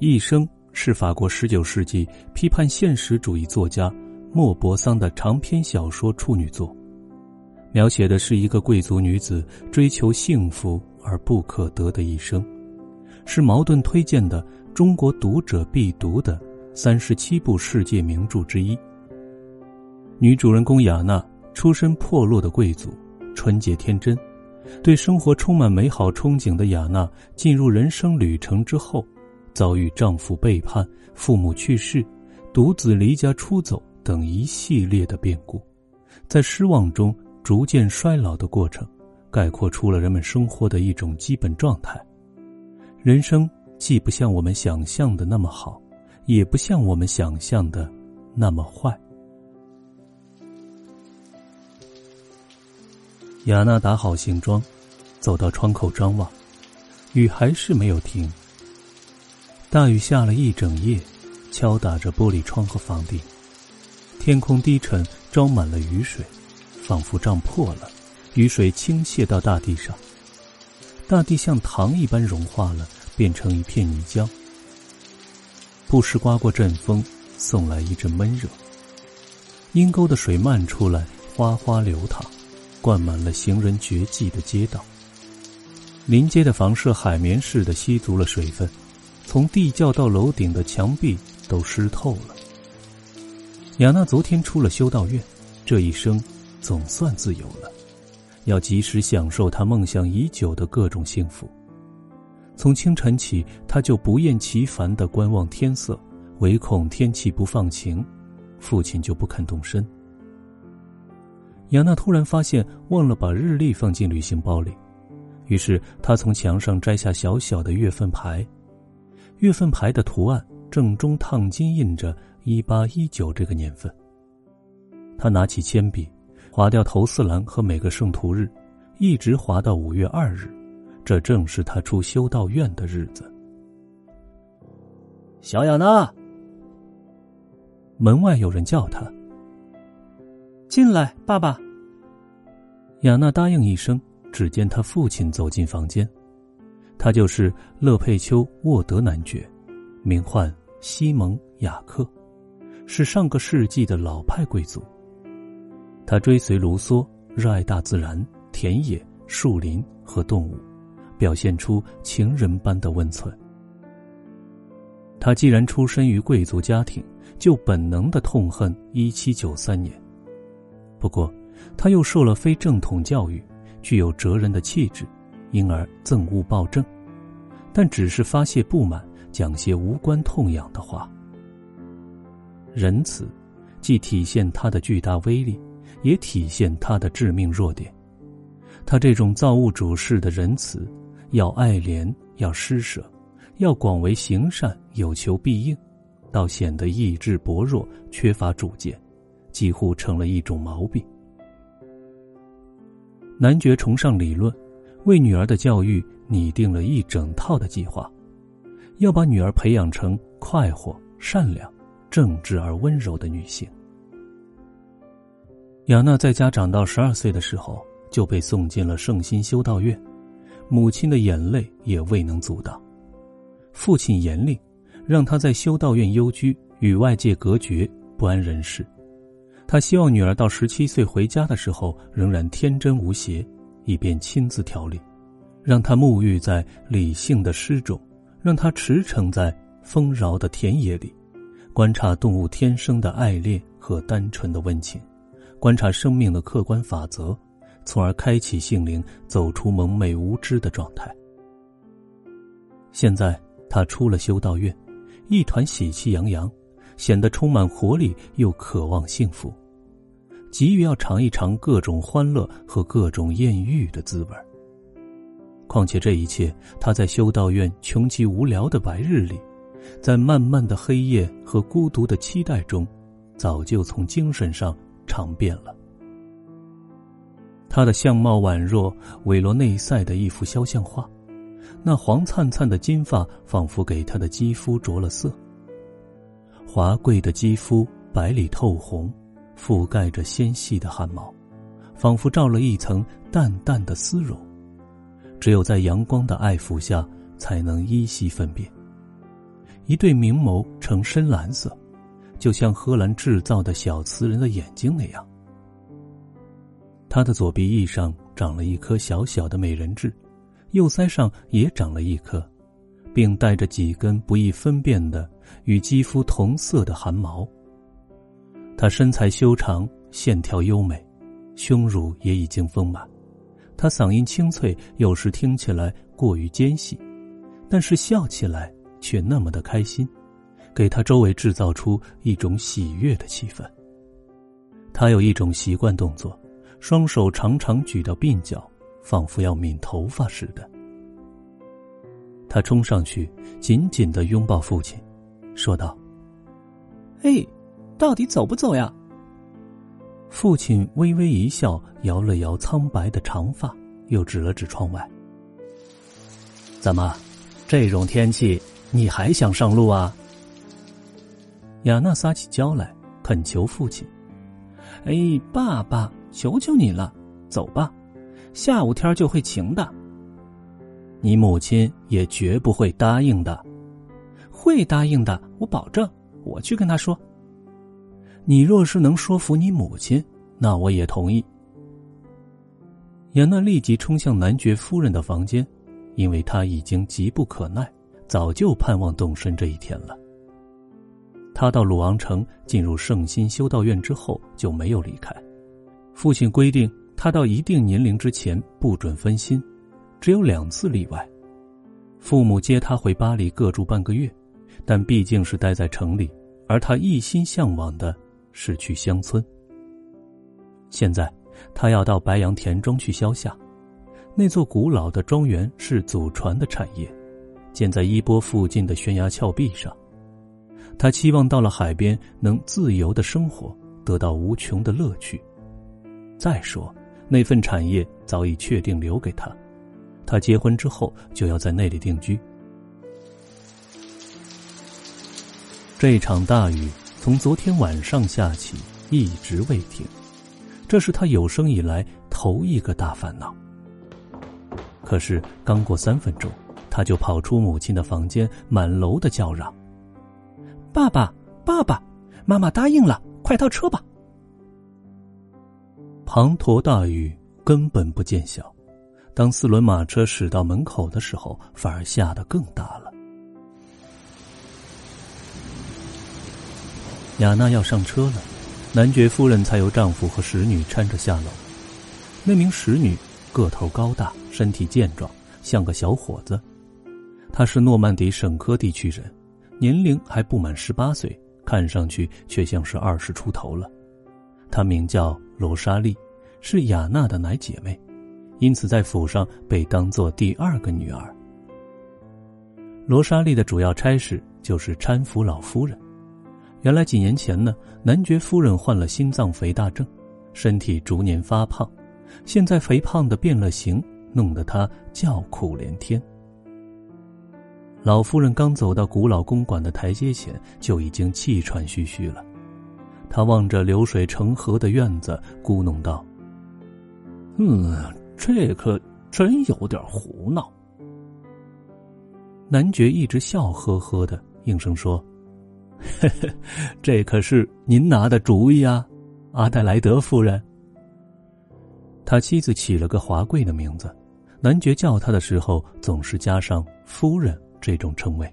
一生是法国十九世纪批判现实主义作家莫泊桑的长篇小说处女作，描写的是一个贵族女子追求幸福而不可得的一生，是茅盾推荐的中国读者必读的三十七部世界名著之一。女主人公雅娜出身破落的贵族，纯洁天真，对生活充满美好憧憬的雅娜进入人生旅程之后。遭遇丈夫背叛、父母去世、独自离家出走等一系列的变故，在失望中逐渐衰老的过程，概括出了人们生活的一种基本状态。人生既不像我们想象的那么好，也不像我们想象的那么坏。雅娜打好行装，走到窗口张望，雨还是没有停。大雨下了一整夜，敲打着玻璃窗和房顶。天空低沉，装满了雨水，仿佛胀破了。雨水倾泻到大地上，大地像糖一般融化了，变成一片泥浆。不时刮过阵风，送来一阵闷热。阴沟的水漫出来，哗哗流淌，灌满了行人绝迹的街道。临街的房舍海绵似的吸足了水分。从地窖到楼顶的墙壁都湿透了。雅娜昨天出了修道院，这一生总算自由了，要及时享受她梦想已久的各种幸福。从清晨起，她就不厌其烦的观望天色，唯恐天气不放晴，父亲就不肯动身。雅娜突然发现忘了把日历放进旅行包里，于是她从墙上摘下小小的月份牌。月份牌的图案正中烫金印着一八一九这个年份。他拿起铅笔，划掉头四栏和每个圣徒日，一直划到五月二日，这正是他出修道院的日子。小雅娜，门外有人叫他。进来，爸爸。雅娜答应一声，只见他父亲走进房间。他就是勒佩丘·沃德男爵，名唤西蒙·雅克，是上个世纪的老派贵族。他追随卢梭，热爱大自然、田野、树林和动物，表现出情人般的温存。他既然出身于贵族家庭，就本能的痛恨一七九三年。不过，他又受了非正统教育，具有哲人的气质，因而憎恶暴政。但只是发泄不满，讲些无关痛痒的话。仁慈，既体现他的巨大威力，也体现他的致命弱点。他这种造物主式的仁慈，要爱怜，要施舍，要广为行善，有求必应，倒显得意志薄弱，缺乏主见，几乎成了一种毛病。男爵崇尚理论，为女儿的教育。拟定了一整套的计划，要把女儿培养成快活、善良、正直而温柔的女性。雅娜在家长到十二岁的时候，就被送进了圣心修道院，母亲的眼泪也未能阻挡。父亲严令，让她在修道院幽居，与外界隔绝，不谙人事。他希望女儿到十七岁回家的时候仍然天真无邪，以便亲自调理。让他沐浴在理性的诗中，让他驰骋在丰饶的田野里，观察动物天生的爱恋和单纯的温情，观察生命的客观法则，从而开启性灵，走出蒙昧无知的状态。现在他出了修道院，一团喜气洋洋，显得充满活力又渴望幸福，急于要尝一尝各种欢乐和各种艳遇的滋味。况且这一切，他在修道院穷极无聊的白日里，在漫漫的黑夜和孤独的期待中，早就从精神上尝遍了。他的相貌宛若韦罗内塞的一幅肖像画，那黄灿灿的金发仿佛给他的肌肤着了色。华贵的肌肤白里透红，覆盖着纤细的汗毛，仿佛罩了一层淡淡的丝绒。只有在阳光的爱抚下，才能依稀分辨。一对明眸呈深蓝色，就像荷兰制造的小瓷人的眼睛那样。他的左鼻翼上长了一颗小小的美人痣，右腮上也长了一颗，并带着几根不易分辨的与肌肤同色的汗毛。他身材修长，线条优美，胸乳也已经丰满。他嗓音清脆，有时听起来过于尖细，但是笑起来却那么的开心，给他周围制造出一种喜悦的气氛。他有一种习惯动作，双手常常举到鬓角，仿佛要抿头发似的。他冲上去，紧紧的拥抱父亲，说道：“嘿。”到底走不走呀？父亲微微一笑，摇了摇苍白的长发，又指了指窗外。怎么，这种天气你还想上路啊？雅娜撒起娇来，恳求父亲：“哎，爸爸，求求你了，走吧，下午天就会晴的。”你母亲也绝不会答应的。会答应的，我保证。我去跟他说。你若是能说服你母亲，那我也同意。雅娜立即冲向男爵夫人的房间，因为她已经急不可耐，早就盼望动身这一天了。他到鲁昂城进入圣心修道院之后就没有离开。父亲规定，他到一定年龄之前不准分心，只有两次例外。父母接他回巴黎各住半个月，但毕竟是待在城里，而他一心向往的。是去乡村。现在，他要到白杨田庄去消夏。那座古老的庄园是祖传的产业，建在伊波附近的悬崖峭壁上。他期望到了海边能自由的生活，得到无穷的乐趣。再说，那份产业早已确定留给他，他结婚之后就要在那里定居。这场大雨。从昨天晚上下起，一直未停，这是他有生以来头一个大烦恼。可是刚过三分钟，他就跑出母亲的房间，满楼的叫嚷：“爸爸，爸爸，妈妈答应了，快倒车吧！”滂沱大雨根本不见小，当四轮马车驶到门口的时候，反而下得更大了。雅娜要上车了，男爵夫人才由丈夫和使女搀着下楼。那名使女个头高大，身体健壮，像个小伙子。他是诺曼底省科地区人，年龄还不满十八岁，看上去却像是二十出头了。他名叫罗莎莉，是雅娜的奶姐妹，因此在府上被当作第二个女儿。罗莎莉的主要差事就是搀扶老夫人。原来几年前呢，男爵夫人患了心脏肥大症，身体逐年发胖，现在肥胖的变了形，弄得她叫苦连天。老夫人刚走到古老公馆的台阶前，就已经气喘吁吁了。她望着流水成河的院子，咕哝道：“嗯，这可真有点胡闹。”男爵一直笑呵呵的，应声说。呵呵，这可是您拿的主意啊，阿黛莱德夫人。他妻子起了个华贵的名字，男爵叫他的时候总是加上“夫人”这种称谓，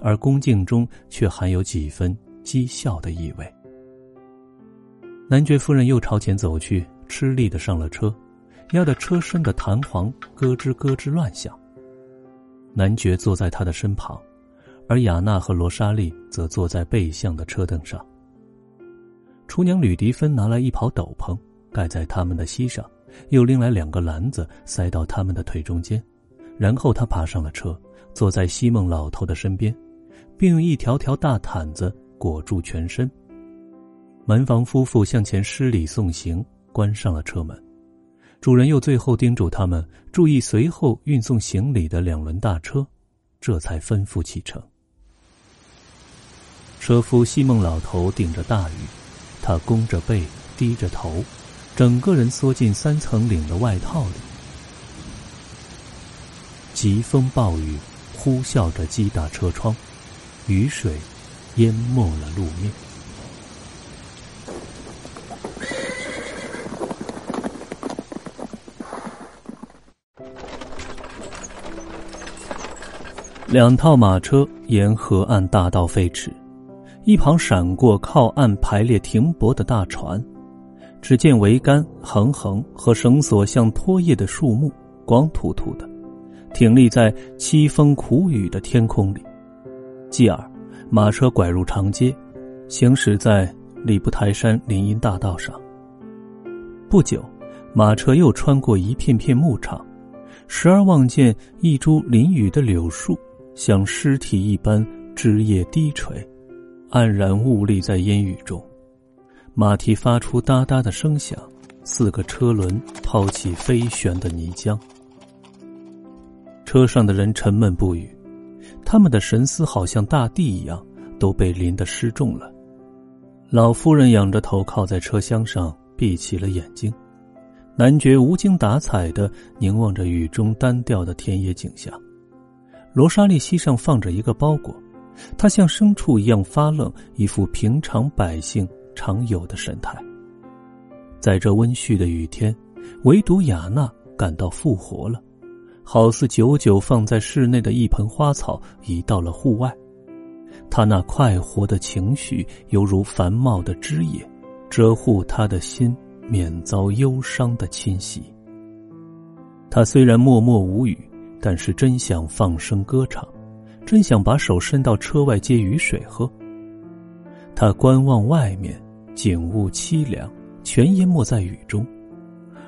而恭敬中却含有几分讥笑的意味。男爵夫人又朝前走去，吃力的上了车，压得车身的弹簧咯吱咯吱乱响。男爵坐在他的身旁。而雅娜和罗莎莉则坐在背向的车凳上。厨娘吕迪芬拿来一袍斗篷盖在他们的膝上，又拎来两个篮子塞到他们的腿中间，然后她爬上了车，坐在西蒙老头的身边，并用一条条大毯子裹住全身。门房夫妇向前施礼送行，关上了车门。主人又最后叮嘱他们注意随后运送行李的两轮大车，这才吩咐启程。车夫西孟老头顶着大雨，他弓着背，低着头，整个人缩进三层领的外套里。疾风暴雨呼啸着击打车窗，雨水淹没了路面。两套马车沿河岸大道飞驰，一旁闪过靠岸排列停泊的大船。只见桅杆横横和绳索像拖曳的树木，光秃秃的，挺立在凄风苦雨的天空里。继而，马车拐入长街，行驶在礼部台山林荫大道上。不久，马车又穿过一片片牧场，时而望见一株淋雨的柳树。像尸体一般枝叶低垂，黯然兀立在烟雨中。马蹄发出哒哒的声响，四个车轮抛起飞旋的泥浆。车上的人沉闷不语，他们的神思好像大地一样，都被淋得失重了。老夫人仰着头靠在车厢上，闭起了眼睛。男爵无精打采的凝望着雨中单调的田野景象。罗莎莉膝上放着一个包裹，他像牲畜一样发愣，一副平常百姓常有的神态。在这温煦的雨天，唯独雅娜感到复活了，好似久久放在室内的一盆花草移到了户外。她那快活的情绪犹如繁茂的枝叶，遮护她的心免遭忧伤的侵袭。她虽然默默无语。但是真想放声歌唱，真想把手伸到车外接雨水喝。他观望外面，景物凄凉，全淹没在雨中，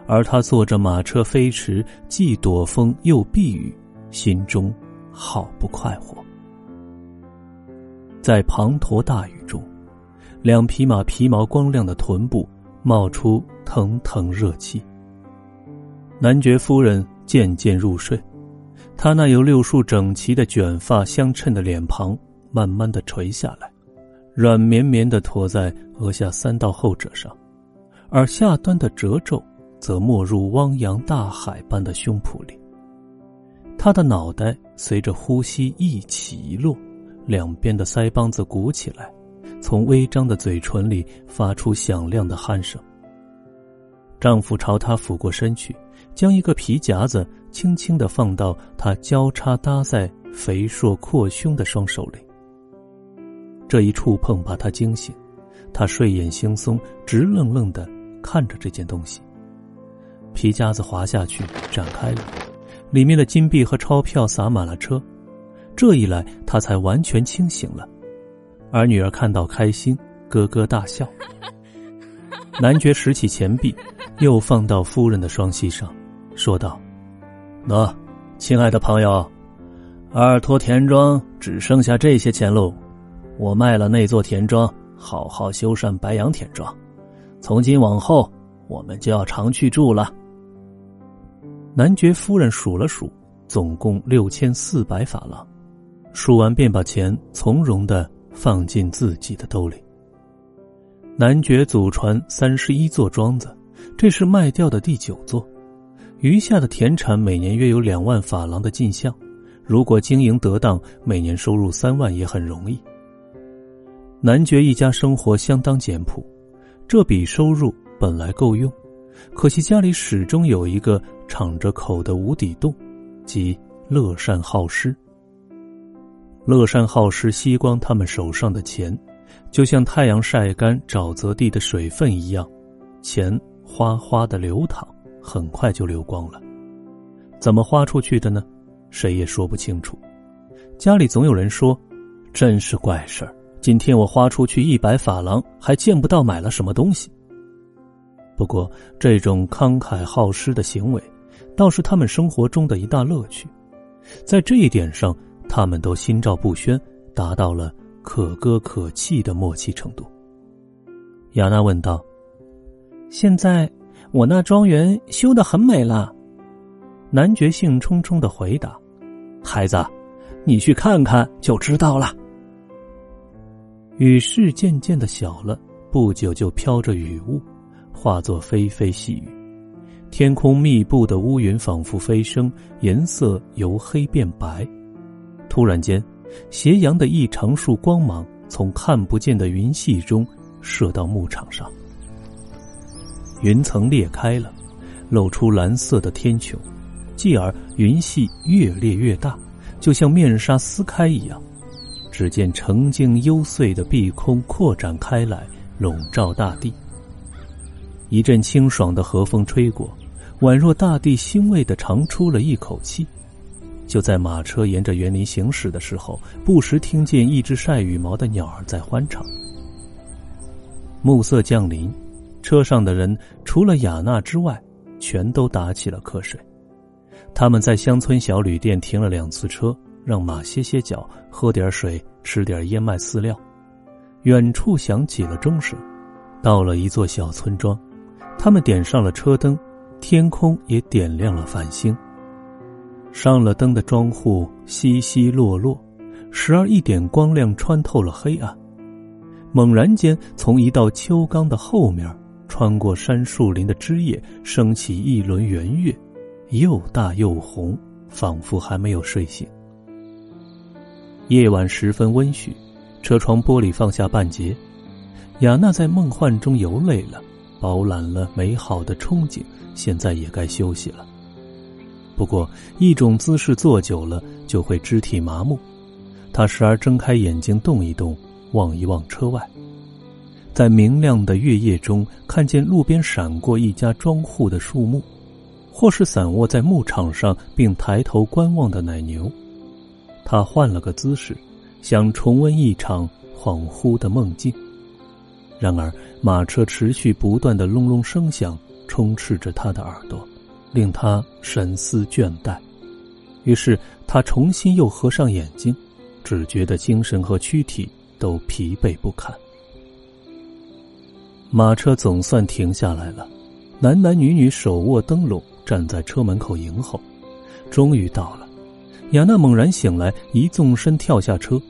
而他坐着马车飞驰，既躲风又避雨，心中好不快活。在滂沱大雨中，两匹马皮毛光亮的臀部冒出腾腾热气。男爵夫人渐渐入睡。他那有六束整齐的卷发相衬的脸庞，慢慢的垂下来，软绵绵的拖在额下三道后褶上，而下端的褶皱，则没入汪洋大海般的胸脯里。他的脑袋随着呼吸一起一落，两边的腮帮子鼓起来，从微张的嘴唇里发出响亮的鼾声。丈夫朝她俯过身去，将一个皮夹子轻轻的放到她交叉搭在肥硕阔胸的双手里。这一触碰把她惊醒，她睡眼惺忪，直愣愣的看着这件东西。皮夹子滑下去，展开了，里面的金币和钞票洒满了车。这一来，她才完全清醒了。而女儿看到开心，咯咯大笑。男爵拾起钱币。又放到夫人的双膝上，说道：“喏，亲爱的朋友，阿尔托田庄只剩下这些钱喽。我卖了那座田庄，好好修缮白杨田庄。从今往后，我们就要常去住了。”男爵夫人数了数，总共六千四百法郎。数完，便把钱从容的放进自己的兜里。男爵祖传三十一座庄子。这是卖掉的第九座，余下的田产每年约有两万法郎的进项，如果经营得当，每年收入三万也很容易。男爵一家生活相当简朴，这笔收入本来够用，可惜家里始终有一个敞着口的无底洞，即乐善好施。乐善好施吸光他们手上的钱，就像太阳晒干沼泽地的水分一样，钱。哗哗的流淌，很快就流光了。怎么花出去的呢？谁也说不清楚。家里总有人说：“真是怪事儿，今天我花出去一百法郎，还见不到买了什么东西。”不过，这种慷慨好施的行为，倒是他们生活中的一大乐趣。在这一点上，他们都心照不宣，达到了可歌可泣的默契程度。亚娜问道。现在我那庄园修得很美了，男爵兴冲冲的回答：“孩子，你去看看就知道了。”雨势渐渐的小了，不久就飘着雨雾，化作霏霏细雨。天空密布的乌云仿佛飞升，颜色由黑变白。突然间，斜阳的一长束光芒从看不见的云隙中射到牧场上，云层裂开了，露出蓝色的天穹，继而云系越裂越大，就像面纱撕开一样。只见澄净幽邃的碧空扩展开来，笼罩大地。一阵清爽的和风吹过，宛若大地欣慰的长出了一口气。就在马车沿着园林行驶的时候，不时听见一只晒羽毛的鸟儿在欢唱。暮色降临，车上的人除了雅娜之外，全都打起了瞌睡。他们在乡村小旅店停了两次车，让马歇歇脚，喝点水，吃点燕麦饲料。远处响起了钟声，到了一座小村庄，他们点上了车灯，天空也点亮了繁星。上了灯的庄户稀稀落落，时而一点光亮穿透了黑暗。猛然间，从一道秋缸的后面，穿过山树林的枝叶，升起一轮圆月，又大又红，仿佛还没有睡醒。夜晚十分温煦，车窗玻璃放下半截，雅娜在梦幻中游累了，饱览了美好的憧憬，现在也该休息了。不过，一种姿势坐久了就会肢体麻木。她时而睁开眼睛动一动，望一望车外，在明亮的月夜中看见路边闪过一家庄户的树木，或是散卧在牧场上并抬头观望的奶牛。他换了个姿势，想重温一场恍惚的梦境。然而，马车持续不断的隆隆声响充斥着他的耳朵。令他神思倦怠，于是他重新又合上眼睛，只觉得精神和躯体都疲惫不堪。马车总算停下来了，男男女女手握灯笼站在车门口迎候。终于到了，雅娜猛然醒来，一纵身跳下车。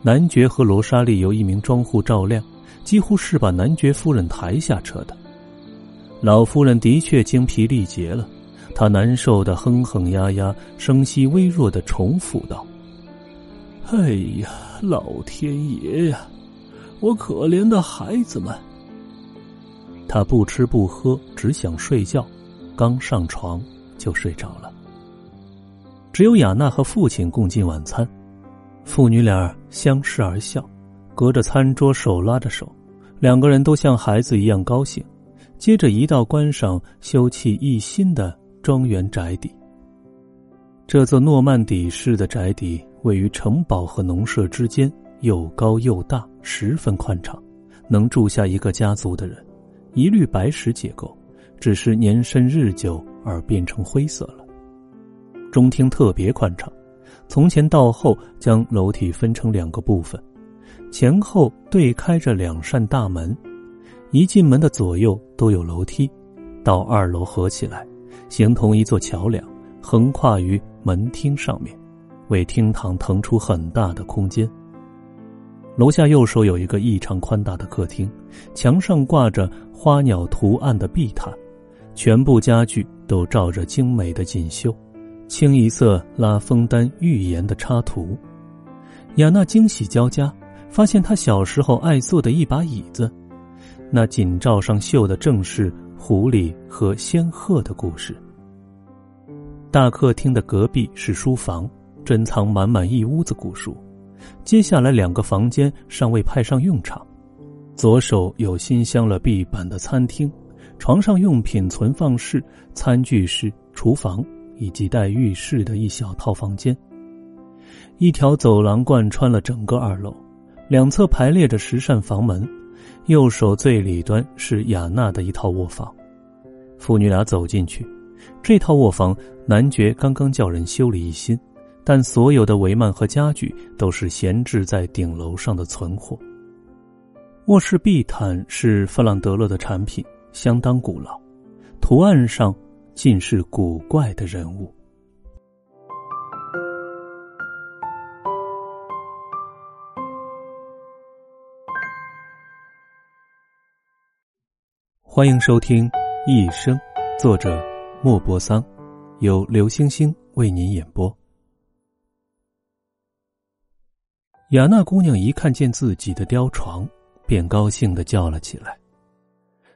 男爵和罗莎莉由一名庄户照亮，几乎是把男爵夫人抬下车的。老夫人的确精疲力竭了。她难受的哼哼呀呀，声息微弱的重复道：“哎呀，老天爷呀，我可怜的孩子们！”他不吃不喝，只想睡觉，刚上床就睡着了。只有雅娜和父亲共进晚餐，父女俩相视而笑，隔着餐桌手拉着手，两个人都像孩子一样高兴。接着一道观赏修葺一新的。庄园宅邸。这座诺曼底式的宅邸位于城堡和农舍之间，又高又大，十分宽敞，能住下一个家族的人。一律白石结构，只是年深日久而变成灰色了。中厅特别宽敞，从前到后将楼体分成两个部分，前后对开着两扇大门，一进门的左右都有楼梯，到二楼合起来。形同一座桥梁，横跨于门厅上面，为厅堂腾出很大的空间。楼下右手有一个异常宽大的客厅，墙上挂着花鸟图案的壁毯，全部家具都罩着精美的锦绣，清一色拉风丹预言的插图。雅娜惊喜交加，发现她小时候爱坐的一把椅子，那锦罩上绣的正是。狐狸和仙鹤的故事。大客厅的隔壁是书房，珍藏满满一屋子古书。接下来两个房间尚未派上用场。左手有新镶了壁板的餐厅，床上用品存放室、餐具室、厨房以及带浴室的一小套房间。一条走廊贯穿了整个二楼，两侧排列着十扇房门。右手最里端是雅娜的一套卧房，父女俩走进去。这套卧房，男爵刚刚叫人修理一新，但所有的帷幔和家具都是闲置在顶楼上的存货。卧室壁毯是弗朗德勒的产品，相当古老，图案上尽是古怪的人物。欢迎收听《一生》，作者莫泊桑，由刘星星为您演播。雅娜姑娘一看见自己的雕床，便高兴的叫了起来。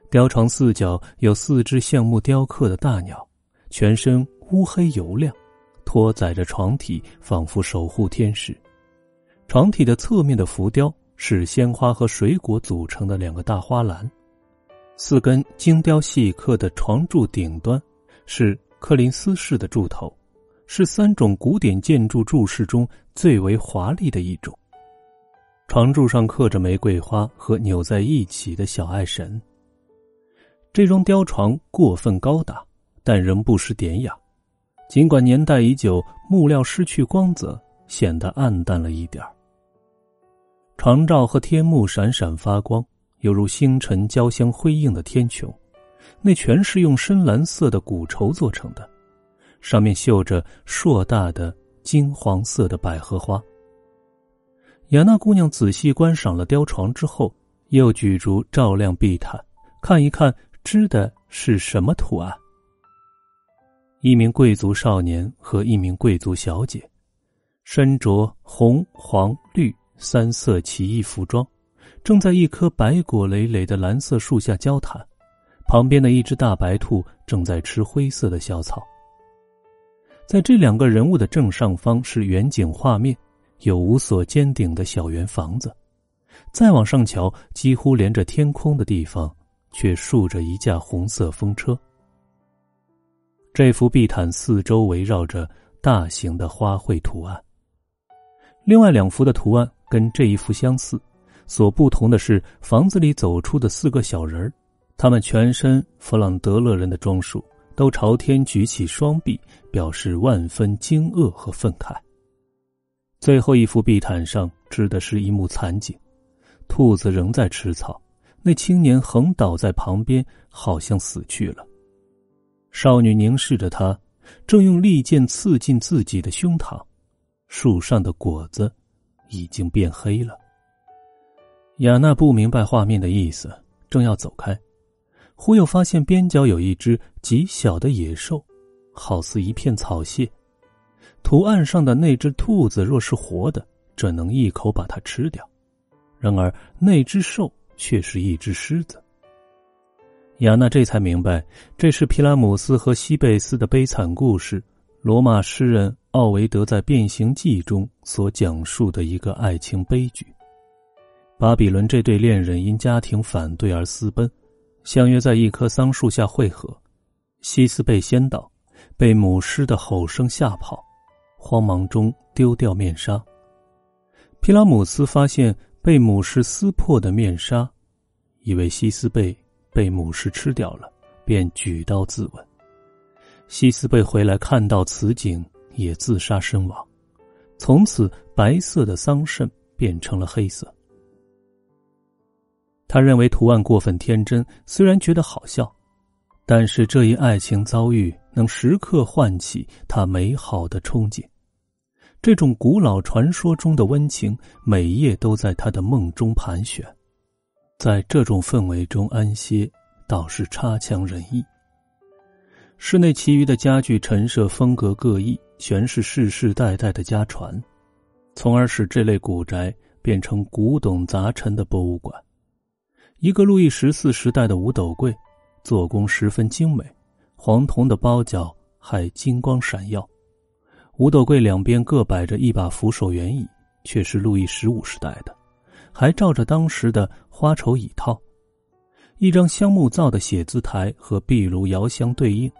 雕床四角有四只橡木雕刻的大鸟，全身乌黑油亮，托载着床体，仿佛守护天使。床体的侧面的浮雕是鲜花和水果组成的两个大花篮，四根精雕细刻的床柱顶端是柯林斯式的柱头，是三种古典建筑柱式中最为华丽的一种。床柱上刻着玫瑰花和扭在一起的小爱神。这张雕床过分高大，但仍不失典雅。尽管年代已久，木料失去光泽，显得暗淡了一点儿床罩和天幕闪闪发光，犹如星辰交相辉映的天穹。那全是用深蓝色的古绸做成的，上面绣着硕大的金黄色的百合花。雅娜姑娘仔细观赏了雕床之后，又举烛照亮壁毯，看一看织的是什么图案。一名贵族少年和一名贵族小姐，身着红、黄、绿三色奇异服装，正在一棵白果累累的蓝色树下交谈。旁边的一只大白兔正在吃灰色的小草。在这两个人物的正上方是远景画面。有五所尖顶的小圆房子，再往上瞧，几乎连着天空的地方，却竖着一架红色风车。这幅地毯四周围绕着大型的花卉图案。另外两幅的图案跟这一幅相似，所不同的是，房子里走出的四个小人儿，他们全身弗朗德勒人的装束，都朝天举起双臂，表示万分惊愕和愤慨。最后一幅地毯上织的是一幕惨景，兔子仍在吃草，那青年横倒在旁边，好像死去了。少女凝视着他，正用利剑刺进自己的胸膛，树上的果子已经变黑了。雅娜不明白画面的意思，正要走开，忽又发现边角有一只极小的野兽，好似一片草屑。图案上的那只兔子若是活的，准能一口把它吃掉；然而那只兽却是一只狮子。雅娜这才明白，这是皮拉姆斯和西贝斯的悲惨故事——罗马诗人奥维德在《变形记》中所讲述的一个爱情悲剧。巴比伦这对恋人因家庭反对而私奔，相约在一棵桑树下会合。西斯贝先到，被母狮的吼声吓跑。慌忙中丢掉面纱，皮拉姆斯发现被母狮撕破的面纱，以为西斯贝被母狮吃掉了，便举刀自刎。西斯贝回来看到此景，也自杀身亡。从此，白色的桑葚变成了黑色。他认为图案过分天真，虽然觉得好笑，但是这一爱情遭遇能时刻唤起他美好的憧憬。这种古老传说中的温情，每夜都在他的梦中盘旋。在这种氛围中安歇，倒是差强人意。室内其余的家具陈设风格各异，全是世世代代的家传，从而使这类古宅变成古董杂陈的博物馆。一个路易十四时代的五斗柜，做工十分精美，黄铜的包角还金光闪耀。五斗柜两边各摆着一把扶手圆椅，却是路易十五时代的，还照着当时的花绸椅套。一张香木造的写字台和壁炉遥相对应，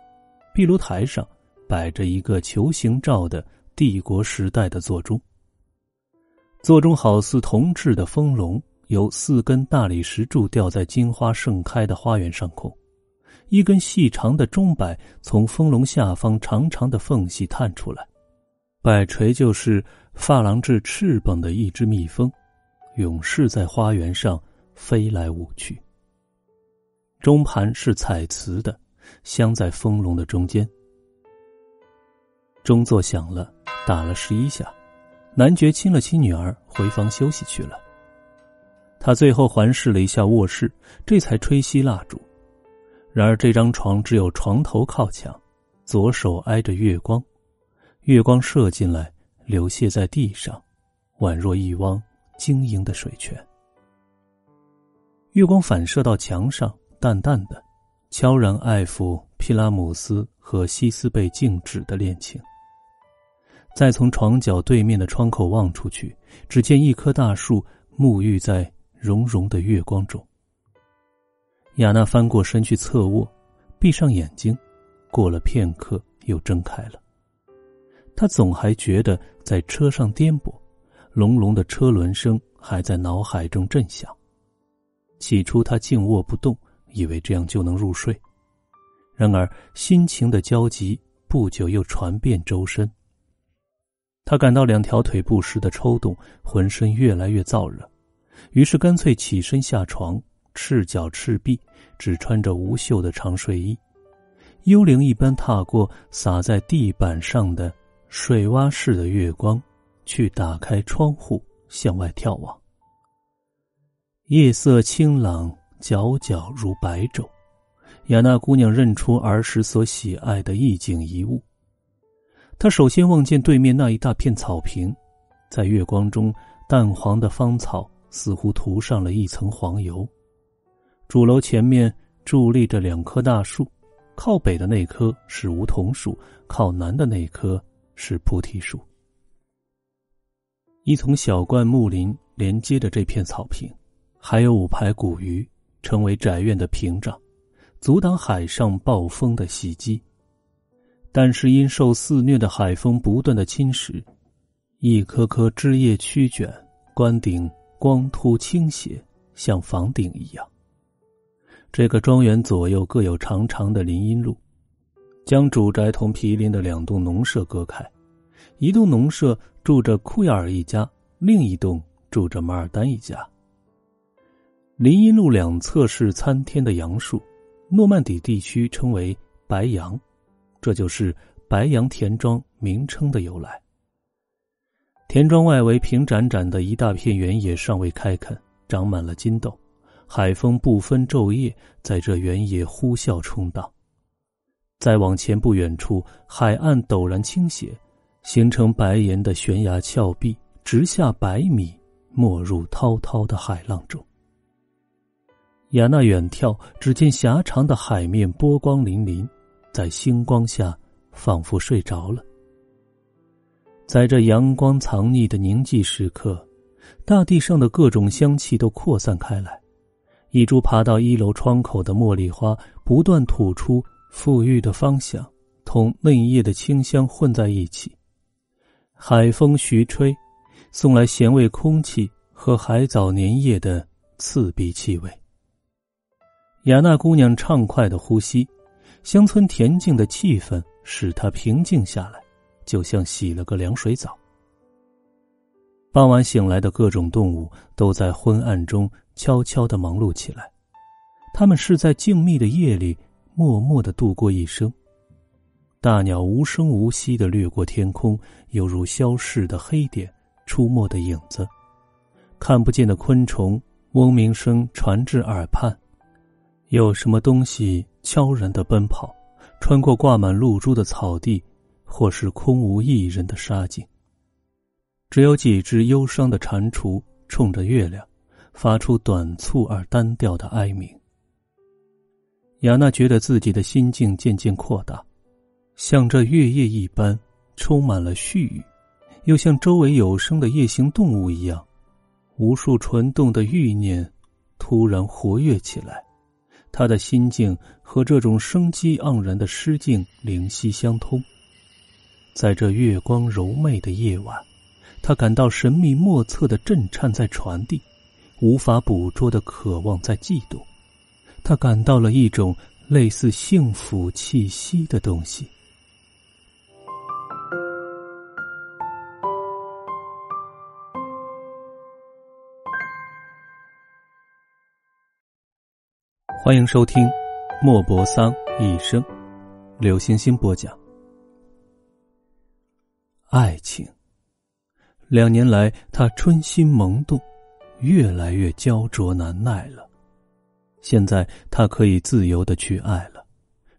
壁炉台上摆着一个球形罩的帝国时代的座钟。座钟好似铜制的风龙，由四根大理石柱吊在金花盛开的花园上空，一根细长的钟摆从风龙下方长长的缝隙探出来。摆锤就是发廊至翅膀的一只蜜蜂，永世在花园上飞来舞去。钟盘是彩瓷的，镶在风笼的中间。钟作响了，打了十一下，男爵亲了亲女儿，回房休息去了。他最后环视了一下卧室，这才吹熄蜡烛。然而这张床只有床头靠墙，左手挨着月光。月光射进来，流泻在地上，宛若一汪晶莹的水泉。月光反射到墙上，淡淡的，悄然爱抚皮拉姆斯和西斯贝静止的恋情。再从床角对面的窗口望出去，只见一棵大树沐浴在融融的月光中。雅娜翻过身去侧卧，闭上眼睛，过了片刻又睁开了。他总还觉得在车上颠簸，隆隆的车轮声还在脑海中震响。起初他静卧不动，以为这样就能入睡，然而心情的焦急不久又传遍周身。他感到两条腿不时的抽动，浑身越来越燥热，于是干脆起身下床，赤脚赤臂，只穿着无袖的长睡衣，幽灵一般踏过洒在地板上的水洼似的月光，去打开窗户向外眺望。夜色清朗，皎皎如白昼，雅娜姑娘认出儿时所喜爱的一景一物。他首先望见对面那一大片草坪，在月光中，淡黄的芳草似乎涂上了一层黄油。主楼前面伫立着两棵大树，靠北的那棵是梧桐树，靠南的那棵是菩提树。一丛小灌木林连接着这片草坪，还有五排古鱼，成为宅院的屏障，阻挡海上暴风的袭击。但是因受肆虐的海风不断的侵蚀，一棵棵枝叶曲卷，棺顶光秃倾斜，像房顶一样。这个庄园左右各有长长的林荫路，将主宅同毗邻的两栋农舍隔开。一栋农舍住着库亚尔一家，另一栋住着马尔丹一家。林荫路两侧是参天的杨树，诺曼底地区称为白杨。这就是白杨田庄名称的由来。田庄外围平展展的一大片原野尚未开垦，长满了金豆，海风不分昼夜在这原野呼啸冲荡。再往前不远处，海岸陡然倾斜，形成白岩的悬崖峭壁，直下百米，没入滔滔的海浪中。雅娜远眺，只见狭长的海面波光粼粼。在星光下，仿佛睡着了。在这阳光藏匿的宁静时刻，大地上的各种香气都扩散开来。一株爬到一楼窗口的茉莉花不断吐出馥郁的芳香，同嫩叶的清香混在一起。海风徐吹，送来咸味空气和海藻粘液的刺鼻气味。雅娜姑娘畅快的呼吸。乡村恬静的气氛使她平静下来，就像洗了个凉水澡。傍晚醒来的各种动物都在昏暗中悄悄的忙碌起来，他们是在静谧的夜里默默的度过一生。大鸟无声无息的掠过天空，犹如消逝的黑点出没的影子；看不见的昆虫嗡鸣声传至耳畔，有什么东西？悄然的奔跑，穿过挂满露珠的草地，或是空无一人的沙井。只有几只忧伤的蟾蜍冲着月亮，发出短促而单调的哀鸣。雅娜觉得自己的心境渐渐扩大，像这月夜一般，充满了絮语，又像周围有声的夜行动物一样，无数纯动的欲念突然活跃起来。他的心境和这种生机盎然的诗境灵犀相通。在这月光柔媚的夜晚，他感到神秘莫测的震颤在传递，无法捕捉的渴望在悸动。他感到了一种类似幸福气息的东西。欢迎收听《莫泊桑一生》，刘星星播讲。爱情，两年来他春心萌动，越来越焦灼难耐了。现在他可以自由的去爱了，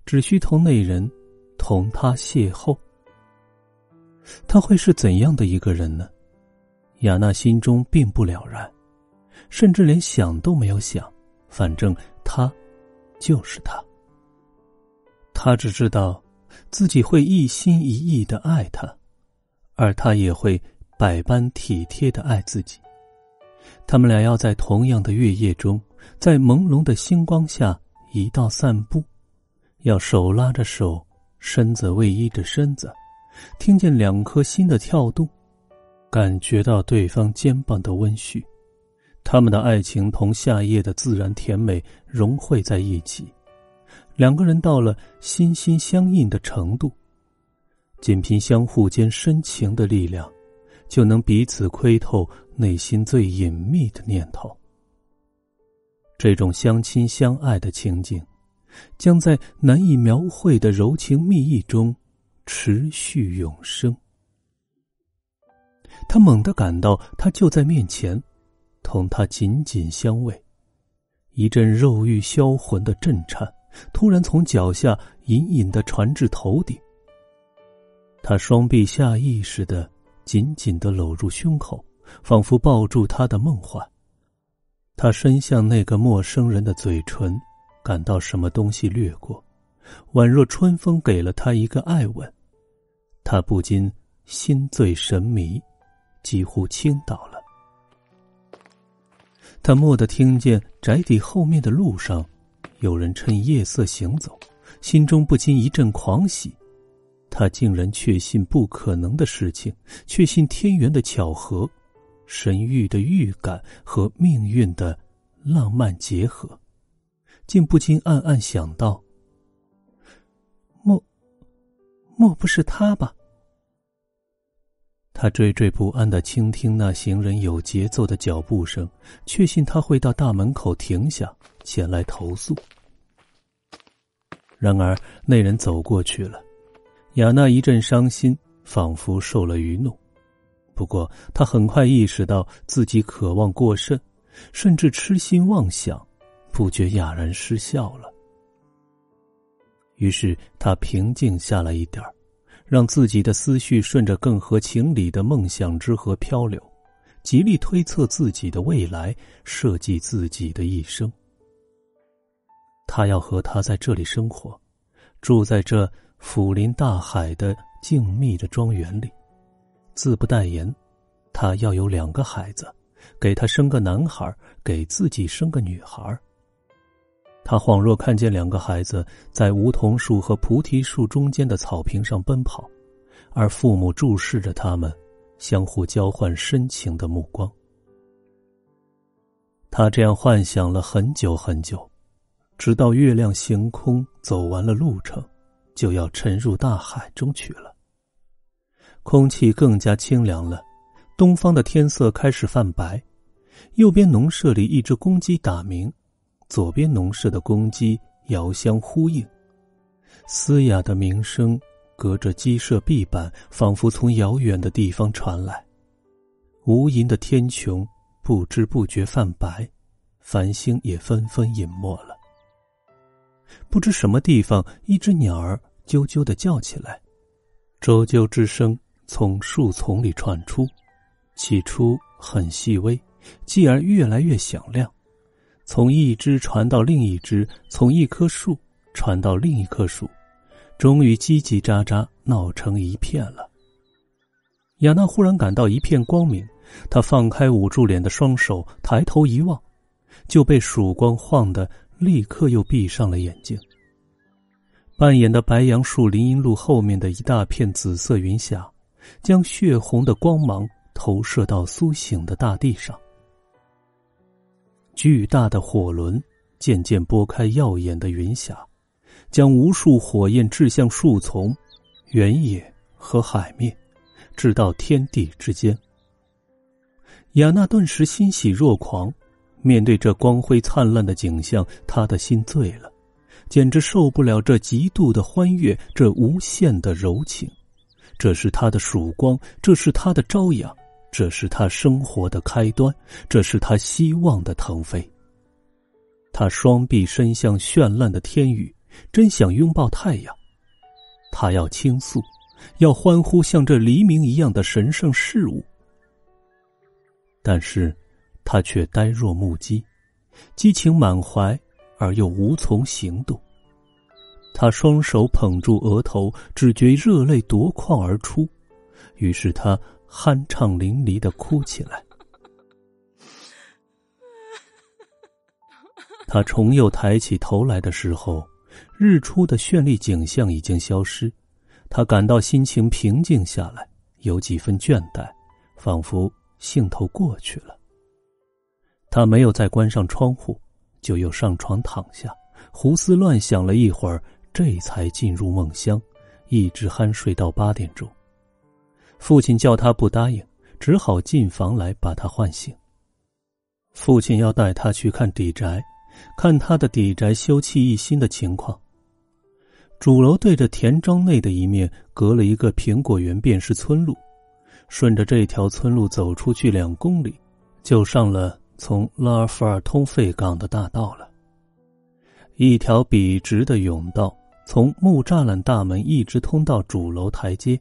只需同那人同他邂逅。他会是怎样的一个人呢？雅娜心中并不了然，甚至连想都没有想，反正他就是他。他只知道自己会一心一意的爱他，而他也会百般体贴的爱自己。他们俩要在同样的月夜中，在朦胧的星光下一道散步，要手拉着手，身子偎依着身子，听见两颗心的跳动，感觉到对方肩膀的温煦，他们的爱情同夏夜的自然甜美融汇在一起，两个人到了心心相印的程度，仅凭相互间深情的力量。就能彼此窥透内心最隐秘的念头。这种相亲相爱的情景，将在难以描绘的柔情蜜意中持续永生。他猛地感到他就在面前，同他紧紧相偎，一阵肉欲销魂的震颤，突然从脚下隐隐的传至头顶。他双臂下意识的。紧紧的搂入胸口，仿佛抱住他的梦幻。他伸向那个陌生人的嘴唇，感到什么东西掠过，宛若春风给了他一个爱吻。他不禁心醉神迷，几乎倾倒了。他蓦地听见宅邸后面的路上，有人趁夜色行走，心中不禁一阵狂喜。他竟然确信不可能的事情，确信天缘的巧合，神域的预感和命运的浪漫结合，竟不禁暗暗想到：莫，莫不是他吧？他惴惴不安的倾听那行人有节奏的脚步声，确信他会到大门口停下，前来投诉。然而那人走过去了。雅娜一阵伤心，仿佛受了愚弄。不过，他很快意识到自己渴望过甚，甚至痴心妄想，不觉哑然失笑了。于是，他平静下来一点儿让自己的思绪顺着更合情理的梦想之河漂流，极力推测自己的未来，设计自己的一生。他要和他在这里生活，住在这。抚临大海的静谧的庄园里，自不待言，他要有两个孩子，给他生个男孩，给自己生个女孩。他恍若看见两个孩子在梧桐树和菩提树中间的草坪上奔跑，而父母注视着他们，相互交换深情的目光。他这样幻想了很久很久，直到月亮行空，走完了路程。就要沉入大海中去了。空气更加清凉了，东方的天色开始泛白。右边农舍里一只公鸡打鸣，左边农舍的公鸡遥相呼应，嘶哑的鸣声隔着鸡舍壁板，仿佛从遥远的地方传来。无垠的天穹不知不觉泛白，繁星也纷纷隐没了。不知什么地方，一只鸟儿啾啾的叫起来，啾啾之声从树丛里传出，起初很细微，继而越来越响亮，从一只传到另一只，从一棵树传到另一棵树，终于叽叽喳喳闹成一片了。亚娜忽然感到一片光明，她放开捂住脸的双手，抬头一望，就被曙光晃得。立刻又闭上了眼睛。半掩的白杨树林荫路后面的一大片紫色云霞，将血红的光芒投射到苏醒的大地上。巨大的火轮渐渐拨开耀眼的云霞，将无数火焰掷向树丛、原野和海面，直到天地之间。雅娜顿时欣喜若狂。面对这光辉灿烂的景象，他的心醉了，简直受不了这极度的欢悦，这无限的柔情。这是他的曙光，这是他的朝阳，这是他生活的开端，这是他希望的腾飞。他双臂伸向绚烂的天宇，真想拥抱太阳。他要倾诉，要欢呼，像这黎明一样的神圣事物。但是，他却呆若木鸡，激情满怀而又无从行动。他双手捧住额头，只觉热泪夺眶而出，于是他酣畅淋漓的哭起来。他重又抬起头来的时候，日出的绚丽景象已经消失，他感到心情平静下来，有几分倦怠，仿佛兴头过去了。他没有再关上窗户，就又上床躺下，胡思乱想了一会儿。这才进入梦乡，一直酣睡到八点钟。父亲叫他不答应，只好进房来把他唤醒。父亲要带他去看底宅，看他的底宅修葺一新的情况。主楼对着田庄内的一面隔了一个苹果园，便是村路。顺着这条村路走出去两公里，就上了从拉尔夫尔通费港的大道了。一条笔直的甬道。从木栅栏大门一直通到主楼台阶，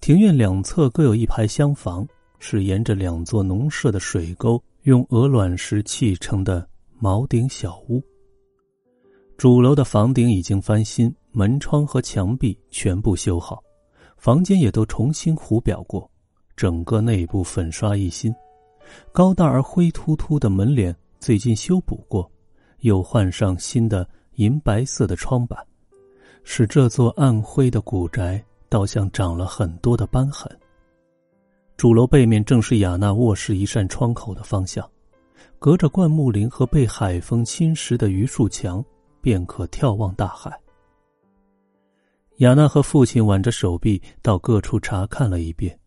庭院两侧各有一排厢房，是沿着两座农舍的水沟用鹅卵石砌成的茅顶小屋。主楼的房顶已经翻新，门窗和墙壁全部修好，房间也都重新糊表过，整个内部粉刷一新，高大而灰突突的门脸最近修补过，又换上新的银白色的窗板。使这座暗灰的古宅倒像长了很多的斑痕。主楼背面正是雅娜卧室一扇窗口的方向，隔着灌木林和被海风侵蚀的榆树墙，便可眺望大海。雅娜和父亲挽着手臂到各处查看了一遍，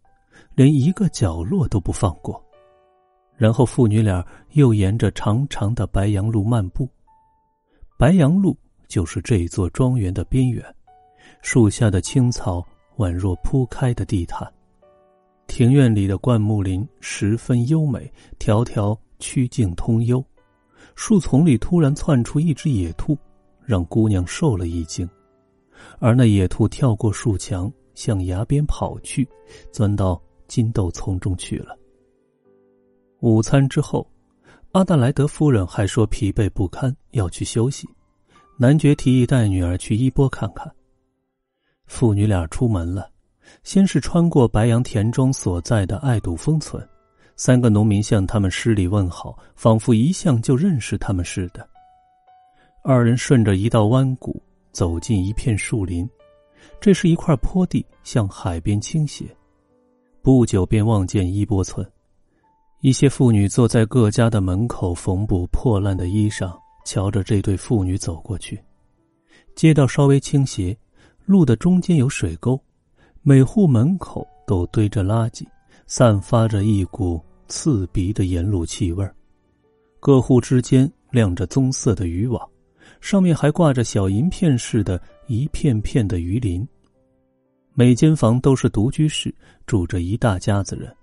连一个角落都不放过。然后父女俩又沿着长长的白杨路漫步，白杨路。就是这座庄园的边缘，树下的青草宛若铺开的地毯，庭院里的灌木林十分优美，条条曲径通幽。树丛里突然窜出一只野兔，让姑娘受了一惊，而那野兔跳过树墙，向崖边跑去，钻到金豆丛中去了。午餐之后，阿德莱德夫人还说疲惫不堪，要去休息。男爵提议带女儿去伊波看看。父女俩出门了，先是穿过白杨田庄所在的爱杜峰村，三个农民向他们施礼问好，仿佛一向就认识他们似的。二人顺着一道弯谷走进一片树林，这是一块坡地，向海边倾斜。不久便望见伊波村，一些妇女坐在各家的门口缝补破烂的衣裳。瞧着这对妇女走过去，街道稍微倾斜，路的中间有水沟，每户门口都堆着垃圾，散发着一股刺鼻的盐卤气味各户之间晾着棕色的渔网，上面还挂着小银片似的一片片的鱼鳞。每间房都是独居室，住着一大家子人，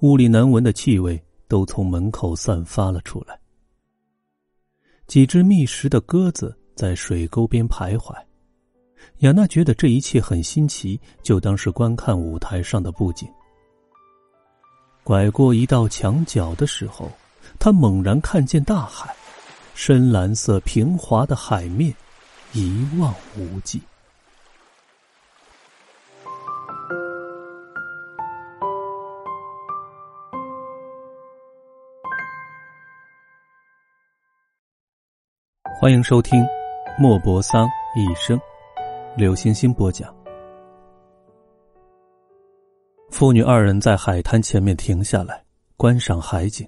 屋里难闻的气味都从门口散发了出来。几只觅食的鸽子在水沟边徘徊，雅娜觉得这一切很新奇，就当是观看舞台上的布景。拐过一道墙角的时候，她猛然看见大海，深蓝色平滑的海面，一望无际。欢迎收听《莫泊桑一生》，刘星星播讲。父女二人在海滩前面停下来，观赏海景。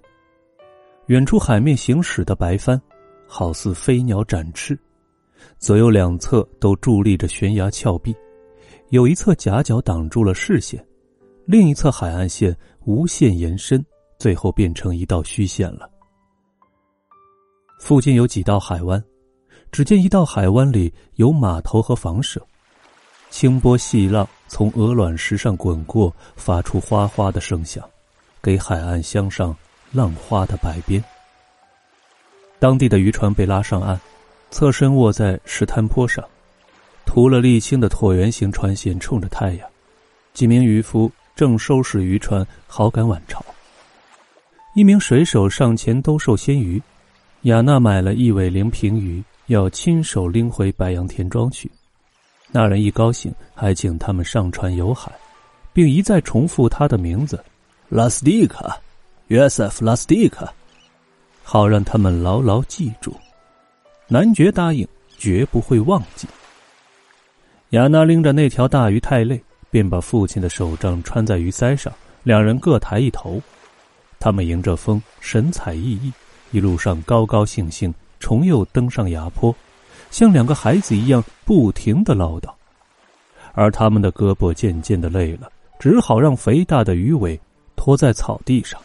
远处海面行驶的白帆，好似飞鸟展翅；左右两侧都伫立着悬崖峭壁，有一侧夹角挡住了视线，另一侧海岸线无限延伸，最后变成一道虚线了。附近有几道海湾，只见一道海湾里有码头和房舍，清波细浪从鹅卵石上滚过，发出哗哗的声响，给海岸镶上浪花的白边。当地的渔船被拉上岸，侧身卧在石滩坡上，涂了沥青的椭圆形船舷冲着太阳，几名渔夫正收拾渔船，好赶晚潮。一名水手上前兜售鲜鱼，雅娜买了一尾灵平鱼，要亲手拎回白羊田庄去。那人一高兴，还请他们上船游海，并一再重复他的名字：拉斯蒂卡，约瑟夫·拉斯蒂卡，好让他们牢牢记住。男爵答应，绝不会忘记。雅娜拎着那条大鱼太累，便把父亲的手杖穿在鱼鳃上，两人各抬一头。他们迎着风，神采奕奕，一路上高高兴兴，重又登上崖坡，像两个孩子一样不停的唠叨。而他们的胳膊渐渐的累了，只好让肥大的鱼尾拖在草地上。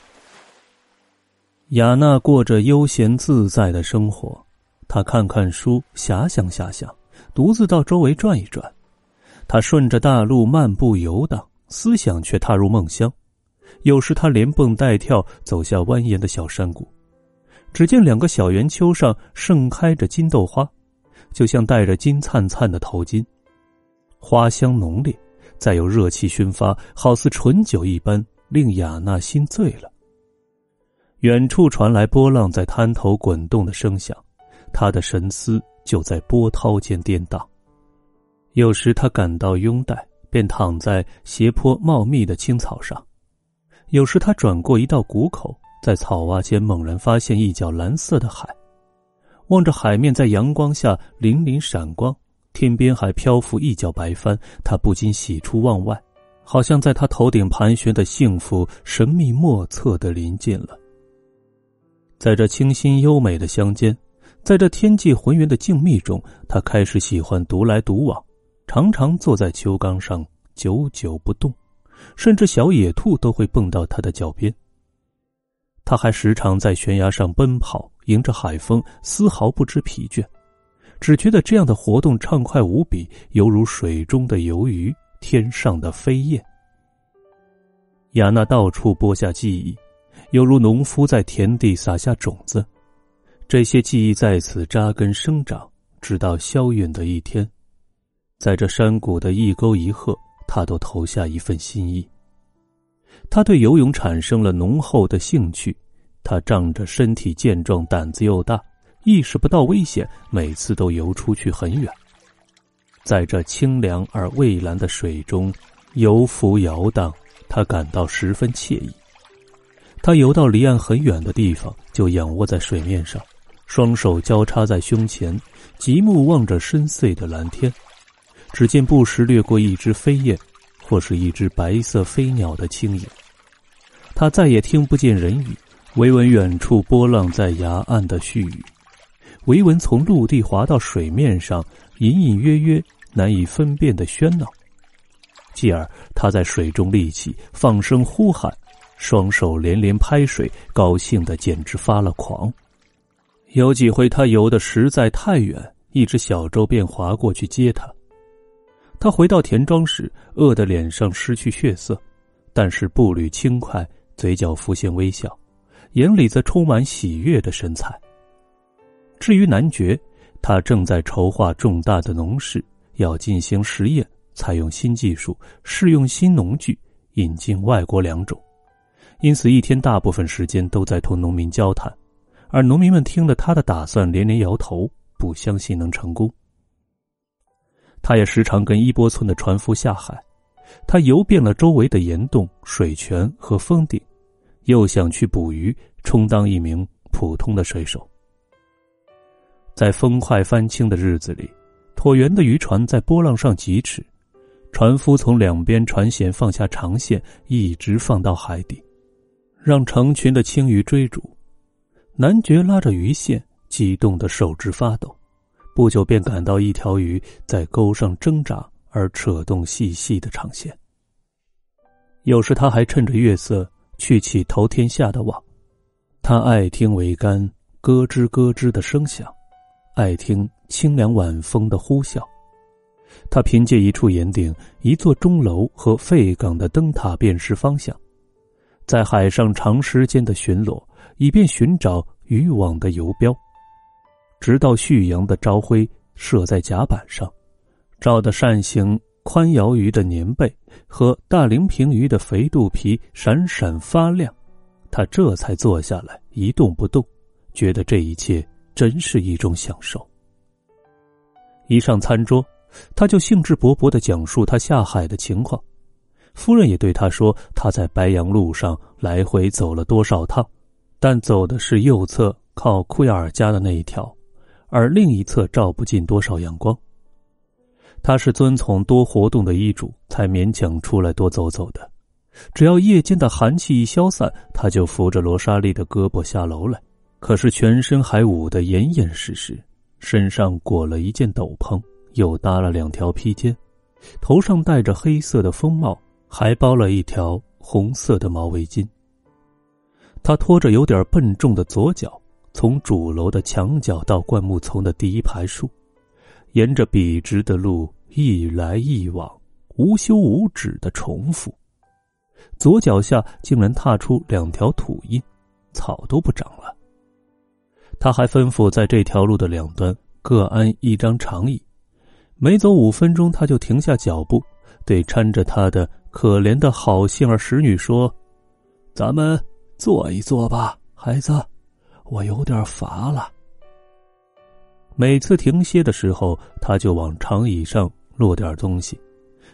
雅娜过着悠闲自在的生活，她看看书，遐想遐想。独自到周围转一转，他顺着大路漫步游荡，思想却踏入梦乡。有时他连蹦带跳走下蜿蜒的小山谷，只见两个小圆丘上盛开着金豆花，就像戴着金灿灿的头巾，花香浓烈，再有热气熏发，好似醇酒一般，令雅娜心醉了。远处传来波浪在滩头滚动的声响，他的神思。就在波涛间颠荡，有时他感到拥戴，便躺在斜坡茂密的青草上；有时他转过一道谷口，在草洼间猛然发现一角蓝色的海，望着海面在阳光下粼粼闪光，天边还漂浮一角白帆，他不禁喜出望外，好像在他头顶盘旋的幸福神秘莫测的临近了。在这清新优美的乡间。在这天际浑圆的静谧中，他开始喜欢独来独往，常常坐在秋岗上久久不动，甚至小野兔都会蹦到他的脚边。他还时常在悬崖上奔跑，迎着海风，丝毫不知疲倦，只觉得这样的活动畅快无比，犹如水中的游鱼，天上的飞燕。雅娜到处播下记忆，犹如农夫在田地撒下种子。这些记忆在此扎根生长，直到萧远的一天，在这山谷的一沟一壑，他都投下一份心意。他对游泳产生了浓厚的兴趣。他仗着身体健壮，胆子又大，意识不到危险，每次都游出去很远，在这清凉而蔚蓝的水中游浮摇荡，他感到十分惬意。他游到离岸很远的地方，就仰卧在水面上。双手交叉在胸前，极目望着深邃的蓝天，只见不时掠过一只飞燕，或是一只白色飞鸟的轻影。他再也听不见人语，唯闻远处波浪在崖岸的絮语，唯闻从陆地滑到水面上隐隐约约难以分辨的喧闹。继而他在水中立起，放声呼喊，双手连连拍水，高兴的简直发了狂。有几回，他游的实在太远，一只小舟便划过去接他。他回到田庄时，饿得脸上失去血色，但是步履轻快，嘴角浮现微笑，眼里则充满喜悦的神采。至于男爵，他正在筹划重大的农事，要进行实验，采用新技术，试用新农具，引进外国良种，因此一天大部分时间都在同农民交谈。而农民们听了他的打算，连连摇头，不相信能成功。他也时常跟伊波村的船夫下海，他游遍了周围的岩洞、水泉和峰顶，又想去捕鱼，充当一名普通的水手。在风快翻轻的日子里，椭圆的渔船在波浪上疾驰，船夫从两边船舷放下长线，一直放到海底，让成群的青鱼追逐。男爵拉着鱼线，激动的手指发抖，不久便感到一条鱼在钩上挣扎，而扯动细细的长线。有时他还趁着月色去起头天下的网，他爱听桅杆咯吱咯吱的声响，爱听清凉晚风的呼啸。他凭借一处岩顶、一座钟楼和废港的灯塔辨识方向，在海上长时间的巡逻。以便寻找渔网的游标，直到旭阳的朝晖射在甲板上，照得扇形宽摇鱼的年背和大鳞平鱼的肥肚皮闪闪发亮，他这才坐下来一动不动，觉得这一切真是一种享受。一上餐桌，他就兴致勃勃的讲述他下海的情况。夫人也对他说，他在白杨路上来回走了多少趟，但走的是右侧靠库亚尔家的那一条，而另一侧照不进多少阳光。他是遵从多活动的医嘱，才勉强出来多走走的。只要夜间的寒气一消散，他就扶着罗莎莉的胳膊下楼来。可是全身还捂得严严实实，身上裹了一件斗篷，又搭了两条披肩，头上戴着黑色的风帽，还包了一条红色的毛围巾。他拖着有点笨重的左脚，从主楼的墙角到灌木丛的第一排树。沿着笔直的路一来一往，无休无止的重复。左脚下竟然踏出两条土印，草都不长了。他还吩咐在这条路的两端各安一张长椅，每走五分钟他就停下脚步，对搀着他的可怜的好心儿使女说：“咱们坐一坐吧，孩子，我有点乏了。”每次停歇的时候，他就往长椅上落点东西，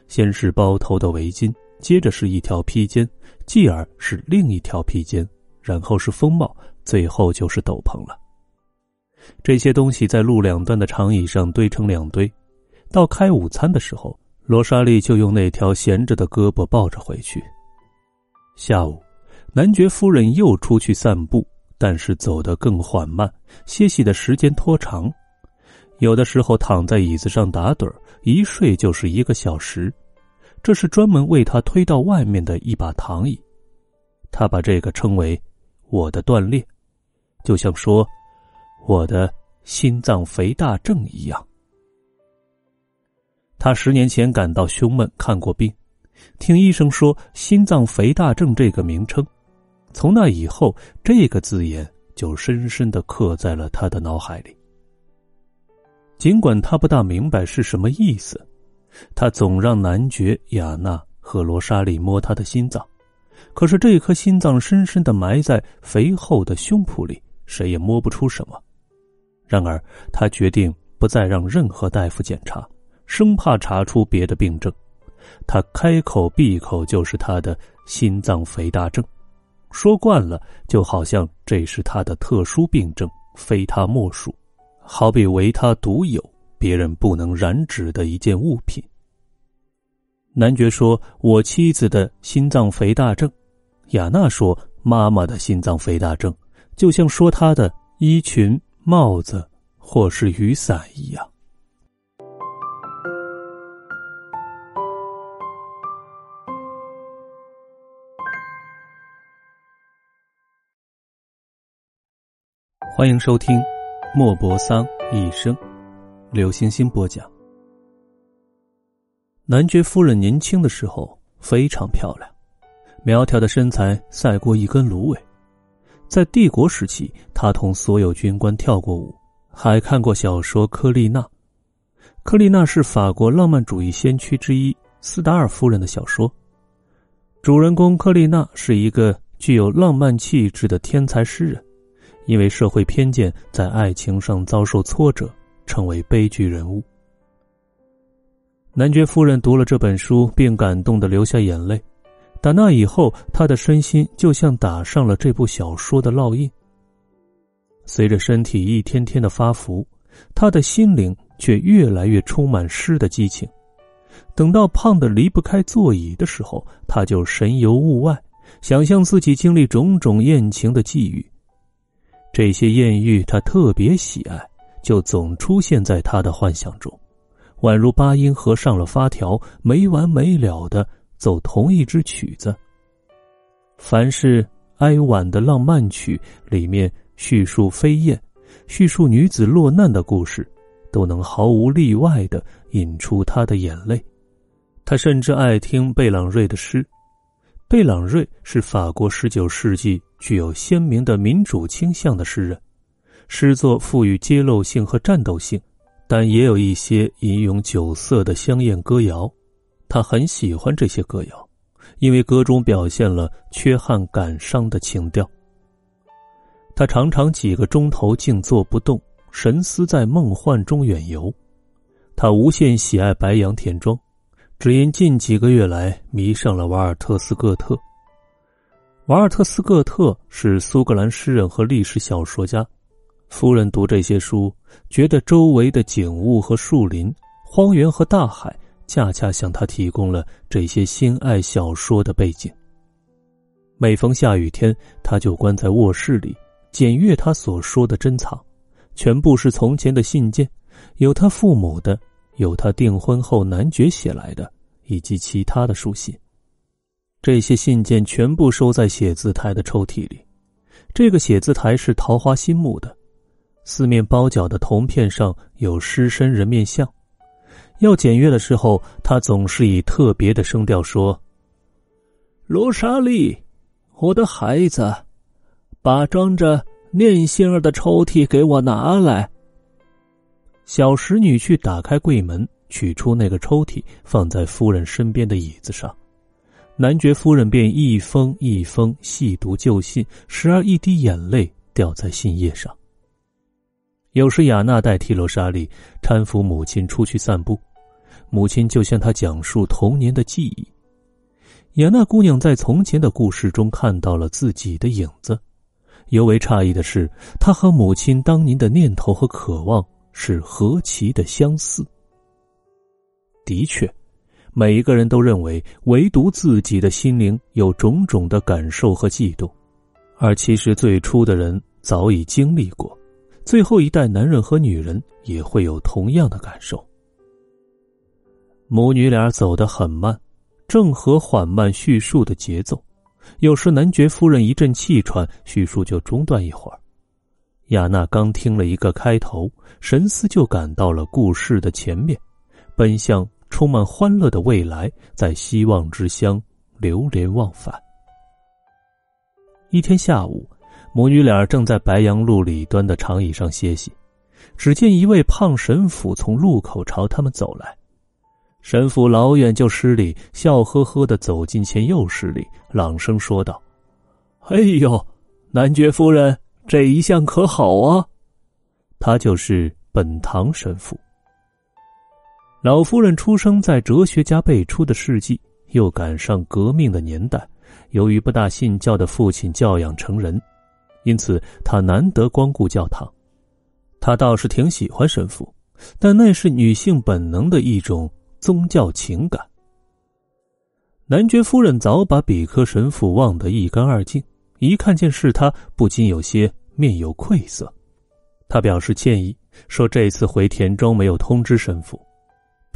先是包头的围巾，接着是一条披肩，继而是另一条披肩，然后是风帽，最后就是斗篷了。这些东西在路两端的长椅上堆成两堆。到开午餐的时候，罗莎莉就用那条闲着的胳膊抱着回去。下午，男爵夫人又出去散步，但是走得更缓慢，歇息的时间拖长。有的时候躺在椅子上打盹，一睡就是一个小时。这是专门为他推到外面的一把躺椅，他把这个称为“我的锻炼”，就像说“我的心脏肥大症”一样。他十年前感到胸闷，看过病，听医生说“心脏肥大症”这个名称，从那以后，这个字眼就深深的刻在了他的脑海里。尽管他不大明白是什么意思，他总让男爵雅娜和罗莎莉摸他的心脏，可是这颗心脏深深的埋在肥厚的胸脯里，谁也摸不出什么。然而，他决定不再让任何大夫检查，生怕查出别的病症。他开口闭口就是他的心脏肥大症，说惯了，就好像这是他的特殊病症，非他莫属。好比唯他独有、别人不能染指的一件物品。男爵说：“我妻子的心脏肥大症。”雅娜说：“妈妈的心脏肥大症，就像说她的衣裙、帽子或是雨伞一样。”欢迎收听。莫泊桑一生，刘星星播讲。男爵夫人年轻的时候非常漂亮，苗条的身材赛过一根芦苇。在帝国时期，她同所有军官跳过舞，还看过小说《科丽娜》。科丽娜是法国浪漫主义先驱之一斯达尔夫人的小说。主人公科丽娜是一个具有浪漫气质的天才诗人。因为社会偏见，在爱情上遭受挫折，成为悲剧人物。男爵夫人读了这本书，并感动的流下眼泪。打那以后，他的身心就像打上了这部小说的烙印。随着身体一天天的发福，他的心灵却越来越充满诗的激情。等到胖的离不开座椅的时候，他就神游物外，想象自己经历种种艳情的际遇。这些艳遇他特别喜爱，就总出现在他的幻想中，宛如八音盒上了发条，没完没了的奏同一支曲子。凡是哀婉的浪漫曲，里面叙述飞燕、叙述女子落难的故事，都能毫无例外的引出他的眼泪。他甚至爱听贝朗瑞的诗。贝朗瑞是法国十九世纪具有鲜明的民主倾向的诗人，诗作富予揭露性和战斗性，但也有一些吟咏酒色的香艳歌谣。他很喜欢这些歌谣，因为歌中表现了缺憾感伤的情调。他常常几个钟头静坐不动，神思在梦幻中远游。他无限喜爱白杨田庄，只因近几个月来迷上了瓦尔特斯·戈特。瓦尔特斯·戈特是苏格兰诗人和历史小说家。夫人读这些书，觉得周围的景物和树林、荒原和大海，恰恰向他提供了这些心爱小说的背景。每逢下雨天，他就关在卧室里。检阅他所说的珍藏，全部是从前的信件，有他父母的，有他订婚后男爵写来的，以及其他的书信。这些信件全部收在写字台的抽屉里。这个写字台是桃花心木的，四面包角的铜片上有狮身人面像。要检阅的时候，他总是以特别的声调说：“罗莎莉，我的孩子。”把装着念心儿的抽屉给我拿来。小使女去打开柜门，取出那个抽屉，放在夫人身边的椅子上。男爵夫人便一封一封细读旧信，时而一滴眼泪掉在信页上。有时雅娜代替罗莎莉搀扶母亲出去散步，母亲就向她讲述童年的记忆。雅娜姑娘在从前的故事中看到了自己的影子。尤为诧异的是，她和母亲当年的念头和渴望是何其的相似。的确，每一个人都认为，唯独自己的心灵有种种的感受和悸动，而其实最初的人早已经历过，最后一代男人和女人也会有同样的感受。母女俩走得很慢，正合缓慢叙述的节奏。有时男爵夫人一阵气喘，叙述就中断一会儿。亚娜刚听了一个开头，神思就赶到了故事的前面，奔向充满欢乐的未来，在希望之乡流连忘返。一天下午，母女俩正在白杨路里端的长椅上歇息，只见一位胖神父从路口朝他们走来。神父老远就施礼，笑呵呵的走近前又施礼，朗声说道：“哎呦，男爵夫人这一向可好啊？”他就是本堂神父。老夫人出生在哲学家辈出的世纪，又赶上革命的年代，由于不大信教的父亲教养成人，因此她难得光顾教堂。他倒是挺喜欢神父，但那是女性本能的一种。宗教情感。男爵夫人早把比克神父忘得一干二净，一看见是他，不禁有些面有愧色。他表示歉意，说这次回田中没有通知神父。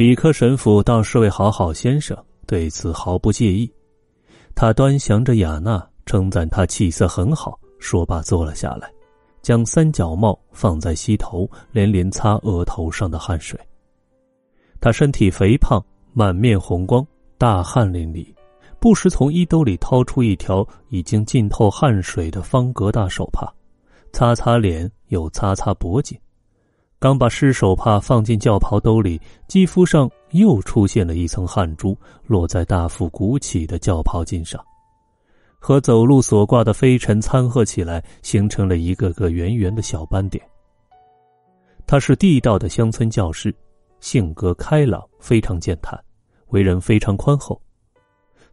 比克神父倒是位好好先生，对此毫不介意。他端详着雅娜，称赞她气色很好。说罢，坐了下来，将三角帽放在膝头，连连擦额头上的汗水。他身体肥胖，满面红光，大汗淋漓，不时从衣兜里掏出一条已经浸透汗水的方格大手帕，擦擦脸，又擦擦脖颈。刚把湿手帕放进轿袍兜里，肌肤上又出现了一层汗珠，落在大腹鼓起的轿袍襟上，和走路所挂的飞尘参合起来，形成了一个个圆圆的小斑点。他是地道的乡村教师。性格开朗，非常健谈，为人非常宽厚。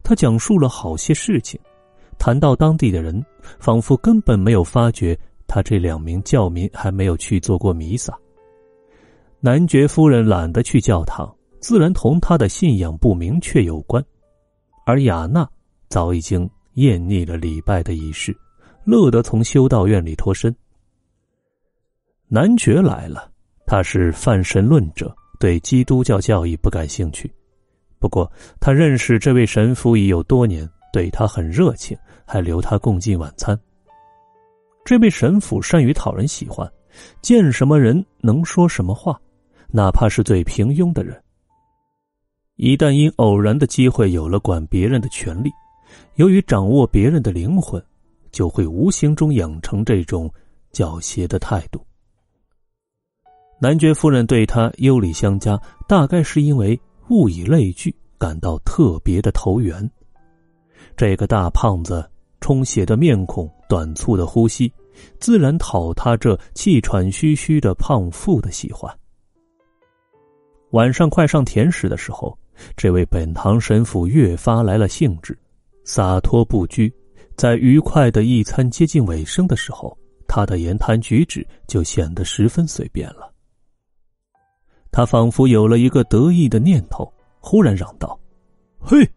他讲述了好些事情，谈到当地的人，仿佛根本没有发觉他这两名教民还没有去做过弥撒。男爵夫人懒得去教堂，自然同他的信仰不明确有关。而雅娜早已经厌腻了礼拜的仪式，乐得从修道院里脱身。男爵来了，他是泛神论者。对基督教教义不感兴趣，不过他认识这位神父已有多年，对他很热情，还留他共进晚餐。这位神父善于讨人喜欢，见什么人能说什么话，哪怕是最平庸的人。一旦因偶然的机会有了管别人的权利，由于掌握别人的灵魂，就会无形中养成这种狡黠的态度。男爵夫人对他优礼相加，大概是因为物以类聚，感到特别的投缘。这个大胖子充血的面孔、短促的呼吸，自然讨他这气喘吁吁的胖妇的喜欢。晚上快上甜食的时候，这位本堂神父越发来了兴致，洒脱不拘。在愉快的一餐接近尾声的时候，他的言谈举止就显得十分随便了。他仿佛有了一个得意的念头，忽然嚷道：“嘿，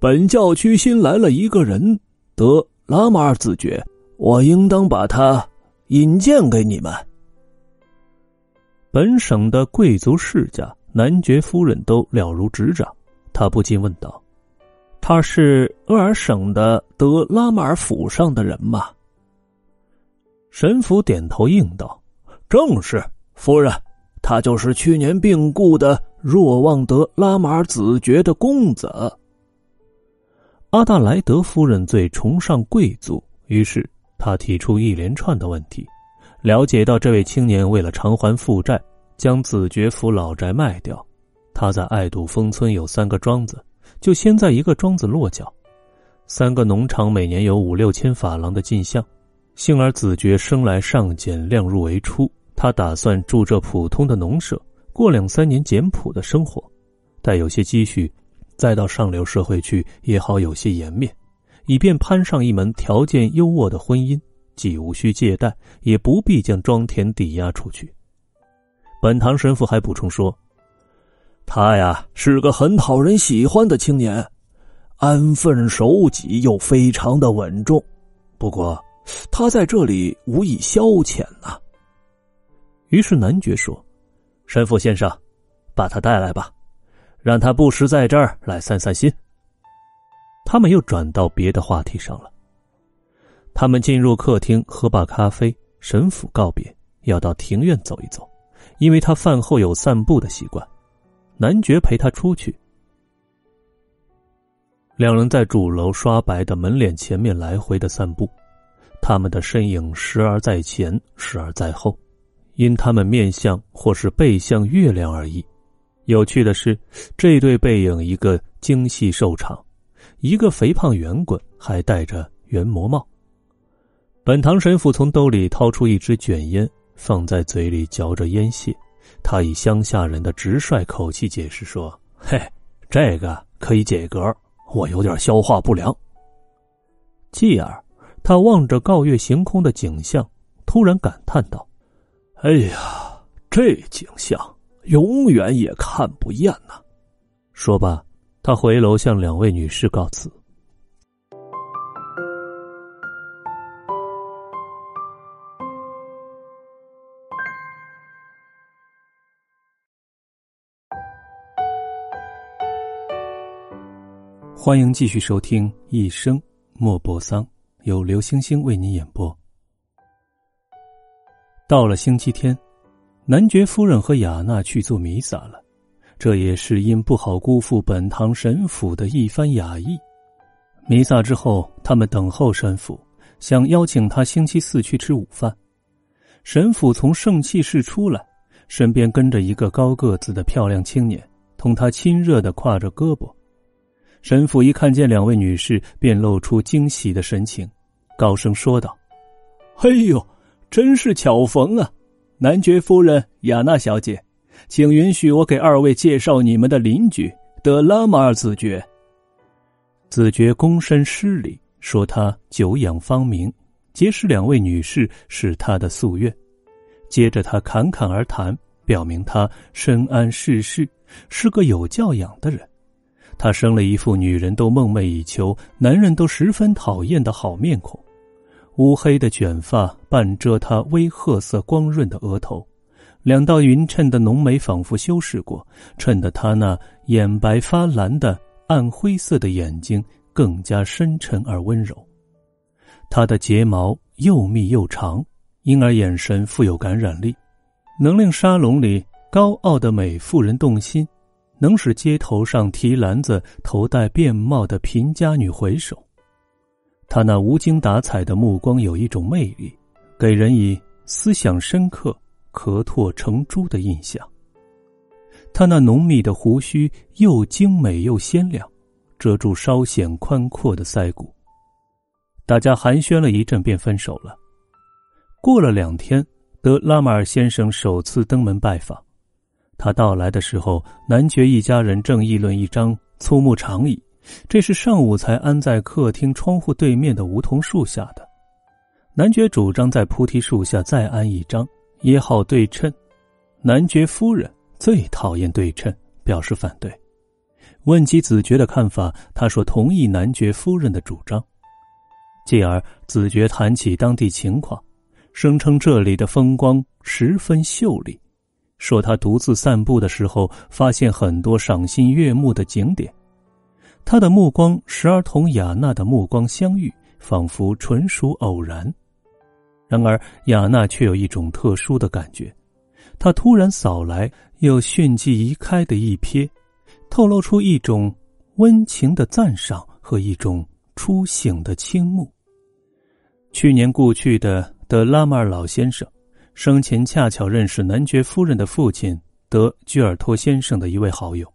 本教区新来了一个人，得拉马尔子爵，我应当把他引荐给你们。”本省的贵族世家、男爵夫人都了如指掌，他不禁问道。他是鄂尔省的德拉马尔府上的人吗？神父点头应道：“正是，夫人，他就是去年病故的若望德拉马尔子爵的公子。”阿达莱德夫人最崇尚贵族，于是他提出一连串的问题，了解到这位青年为了偿还负债，将子爵府老宅卖掉。他在爱杜峰村有三个庄子。就先在一个庄子落脚，三个农场每年有五六千法郎的进项。幸而子爵生来尚俭，量入为出。他打算住这普通的农舍，过两三年简朴的生活，待有些积蓄，再到上流社会去，也好有些颜面，以便攀上一门条件优渥的婚姻，既无需借贷，也不必将庄田抵押出去。本堂神父还补充说。他呀是个很讨人喜欢的青年，安分守己又非常的稳重。不过，他在这里无以消遣呐。于是男爵说：“神父先生，把他带来吧，让他不时在这儿来散散心。”他们又转到别的话题上了。他们进入客厅喝罢咖啡，神父告别，要到庭院走一走，因为他饭后有散步的习惯。男爵陪他出去，两人在主楼刷白的门脸前面来回的散步，他们的身影时而在前，时而在后，因他们面向或是背向月亮而已。有趣的是，这对背影，一个精细瘦长，一个肥胖圆滚，还戴着圆魔帽。本堂神父从兜里掏出一支卷烟，放在嘴里嚼着烟屑。他以乡下人的直率口气解释说：“嘿，这个可以解嗝，我有点消化不良。”继而，他望着皓月行空的景象，突然感叹道：“哎呀，这景象永远也看不厌呐！”说罢，他回楼向两位女士告辞。欢迎继续收听《一生莫泊桑》，由刘星星为您演播。到了星期天，男爵夫人和雅娜去做弥撒了，这也是因不好辜负本堂神父的一番雅意。弥撒之后，他们等候神父，想邀请他星期四去吃午饭。神父从圣器室出来，身边跟着一个高个子的漂亮青年，同他亲热的挎着胳膊。神父一看见两位女士，便露出惊喜的神情，高声说道：“哎呦，真是巧逢啊！男爵夫人雅娜小姐，请允许我给二位介绍你们的邻居德拉马尔子爵。”子爵躬身施礼，说他久仰芳名，结识两位女士是他的夙愿。接着他侃侃而谈，表明他深谙世事，是个有教养的人。她生了一副女人都梦寐以求、男人都十分讨厌的好面孔，乌黑的卷发半遮他微褐色光润的额头，两道匀称的浓眉仿佛修饰过，衬得他那眼白发蓝的暗灰色的眼睛更加深沉而温柔。她的睫毛又密又长，因而眼神富有感染力，能令沙龙里高傲的美妇人动心。能使街头上提篮子、头戴便帽的贫家女回首，他那无精打采的目光有一种魅力，给人以思想深刻、咳唾成珠的印象。他那浓密的胡须又精美又鲜亮，遮住稍显宽阔的腮骨。大家寒暄了一阵，便分手了。过了两天，德拉马尔先生首次登门拜访。他到来的时候，男爵一家人正议论一张粗木长椅，这是上午才安在客厅窗户对面的梧桐树下的。男爵主张在菩提树下再安一张，也好对称。男爵夫人最讨厌对称，表示反对。问及子爵的看法，他说同意男爵夫人的主张。继而，子爵谈起当地情况，声称这里的风光十分秀丽。说他独自散步的时候，发现很多赏心悦目的景点，他的目光时而同雅娜的目光相遇，仿佛纯属偶然。然而雅娜却有一种特殊的感觉，他突然扫来又迅即移开的一瞥，透露出一种温情的赞赏和一种初醒的倾慕。去年故去的德拉马尔老先生。生前恰巧认识男爵夫人的父亲德居尔托先生的一位好友，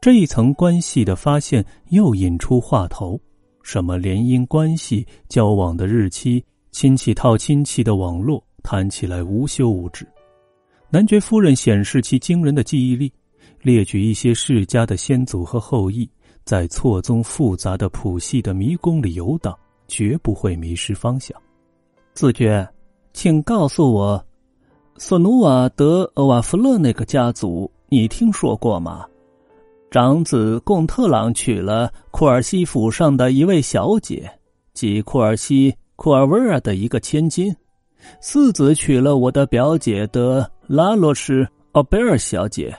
这一层关系的发现又引出话头，什么联姻关系、交往的日期、亲戚套亲戚的网络，谈起来无休无止。男爵夫人显示其惊人的记忆力，列举一些世家的先祖和后裔，在错综复杂的谱系的迷宫里游荡，绝不会迷失方向。自觉。请告诉我，索努瓦德·瓦夫勒那个家族，你听说过吗？长子贡特朗娶了库尔西府上的一位小姐，即库尔西库尔维尔的一个千金；四子娶了我的表姐德拉罗什奥贝尔小姐。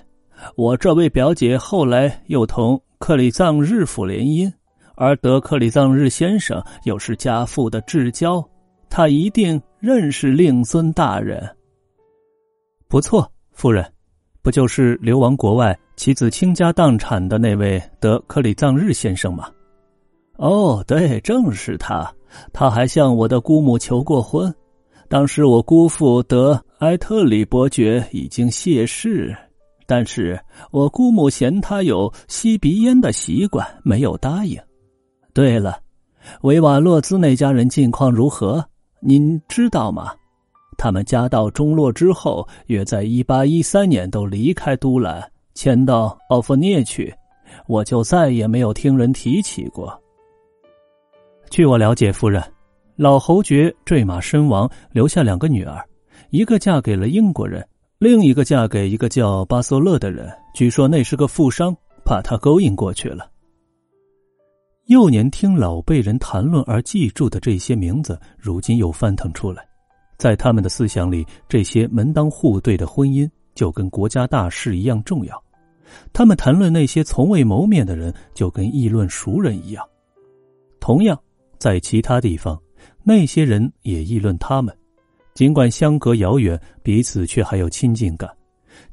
我这位表姐后来又同克里藏日府联姻，而德克里藏日先生又是家父的至交。他一定认识令尊大人。不错，夫人，不就是流亡国外、妻子倾家荡产的那位德克里藏日先生吗？哦，对，正是他。他还向我的姑母求过婚。当时我姑父德埃特里伯爵已经谢世，但是我姑母嫌他有吸鼻烟的习惯，没有答应。对了，维瓦洛兹那家人近况如何？您知道吗？他们家道中落之后，约在一八一三年都离开都兰，迁到奥弗涅去，我就再也没有听人提起过。据我了解，夫人，老侯爵坠马身亡，留下两个女儿，一个嫁给了英国人，另一个嫁给一个叫巴索勒的人。据说那是个富商，把他勾引过去了。幼年听老辈人谈论而记住的这些名字，如今又翻腾出来，在他们的思想里，这些门当户对的婚姻就跟国家大事一样重要。他们谈论那些从未谋面的人，就跟议论熟人一样。同样，在其他地方，那些人也议论他们，尽管相隔遥远，彼此却还有亲近感，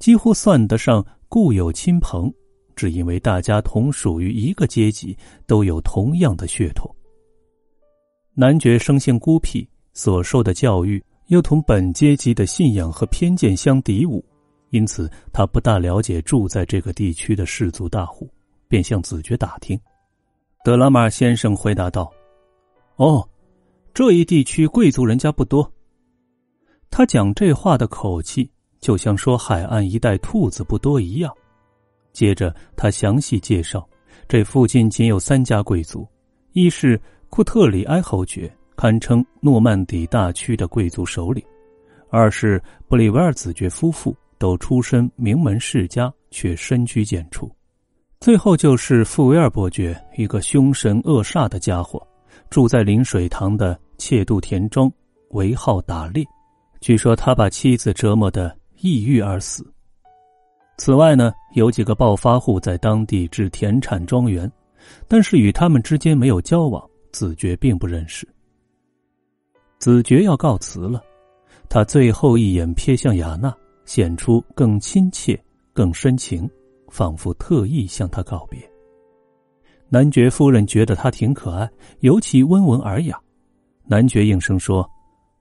几乎算得上故友亲朋。只因为大家同属于一个阶级，都有同样的血统。男爵生性孤僻，所受的教育又同本阶级的信仰和偏见相抵伍，因此他不大了解住在这个地区的士族大户，便向子爵打听。德拉马先生回答道：“哦，这一地区贵族人家不多。”他讲这话的口气，就像说海岸一带兔子不多一样。接着，他详细介绍，这附近仅有三家贵族：一是库特里埃侯爵，堪称诺曼底大区的贵族首领；二是布里维尔子爵夫妇，都出身名门世家，却深居简出；最后就是富维尔伯爵，一个凶神恶煞的家伙，住在临水塘的切杜田庄，为好打猎。据说他把妻子折磨得抑郁而死。此外呢，有几个暴发户在当地置田产庄园，但是与他们之间没有交往，子爵并不认识。子爵要告辞了，他最后一眼瞥向雅娜，显出更亲切、更深情，仿佛特意向他告别。男爵夫人觉得他挺可爱，尤其温文尔雅。男爵应声说：“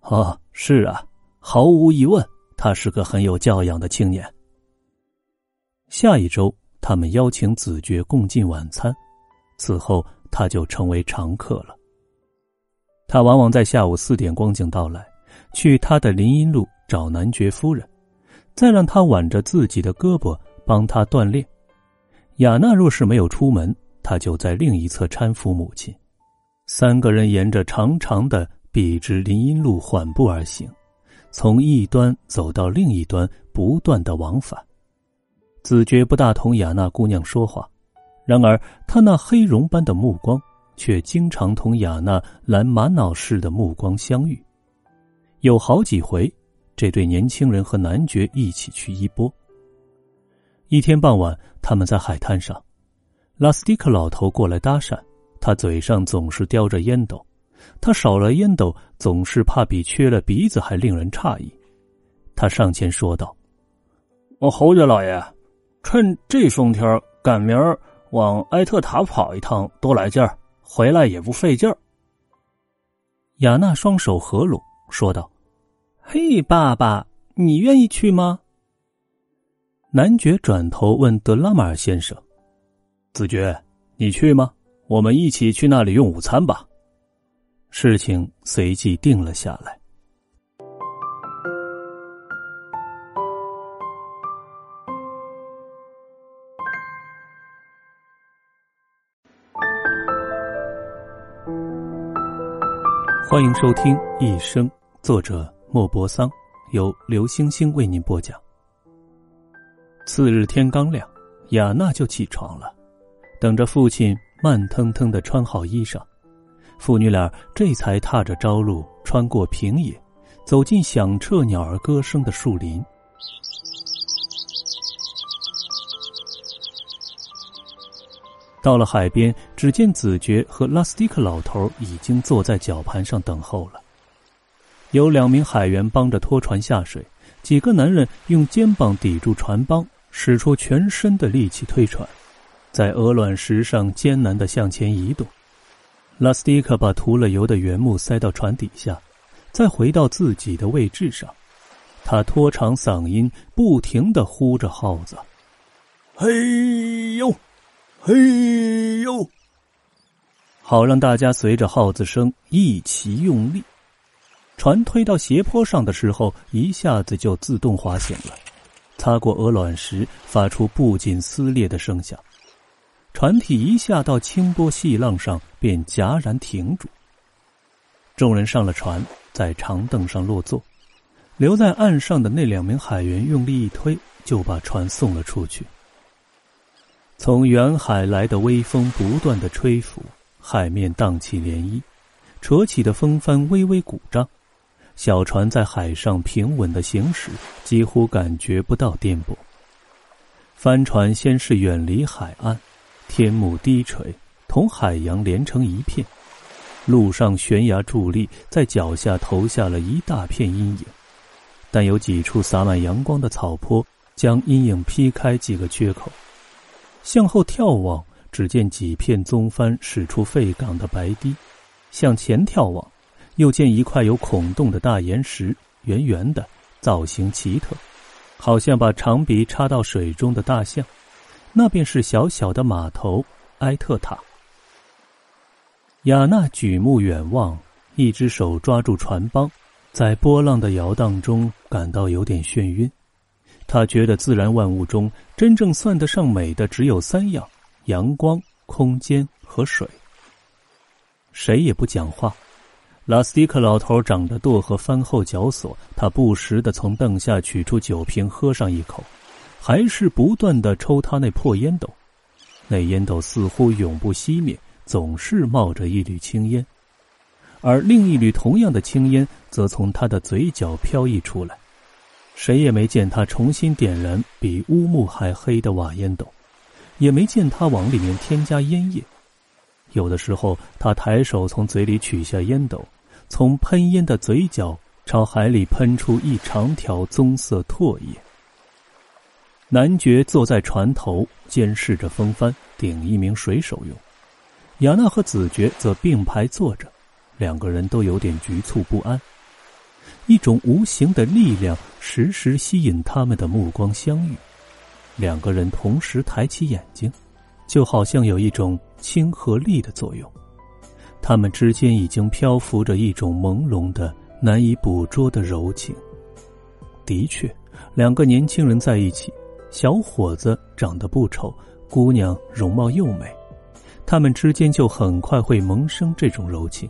哦，是啊，毫无疑问，他是个很有教养的青年。”下一周，他们邀请子爵共进晚餐。此后他就成为常客了。他往往在下午四点光景到来，去他的林荫路找男爵夫人，再让他挽着自己的胳膊帮他锻炼。雅娜若是没有出门，他就在另一侧搀扶母亲。三个人沿着长长的笔直林荫路缓步而行，从一端走到另一端，不断的往返。子爵不大同雅娜姑娘说话，然而他那黑绒般的目光却经常同雅娜蓝玛瑙似的目光相遇。有好几回，这对年轻人和男爵一起去一波。一天傍晚，他们在海滩上，拉斯蒂克老头过来搭讪。他嘴上总是叼着烟斗，他少了烟斗，总是怕比缺了鼻子还令人诧异。他上前说道：“我侯爵老爷，趁这霜天赶明儿往埃特塔跑一趟，多来劲儿，回来也不费劲儿。”雅娜双手合拢，说道：“嘿，爸爸，你愿意去吗？”男爵转头问德拉马尔先生：“子爵，你去吗？”我们一起去那里用午餐吧。事情随即定了下来。欢迎收听《一生》，作者莫泊桑，由刘星星为您播讲。次日天刚亮，雅娜就起床了，等着父亲。慢腾腾的穿好衣裳，父女俩这才踏着朝露穿过平野，走进响彻鸟儿歌声的树林。到了海边，只见子爵和拉斯蒂克老头已经坐在绞盘上等候了。有两名海员帮着拖船下水，几个男人用肩膀抵住船帮，使出全身的力气推船。在鹅卵石上艰难的向前移动，拉斯蒂克把涂了油的原木塞到船底下，再回到自己的位置上。他拖长嗓音，不停的呼着号子：“嘿呦，嘿呦！”好让大家随着号子声一起用力。船推到斜坡上的时候，一下子就自动滑行了，擦过鹅卵石，发出布锦撕裂的声响。船体一下到清波细浪上，便戛然停住。众人上了船，在长凳上落座，留在岸上的那两名海员用力一推，就把船送了出去。从远海来的微风不断的吹拂，海面荡起涟漪，扯起的风帆微微鼓胀，小船在海上平稳的行驶，几乎感觉不到颠簸。帆船先是远离海岸。天幕低垂，同海洋连成一片。路上悬崖伫立，在脚下投下了一大片阴影。但有几处洒满阳光的草坡，将阴影劈开几个缺口。向后眺望，只见几片棕帆驶出废港的白堤；向前眺望，又见一块有孔洞的大岩石，圆圆的，造型奇特，好像把长鼻插到水中的大象。那便是小小的码头埃特塔。雅娜举目远望，一只手抓住船帮，在波浪的摇荡中感到有点眩晕。他觉得自然万物中真正算得上美的只有三样：阳光、空间和水。谁也不讲话。拉斯蒂克老头长着舵和翻后绞索，他不时的从凳下取出酒瓶喝上一口。还是不断的抽他那破烟斗，那烟斗似乎永不熄灭，总是冒着一缕青烟，而另一缕同样的青烟则从他的嘴角飘逸出来。谁也没见他重新点燃比乌木还黑的瓦烟斗，也没见他往里面添加烟叶。有的时候，他抬手从嘴里取下烟斗，从喷烟的嘴角朝海里喷出一长条棕色唾液。男爵坐在船头，监视着风帆，顶一名水手用。雅娜和子爵则并排坐着，两个人都有点局促不安。一种无形的力量时时吸引他们的目光相遇。两个人同时抬起眼睛，就好像有一种亲和力的作用。他们之间已经漂浮着一种朦胧的、难以捕捉的柔情。的确，两个年轻人在一起，小伙子长得不丑，姑娘容貌又美，他们之间就很快会萌生这种柔情。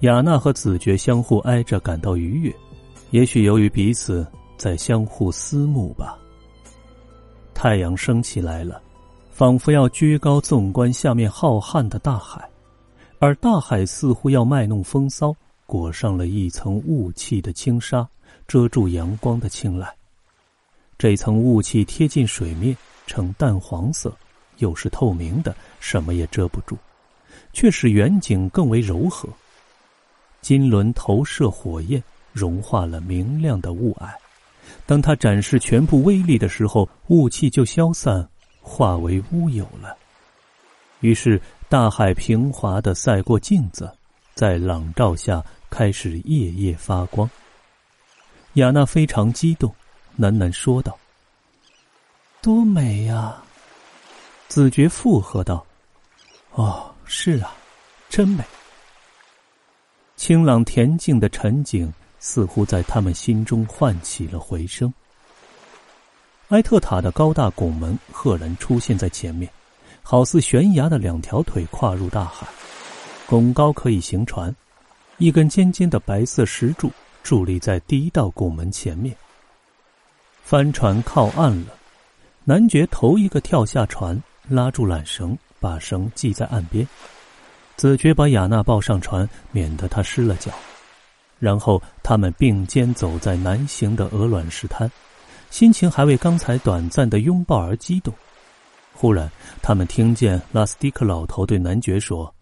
雅娜和子爵相互挨着感到愉悦，也许由于彼此在相互思慕吧。太阳升起来了，仿佛要居高纵观下面浩瀚的大海。而大海似乎要卖弄风骚，裹上了一层雾气的轻纱，遮住阳光的青睐。这层雾气贴近水面，呈淡黄色，又是透明的，什么也遮不住，却使远景更为柔和。金轮投射火焰，融化了明亮的雾霭。当它展示全部威力的时候，雾气就消散，化为乌有了。于是。大海平滑的赛过镜子，在朗照下开始夜夜发光。雅娜非常激动，喃喃说道：“多美呀！”子爵附和道：“哦，是啊，真美。”清朗恬静的沉景似乎在他们心中唤起了回声。埃特塔的高大拱门赫然出现在前面。好似悬崖的两条腿跨入大海，拱高可以行船，一根尖尖的白色石柱伫立在第一道拱门前面。帆船靠岸了，男爵头一个跳下船，拉住缆绳，把绳系在岸边。子爵把雅娜抱上船，免得她湿了脚。然后他们并肩走在南行的鹅卵石滩，心情还为刚才短暂的拥抱而激动。忽然，他们听见拉斯蒂克老头对男爵说：“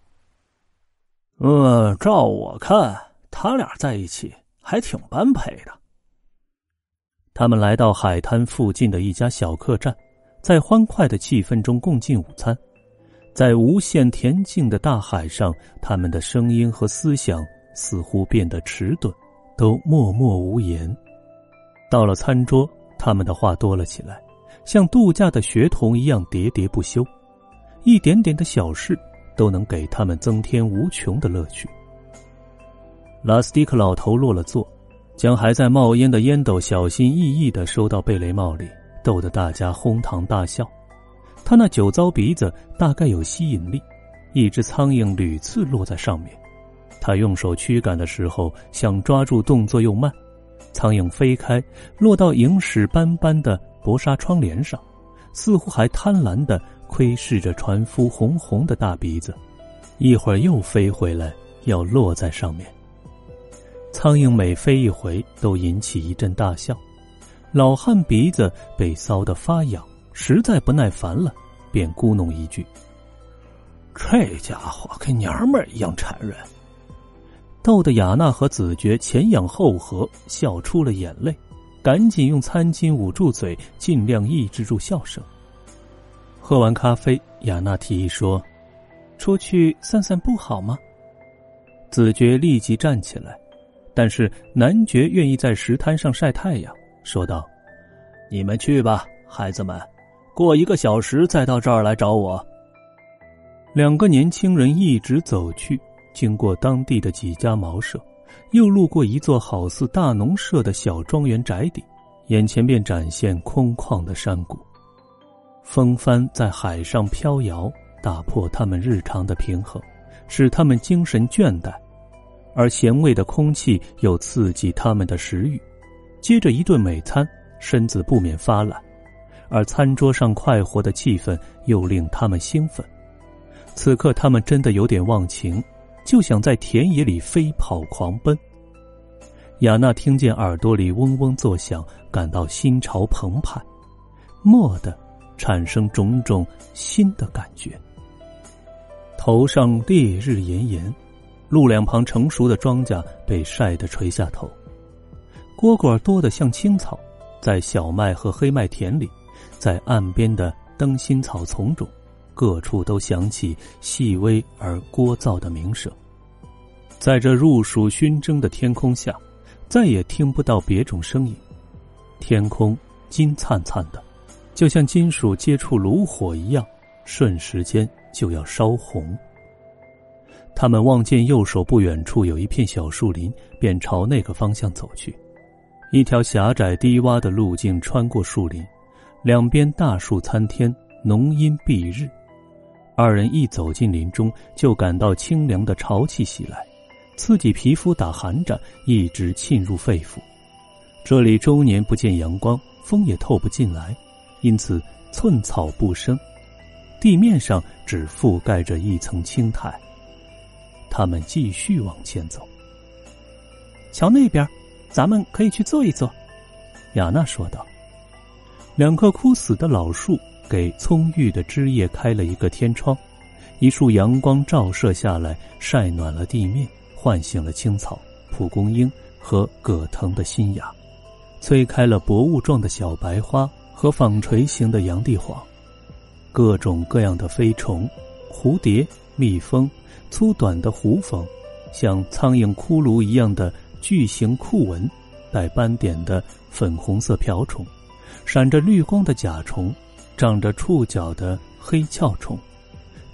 呃，照我看，他俩在一起还挺般配的。”他们来到海滩附近的一家小客栈，在欢快的气氛中共进午餐。在无限恬静的大海上，他们的声音和思想似乎变得迟钝，都默默无言。到了餐桌，他们的话多了起来。像度假的学童一样喋喋不休，一点点的小事都能给他们增添无穷的乐趣。拉斯蒂克老头落了座，将还在冒烟的烟斗小心翼翼的收到贝雷帽里，逗得大家哄堂大笑。他那酒糟鼻子大概有吸引力，一只苍蝇屡次落在上面。他用手驱赶的时候，想抓住，动作又慢，苍蝇飞开，落到影史斑斑的。薄纱窗帘上，似乎还贪婪的窥视着船夫红红的大鼻子，一会儿又飞回来，要落在上面。苍蝇每飞一回，都引起一阵大笑。老汉鼻子被搔得发痒，实在不耐烦了，便咕哝一句：“这家伙跟娘们一样缠人。”逗得雅娜和子爵前仰后合，笑出了眼泪。赶紧用餐巾捂住嘴，尽量抑制住笑声。喝完咖啡，雅娜提议说：“出去散散步好吗？”子爵立即站起来，但是男爵愿意在石滩上晒太阳，说道：“你们去吧，孩子们，过一个小时再到这儿来找我。”两个年轻人一直走去，经过当地的几家茅舍。又路过一座好似大农舍的小庄园宅邸，眼前便展现空旷的山谷。风帆在海上飘摇，打破他们日常的平衡，使他们精神倦怠；而咸味的空气又刺激他们的食欲。接着一顿美餐，身子不免发懒；而餐桌上快活的气氛又令他们兴奋。此刻，他们真的有点忘情。就想在田野里飞跑狂奔。雅娜听见耳朵里嗡嗡作响，感到心潮澎湃，蓦地产生种种新的感觉。头上烈日炎炎，路两旁成熟的庄稼被晒得垂下头，蝈蝈多得像青草，在小麦和黑麦田里，在岸边的灯芯草丛中。各处都响起细微而聒噪的鸣声，在这入暑熏蒸的天空下，再也听不到别种声音。天空金灿灿的，就像金属接触炉火一样，瞬时间就要烧红。他们望见右手不远处有一片小树林，便朝那个方向走去。一条狭窄低洼的路径穿过树林，两边大树参天，浓荫蔽日。二人一走进林中，就感到清凉的潮气袭来，刺激皮肤打寒战，一直沁入肺腑。这里周年不见阳光，风也透不进来，因此寸草不生，地面上只覆盖着一层青苔。他们继续往前走。瞧那边，咱们可以去坐一坐。”雅娜说道。两棵枯死的老树给葱郁的枝叶开了一个天窗，一束阳光照射下来，晒暖了地面，唤醒了青草、蒲公英和葛藤的新芽，催开了薄雾状的小白花和纺锤形的洋地黄，各种各样的飞虫、蝴蝶、蜜蜂。粗短的胡蜂，像苍蝇骷髅一样的巨型酷蚊，带斑点的粉红色瓢虫，闪着绿光的甲虫，长着触角的黑鞘虫，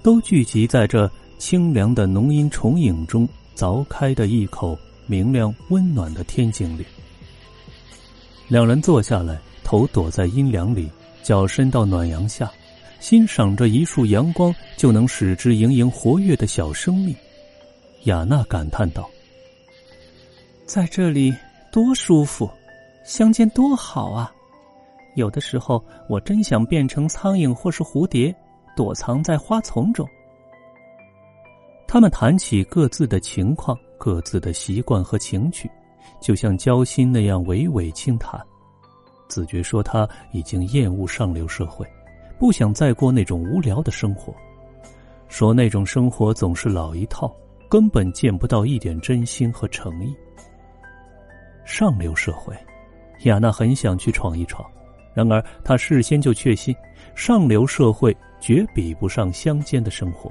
都聚集在这清凉的浓荫虫影中，凿开的一口明亮温暖的天井里。两人坐下来，头躲在阴凉里，脚伸到暖阳下。欣赏着一束阳光就能使之盈盈活跃的小生命，雅娜感叹道：“在这里多舒服，相见多好啊！有的时候我真想变成苍蝇或是蝴蝶，躲藏在花丛中。”他们谈起各自的情况、各自的习惯和情趣，就像交心那样娓娓轻谈。子爵说他已经厌恶上流社会。不想再过那种无聊的生活，说那种生活总是老一套，根本见不到一点真心和诚意。上流社会，亚娜很想去闯一闯，然而他事先就确信，上流社会绝比不上乡间的生活。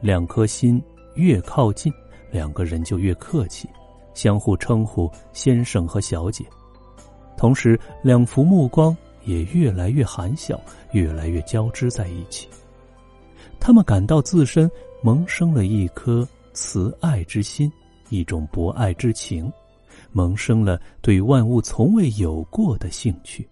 两颗心越靠近，两个人就越客气，相互称呼先生和小姐，同时两幅目光。也越来越含笑，越来越交织在一起。他们感到自身萌生了一颗慈爱之心，一种博爱之情，萌生了对万物从未有过的兴趣。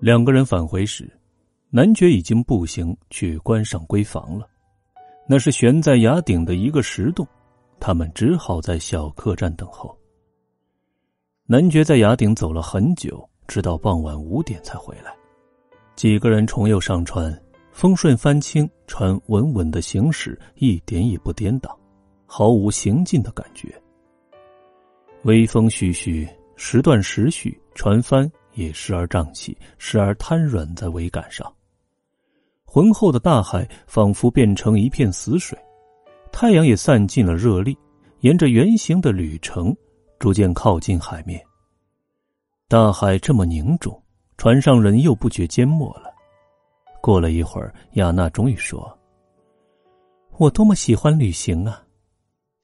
两个人返回时，男爵已经步行去关上闺房了。那是悬在崖顶的一个石洞，他们只好在小客栈等候。男爵在崖顶走了很久，直到傍晚五点才回来。几个人重又上船，风顺帆轻，船稳稳的行驶，一点也不颠倒，毫无行进的感觉。微风徐徐，时断时续，船帆。也时而胀起，时而瘫软在桅杆上。浑厚的大海仿佛变成一片死水，太阳也散尽了热力，沿着圆形的旅程逐渐靠近海面。大海这么凝重，船上人又不觉缄默了。过了一会儿，亚娜终于说：“我多么喜欢旅行啊！”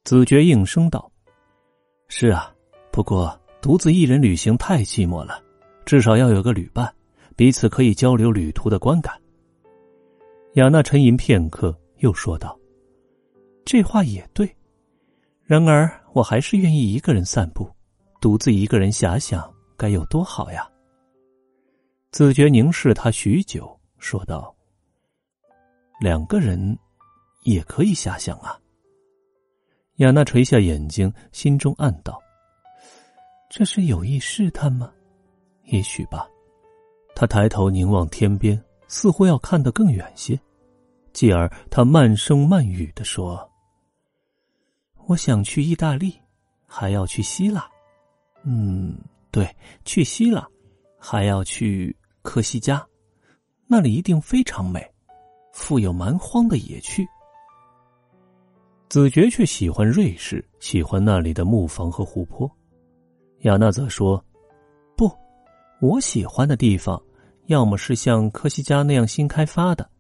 子爵应声道：“是啊，不过独自一人旅行太寂寞了。”至少要有个旅伴，彼此可以交流旅途的观感。亚娜沉吟片刻，又说道：“这话也对，然而我还是愿意一个人散步，独自一个人遐想该有多好呀。”子爵凝视他许久，说道：“两个人也可以遐想啊。”亚娜垂下眼睛，心中暗道：“这是有意试探吗？”也许吧，他抬头凝望天边，似乎要看得更远些。继而，他慢声慢语的说：“我想去意大利，还要去希腊。嗯，对，去希腊，还要去科西嘉，那里一定非常美，富有蛮荒的野趣。”子爵却喜欢瑞士，喜欢那里的木房和湖泊。亚娜则说。不我喜欢的地方，要么是像科西嘉那样新开发的，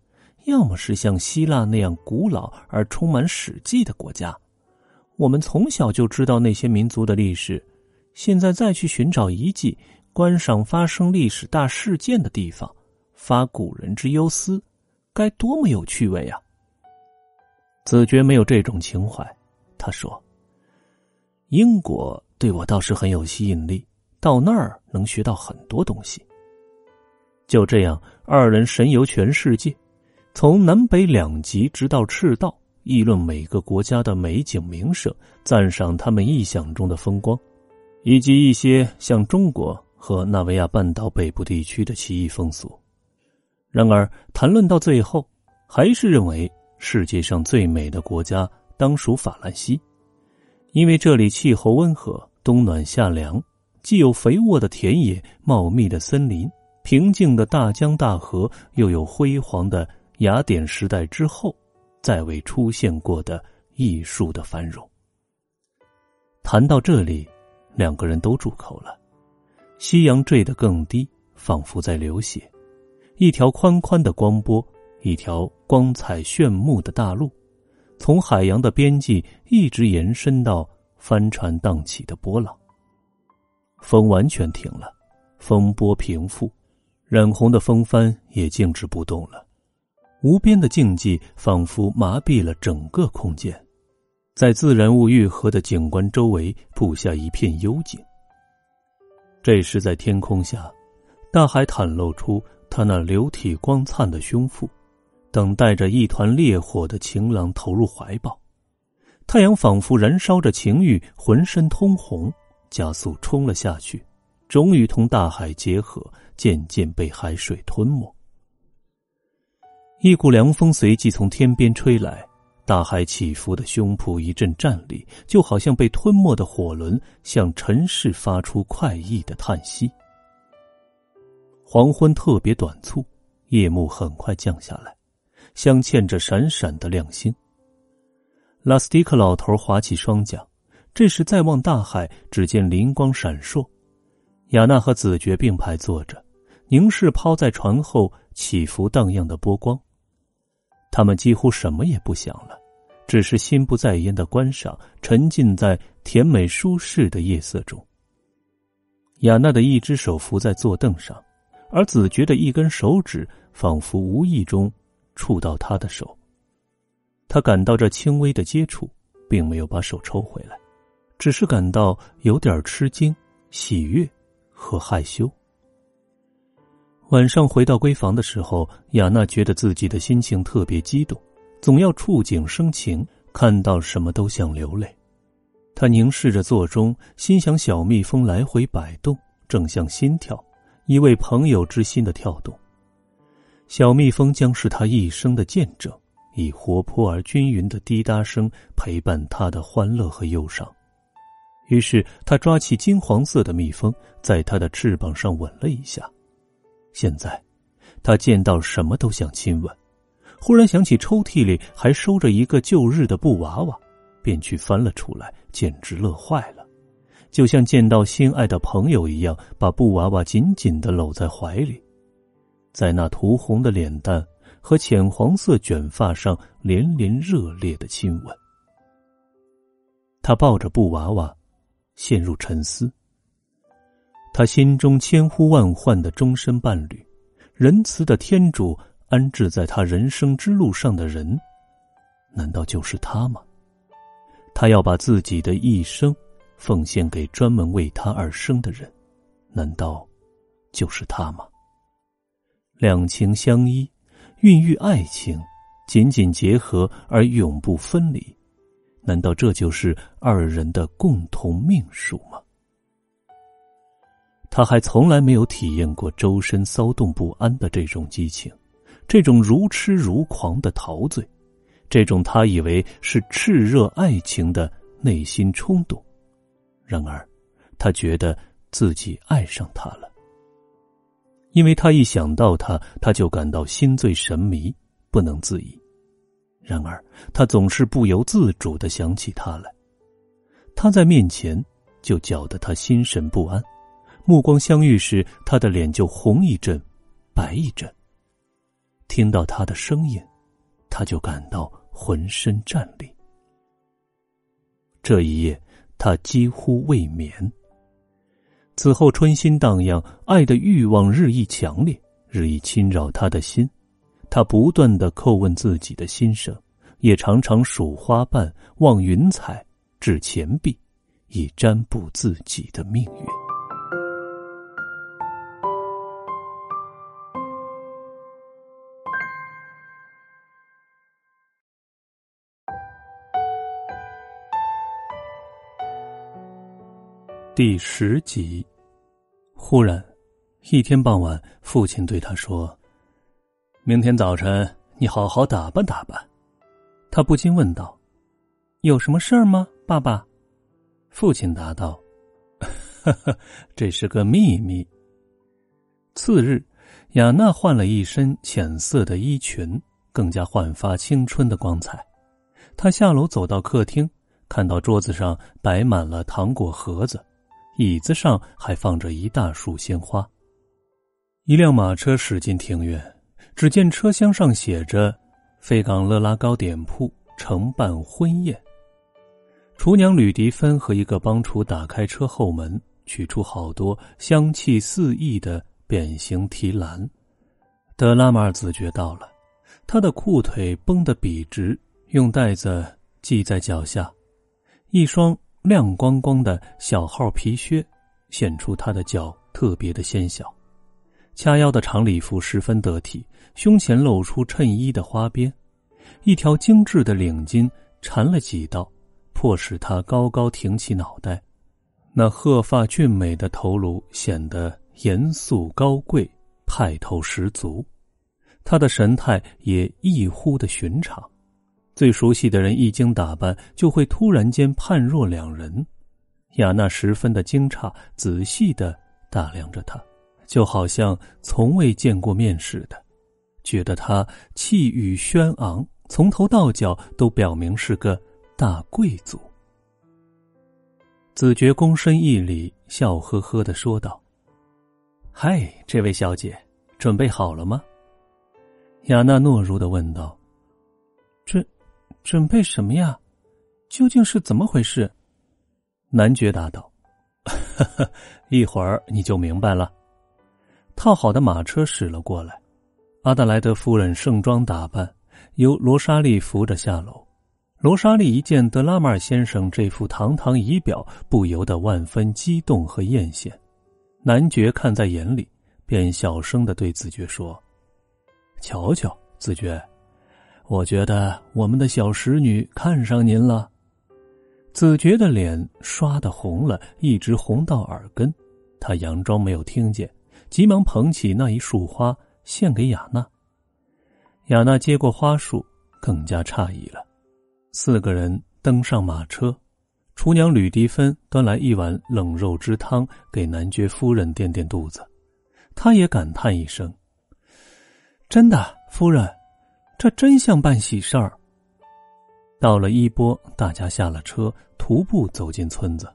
要么是像希腊那样古老而充满史记的国家。我们从小就知道那些民族的历史，现在再去寻找遗迹，观赏发生历史大事件的地方，发古人之忧思，该多么有趣味啊！子爵没有这种情怀，他说：“英国对我倒是很有吸引力，到那儿能学到很多东西。”就这样，二人神游全世界，从南北两极直到赤道，议论每个国家的美景名胜，赞赏他们臆想中的风光，以及一些像中国和纳维亚半岛北部地区的奇异风俗。然而，谈论到最后，还是认为世界上最美的国家当属法兰西，因为这里气候温和，冬暖夏凉，既有肥沃的田野、茂密的森林。平静的大江大河，又有辉煌的雅典时代之后再未出现过的艺术的繁荣。谈到这里，两个人都住口了。夕阳坠得更低，仿佛在流血。一条宽宽的光波，一条光彩炫目的大陆，从海洋的边际一直延伸到帆船荡起的波浪。风完全停了，风波平复。染红的风帆也静止不动了，无边的静寂仿佛麻痹了整个空间，在自然物愈合的景观周围布下一片幽静。这时，在天空下，大海袒露出他那流体光灿的胸腹，等待着一团烈火的情郎投入怀抱。太阳仿佛燃烧着情欲，浑身通红，加速冲了下去。终于同大海结合，渐渐被海水吞没。一股凉风随即从天边吹来，大海起伏的胸脯一阵颤栗，就好像被吞没的火轮向尘世发出快意的叹息。黄昏特别短促，夜幕很快降下来，镶嵌着闪闪的亮星。拉斯蒂克老头划起双桨，这时再望大海，只见灵光闪烁。雅娜和子爵并排坐着，凝视抛在船后起伏荡漾的波光。他们几乎什么也不想了，只是心不在焉的观赏，沉浸在甜美舒适的夜色中。雅娜的一只手扶在坐凳上，而子爵的一根手指仿佛无意中触到他的手。他感到这轻微的接触，并没有把手抽回来，只是感到有点吃惊、喜悦。和害羞。晚上回到闺房的时候，雅娜觉得自己的心情特别激动，总要触景生情，看到什么都想流泪。她凝视着座钟，心想：小蜜蜂来回摆动，正像心跳，一位朋友之心的跳动。小蜜蜂将是他一生的见证，以活泼而均匀的滴答声陪伴他的欢乐和忧伤。于是他抓起金黄色的蜜蜂，在它的翅膀上吻了一下。现在，他见到什么都想亲吻。忽然想起抽屉里还收着一个旧日的布娃娃，便去翻了出来，简直乐坏了，就像见到心爱的朋友一样，把布娃娃紧紧的搂在怀里，在那涂红的脸蛋和浅黄色卷发上连连热烈的亲吻。他抱着布娃娃。陷入沉思。他心中千呼万唤的终身伴侣，仁慈的天主安置在他人生之路上的人，难道就是他吗？他要把自己的一生奉献给专门为他而生的人，难道就是他吗？两情相依，孕育爱情，紧紧结合而永不分离。难道这就是二人的共同命数吗？他还从来没有体验过周身骚动不安的这种激情，这种如痴如狂的陶醉，这种他以为是炽热爱情的内心冲动。然而，他觉得自己爱上他了，因为他一想到他，他就感到心醉神迷，不能自已。然而，他总是不由自主的想起他来。他在面前，就搅得他心神不安；目光相遇时，他的脸就红一阵，白一阵。听到他的声音，他就感到浑身战栗。这一夜，他几乎未眠。此后，春心荡漾，爱的欲望日益强烈，日益侵扰他的心。他不断的叩问自己的心声，也常常数花瓣、望云彩、掷钱币，以占卜自己的命运。第十集，忽然，一天傍晚，父亲对他说：“明天早晨，你好好打扮打扮。”他不禁问道：“有什么事儿吗，爸爸？”父亲答道：“呵呵，这是个秘密。”次日，雅娜换了一身浅色的衣裙，更加焕发青春的光彩。她下楼走到客厅，看到桌子上摆满了糖果盒子。椅子上还放着一大束鲜花。一辆马车驶进庭院，只见车厢上写着“费冈勒拉糕点铺承办婚宴”。厨娘吕迪芬和一个帮厨打开车后门，取出好多香气四溢的扁形提篮。德拉马尔子觉到了，他的裤腿绷得笔直，用带子系在脚下，一双。亮光光的小号皮靴，显出他的脚特别的纤小。掐腰的长礼服十分得体，胸前露出衬衣的花边，一条精致的领巾缠了几道，迫使他高高挺起脑袋。那鹤发俊美的头颅显得严肃高贵，派头十足。他的神态也异乎的寻常。最熟悉的人一经打扮，就会突然间判若两人。雅娜十分的惊诧，仔细的打量着他，就好像从未见过面似的，觉得他气宇轩昂，从头到脚都表明是个大贵族。子爵躬身一礼，笑呵呵的说道：“嗨，这位小姐，准备好了吗？”雅娜懦弱的问道：“。”准备什么呀？究竟是怎么回事？男爵答道：“ 一会儿你就明白了。”套好的马车驶了过来，阿德莱德夫人盛装打扮，由罗莎莉扶着下楼。罗莎莉一见德拉马尔先生这副堂堂仪表，不由得万分激动和艳羡。男爵看在眼里，便小声的对子爵说：“瞧瞧，子爵。”我觉得我们的小使女看上您了，子爵的脸刷的红了，一直红到耳根。他佯装没有听见，急忙捧起那一束花献给雅娜。雅娜接过花束，更加诧异了。四个人登上马车，厨娘吕迪芬端来一碗冷肉汁汤给男爵夫人垫垫肚子，他也感叹一声：“真的，夫人。”这真像办喜事儿。到了一波，大家下了车，徒步走进村子。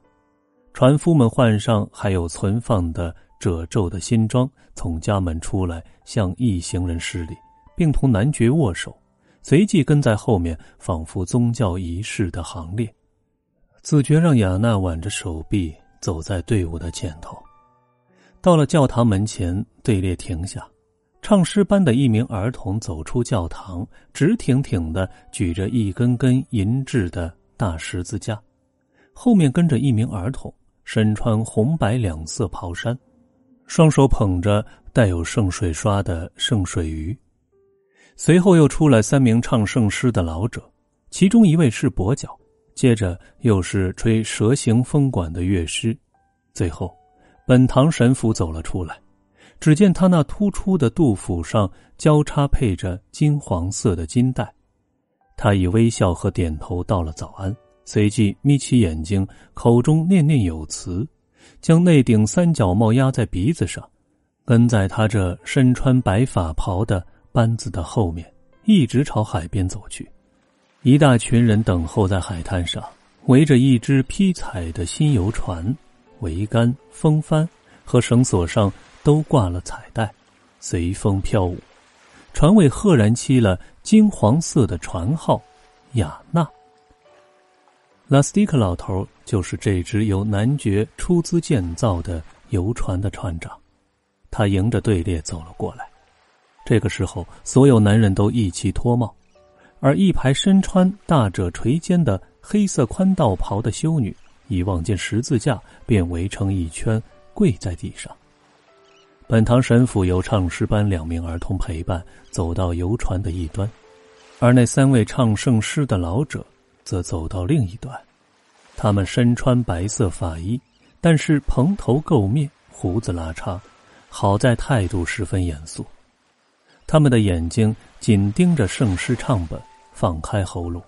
船夫们换上还有存放的褶皱的新装，从家门出来，向一行人施礼，并同男爵握手，随即跟在后面，仿佛宗教仪式的行列。子爵让雅娜挽着手臂走在队伍的前头，到了教堂门前，队列停下。唱诗班的一名儿童走出教堂，直挺挺的举着一根根银质的大十字架，后面跟着一名儿童，身穿红白两色袍衫，双手捧着带有圣水刷的圣水鱼。随后又出来三名唱圣诗的老者，其中一位是跛脚，接着又是吹蛇形风管的乐师，最后，本堂神父走了出来。只见他那突出的肚腹上交叉配着金黄色的金带，他以微笑和点头道了早安，随即眯起眼睛，口中念念有词，将那顶三角帽压在鼻子上，跟在他这身穿白法袍的班子的后面，一直朝海边走去。一大群人等候在海滩上，围着一只披彩的新游船，桅杆、风帆和绳索上。都挂了彩带，随风飘舞。船尾赫然漆了金黄色的船号“雅纳”。拉斯蒂克老头就是这只由男爵出资建造的游船的船长，他迎着队列走了过来。这个时候，所有男人都一齐脱帽，而一排身穿大褶垂肩的黑色宽道袍的修女，一望见十字架便围成一圈，跪在地上。本堂神父由唱诗班两名儿童陪伴走到游船的一端，而那三位唱圣诗的老者。则走到另一端，他们身穿白色法衣，但是蓬头垢面，胡子拉碴，好在态度十分严肃。他们的眼睛紧盯着圣诗唱本，放开喉咙，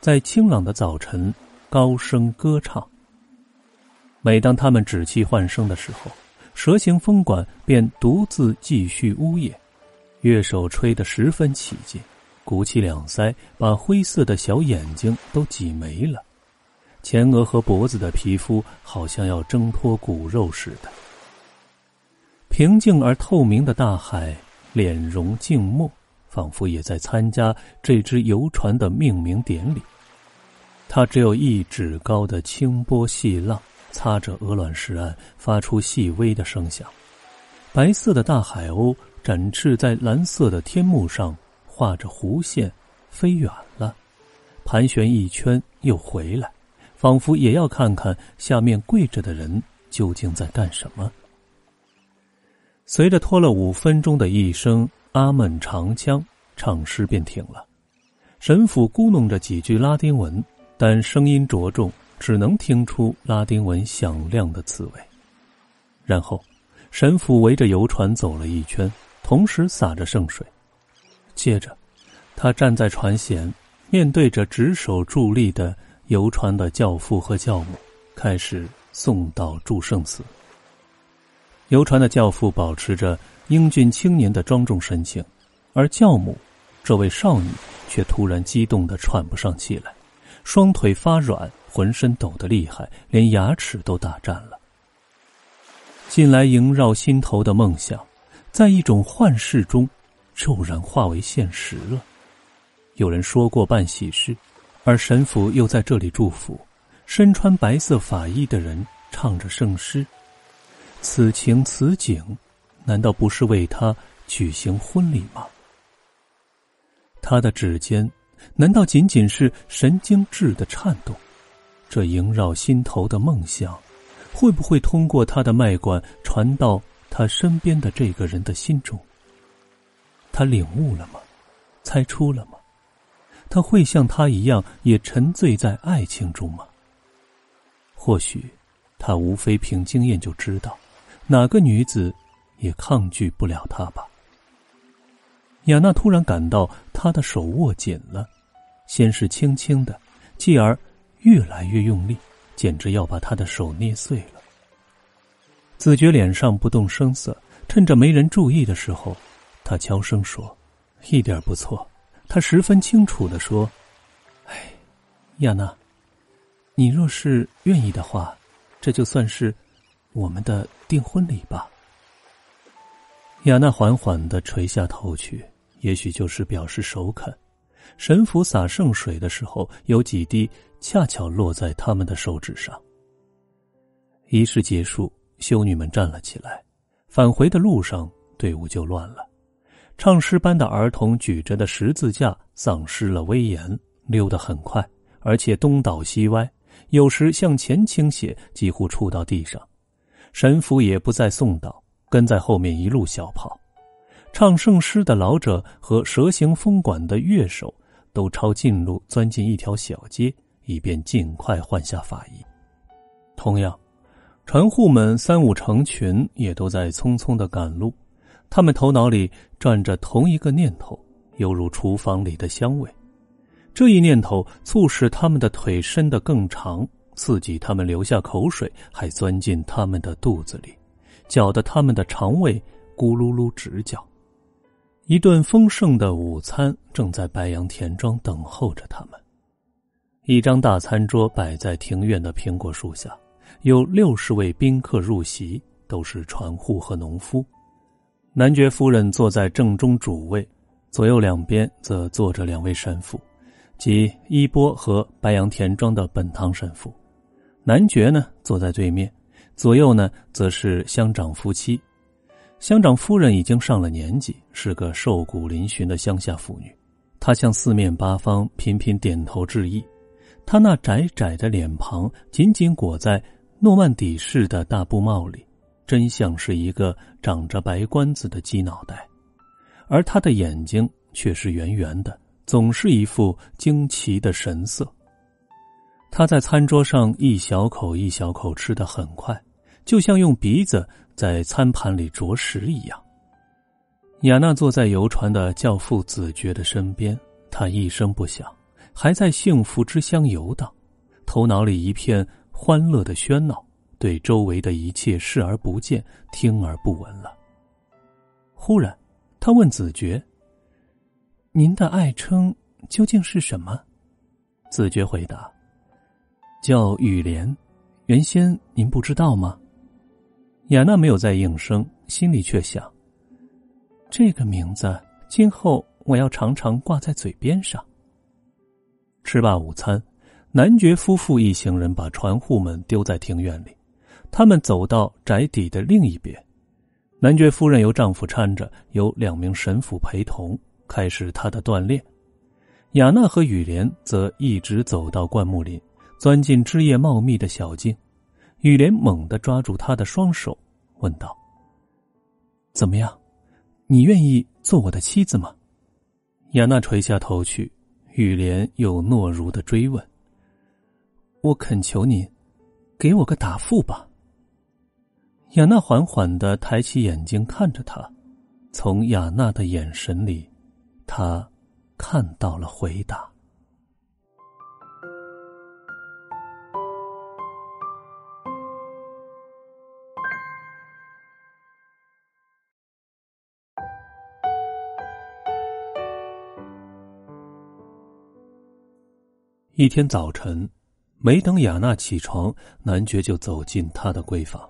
在清朗的早晨高声歌唱。每当他们止气换声的时候，蛇形风管便独自继续呜咽，乐手吹得十分起劲。鼓起两腮，把灰色的小眼睛都挤没了，前额和脖子的皮肤好像要挣脱骨肉似的。平静而透明的大海，脸容静默，仿佛也在参加这只游船的命名典礼。它只有一指高的清波细浪，擦着鹅卵石岸，发出细微的声响。白色的大海鸥展翅在蓝色的天幕上。画着弧线，飞远了，盘旋一圈又回来，仿佛也要看看下面跪着的人究竟在干什么。随着拖了五分钟的一声阿门长枪，唱诗便停了。神父咕哝着几句拉丁文，但声音着重，只能听出拉丁文响亮的滋味。然后，神父围着游船走了一圈，同时洒着圣水。接着，他站在船舷，面对着执手伫立的游船的教父和教母，开始诵祷祝圣词。游船的教父保持着英俊青年的庄重神情，而教母，这位少女却突然激动的喘不上气来，双腿发软，浑身抖得厉害，连牙齿都打颤了。近来萦绕心头的梦想，在一种幻视中。骤然化为现实了。有人说过办喜事，而神父又在这里祝福。身穿白色法衣的人唱着圣诗，此情此景，难道不是为他举行婚礼吗？他的指尖，难道仅仅是神经质的颤动？这萦绕心头的梦想，会不会通过他的脉管传到他身边的这个人的心中？他领悟了吗？猜出了吗？他会像他一样也沉醉在爱情中吗？或许，他无非凭经验就知道，哪个女子也抗拒不了他吧。雅娜突然感到他的手握紧了，先是轻轻的，继而越来越用力，简直要把他的手捏碎了。子爵脸上不动声色，趁着没人注意的时候。他悄声说：“一点不错。”他十分清楚的说：“哎，亚娜，你若是愿意的话，这就算是我们的订婚礼吧。”亚娜缓缓的垂下头去，也许就是表示首肯。神符洒圣水的时候，有几滴恰巧落在他们的手指上。仪式结束，修女们站了起来，返回的路上，队伍就乱了。唱诗班的儿童举着的十字架丧失了威严，溜得很快，而且东倒西歪，有时向前倾斜，几乎触到地上。神父也不再送祷，跟在后面一路小跑。唱圣诗的老者和蛇形风管的乐手都抄近路钻进一条小街，以便尽快换下法衣。同样，船户们三五成群，也都在匆匆的赶路。他们头脑里转着同一个念头，犹如厨房里的香味。这一念头促使他们的腿伸得更长，刺激他们流下口水，还钻进他们的肚子里，搅得他们的肠胃咕噜噜直叫。一顿丰盛的午餐正在白杨田庄等候着他们。一张大餐桌摆在庭院的苹果树下，有六十位宾客入席，都是船户和农夫。男爵夫人坐在正中主位，左右两边则坐着两位神父，即伊波和白杨田庄的本堂神父。男爵呢坐在对面，左右呢则是乡长夫妻。乡长夫人已经上了年纪，是个瘦骨嶙峋的乡下妇女。她向四面八方频频点头致意。她那窄窄的脸庞紧紧裹在诺曼底式的大布帽里，真像是一个长着白冠子的鸡脑袋。而她的眼睛却是圆圆的，总是一副惊奇的神色。她在餐桌上一小口一小口吃得很快，就像用鼻子。在餐盘里啄食一样。雅娜坐在游船的教父子爵的身边，他一声不响，还在幸福之乡游荡，头脑里一片欢乐的喧闹，对周围的一切视而不见，听而不闻了。忽然，他问子爵：“您的爱称究竟是什么？”子爵回答：“叫雨莲。原先您不知道吗？”雅娜没有再应声，心里却想：这个名字今后我要常常挂在嘴边上。吃罢午餐，男爵夫妇一行人把船户们丢在庭院里，他们走到宅邸的另一边。男爵夫人由丈夫搀着，由两名神父陪同，开始她的锻炼。雅娜和雨莲则一直走到灌木林，钻进枝叶茂密的小径。雨莲猛地抓住他的双手，问道：“怎么样？你愿意做我的妻子吗？”亚娜垂下头去，雨莲又懦弱的追问：“我恳求您，给我个答复吧。”亚娜缓缓的抬起眼睛看着他，从亚娜的眼神里，他看到了回答。一天早晨，没等雅娜起床，男爵就走进她的闺房，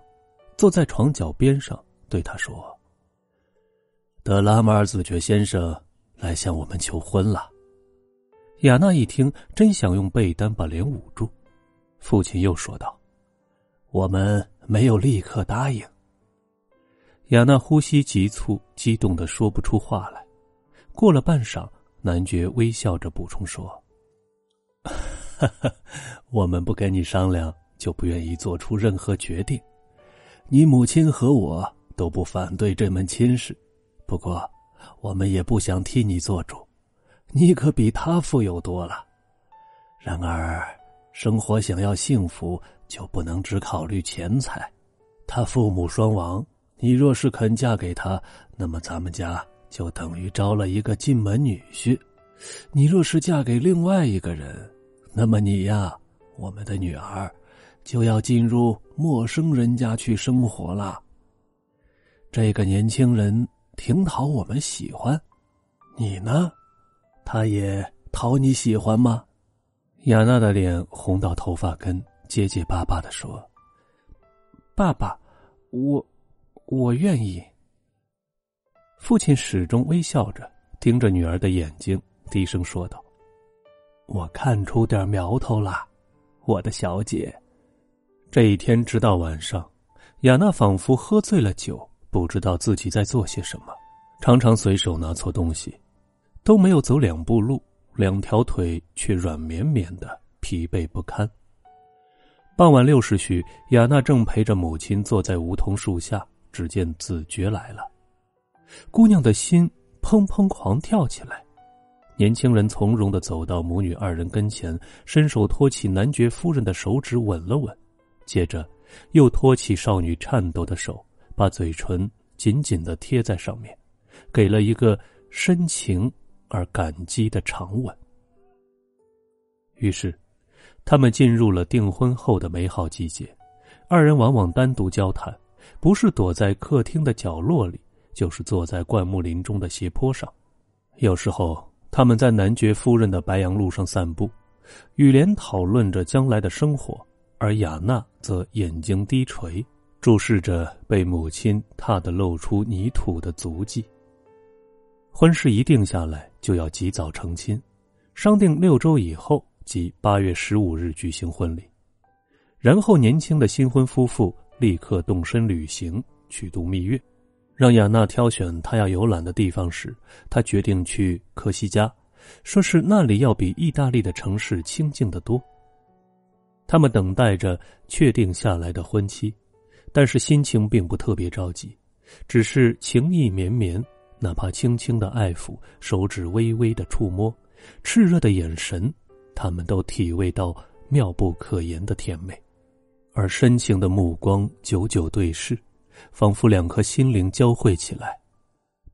坐在床脚边上，对她说：“德拉马尔子爵先生来向我们求婚了。”雅娜一听，真想用被单把脸捂住。父亲又说道：“我们没有立刻答应。”雅娜呼吸急促，激动的说不出话来。过了半晌，男爵微笑着补充说。哈哈，我们不跟你商量，就不愿意做出任何决定。你母亲和我都不反对这门亲事，不过我们也不想替你做主。你可比他富有多了。然而，生活想要幸福，就不能只考虑钱财。他父母双亡，你若是肯嫁给他，那么咱们家就等于招了一个进门女婿。你若是嫁给另外一个人，那么你呀，我们的女儿，就要进入陌生人家去生活了。这个年轻人挺讨我们喜欢，你呢？他也讨你喜欢吗？亚娜的脸红到头发根，结结巴巴的说：“爸爸，我，我愿意。”父亲始终微笑着，盯着女儿的眼睛，低声说道。我看出点苗头了，我的小姐。这一天直到晚上，雅娜仿佛喝醉了酒，不知道自己在做些什么，常常随手拿错东西，都没有走两步路，两条腿却软绵绵的，疲惫不堪。傍晚六时许，雅娜正陪着母亲坐在梧桐树下，只见子爵来了，姑娘的心砰砰狂跳起来。年轻人从容的走到母女二人跟前，伸手托起男爵夫人的手指，吻了吻，接着又托起少女颤抖的手，把嘴唇紧紧的贴在上面，给了一个深情而感激的长吻。于是，他们进入了订婚后的美好季节。二人往往单独交谈，不是躲在客厅的角落里，就是坐在灌木林中的斜坡上，有时候。他们在男爵夫人的白杨路上散步，雨莲讨论着将来的生活，而雅娜则眼睛低垂，注视着被母亲踏得露出泥土的足迹。婚事一定下来，就要及早成亲，商定六周以后，即八月十五日举行婚礼。然后，年轻的新婚夫妇立刻动身旅行，去度蜜月。让雅娜挑选她要游览的地方时，她决定去科西嘉，说是那里要比意大利的城市清静得多。他们等待着确定下来的婚期，但是心情并不特别着急，只是情意绵绵。哪怕轻轻的爱抚，手指微微的触摸，炽热的眼神，他们都体味到妙不可言的甜美，而深情的目光久久对视，仿佛两颗心灵交汇起来。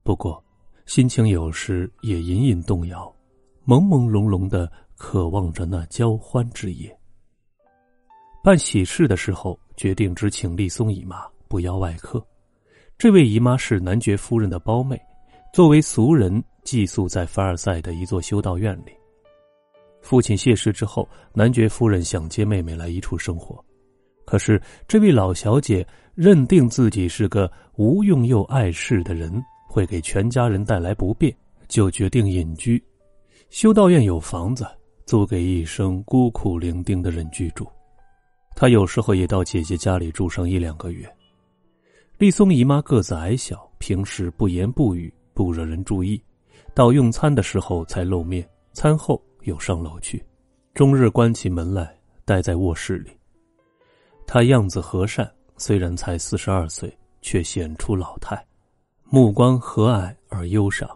不过，心情有时也隐隐动摇，朦朦胧胧的渴望着那交欢之夜。办喜事的时候，决定只请丽松姨妈，不邀外客。这位姨妈是男爵夫人的胞妹。作为俗人，寄宿在凡尔赛的一座修道院里。父亲谢世之后，男爵夫人想接妹妹来一处生活，可是这位老小姐认定自己是个无用又碍事的人，会给全家人带来不便，就决定隐居。修道院有房子租给一生孤苦伶仃的人居住，她有时候也到姐姐家里住上一两个月。丽松姨妈个子矮小，平时不言不语。不惹人注意，到用餐的时候才露面，餐后又上楼去，终日关起门来待在卧室里。他样子和善，虽然才四十二岁，却显出老态，目光和蔼而忧伤。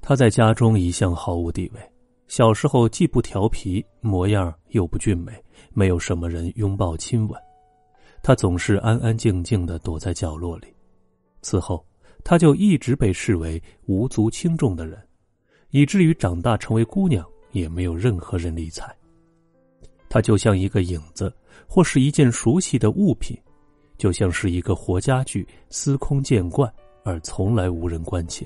他在家中一向毫无地位，小时候既不调皮，模样又不俊美，没有什么人拥抱亲吻，他总是安安静静的躲在角落里。此后。他就一直被视为无足轻重的人，以至于长大成为姑娘也没有任何人理睬。他就像一个影子，或是一件熟悉的物品，就像是一个活家具，司空见惯而从来无人关切。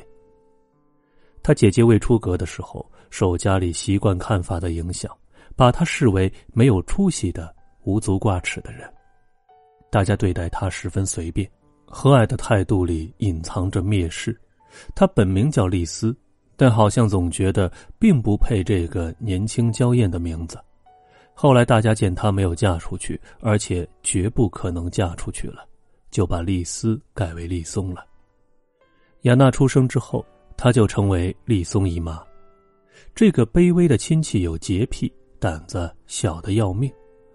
他姐姐未出阁的时候，受家里习惯看法的影响，把他视为没有出息的、无足挂齿的人。大家对待他十分随便。和蔼的态度里隐藏着蔑视。她本名叫丽丝，但好像总觉得并不配这个年轻娇艳的名字。后来大家见她没有嫁出去，而且绝不可能嫁出去了，就把丽丝改为丽松了。雅娜出生之后，她就成为丽松姨妈。这个卑微的亲戚有洁癖，胆子小的要命，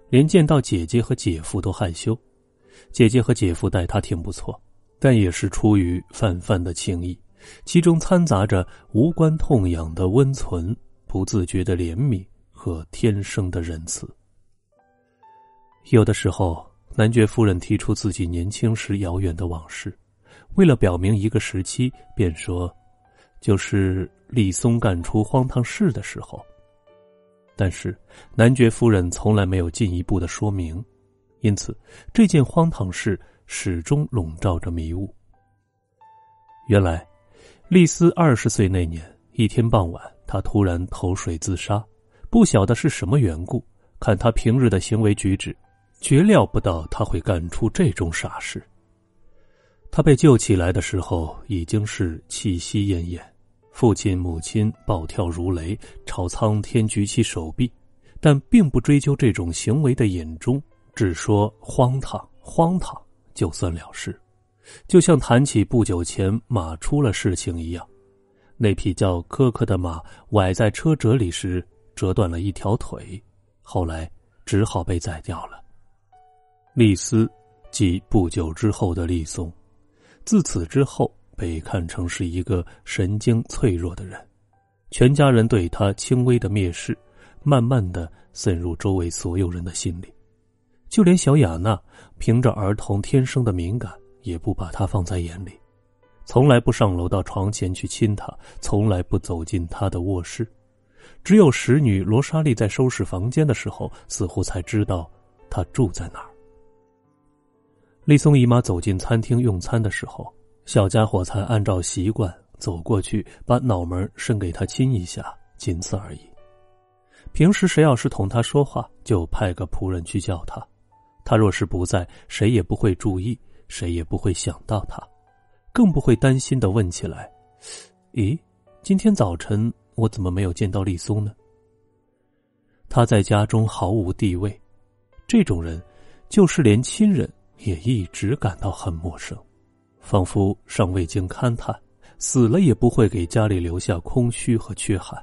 连见到姐姐和姐夫都害羞。姐姐和姐夫待她挺不错，但也是出于泛泛的情谊，其中掺杂着无关痛痒的温存、不自觉的怜悯和天生的仁慈。有的时候，男爵夫人提出自己年轻时遥远的往事，为了表明一个时期，便说：“就是李松干出荒唐事的时候。”但是，男爵夫人从来没有进一步的说明。因此，这件荒唐事始终笼罩着迷雾。原来，丽丝二十岁那年一天傍晚，她突然投水自杀，不晓得是什么缘故。看他平日的行为举止，绝料不到他会干出这种傻事。他被救起来的时候已经是气息奄奄，父亲母亲暴跳如雷，朝苍天举起手臂，但并不追究这种行为的隐衷。只说荒唐，荒唐，就算了事，就像谈起不久前马出了事情一样。那匹叫科科的马崴在车辙里时折断了一条腿，后来只好被宰掉了。丽丝，即不久之后的丽松，自此之后被看成是一个神经脆弱的人，全家人对他轻微的蔑视，慢慢的渗入周围所有人的心里。就连小雅娜，凭着儿童天生的敏感，也不把他放在眼里，从来不上楼到床前去亲他，从来不走进他的卧室。只有使女罗莎莉在收拾房间的时候，似乎才知道她住在哪儿。丽松姨妈走进餐厅用餐的时候，小家伙才按照习惯走过去，把脑门伸给她亲一下，仅此而已。平时谁要是同他说话，就派个仆人去叫他。他若是不在，谁也不会注意，谁也不会想到他，更不会担心的问起来：“咦，今天早晨我怎么没有见到丽松呢？他在家中毫无地位，这种人，就是连亲人也一直感到很陌生，仿佛尚未经勘探，死了也不会给家里留下空虚和缺憾。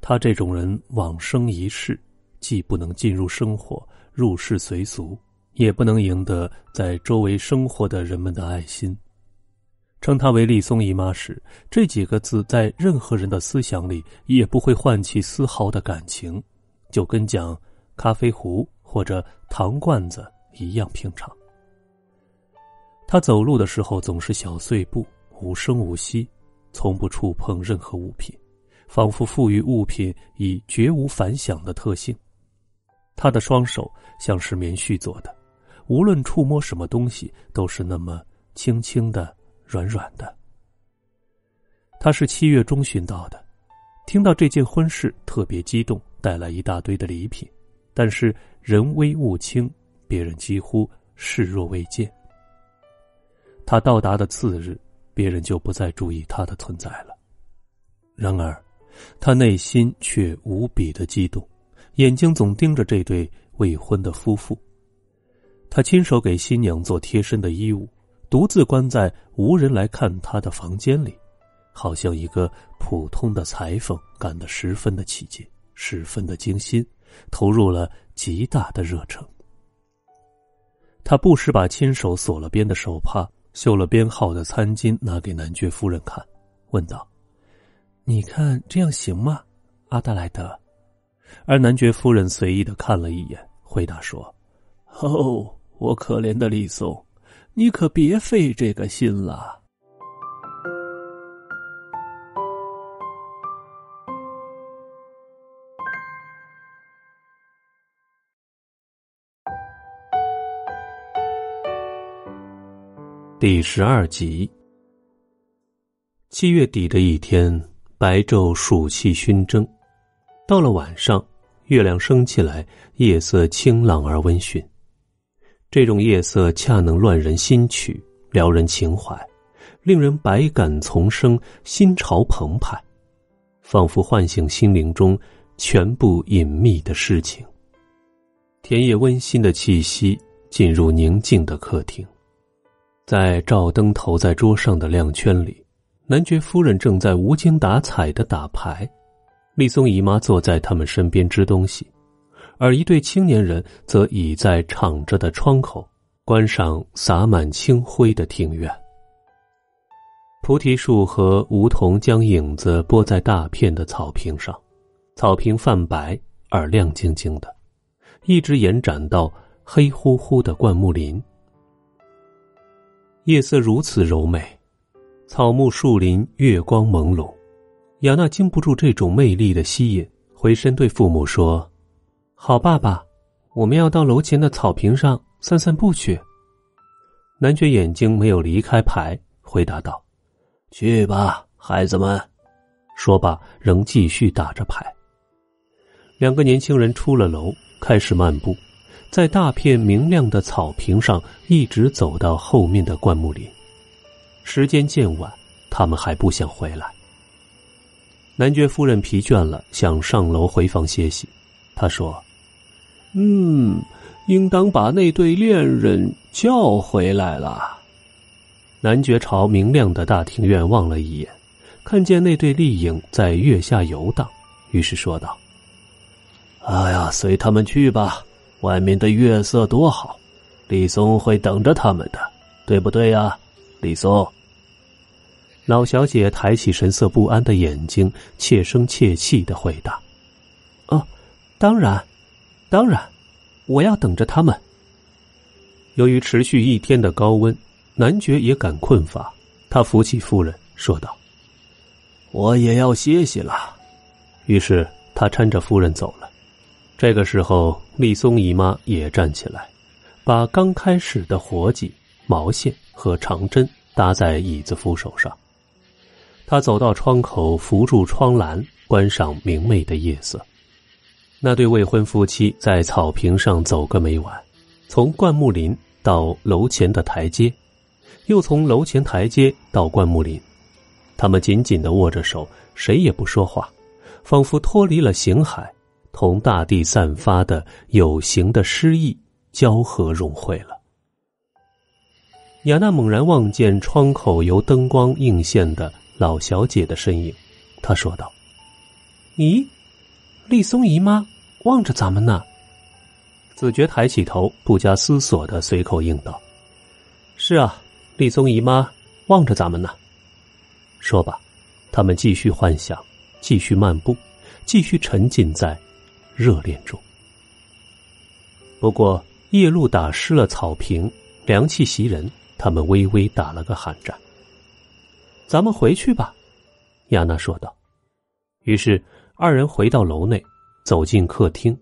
他这种人往生一世，既不能进入生活，入世随俗，也不能赢得在周围生活的人们的爱心。称她为丽松姨妈时，这几个字在任何人的思想里也不会唤起丝毫的感情，就跟讲咖啡壶或者糖罐子一样平常。她走路的时候总是小碎步，无声无息，从不触碰任何物品。仿佛赋予物品以绝无反响的特性，他的双手像是棉絮做的，无论触摸什么东西都是那么轻轻的、软软的。他是七月中旬到的，听到这件婚事特别激动，带来一大堆的礼品，但是人微物轻，别人几乎视若未见。他到达的次日，别人就不再注意他的存在了。然而。他内心却无比的激动，眼睛总盯着这对未婚的夫妇。他亲手给新娘做贴身的衣物，独自关在无人来看他的房间里，好像一个普通的裁缝，干得十分的起劲，十分的精心，投入了极大的热诚。他不时把亲手锁了边的手帕、绣了编号的餐巾拿给男爵夫人看，问道。你看这样行吗，阿德莱德？而男爵夫人随意的看了一眼，回答说：“哦，我可怜的李松，你可别费这个心了。”第十二集，七月底的一天。白昼暑气熏蒸，到了晚上，月亮升起来，夜色清朗而温煦。这种夜色恰能乱人心曲，撩人情怀，令人百感丛生，心潮澎湃，仿佛唤醒心灵中全部隐秘的事情。田野温馨的气息进入宁静的客厅，在照灯投在桌上的亮圈里。男爵夫人正在无精打采的打牌，丽松姨妈坐在他们身边吃东西，而一对青年人则倚在敞着的窗口，观赏洒满青灰的庭院。菩提树和梧桐将影子拨在大片的草坪上，草坪泛白而亮晶晶的，一直延展到黑乎乎的灌木林。夜色如此柔美。草木树林，月光朦胧，雅娜经不住这种魅力的吸引，回身对父母说：“好，爸爸，我们要到楼前的草坪上散散步去。”男爵眼睛没有离开牌，回答道：“去吧，孩子们。”说罢，仍继续打着牌。两个年轻人出了楼，开始漫步，在大片明亮的草坪上，一直走到后面的灌木林。时间渐晚，他们还不想回来。男爵夫人疲倦了，想上楼回房歇息。他说：“嗯，应当把那对恋人叫回来了。”男爵朝明亮的大庭院望了一眼，看见那对丽影在月下游荡，于是说道：“哎呀，随他们去吧，外面的月色多好，李松会等着他们的，对不对呀？”李松，老小姐抬起神色不安的眼睛，怯声怯气的回答：“哦，当然，当然，我要等着他们。”由于持续一天的高温，男爵也感困乏，他扶起夫人说道：“我也要歇息了。”于是他搀着夫人走了。这个时候，丽松姨妈也站起来，把刚开始的活计毛线。和长针搭在椅子扶手上，他走到窗口，扶住窗栏，观赏明媚的夜色。那对未婚夫妻在草坪上走个没完，从灌木林到楼前的台阶，又从楼前台阶到灌木林。他们紧紧的握着手，谁也不说话，仿佛脱离了形海，同大地散发的有形的诗意交合融汇了。雅娜猛然望见窗口由灯光映现的老小姐的身影，她说道：“咦，丽松姨妈望着咱们呢。”子爵抬起头，不加思索的随口应道：“是啊，丽松姨妈望着咱们呢。”说吧，他们继续幻想，继续漫步，继续沉浸在热恋中。不过夜露打湿了草坪，凉气袭人。他们微微打了个寒战。咱们回去吧，亚娜说道。于是二人回到楼内，走进客厅，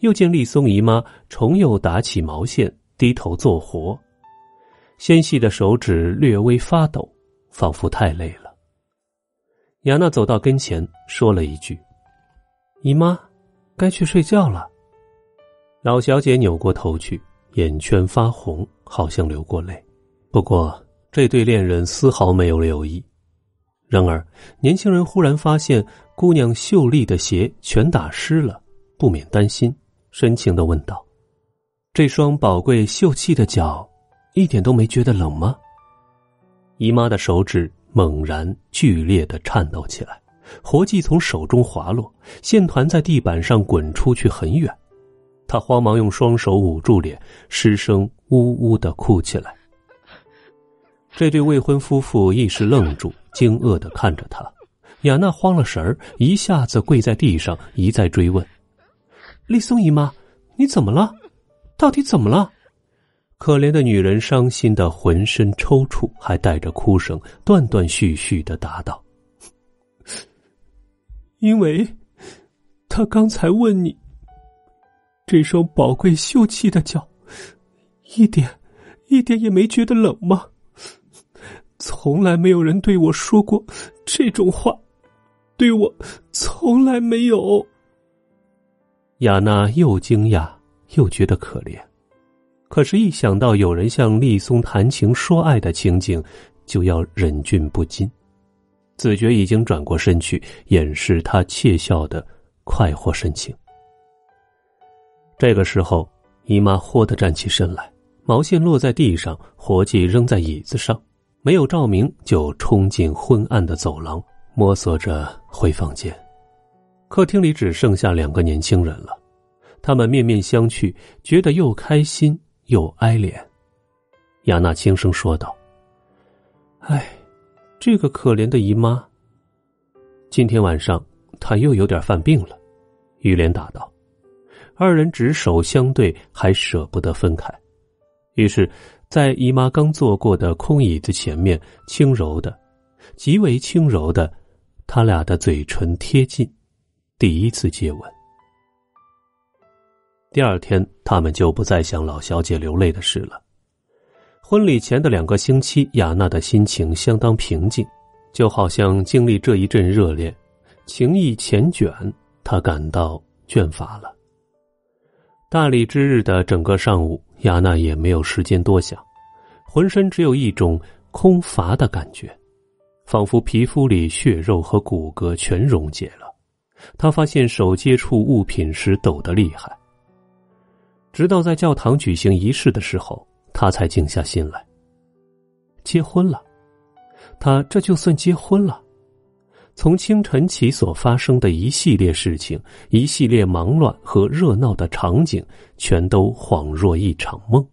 又见丽松姨妈重又打起毛线，低头做活，纤细的手指略微发抖，仿佛太累了。雅娜走到跟前，说了一句：“姨妈，该去睡觉了。”老小姐扭过头去，眼圈发红，好像流过泪。不过，这对恋人丝毫没有留意。然而，年轻人忽然发现姑娘秀丽的鞋全打湿了，不免担心，深情的问道：“这双宝贵秀气的脚，一点都没觉得冷吗？”姨妈的手指猛然剧烈的颤抖起来，活计从手中滑落，线团在地板上滚出去很远。她慌忙用双手捂住脸，失声呜呜的哭起来。这对未婚夫妇一时愣住，惊愕的看着他。雅娜慌了神儿，一下子跪在地上，一再追问：“丽松姨妈，你怎么了？到底怎么了？”可怜的女人伤心的浑身抽搐，还带着哭声，断断续续的答道：“ 因为，他刚才问你，这双宝贵秀气的脚，一点，一点也没觉得冷吗？”从来没有人对我说过这种话，对我从来没有。雅娜又惊讶又觉得可怜，可是，一想到有人向丽松谈情说爱的情景，就要忍俊不禁。子觉已经转过身去，掩饰他窃笑的快活神情。这个时候，姨妈豁的站起身来，毛线落在地上，活计扔在椅子上。没有照明，就冲进昏暗的走廊，摸索着回房间。客厅里只剩下两个年轻人了，他们面面相觑，觉得又开心又哀怜。亚娜轻声说道：“哎，这个可怜的姨妈。今天晚上她又有点犯病了。”玉莲答道。二人执手相对，还舍不得分开，于是。在姨妈刚坐过的空椅子前面，轻柔的，极为轻柔的，他俩的嘴唇贴近，第一次接吻。第二天，他们就不再想老小姐流泪的事了。婚礼前的两个星期，雅娜的心情相当平静，就好像经历这一阵热恋，情意缱绻，她感到倦乏了。大礼之日的整个上午。亚娜也没有时间多想，浑身只有一种空乏的感觉，仿佛皮肤里血肉和骨骼全溶解了。他发现手接触物品时抖得厉害。直到在教堂举行仪式的时候，他才静下心来。结婚了，他这就算结婚了。从清晨起所发生的一系列事情，一系列忙乱和热闹的场景，全都恍若一场梦，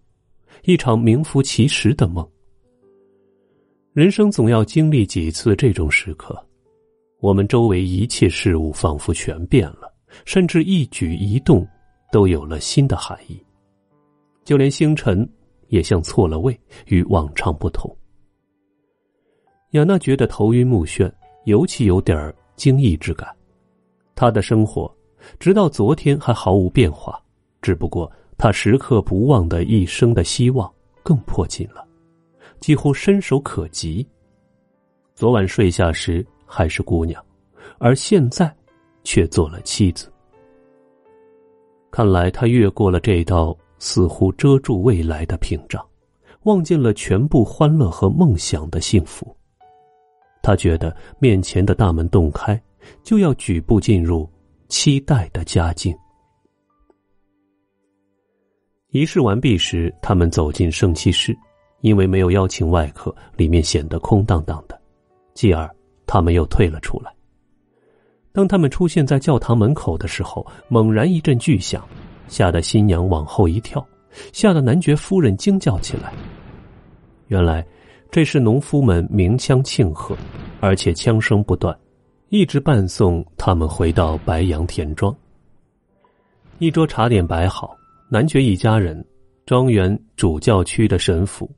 一场名副其实的梦。人生总要经历几次这种时刻，我们周围一切事物仿佛全变了，甚至一举一动都有了新的含义，就连星辰也像错了位，与往常不同。雅娜觉得头晕目眩。尤其有点儿惊异之感，她的生活直到昨天还毫无变化，只不过她时刻不忘的一生的希望更迫近了，几乎伸手可及。昨晚睡下时还是姑娘，而现在却做了妻子。看来他越过了这道似乎遮住未来的屏障，望见了全部欢乐和梦想的幸福。他觉得面前的大门洞开，就要举步进入期待的佳境。仪式完毕时，他们走进圣器室，因为没有邀请外客，里面显得空荡荡的。继而，他们又退了出来。当他们出现在教堂门口的时候，猛然一阵巨响，吓得新娘往后一跳，吓得男爵夫人惊叫起来。原来。这是农夫们鸣枪庆贺，而且枪声不断，一直伴送他们回到白杨田庄。一桌茶点摆好，男爵一家人、庄园主教区的神父、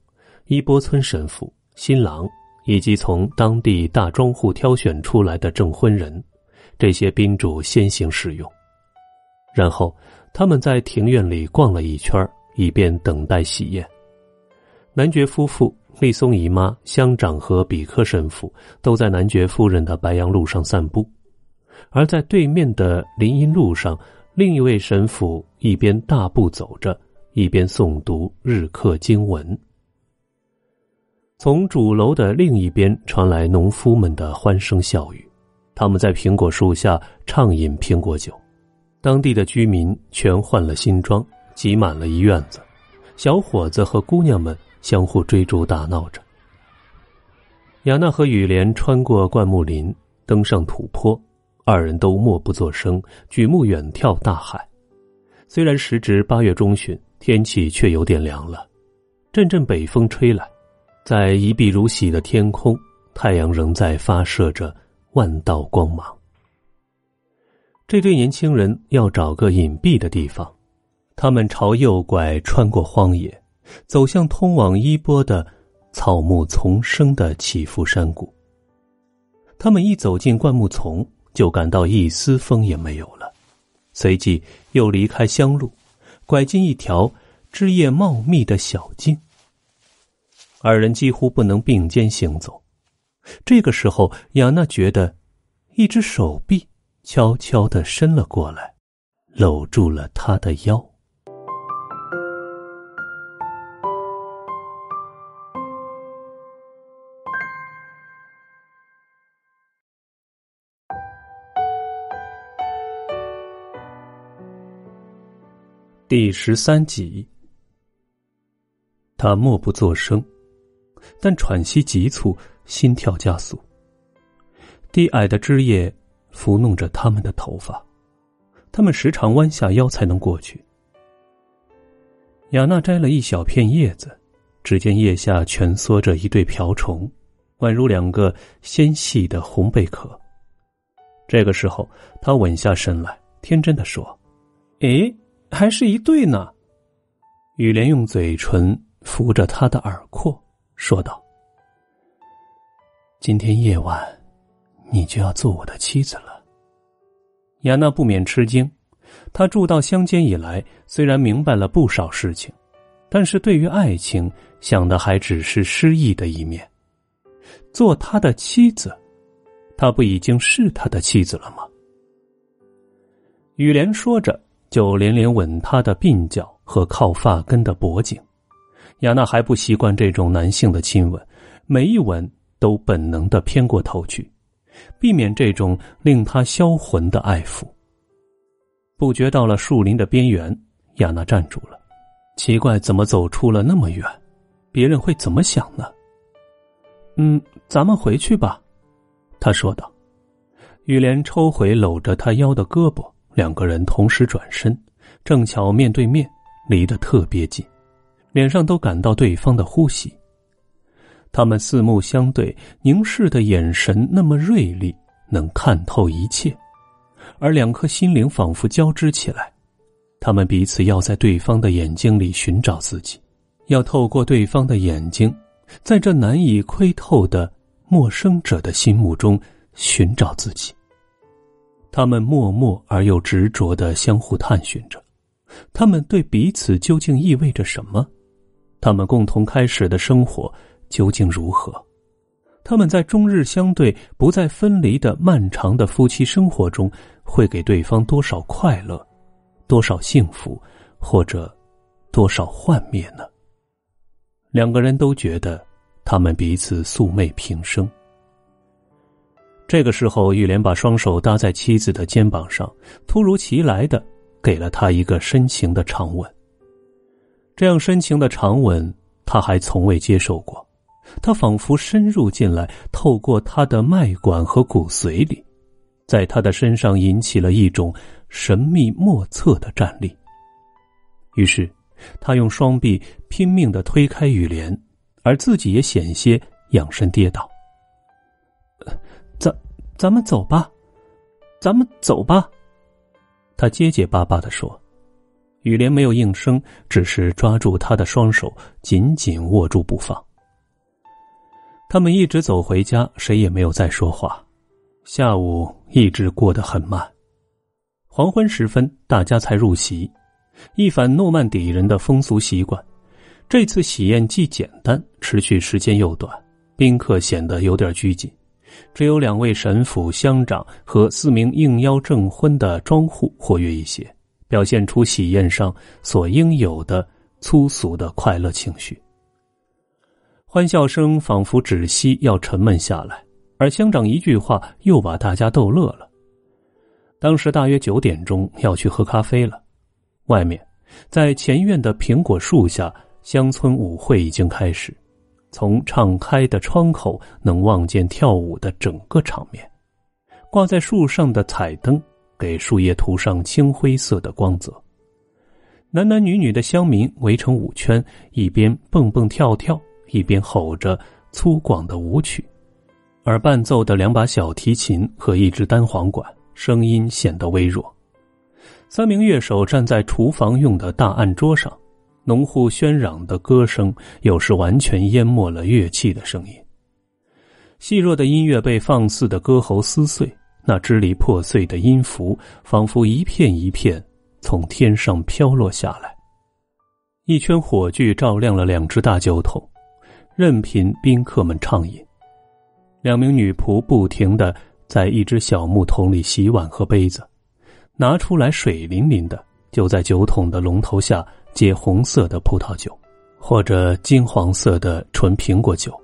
伊波村神父、新郎以及从当地大庄户挑选出来的证婚人，这些宾主先行使用。然后他们在庭院里逛了一圈，以便等待喜宴。男爵夫妇。丽松姨妈、乡长和比克神父都在男爵夫人的白杨路上散步，而在对面的林荫路上，另一位神父一边大步走着，一边诵读日课经文。从主楼的另一边传来农夫们的欢声笑语，他们在苹果树下畅饮苹果酒。当地的居民全换了新装，挤满了一院子，小伙子和姑娘们。相互追逐打闹着。雅娜和雨莲穿过灌木林，登上土坡，二人都默不作声，举目远眺大海。虽然时值八月中旬，天气却有点凉了。阵阵北风吹来，在一碧如洗的天空，太阳仍在发射着万道光芒。这对年轻人要找个隐蔽的地方，他们朝右拐，穿过荒野。走向通往伊波的草木丛生的起伏山谷。他们一走进灌木丛，就感到一丝风也没有了。随即又离开乡路，拐进一条枝叶茂密的小径。二人几乎不能并肩行走。这个时候，雅娜觉得一只手臂悄悄的伸了过来，搂住了她的腰。第十三集，他默不作声，但喘息急促，心跳加速。低矮的枝叶抚弄着他们的头发，他们时常弯下腰才能过去。雅娜摘了一小片叶子，只见叶下蜷缩着一对瓢虫，宛如两个纤细的红贝壳。这个时候，他稳下身来，天真的说：“诶。”还是一对呢。雨莲用嘴唇扶着他的耳廓，说道：“今天夜晚，你就要做我的妻子了。”雅娜不免吃惊。她住到乡间以来，虽然明白了不少事情，但是对于爱情，想的还只是诗意的一面。做他的妻子，他不已经是他的妻子了吗？雨莲说着。就连连吻他的鬓角和靠发根的脖颈，雅娜还不习惯这种男性的亲吻，每一吻都本能的偏过头去，避免这种令他销魂的爱抚。不觉到了树林的边缘，雅娜站住了，奇怪，怎么走出了那么远？别人会怎么想呢？嗯，咱们回去吧，他说道。玉莲抽回搂着他腰的胳膊。两个人同时转身，正巧面对面，离得特别近，脸上都感到对方的呼吸。他们四目相对，凝视的眼神那么锐利，能看透一切，而两颗心灵仿佛交织起来。他们彼此要在对方的眼睛里寻找自己，要透过对方的眼睛，在这难以窥透的陌生者的心目中寻找自己。他们默默而又执着的相互探寻着，他们对彼此究竟意味着什么？他们共同开始的生活究竟如何？他们在终日相对、不再分离的漫长的夫妻生活中，会给对方多少快乐、多少幸福，或者多少幻灭呢？两个人都觉得，他们彼此素昧平生。这个时候，玉莲把双手搭在妻子的肩膀上，突如其来的给了他一个深情的长吻。这样深情的长吻，他还从未接受过。他仿佛深入进来，透过他的脉管和骨髓里，在他的身上引起了一种神秘莫测的战栗。于是，他用双臂拼命的推开雨莲，而自己也险些仰身跌倒。咱咱们走吧，咱们走吧。他结结巴巴的说。雨莲没有应声，只是抓住他的双手，紧紧握住不放。他们一直走回家，谁也没有再说话。下午一直过得很慢。黄昏时分，大家才入席。一反诺曼底人的风俗习惯，这次喜宴既简单，持续时间又短，宾客显得有点拘谨。只有两位神父、乡长和四名应邀证婚的庄户活跃一些。表现出喜宴上所应有的粗俗的快乐情绪，欢笑声仿佛止息，要沉闷下来。而乡长一句话又把大家逗乐了。当时大约九点钟，要去喝咖啡了。外面，在前院的苹果树下，乡村舞会已经开始。从敞开的窗口能望见跳舞的整个场面，挂在树上的彩灯。给树叶涂上青灰色的光泽，男男女女的乡民围成舞圈，一边蹦蹦跳跳，一边吼着粗犷的舞曲，而伴奏的两把小提琴和一只单簧管声音显得微弱。三名乐手站在厨房用的大案桌上，农户喧嚷的歌声有时完全淹没了乐器的声音，细弱的音乐被放肆的歌喉撕碎。那支离破碎的音符，仿佛一片一片从天上飘落下来。一圈火炬照亮了两只大酒桶，任凭宾客们畅饮。两名女仆不停的在一只小木桶里洗碗和杯子，拿出来水淋淋的，就在酒桶的龙头下接红色的葡萄酒，或者金黄色的纯苹果酒。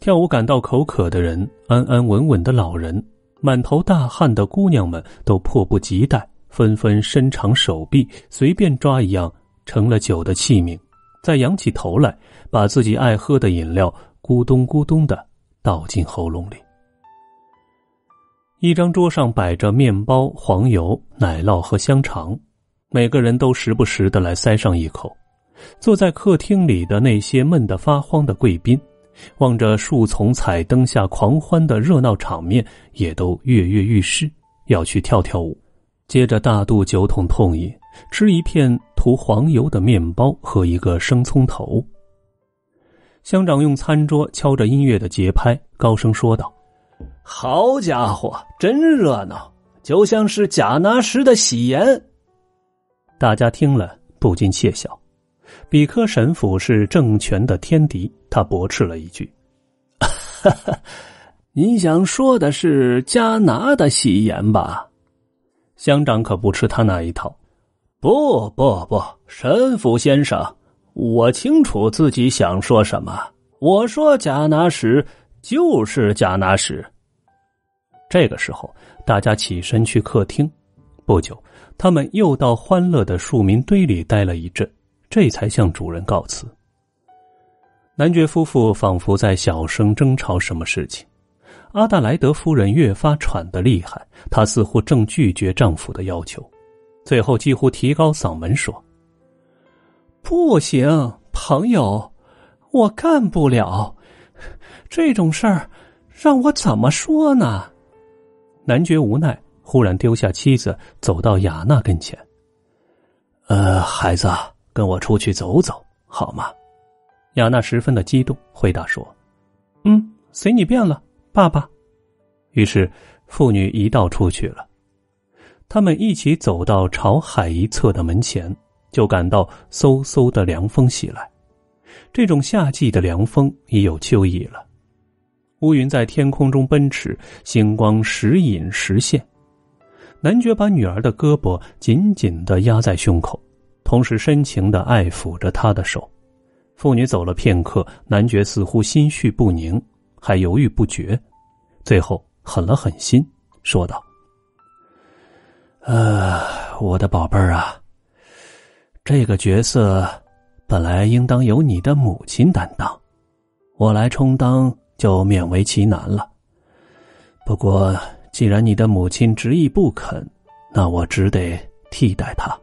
跳舞感到口渴的人，安安稳稳的老人。满头大汗的姑娘们都迫不及待，纷纷伸长手臂，随便抓一样盛了酒的器皿，再仰起头来，把自己爱喝的饮料咕咚咕咚的倒进喉咙里。一张桌上摆着面包、黄油、奶酪和香肠，每个人都时不时的来塞上一口。坐在客厅里的那些闷得发慌的贵宾。望着树丛彩灯下狂欢的热闹场面，也都跃跃欲试，要去跳跳舞。接着大肚酒桶痛饮，吃一片涂黄油的面包和一个生葱头。乡长用餐桌敲着音乐的节拍，高声说道：“好家伙，真热闹，就像是贾拿什的喜宴。”大家听了不禁窃笑。比克神父是政权的天敌，他驳斥了一句：“哈哈，您想说的是加拿的喜宴吧？”乡长可不吃他那一套。不不不，神父先生，我清楚自己想说什么。我说加拿什就是加拿什。这个时候，大家起身去客厅。不久，他们又到欢乐的庶民堆里待了一阵。这才向主人告辞。男爵夫妇仿佛在小声争吵什么事情。阿达莱德夫人越发喘得厉害，她似乎正拒绝丈夫的要求，最后几乎提高嗓门说：“不行，朋友，我干不了这种事儿，让我怎么说呢？”男爵无奈，忽然丢下妻子，走到雅娜跟前：“呃，孩子。”跟我出去走走好吗？雅娜十分的激动，回答说：“嗯，随你便了，爸爸。”于是父女一道出去了。他们一起走到朝海一侧的门前，就感到嗖嗖的凉风袭来。这种夏季的凉风已有秋意了。乌云在天空中奔驰，星光时隐时现。男爵把女儿的胳膊紧紧的压在胸口。同时深情的爱抚着她的手，妇女走了片刻，男爵似乎心绪不宁，还犹豫不决，最后狠了狠心，说道：“呃，我的宝贝儿啊，这个角色本来应当由你的母亲担当，我来充当就勉为其难了。不过，既然你的母亲执意不肯，那我只得替代她。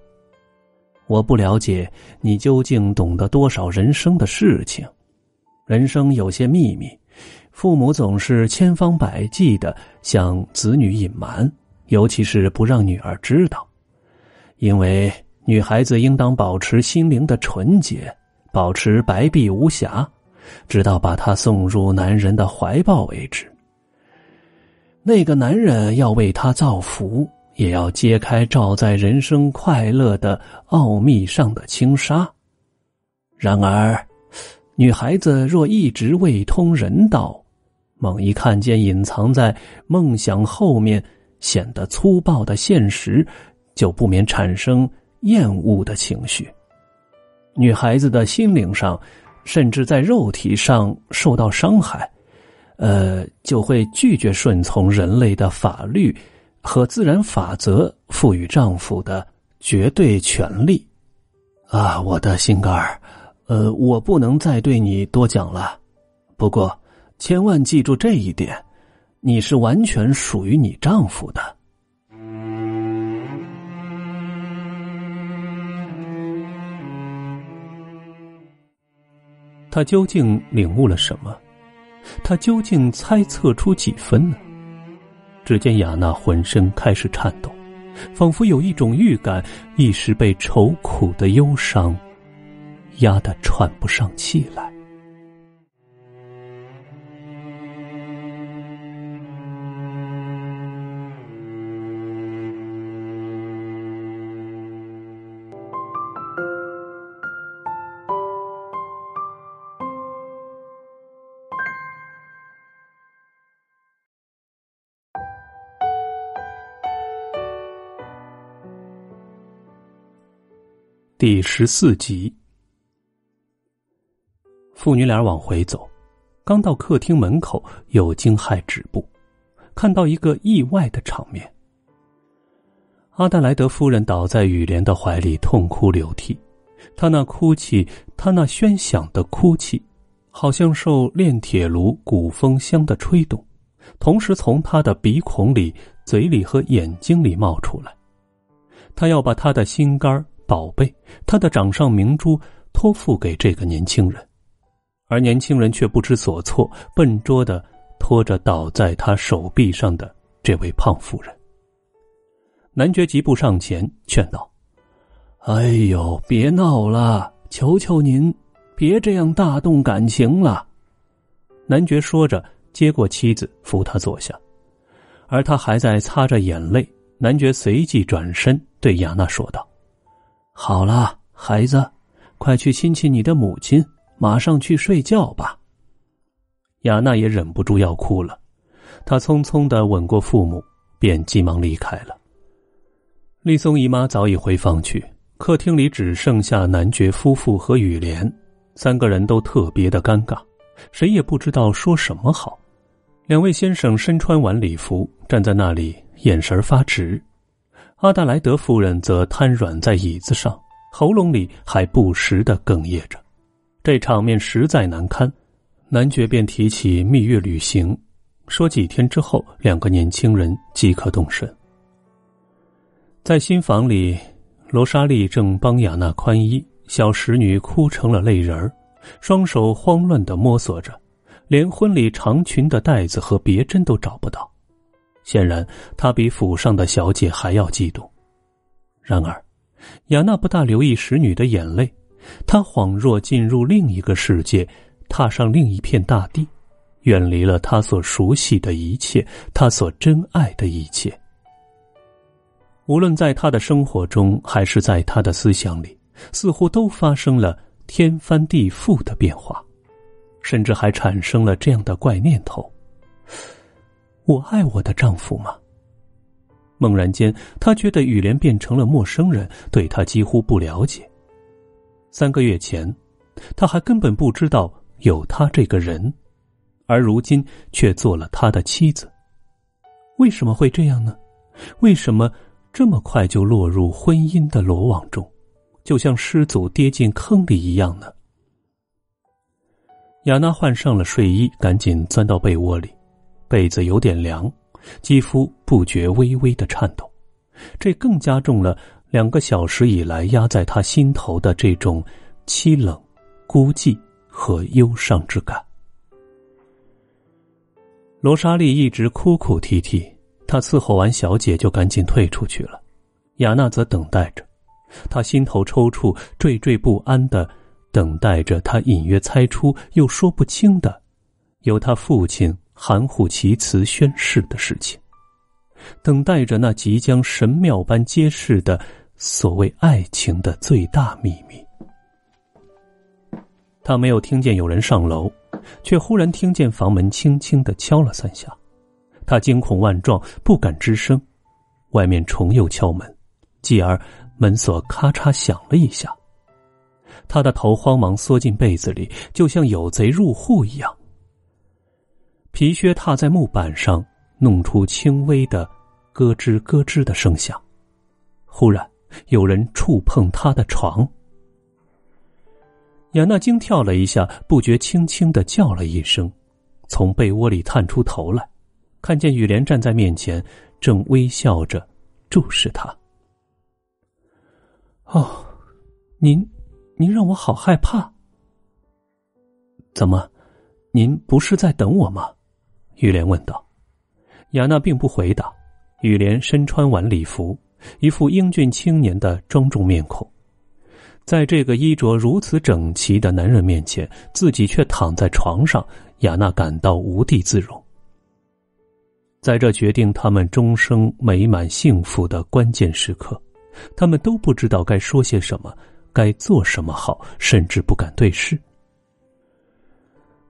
我不了解你究竟懂得多少人生的事情，人生有些秘密。”父母总是千方百计的向子女隐瞒，尤其是不让女儿知道，因为女孩子应当保持心灵的纯洁，保持白璧无瑕，直到把她送入男人的怀抱为止。那个男人要为她造福，也要揭开罩在人生快乐的奥秘上的轻纱。然而，女孩子若一直未通人道，猛一看见隐藏在梦想后面显得粗暴的现实，就不免产生厌恶的情绪。女孩子的心灵上，甚至在肉体上受到伤害，呃，就会拒绝顺从人类的法律和自然法则赋予丈夫的绝对权利。啊，我的心肝儿，呃，我不能再对你多讲了。不过。千万记住这一点，你是完全属于你丈夫的。他究竟领悟了什么？他究竟猜测出几分呢？只见雅娜浑身开始颤抖，仿佛有一种预感，一时被愁苦的忧伤压得喘不上气来。第十四集，父女俩往回走，刚到客厅门口，又惊骇止步，看到一个意外的场面。阿德莱德夫人倒在雨莲的怀里，痛哭流涕。她那哭泣，她那喧响的哭泣，好像受炼铁炉鼓风香的吹动，同时从她的鼻孔里、嘴里和眼睛里冒出来。他要把他的心肝。宝贝，他的掌上明珠托付给这个年轻人，而年轻人却不知所措，笨拙的拖着倒在他手臂上的这位胖妇人。男爵疾步上前劝道：“哎呦，别闹了，求求您，别这样大动感情了。”男爵说着，接过妻子，扶她坐下，而他还在擦着眼泪。男爵随即转身对雅娜说道。好了，孩子，快去亲亲你的母亲，马上去睡觉吧。雅娜也忍不住要哭了，她匆匆的吻过父母，便急忙离开了。丽松姨妈早已回房去，客厅里只剩下男爵夫妇和雨莲，三个人都特别的尴尬，谁也不知道说什么好。两位先生身穿晚礼服，站在那里，眼神发直。阿德莱德夫人则瘫软在椅子上，喉咙里还不时的哽咽着，这场面实在难堪。男爵便提起蜜月旅行，说几天之后两个年轻人即可动身。在新房里，罗莎莉正帮雅娜宽衣，小使女哭成了泪人儿，双手慌乱的摸索着，连婚礼长裙的带子和别针都找不到。显然，她比府上的小姐还要激动。然而，雅娜不大留意使女的眼泪，她恍若进入另一个世界，踏上另一片大地，远离了她所熟悉的一切，她所珍爱的一切。无论在她的生活中，还是在她的思想里，似乎都发生了天翻地覆的变化，甚至还产生了这样的怪念头。我爱我的丈夫吗？猛然间，她觉得雨莲变成了陌生人，对她几乎不了解。三个月前，她还根本不知道有他这个人，而如今却做了他的妻子。为什么会这样呢？为什么这么快就落入婚姻的罗网中，就像失足跌进坑里一样呢？雅娜换上了睡衣，赶紧钻到被窝里，被子有点凉，肌肤不觉微微的颤抖，这更加重了两个小时以来压在他心头的这种凄冷、孤寂和忧伤之感。罗莎莉一直哭哭啼啼，她伺候完小姐就赶紧退出去了。雅娜则等待着，她心头抽搐、惴惴不安的等待着。她隐约猜出又说不清的，由他父亲含糊其辞宣誓的事情，等待着那即将神庙般揭示的所谓爱情的最大秘密。他没有听见有人上楼。却忽然听见房门轻轻的敲了三下，他惊恐万状，不敢吱声。外面重又敲门，继而门锁咔嚓响了一下。他的头慌忙缩进被子里，就像有贼入户一样。皮靴踏在木板上，弄出轻微的咯吱咯吱的声响。忽然有人触碰他的床。雅娜惊跳了一下，不觉轻轻的叫了一声，从被窝里探出头来，看见雨莲站在面前，正微笑着注视他。哦，您，您让我好害怕。怎么，您不是在等我吗？玉莲问道。雅娜并不回答。雨莲身穿晚礼服，一副英俊青年的庄重面孔。在这个衣着如此整齐的男人面前，自己却躺在床上，雅娜感到无地自容。在这决定他们终生美满幸福的关键时刻，他们都不知道该说些什么，该做什么好，甚至不敢对视。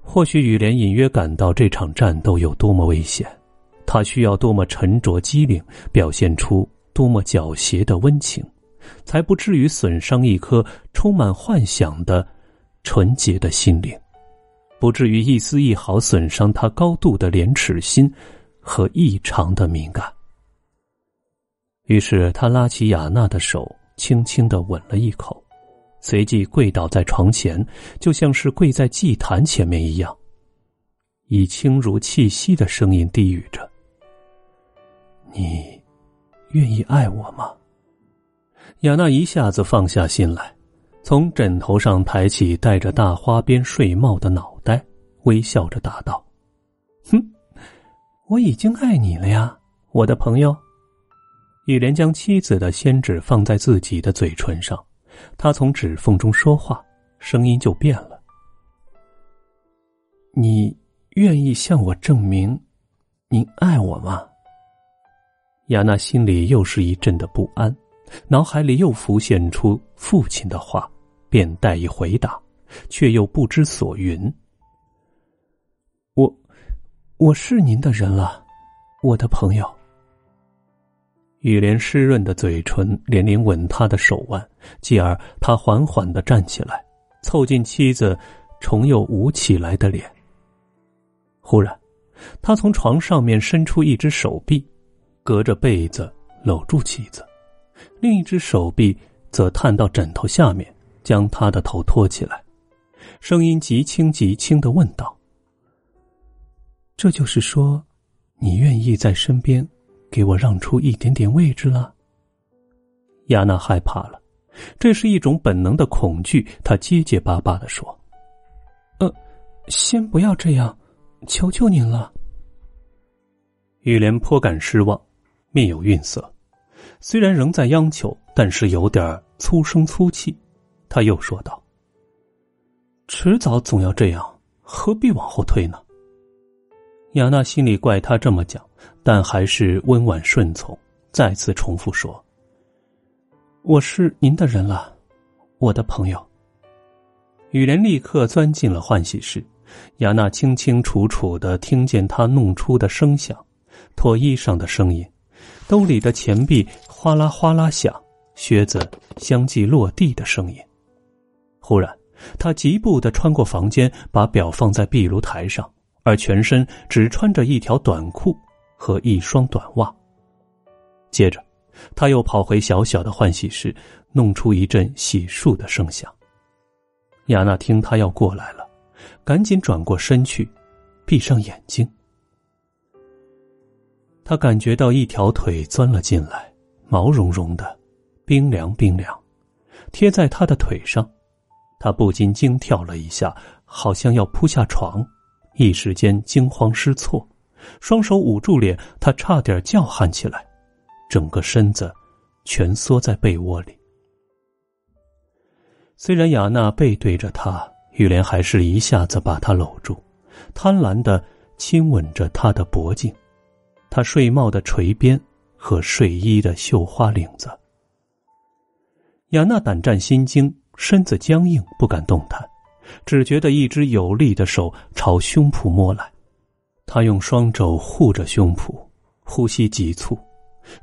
或许雨莲隐约感到这场战斗有多么危险，他需要多么沉着机灵，表现出多么狡黠的温情。才不至于损伤一颗充满幻想的纯洁的心灵，不至于一丝一毫损伤他高度的廉耻心和异常的敏感。于是他拉起雅娜的手，轻轻的吻了一口，随即跪倒在床前，就像是跪在祭坛前面一样，以轻如气息的声音低语着：“你愿意爱我吗？”雅娜一下子放下心来，从枕头上抬起戴着大花边睡帽的脑袋，微笑着答道：“哼，我已经爱你了呀，我的朋友。”雨莲将妻子的仙指放在自己的嘴唇上，他从指缝中说话，声音就变了：“你愿意向我证明，您爱我吗？”雅娜心里又是一阵的不安。脑海里又浮现出父亲的话，便带以回答，却又不知所云。我，我是您的人了，我的朋友。雨莲湿润的嘴唇连连吻他的手腕，继而他缓缓的站起来，凑近妻子重又捂起来的脸。忽然，他从床上面伸出一只手臂，隔着被子搂住妻子。另一只手臂则探到枕头下面，将他的头托起来，声音极轻极轻的问道：“这就是说，你愿意在身边，给我让出一点点位置了？”亚娜害怕了，这是一种本能的恐惧。她结结巴巴的说：“呃，先不要这样，求求您了。”玉莲颇感失望，面有愠色。虽然仍在央求，但是有点粗声粗气。他又说道：“迟早总要这样，何必往后退呢？”雅娜心里怪他这么讲，但还是温婉顺从，再次重复说：“我是您的人了，我的朋友。”雨莲立刻钻进了换洗室，雅娜清清楚楚的听见他弄出的声响，脱衣裳的声音。兜里的钱币哗啦哗啦响，靴子相继落地的声音。忽然，他急步的穿过房间，把表放在壁炉台上，而全身只穿着一条短裤，和一双短袜。接着，他又跑回小小的换洗室，弄出一阵洗漱的声响。亚娜听他要过来了，赶紧转过身去，闭上眼睛。他感觉到一条腿钻了进来，毛茸茸的，冰凉冰凉，贴在他的腿上。他不禁惊跳了一下，好像要扑下床，一时间惊慌失措，双手捂住脸，他差点叫喊起来，整个身子蜷缩在被窝里。虽然雅娜背对着他，玉莲还是一下子把他搂住，贪婪的亲吻着他的脖颈，他睡帽的垂边和睡衣的绣花领子。雅娜胆战心惊，身子僵硬，不敢动弹，只觉得一只有力的手朝胸脯摸来，他用双肘护着胸脯，呼吸急促，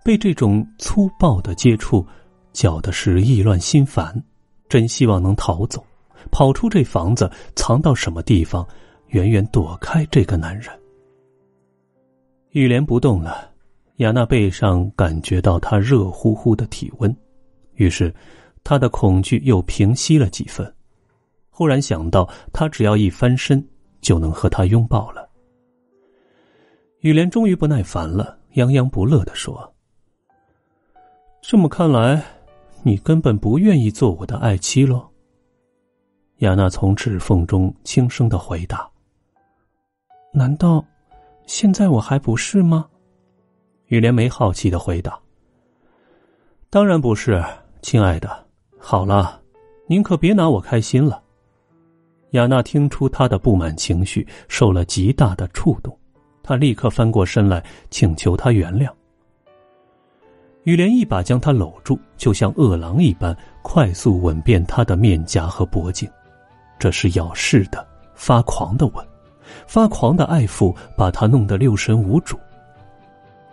被这种粗暴的接触搅得是意乱心烦。真希望能逃走，跑出这房子，藏到什么地方，远远躲开这个男人。玉莲不动了，雅娜背上感觉到他热乎乎的体温，于是他的恐惧又平息了几分。忽然想到，他只要一翻身，就能和他拥抱了。雨莲终于不耐烦了，洋洋不乐的说：“这么看来。”你根本不愿意做我的爱妻喽？亚娜从指缝中轻声的回答：“难道现在我还不是吗？”雨莲没好奇的回答：“当然不是，亲爱的。好了，您可别拿我开心了。”亚娜听出他的不满情绪受了极大的触动，她立刻翻过身来请求他原谅。雨莲一把将他搂住，就像饿狼一般，快速吻遍他的面颊和脖颈。这是咬噬的、发狂的吻，发狂的爱抚把他弄得六神无主。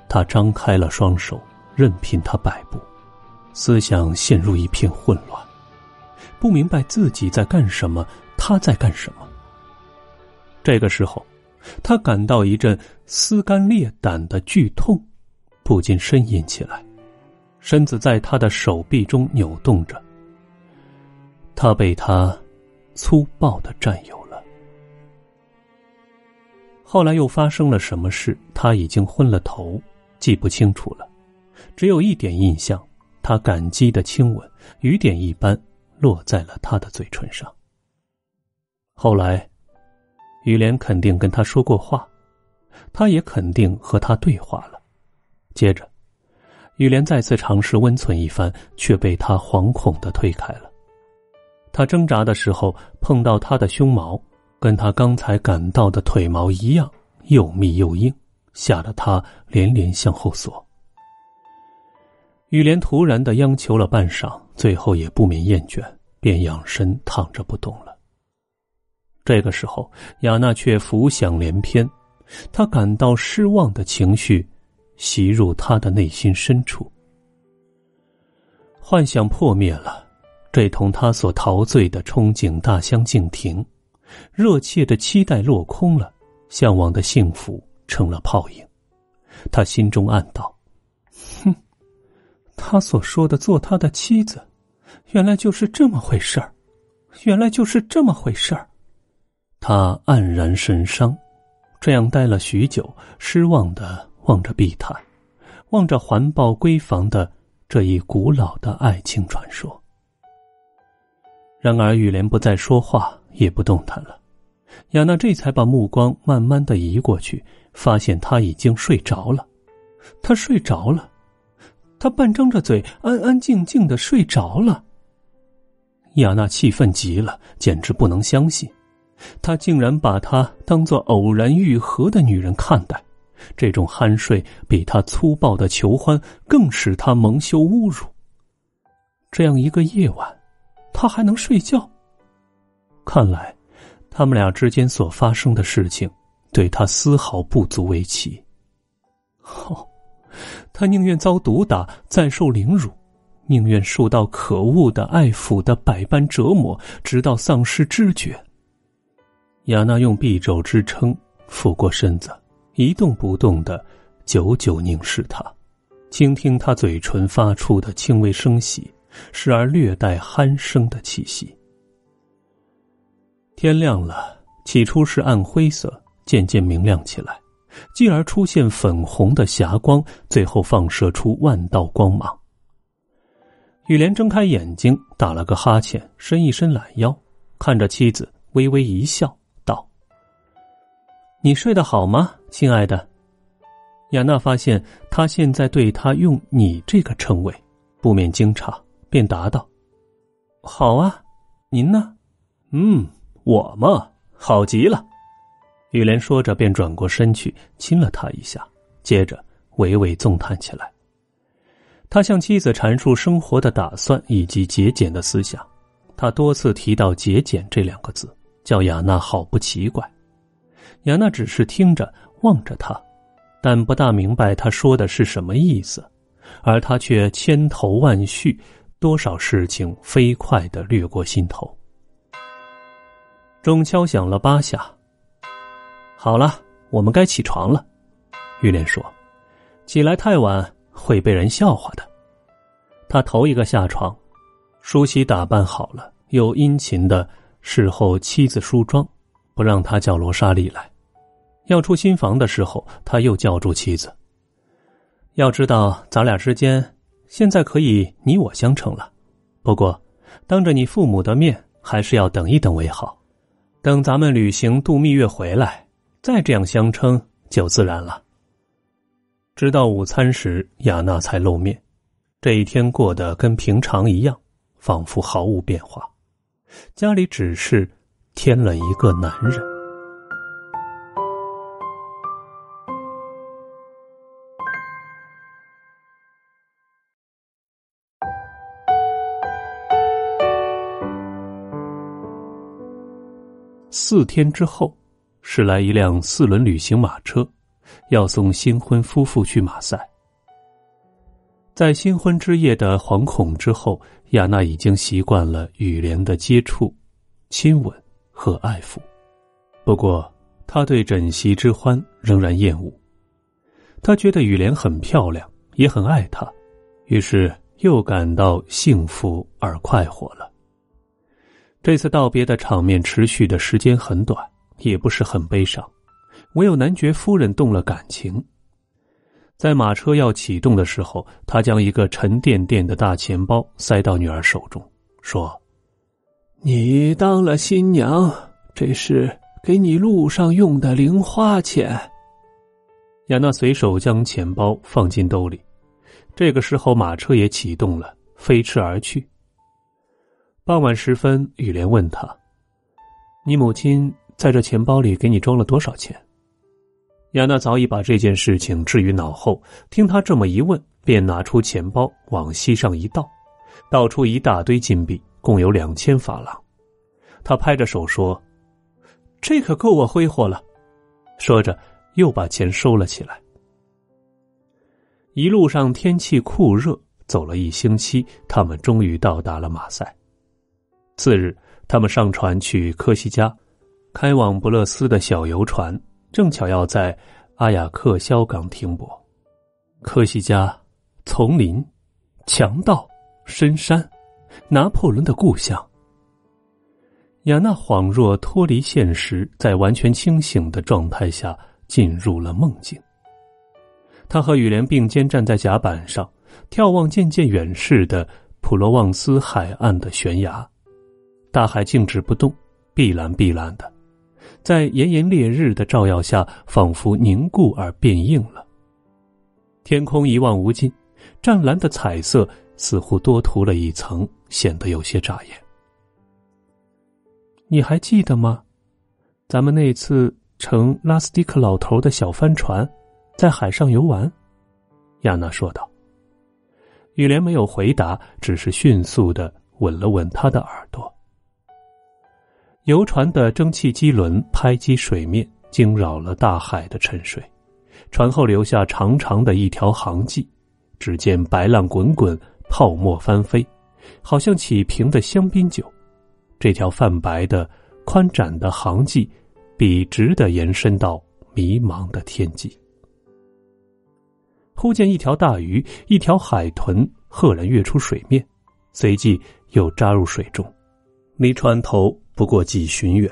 他张开了双手，任凭他摆布，思想陷入一片混乱，不明白自己在干什么，他在干什么。这个时候，他感到一阵撕肝裂胆的剧痛，不禁呻吟起来。身子在他的手臂中扭动着，他被他粗暴的占有了。后来又发生了什么事？他已经昏了头，记不清楚了，只有一点印象：他感激的亲吻，雨点一般落在了他的嘴唇上。后来，雨莲肯定跟他说过话，他也肯定和他对话了。接着。雨莲再次尝试温存一番，却被他惶恐的推开了。他挣扎的时候碰到他的胸毛，跟他刚才感到的腿毛一样，又密又硬，吓得他连连向后缩。雨莲突然的央求了半晌，最后也不免厌倦，便仰身躺着不动了。这个时候，雅娜却浮想联翩，她感到失望的情绪。袭入他的内心深处，幻想破灭了，这同他所陶醉的憧憬大相径庭，热切的期待落空了，向往的幸福成了泡影。他心中暗道：“哼，他所说的做他的妻子，原来就是这么回事儿，原来就是这么回事儿。”他黯然神伤，这样待了许久，失望的。望着碧潭，望着环抱闺房的这一古老的爱情传说。然而玉莲不再说话，也不动弹了。雅娜这才把目光慢慢的移过去，发现他已经睡着了。他睡着了，他半张着嘴，安安静静的睡着了。雅娜气愤极了，简直不能相信，他竟然把她当做偶然愈合的女人看待。这种酣睡比他粗暴的求欢更使他蒙羞侮辱。这样一个夜晚，他还能睡觉？看来，他们俩之间所发生的事情，对他丝毫不足为奇。哦，他宁愿遭毒打，再受凌辱，宁愿受到可恶的爱抚的百般折磨，直到丧失知觉。亚娜用臂肘支撑，俯过身子。一动不动的久久凝视他，倾听他嘴唇发出的轻微声息，时而略带鼾声的气息。天亮了，起初是暗灰色，渐渐明亮起来，继而出现粉红的霞光，最后放射出万道光芒。雨莲睁开眼睛，打了个哈欠，伸一伸懒腰，看着妻子，微微一笑，：“你睡得好吗，亲爱的？”雅娜发现他现在对他用“你”这个称谓，不免惊诧，便答道：“好啊，您呢？”“嗯，我嘛，好极了。”雨莲说着，便转过身去亲了他一下，接着娓娓纵叹起来。他向妻子阐述生活的打算以及节俭的思想，他多次提到“节俭”这两个字，叫雅娜好不奇怪。雅娜只是听着，望着他，但不大明白他说的是什么意思，而他却千头万绪，多少事情飞快的掠过心头。钟敲响了八下，好了，我们该起床了。玉莲说：“起来太晚。”会被人笑话的。他头一个下床，梳洗打扮好了，又殷勤的侍候妻子梳妆，不让他叫罗莎莉来。要出新房的时候，他又叫住妻子：“要知道，咱俩之间现在可以你我相称了，不过当着你父母的面，还是要等一等为好。等咱们旅行度蜜月回来，再这样相称就自然了。”直到午餐时，雅娜才露面。这一天过得跟平常一样，仿佛毫无变化。家里只是添了一个男人。四天之后，驶来一辆四轮旅行马车。要送新婚夫妇去马赛。在新婚之夜的惶恐之后，亚娜已经习惯了雨莲的接触、亲吻和爱抚。不过，他对枕席之欢仍然厌恶。他觉得雨莲很漂亮，也很爱他，于是又感到幸福而快活了。这次道别的场面持续的时间很短，也不是很悲伤。唯有男爵夫人动了感情。在马车要启动的时候，他将一个沉甸甸的大钱包塞到女儿手中，说：“你当了新娘，这是给你路上用的零花钱。”亚娜随手将钱包放进兜里。这个时候，马车也启动了，飞驰而去。傍晚时分，雨莲问他：“你母亲在这钱包里给你装了多少钱？”亚娜早已把这件事情置于脑后，听他这么一问，便拿出钱包往膝上一倒，倒出一大堆金币，共有两千法郎。他拍着手说：“这可够我挥霍了。”说着，又把钱收了起来。一路上天气酷热，走了一星期，他们终于到达了马赛。次日，他们上船去科西嘉，开往布勒斯的小游船。正巧要在阿雅克肖港停泊，科西嘉，丛林，强盗，深山，拿破仑的故乡。雅娜恍若脱离现实，在完全清醒的状态下进入了梦境。他和雨莲并肩站在甲板上，眺望渐渐远逝的普罗旺斯海岸的悬崖，大海静止不动，碧蓝碧蓝的。在炎炎烈日的照耀下，仿佛凝固而变硬了。天空一望无尽，湛蓝的彩色似乎多涂了一层，显得有些扎眼。你还记得吗？咱们那次乘拉斯蒂克老头的小帆船，在海上游玩。亚娜说道。雨莲没有回答，只是迅速的吻了吻他的耳朵。游船的蒸汽机轮拍击水面，惊扰了大海的沉睡，船后留下长长的一条航迹。只见白浪滚滚，泡沫翻飞，好像起瓶的香槟酒。这条泛白的、宽展的航迹，笔直的延伸到迷茫的天际。忽见一条大鱼、一条海豚赫然跃出水面，随即又扎入水中，离船头不过几寻远。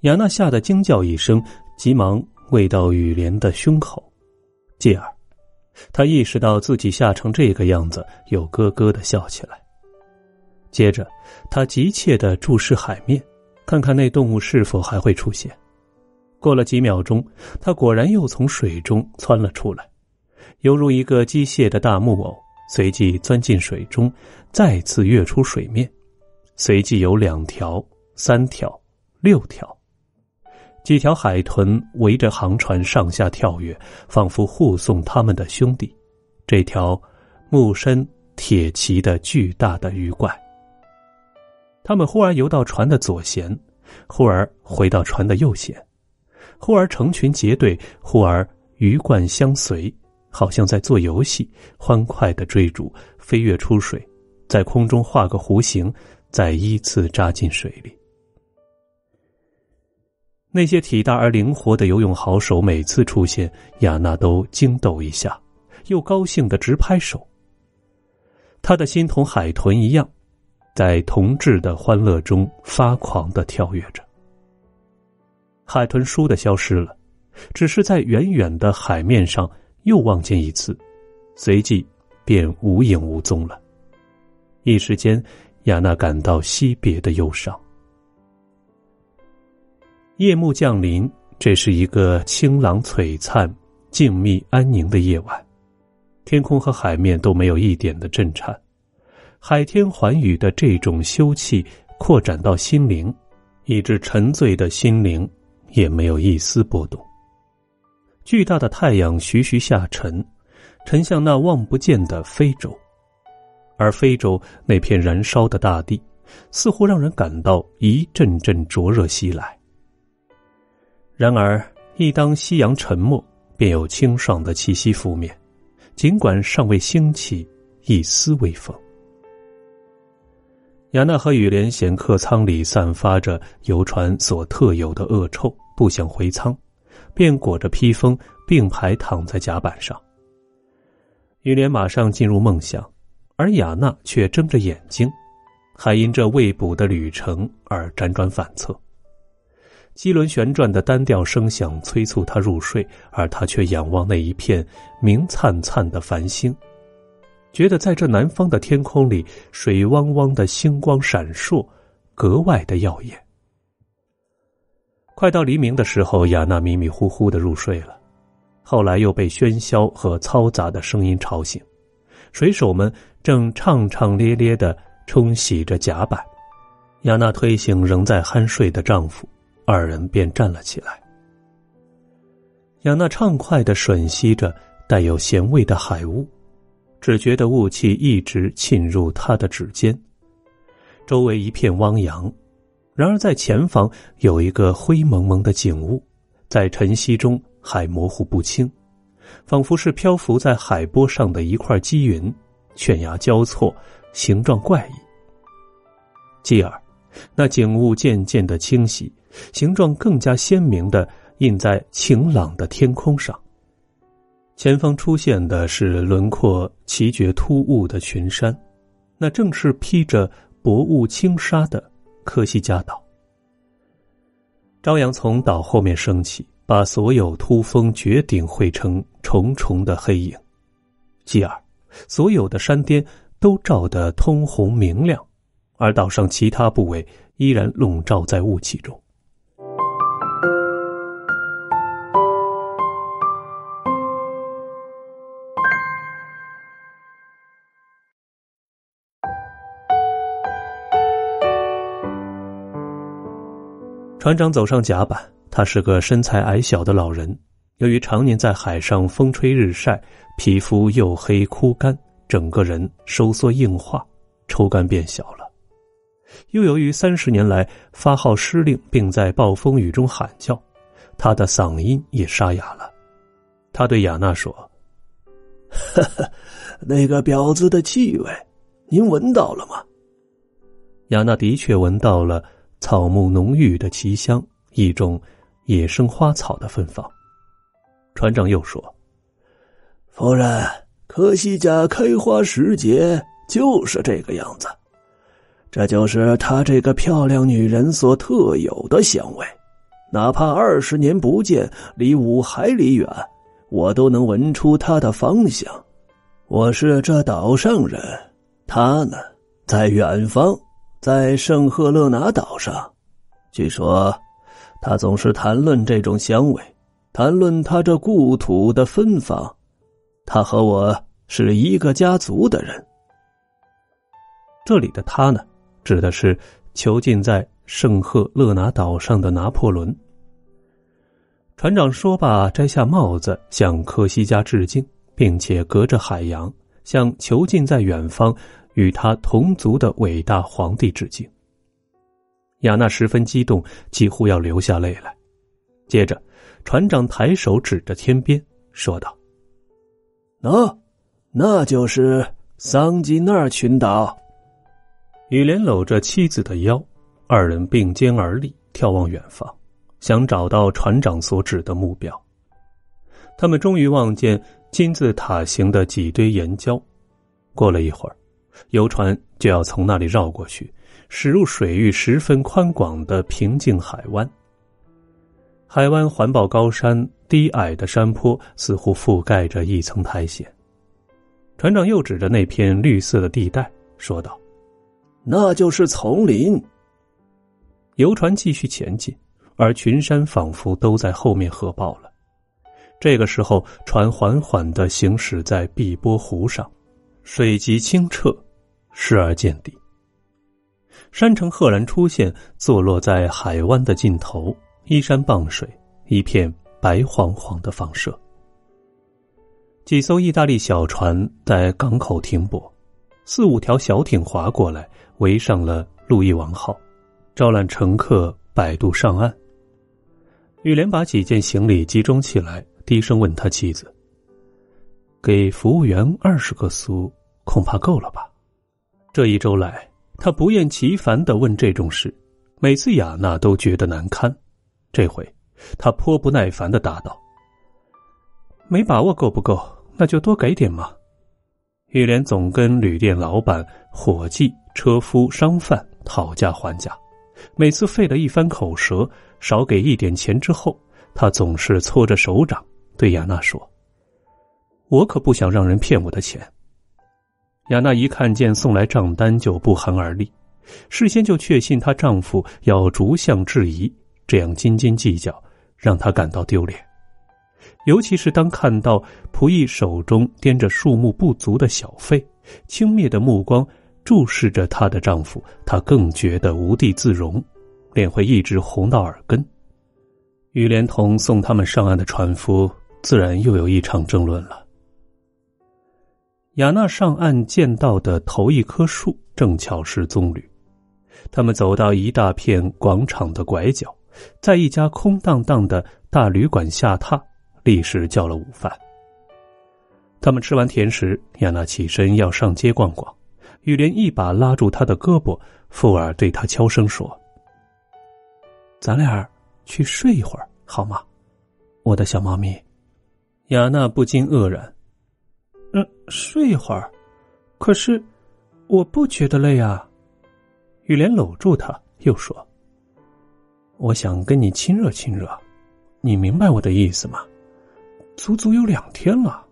雅娜吓得惊叫一声，急忙喂到雨莲的胸口，继而，他意识到自己吓成这个样子，又咯咯的笑起来。接着，他急切的注视海面，看看那动物是否还会出现。过了几秒钟，他果然又从水中窜了出来。犹如一个机械的大木偶，随即钻进水中，再次跃出水面。随即有两条、三条、六条，几条海豚围着航船上下跳跃，仿佛护送他们的兄弟——这条木身铁鳍的巨大的鱼怪。他们忽而游到船的左舷，忽而回到船的右舷，忽而成群结队，忽而鱼贯相随。好像在做游戏，欢快的追逐，飞跃出水，在空中画个弧形，再依次扎进水里。那些体大而灵活的游泳好手每次出现，亚娜都惊抖一下，又高兴的直拍手。他的心同海豚一样，在同志的欢乐中发狂的跳跃着。海豚倏地消失了，只是在远远的海面上。又望见一次，随即便无影无踪了。一时间，亚娜感到惜别的忧伤。夜幕降临，这是一个清朗璀璨、静谧安宁的夜晚，天空和海面都没有一点的震颤，海天环宇的这种休憩扩展到心灵，以致沉醉的心灵也没有一丝波动。巨大的太阳徐徐下沉，沉向那望不见的非洲，而非洲那片燃烧的大地，似乎让人感到一阵阵灼热袭来。然而，一当夕阳沉没，便有清爽的气息拂面，尽管尚未兴起一丝微风。雅娜和雨莲嫌客舱里散发着游船所特有的恶臭，不想回舱。便裹着披风并排躺在甲板上。雨莲马上进入梦乡，而雅娜却睁着眼睛，还因这未卜的旅程而辗转反侧。机轮旋转的单调声响催促他入睡，而他却仰望那一片明灿灿的繁星，觉得在这南方的天空里，水汪汪的星光闪烁，格外的耀眼。快到黎明的时候，雅娜迷迷糊糊的入睡了，后来又被喧嚣和嘈杂的声音吵醒。水手们正畅畅咧咧的冲洗着甲板，雅娜推醒仍在酣睡的丈夫，二人便站了起来。雅娜畅快的吮吸着带有咸味的海雾，只觉得雾气一直沁入她的指尖，周围一片汪洋。然而，在前方有一个灰蒙蒙的景物，在晨曦中还模糊不清，仿佛是漂浮在海波上的一块积云，犬牙交错，形状怪异。继而，那景物渐渐的清晰，形状更加鲜明的印在晴朗的天空上。前方出现的是轮廓奇绝突兀的群山，那正是披着薄雾轻纱的。科西嘉岛，朝阳从岛后面升起，把所有突峰绝顶绘成重重的黑影。继而，所有的山巅都照得通红明亮，而岛上其他部位依然笼罩在雾气中。船长走上甲板，他是个身材矮小的老人。由于常年在海上风吹日晒，皮肤黝黑枯干，整个人收缩硬化，抽干变小了。又由于三十年来发号施令，并在暴风雨中喊叫，他的嗓音也沙哑了。他对雅娜说：“呵呵，那个婊子的气味，您闻到了吗？”雅娜的确闻到了。草木浓郁的奇香，一种野生花草的芬芳。船长又说：“夫人，可西家开花时节就是这个样子，这就是她这个漂亮女人所特有的香味。哪怕二十年不见，离五海里远，我都能闻出她的芳香。我是这岛上人，她呢，在远方，在圣赫勒拿岛上。据说，他总是谈论这种香味，谈论他这故土的芬芳。他和我是一个家族的人。这里的他呢，指的是囚禁在圣赫勒拿岛上的拿破仑。船长说罢，摘下帽子，向科西嘉致敬，并且隔着海洋向囚禁在远方、与他同族的伟大皇帝致敬。亚娜十分激动，几乎要流下泪来。接着，船长抬手指着天边，说道。那，那就是桑吉纳尔群岛。雨莲搂着妻子的腰，二人并肩而立，眺望远方，想找到船长所指的目标。他们终于望见金字塔形的几堆岩礁。过了一会儿，游船就要从那里绕过去，驶入水域十分宽广的平静海湾。海湾环抱高山，低矮的山坡似乎覆盖着一层苔藓。船长又指着那片绿色的地带说道：“那就是丛林。”游船继续前进，而群山仿佛都在后面合抱了。这个时候，船缓缓的行驶在碧波湖上，水极清澈，视而见底。山城赫然出现，坐落在海湾的尽头。依山傍水，一片白晃晃的放射。几艘意大利小船在港口停泊，四五条小艇划过来，围上了“路易王号”，招揽乘客摆渡上岸。雨莲把几件行李集中起来，低声问他妻子：“给服务员二十个苏，恐怕够了吧？”这一周来，他不厌其烦的问这种事，每次雅娜都觉得难堪。这回，他颇不耐烦的答道：“没把握够不够，那就多给点嘛。”玉莲总跟旅店老板、伙计、车夫、商贩讨价还价，每次费了一番口舌，少给一点钱之后，他总是搓着手掌对亚娜说：“我可不想让人骗我的钱。”亚娜一看见送来账单，就不寒而栗，事先就确信她丈夫要逐项质疑。这样斤斤计较，让她感到丢脸。尤其是当看到仆役手中掂着数目不足的小费，轻蔑的目光注视着她的丈夫，她更觉得无地自容，脸会一直红到耳根。与连同送他们上岸的船夫，自然又有一场争论了。雅娜上岸见到的头一棵树，正巧是棕榈。他们走到一大片广场的拐角。在一家空荡荡的大旅馆下榻，立时叫了午饭。他们吃完甜食，亚娜起身要上街逛逛，雨莲一把拉住他的胳膊，附耳对他悄声说：“咱俩去睡一会儿好吗，我的小猫咪？”亚娜不禁愕然：“嗯，睡一会儿？可是我不觉得累啊。”雨莲搂住他，又说。我想跟你亲热亲热，你明白我的意思吗？足足有两天了。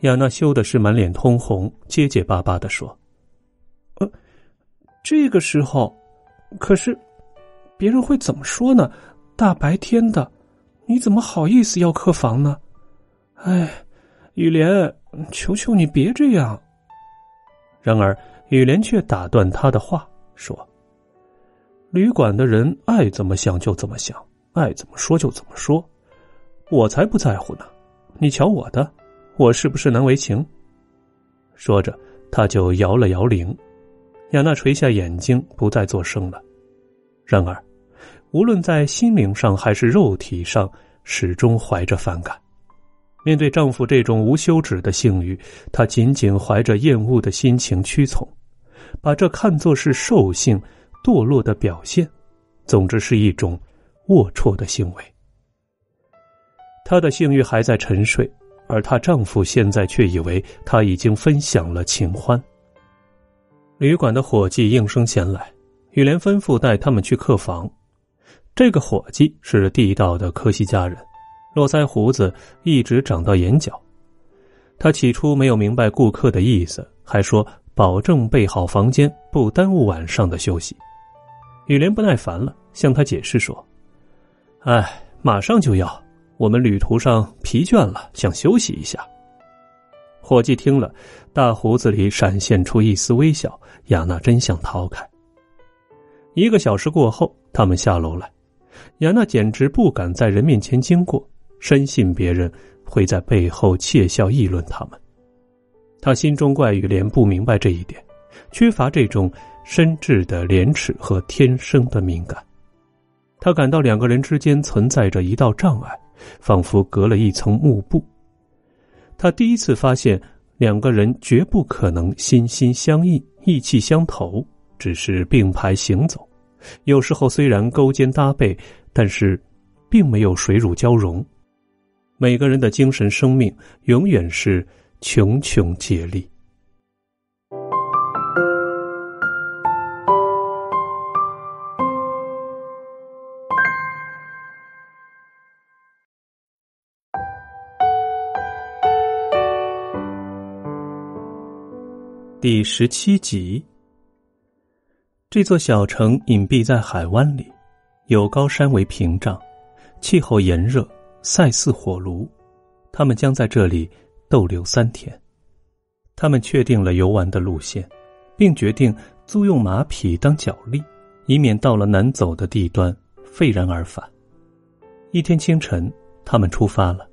亚娜羞的是满脸通红，结结巴巴的说：“呃，这个时候，可是别人会怎么说呢？大白天的，你怎么好意思要客房呢？哎，雨莲，求求你别这样。”然而，雨莲却打断他的话，说。旅馆的人爱怎么想就怎么想，爱怎么说就怎么说，我才不在乎呢。你瞧我的，我是不是难为情？说着，他就摇了摇铃。亚娜垂下眼睛，不再作声了。然而，无论在心灵上还是肉体上，始终怀着反感。面对丈夫这种无休止的性欲，她仅仅怀着厌恶的心情屈从，把这看作是兽性。堕落的表现，总之是一种龌龊的行为。她的性欲还在沉睡，而她丈夫现在却以为她已经分享了情欢。旅馆的伙计应声前来，雨莲吩咐带他们去客房。这个伙计是地道的科西嘉人，络腮胡子一直长到眼角。他起初没有明白顾客的意思，还说保证备好房间，不耽误晚上的休息。雨莲不耐烦了，向他解释说：“哎，马上就要，我们旅途上疲倦了，想休息一下。”伙计听了，大胡子里闪现出一丝微笑。亚娜真想逃开。一个小时过后，他们下楼来。亚娜简直不敢在人面前经过，深信别人会在背后窃笑议论他们。他心中怪雨莲不明白这一点，缺乏这种深挚的廉耻和天生的敏感。他感到两个人之间存在着一道障碍，仿佛隔了一层幕布。他第一次发现，两个人绝不可能心心相印、意气相投，只是并排行走。有时候虽然勾肩搭背，但是并没有水乳交融。每个人的精神生命永远是茕茕孑立。第十七集。这座小城隐蔽在海湾里，有高山为屏障，气候炎热，赛似火炉。他们将在这里逗留三天。他们确定了游玩的路线，并决定租用马匹当脚力，以免到了难走的地段废然而返。一天清晨，他们出发了，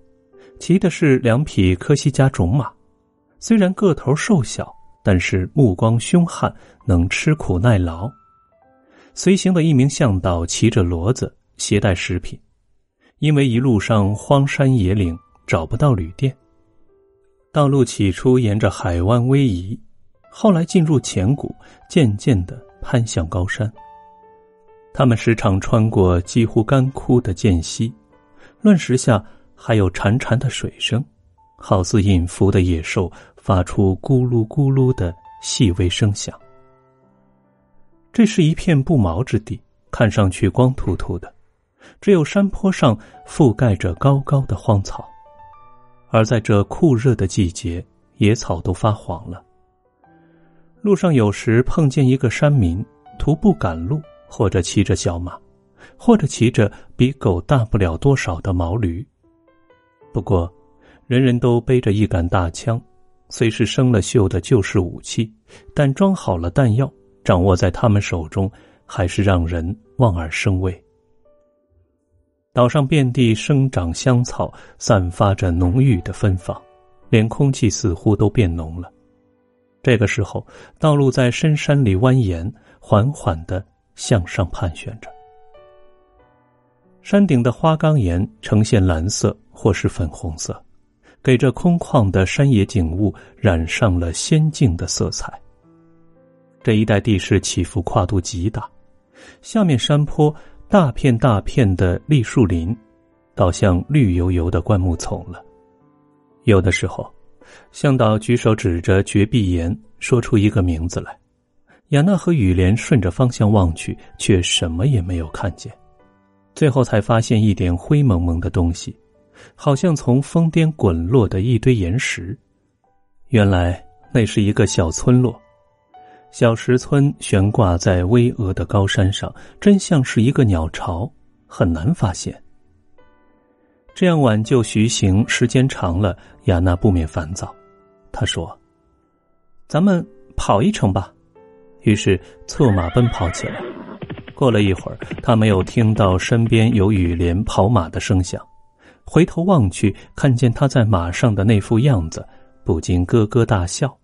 骑的是两匹科西嘉种马，虽然个头瘦小。但是目光凶悍，能吃苦耐劳。随行的一名向导骑着骡子，携带食品。因为一路上荒山野岭，找不到旅店。道路起初沿着海湾逶迤，后来进入浅谷，渐渐的攀向高山。他们时常穿过几乎干枯的涧溪，乱石下还有潺潺的水声，好似隐伏的野兽。发出咕噜咕噜的细微声响。这是一片不毛之地，看上去光秃秃的，只有山坡上覆盖着高高的荒草。而在这酷热的季节，野草都发黄了。路上有时碰见一个山民徒步赶路，或者骑着小马，或者骑着比狗大不了多少的毛驴。不过，人人都背着一杆大枪。虽是生了锈的旧式武器，但装好了弹药，掌握在他们手中，还是让人望而生畏。岛上遍地生长香草，散发着浓郁的芬芳，连空气似乎都变浓了。这个时候，道路在深山里蜿蜒，缓缓的向上盘旋着。山顶的花岗岩呈现蓝色或是粉红色。给这空旷的山野景物染上了仙境的色彩。这一带地势起伏跨度极大，下面山坡大片大片的栗树林，倒像绿油油的灌木丛了。有的时候，向导举手指着绝壁岩，说出一个名字来。亚娜和雨莲顺着方向望去，却什么也没有看见。最后才发现一点灰蒙蒙的东西。好像从峰巅滚落的一堆岩石，原来那是一个小村落。小石村悬挂在巍峨的高山上，真像是一个鸟巢，很难发现。这样挽救徐行，时间长了，亚娜不免烦躁。她说：“咱们跑一程吧。”于是策马奔跑起来。过了一会儿，他没有听到身边有雨莲跑马的声响。回头望去，看见他在马上的那副样子，不禁咯咯大笑。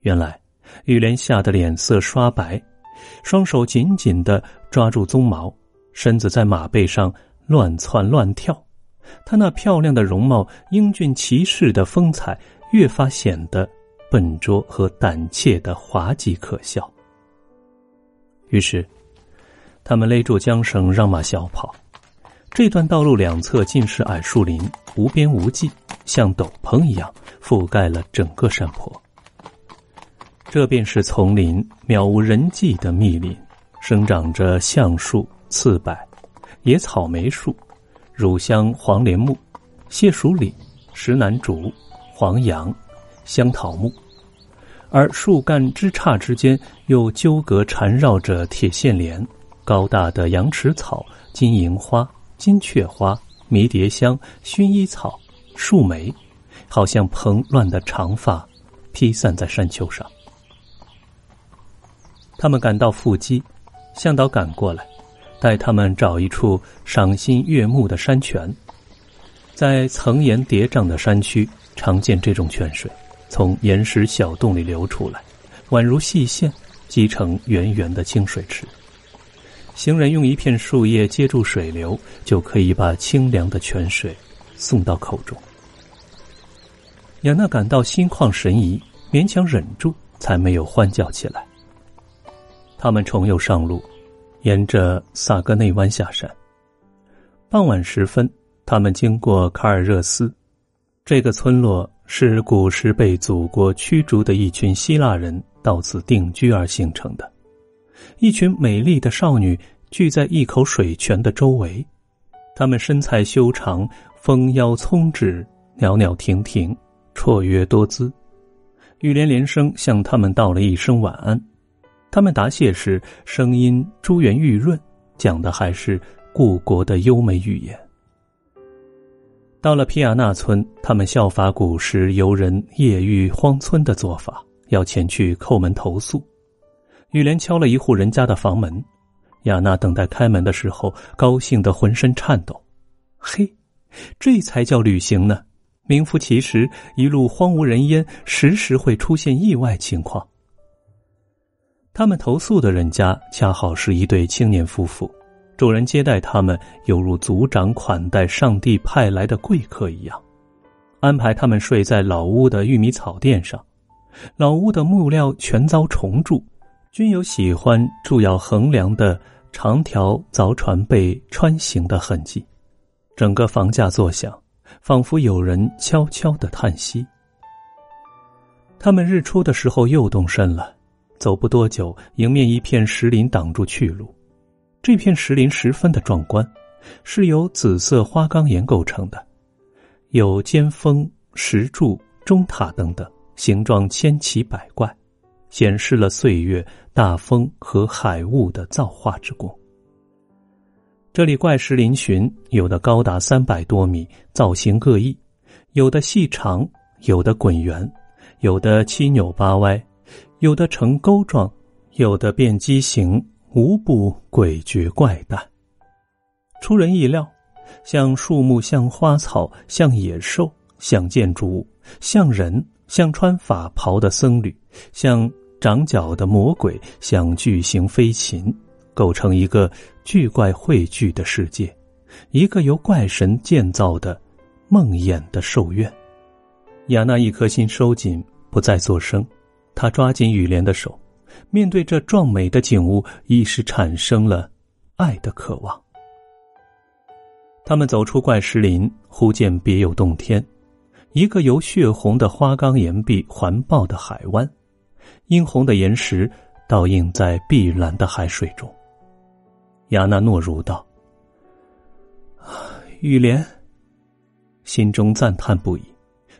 原来玉莲吓得脸色刷白，双手紧紧的抓住鬃毛，身子在马背上乱窜乱跳。她那漂亮的容貌、英俊骑士的风采，越发显得笨拙和胆怯的滑稽可笑。于是，他们勒住缰绳，让马小跑。这段道路两侧尽是矮树林，无边无际，像斗篷一样覆盖了整个山坡。这便是丛林，渺无人迹的密林，生长着橡树、刺柏、野草莓树、乳香黄连木、蟹鼠李、石楠竹、黄杨、香桃木，而树干枝杈之间又纠葛缠绕着铁线莲、高大的羊齿草、金银花、金雀花、迷迭香、薰衣草、树莓，好像蓬乱的长发，披散在山丘上。他们赶到腹肌，向导赶过来，带他们找一处赏心悦目的山泉。在层岩叠嶂的山区，常见这种泉水从岩石小洞里流出来，宛如细线积成圆圆的清水池。行人用一片树叶接住水流，就可以把清凉的泉水送到口中。亚娜感到心旷神怡，勉强忍住，才没有欢叫起来。他们重又上路，沿着萨格内湾下山。傍晚时分，他们经过卡尔热斯，这个村落是古时被祖国驱逐的一群希腊人到此定居而形成的。一群美丽的少女聚在一口水泉的周围，她们身材修长，丰腰聪智，袅袅婷婷，绰约多姿。雨莲连声向他们道了一声晚安。他们答谢时，声音珠圆玉润，讲的还是故国的优美语言。到了皮亚纳村，他们效法古时游人夜遇荒村的做法，要前去叩门投诉。雨莲敲了一户人家的房门，亚娜等待开门的时候，高兴得浑身颤抖。嘿，这才叫旅行呢！名副其实，一路荒无人烟，时时会出现意外情况。他们投宿的人家恰好是一对青年夫妇，主人接待他们犹如族长款待上帝派来的贵客一样，安排他们睡在老屋的玉米草垫上。老屋的木料全遭虫蛀，均有喜欢蛀咬横梁的长条凿船被穿行的痕迹。整个房架作响，仿佛有人悄悄的叹息。他们日出的时候又动身了。走不多久，迎面一片石林挡住去路。这片石林十分的壮观，是由紫色花岗岩构成的，有尖峰、石柱、钟塔等等，形状千奇百怪，显示了岁月、大风和海雾的造化之功。这里怪石嶙峋，有的高达三百多米，造型各异，有的细长，有的滚圆，有的七扭八歪。有的呈钩状，有的变畸形，无不诡谲怪诞，出人意料。像树木，像花草，像野兽，像建筑物，像人，像穿法袍的僧侣，像长角的魔鬼，像巨型飞禽，构成一个巨怪汇聚的世界，一个由怪神建造的梦魇的兽院。亚娜一颗心收紧，不再作声。他抓紧雨莲的手，面对这壮美的景物，一时产生了爱的渴望。他们走出怪石林，忽见别有洞天，一个由血红的花岗岩壁环抱的海湾，殷红的岩石倒映在碧蓝的海水中。亚娜诺如道：“雨莲。”心中赞叹不已，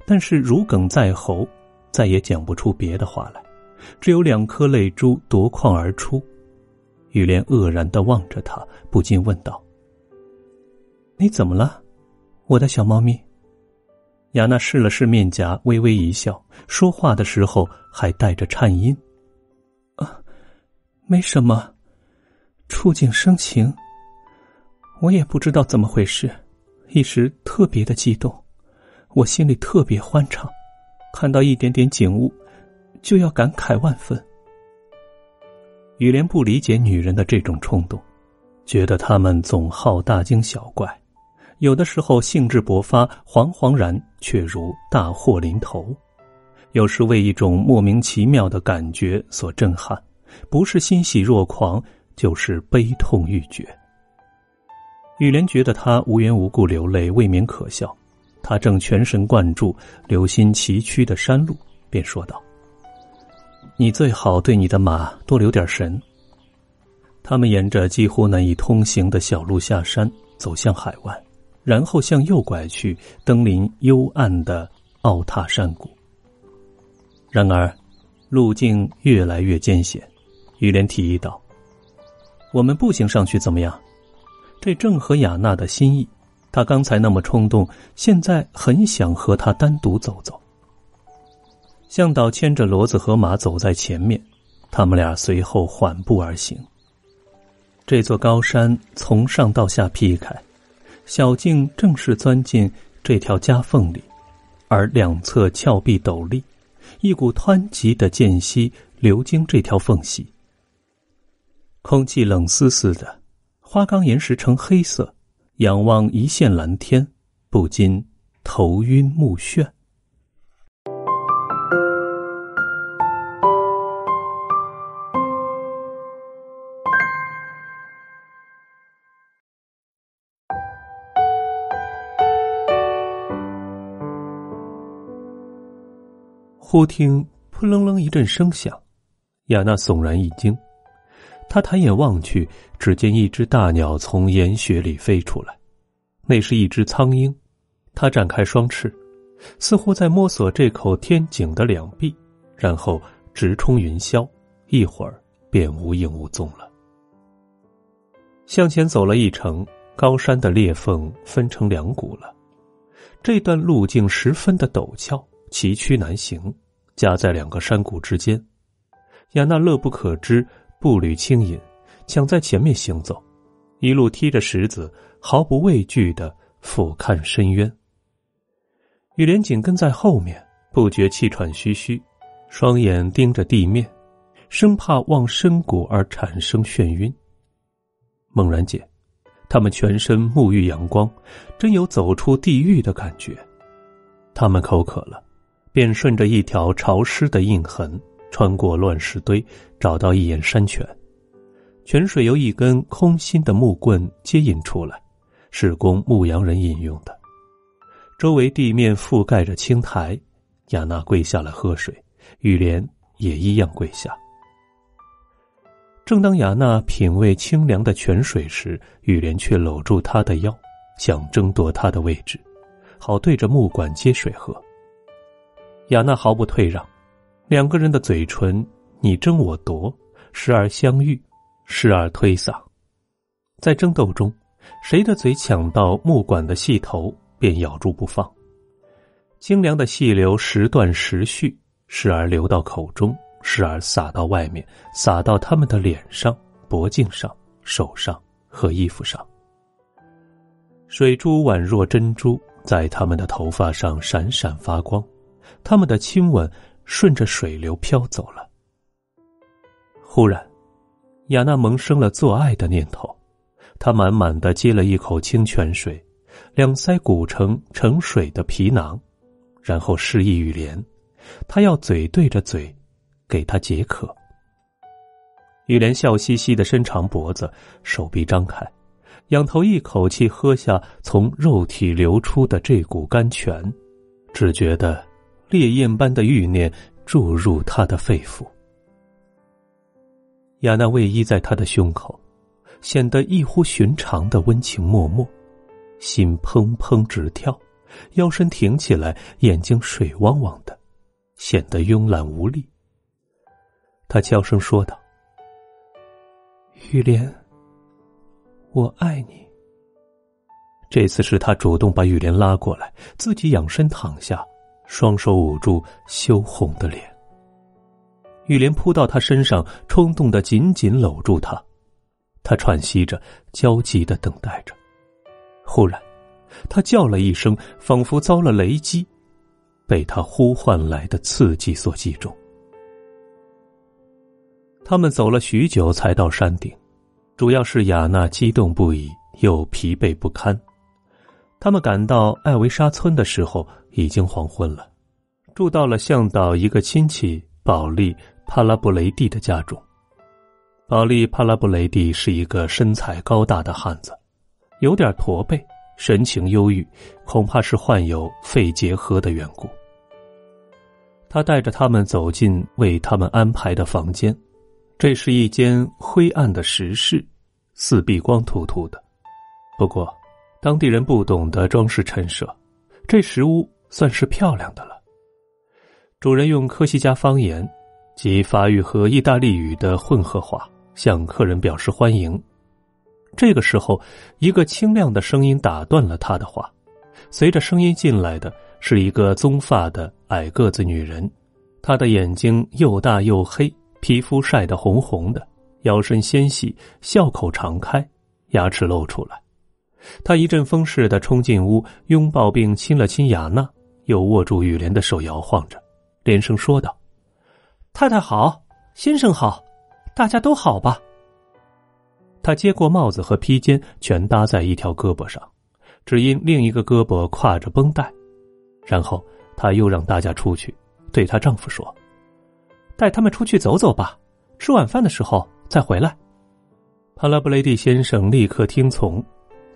但是如鲠在喉。再也讲不出别的话来，只有两颗泪珠夺眶而出。雨莲愕然的望着他，不禁问道：“你怎么了，我的小猫咪？”雅娜试了试面颊，微微一笑，说话的时候还带着颤音：“啊，没什么，触景生情。我也不知道怎么回事，一时特别的激动，我心里特别欢畅。”看到一点点景物，就要感慨万分。雨莲不理解女人的这种冲动，觉得她们总好大惊小怪，有的时候兴致勃发，惶惶然却如大祸临头；有时为一种莫名其妙的感觉所震撼，不是欣喜若狂，就是悲痛欲绝。雨莲觉得她无缘无故流泪，未免可笑。他正全神贯注留心崎岖的山路，便说道：“你最好对你的马多留点神。”他们沿着几乎难以通行的小路下山，走向海湾，然后向右拐去，登临幽暗的奥塔山谷。然而，路径越来越艰险。雨莲提议道：“我们步行上去怎么样？”这正合雅娜的心意。他刚才那么冲动，现在很想和他单独走走。向导牵着骡子和马走在前面，他们俩随后缓步而行。这座高山从上到下劈开，小径正是钻进这条夹缝里，而两侧峭壁陡立，一股湍急的间隙流经这条缝隙。空气冷丝丝的，花岗岩石呈黑色。仰望一线蓝天，不禁头晕目眩。忽听“扑棱棱”一阵声响，亚娜悚然一惊。他抬眼望去，只见一只大鸟从岩穴里飞出来，那是一只苍鹰。它展开双翅，似乎在摸索这口天井的两壁，然后直冲云霄，一会儿便无影无踪了。向前走了一程，高山的裂缝分成两股了。这段路径十分的陡峭，崎岖难行，夹在两个山谷之间。亚娜乐不可支。步履轻盈，抢在前面行走，一路踢着石子，毫不畏惧的俯瞰深渊。雨莲紧跟在后面，不觉气喘吁吁，双眼盯着地面，生怕望深谷而产生眩晕。猛然间，他们全身沐浴阳光，真有走出地狱的感觉。他们口渴了，便顺着一条潮湿的印痕。穿过乱石堆，找到一眼山泉，泉水由一根空心的木棍接引出来，是供牧羊人饮用的。周围地面覆盖着青苔，亚娜跪下来喝水，雨莲也一样跪下。正当亚娜品味清凉的泉水时，雨莲却搂住她的腰，想争夺她的位置，好对着木管接水喝。亚娜毫不退让。两个人的嘴唇你争我夺，时而相遇，时而推搡，在争斗中，谁的嘴抢到木管的细头，便咬住不放。清凉的细流时断时续，时而流到口中，时而洒到外面，洒到他们的脸上、脖颈上、手上和衣服上。水珠宛若珍珠，在他们的头发上闪闪发光，他们的亲吻。顺着水流飘走了。忽然，亚娜萌生了做爱的念头，她满满的接了一口清泉水，两腮鼓成盛水的皮囊，然后示意雨莲，她要嘴对着嘴，给他解渴。雨莲笑嘻嘻的伸长脖子，手臂张开，仰头一口气喝下从肉体流出的这股甘泉，只觉得。烈焰般的欲念注入他的肺腑，亚娜偎依在他的胸口，显得异乎寻常的温情脉脉，心砰砰直跳，腰身挺起来，眼睛水汪汪的，显得慵懒无力。他悄声说道：“雨莲，我爱你。”这次是他主动把雨莲拉过来，自己仰身躺下。双手捂住羞红的脸，玉莲扑到他身上，冲动的紧紧搂住他。他喘息着，焦急的等待着。忽然，他叫了一声，仿佛遭了雷击，被他呼唤来的刺激所击中。他们走了许久，才到山顶，主要是雅娜激动不已，又疲惫不堪。他们赶到艾维沙村的时候。已经黄昏了，住到了向导一个亲戚保利帕拉布雷蒂的家中。保利帕拉布雷蒂是一个身材高大的汉子，有点驼背，神情忧郁，恐怕是患有肺结核的缘故。他带着他们走进为他们安排的房间，这是一间灰暗的石室，四壁光秃秃的。不过，当地人不懂得装饰陈设，这石屋算是漂亮的了。主人用科西嘉方言，即法语和意大利语的混合话，向客人表示欢迎。这个时候，一个清亮的声音打断了他的话。随着声音进来的是一个棕发的矮个子女人，她的眼睛又大又黑，皮肤晒得红红的，腰身纤细，笑口常开，牙齿露出来。她一阵风似的冲进屋，拥抱并亲了亲雅娜，又握住雨莲的手摇晃着，连声说道：“太太好，先生好，大家都好吧？”他接过帽子和披肩，全搭在一条胳膊上，只因另一个胳膊挎着绷带。然后他又让大家出去，对她丈夫说：“带他们出去走走吧，吃晚饭的时候再回来。”帕拉布雷蒂先生立刻听从，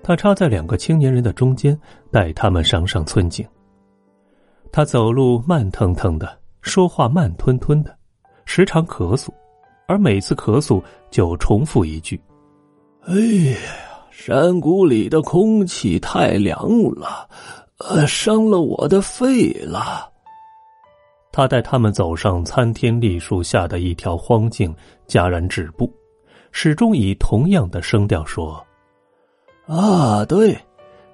他插在两个青年人的中间，带他们上上村井。他走路慢腾腾的，说话慢吞吞的，时常咳嗽，而每次咳嗽就重复一句。哎呀，山谷里的空气太凉了，呃，伤了我的肺了。他带他们走上参天栗树下的一条荒径，戛然止步，始终以同样的声调说：“啊，对，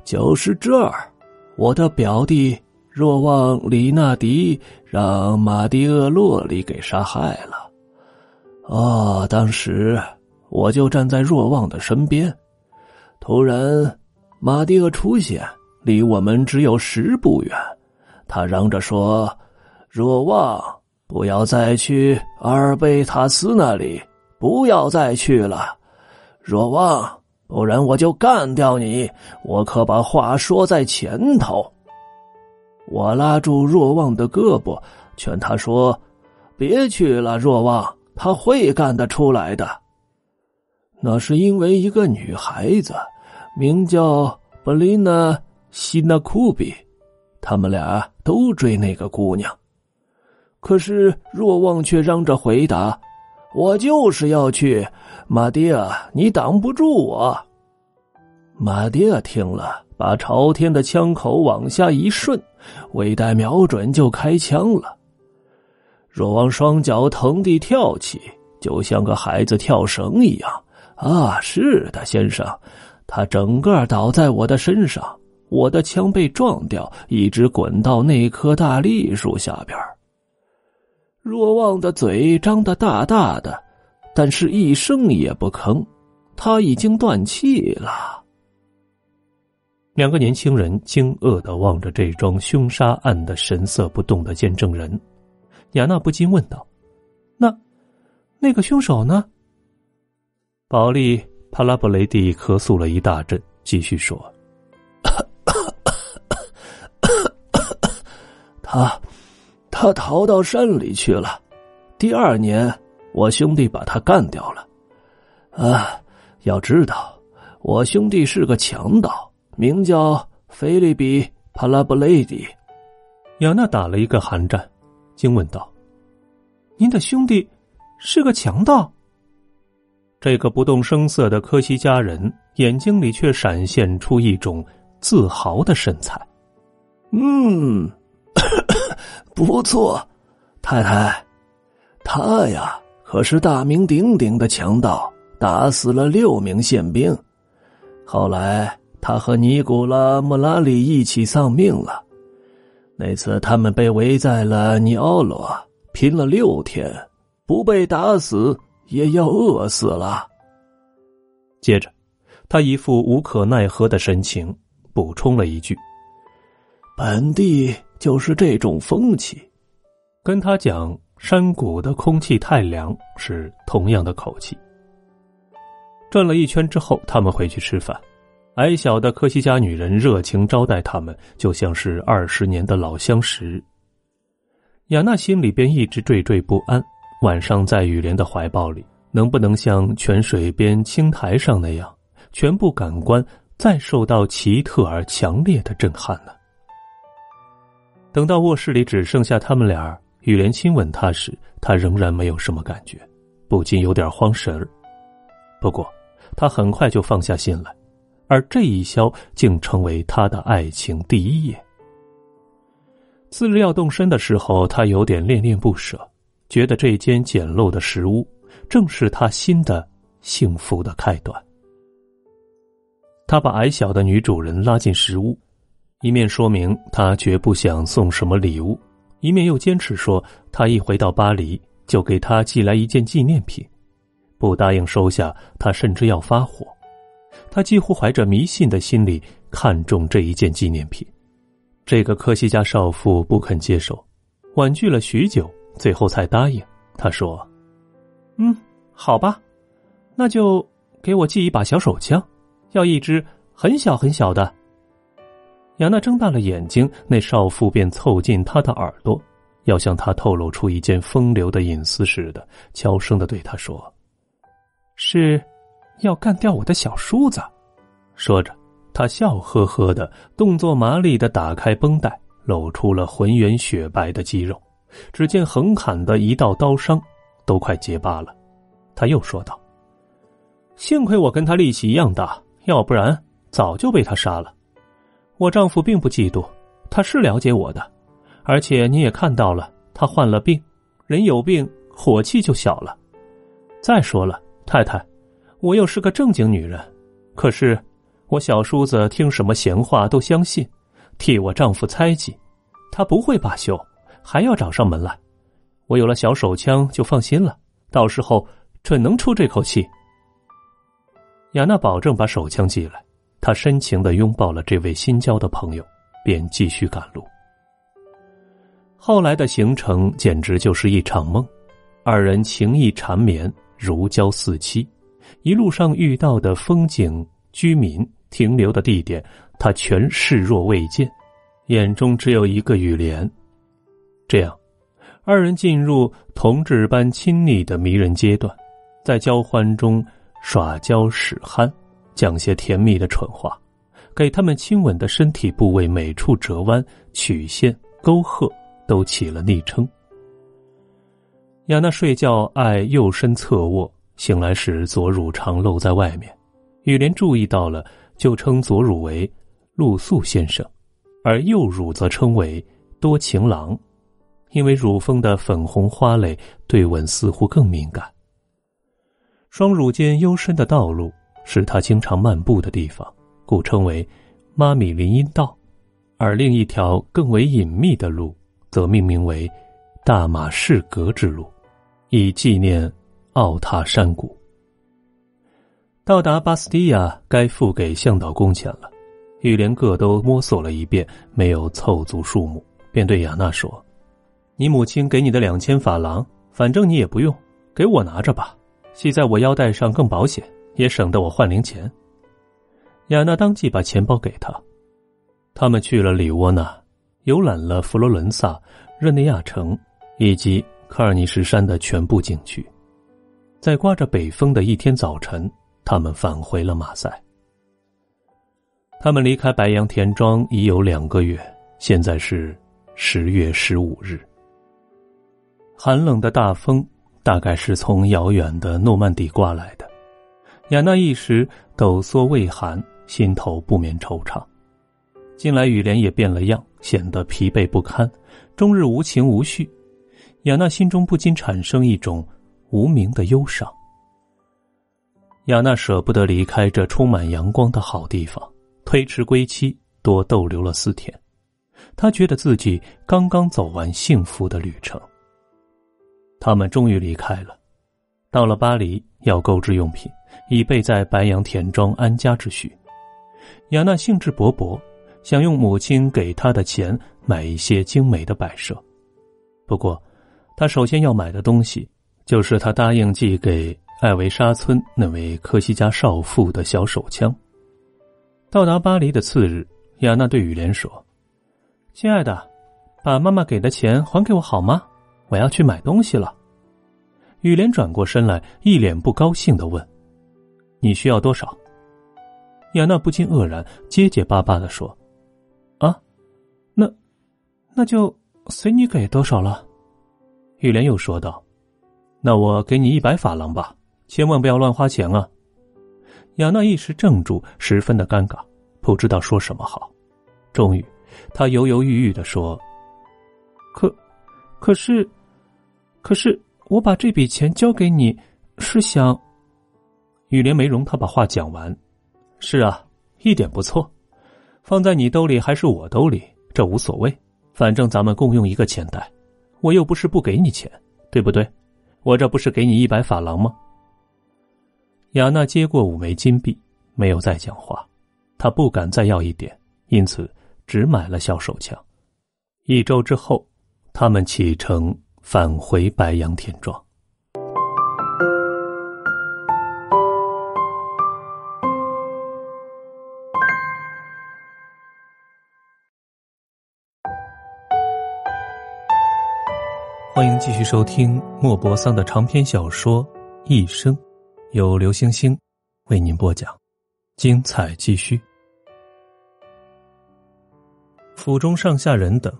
就是这儿。我的表弟若望里纳迪让马蒂厄洛里给杀害了。哦，当时。”我就站在若望的身边，突然，马蒂厄出现，离我们只有十步远。他嚷着说：“若望，不要再去阿尔贝塔斯那里，不要再去了，若望，不然我就干掉你！我可把话说在前头。”我拉住若望的胳膊，劝他说：“别去了，若望，他会干得出来的。”那是因为一个女孩子，名叫布丽娜·西纳库比，他们俩都追那个姑娘。可是若望却嚷着回答：“我就是要去，马蒂亚，你挡不住我。”马蒂亚听了，把朝天的枪口往下一顺，未待瞄准就开枪了。若望双脚腾地跳起，就像个孩子跳绳一样。啊，是的，先生，他整个倒在我的身上，我的枪被撞掉，一直滚到那棵大栗树下边。若望的嘴张得大大的，但是一声也不吭，他已经断气了。两个年轻人惊愕的望着这桩凶杀案的神色不动的见证人，雅娜不禁问道：“那，那个凶手呢？”保利·帕拉布雷蒂咳嗽了一大阵，继续说：“ 他，他逃到山里去了。第二年，我兄弟把他干掉了。啊，要知道，我兄弟是个强盗，名叫菲利比·帕拉布雷迪。”雅娜打了一个寒战，惊问道：“您的兄弟是个强盗？”这个不动声色的科西嘉人眼睛里却闪现出一种自豪的神采。嗯，不错，太太，他呀可是大名鼎鼎的强盗，打死了六名宪兵。后来他和尼古拉·莫拉里一起丧命了。那次他们被围在了尼奥罗，拼了六天，不被打死。也要饿死了。接着，他一副无可奈何的神情，补充了一句：“本地就是这种风气。”跟他讲山谷的空气太凉是同样的口气。转了一圈之后，他们回去吃饭。矮小的科西嘉女人热情招待他们，就像是二十年的老相识。雅娜心里边一直惴惴不安。晚上在雨莲的怀抱里，能不能像泉水边青苔上那样，全部感官再受到奇特而强烈的震撼呢？等到卧室里只剩下他们俩，雨莲亲吻他时，他仍然没有什么感觉，不禁有点慌神儿。不过，他很快就放下心来，而这一宵竟成为他的爱情第一夜。次日要动身的时候，他有点恋恋不舍，觉得这间简陋的石屋正是他新的幸福的开端。他把矮小的女主人拉进石屋，一面说明他绝不想送什么礼物，一面又坚持说他一回到巴黎就给他寄来一件纪念品。不答应收下，他甚至要发火。他几乎怀着迷信的心理看中这一件纪念品。这个科西嘉少妇不肯接受，婉拒了许久，最后才答应。他说：“嗯，好吧，那就给我寄一把小手枪，要一支很小很小的。”雅娜睁大了眼睛，那少妇便凑近他的耳朵，要向他透露出一件风流的隐私似的，悄声的对他说。是，要干掉我的小叔子。说着，他笑呵呵的，动作麻利的打开绷带，露出了浑圆雪白的肌肉。只见横砍的一道刀伤，都快结疤了。他又说道：“幸亏我跟他力气一样大，要不然早就被他杀了。我丈夫并不嫉妒，他是了解我的，而且你也看到了，他患了病，人有病，火气就小了。再说了。”太太，我又是个正经女人，可是我小叔子听什么闲话都相信，替我丈夫猜忌，他不会罢休，还要找上门来。我有了小手枪就放心了，到时候准能出这口气。雅娜保证把手枪寄来，她深情的拥抱了这位新交的朋友，便继续赶路。后来的行程简直就是一场梦，二人情意缠绵。如胶似漆，一路上遇到的风景、居民、停留的地点，他全视若未见，眼中只有一个雨莲。这样，二人进入同志般亲密的迷人阶段，在交欢中耍娇使憨，讲些甜蜜的蠢话，给他们亲吻的身体部位每处折弯、曲线、沟壑都起了昵称。雅娜睡觉爱右身侧卧，醒来时左乳常露在外面。雨莲注意到了，就称左乳为露宿先生，而右乳则称为多情郎，因为乳峰的粉红花蕾对吻似乎更敏感。双乳间幽深的道路是他经常漫步的地方，故称为妈咪林荫道，而另一条更为隐秘的路则命名为大马士革之路。以纪念奥塔山谷。到达巴斯蒂亚，该付给向导工钱了。玉莲各都摸索了一遍，没有凑足数目，便对雅娜说：“你母亲给你的两千法郎，反正你也不用，给我拿着吧，系在我腰带上更保险，也省得我换零钱。”雅娜当即把钱包给他。他们去了里沃纳，游览了佛罗伦萨、热内亚城以及。科尔尼什山的全部景区，在刮着北风的一天早晨，他们返回了马赛。他们离开白杨田庄已有两个月，现在是十月十五日。寒冷的大风大概是从遥远的诺曼底刮来的，雅娜一时抖擞畏寒，心头不免惆怅。近来雨莲也变了样，显得疲惫不堪，终日无情无绪。雅娜心中不禁产生一种无名的忧伤。亚娜舍不得离开这充满阳光的好地方，推迟归期，多逗留了四天。她觉得自己刚刚走完幸福的旅程。他们终于离开了，到了巴黎，要购置用品，以备在白杨田庄安家之需。亚娜兴致勃勃，想用母亲给她的钱买一些精美的摆设，不过。他首先要买的东西，就是他答应寄给艾维沙村那位科西嘉少妇的小手枪。到达巴黎的次日，雅娜对雨莲说：“亲爱的，把妈妈给的钱还给我好吗？我要去买东西了。”雨莲转过身来，一脸不高兴的问：“你需要多少？”雅娜不禁愕然，结结巴巴的说：“啊，那，那就随你给多少了。”雨莲又说道：“那我给你一百法郎吧，千万不要乱花钱啊。”雅娜一时怔住，十分的尴尬，不知道说什么好。终于，她犹犹豫豫的说：“可，可是，可是，我把这笔钱交给你，是想……”雨莲没容他把话讲完。是啊，一点不错，放在你兜里还是我兜里，这无所谓，反正咱们共用一个钱袋，我又不是不给你钱，对不对？我这不是给你一百法郎吗？雅娜接过五枚金币，没有再讲话，她不敢再要一点，因此只买了小手枪。一周之后，他们启程返回白杨田庄。欢迎继续收听莫泊桑的长篇小说《一生》，由刘星星为您播讲，精彩继续。府中上下人等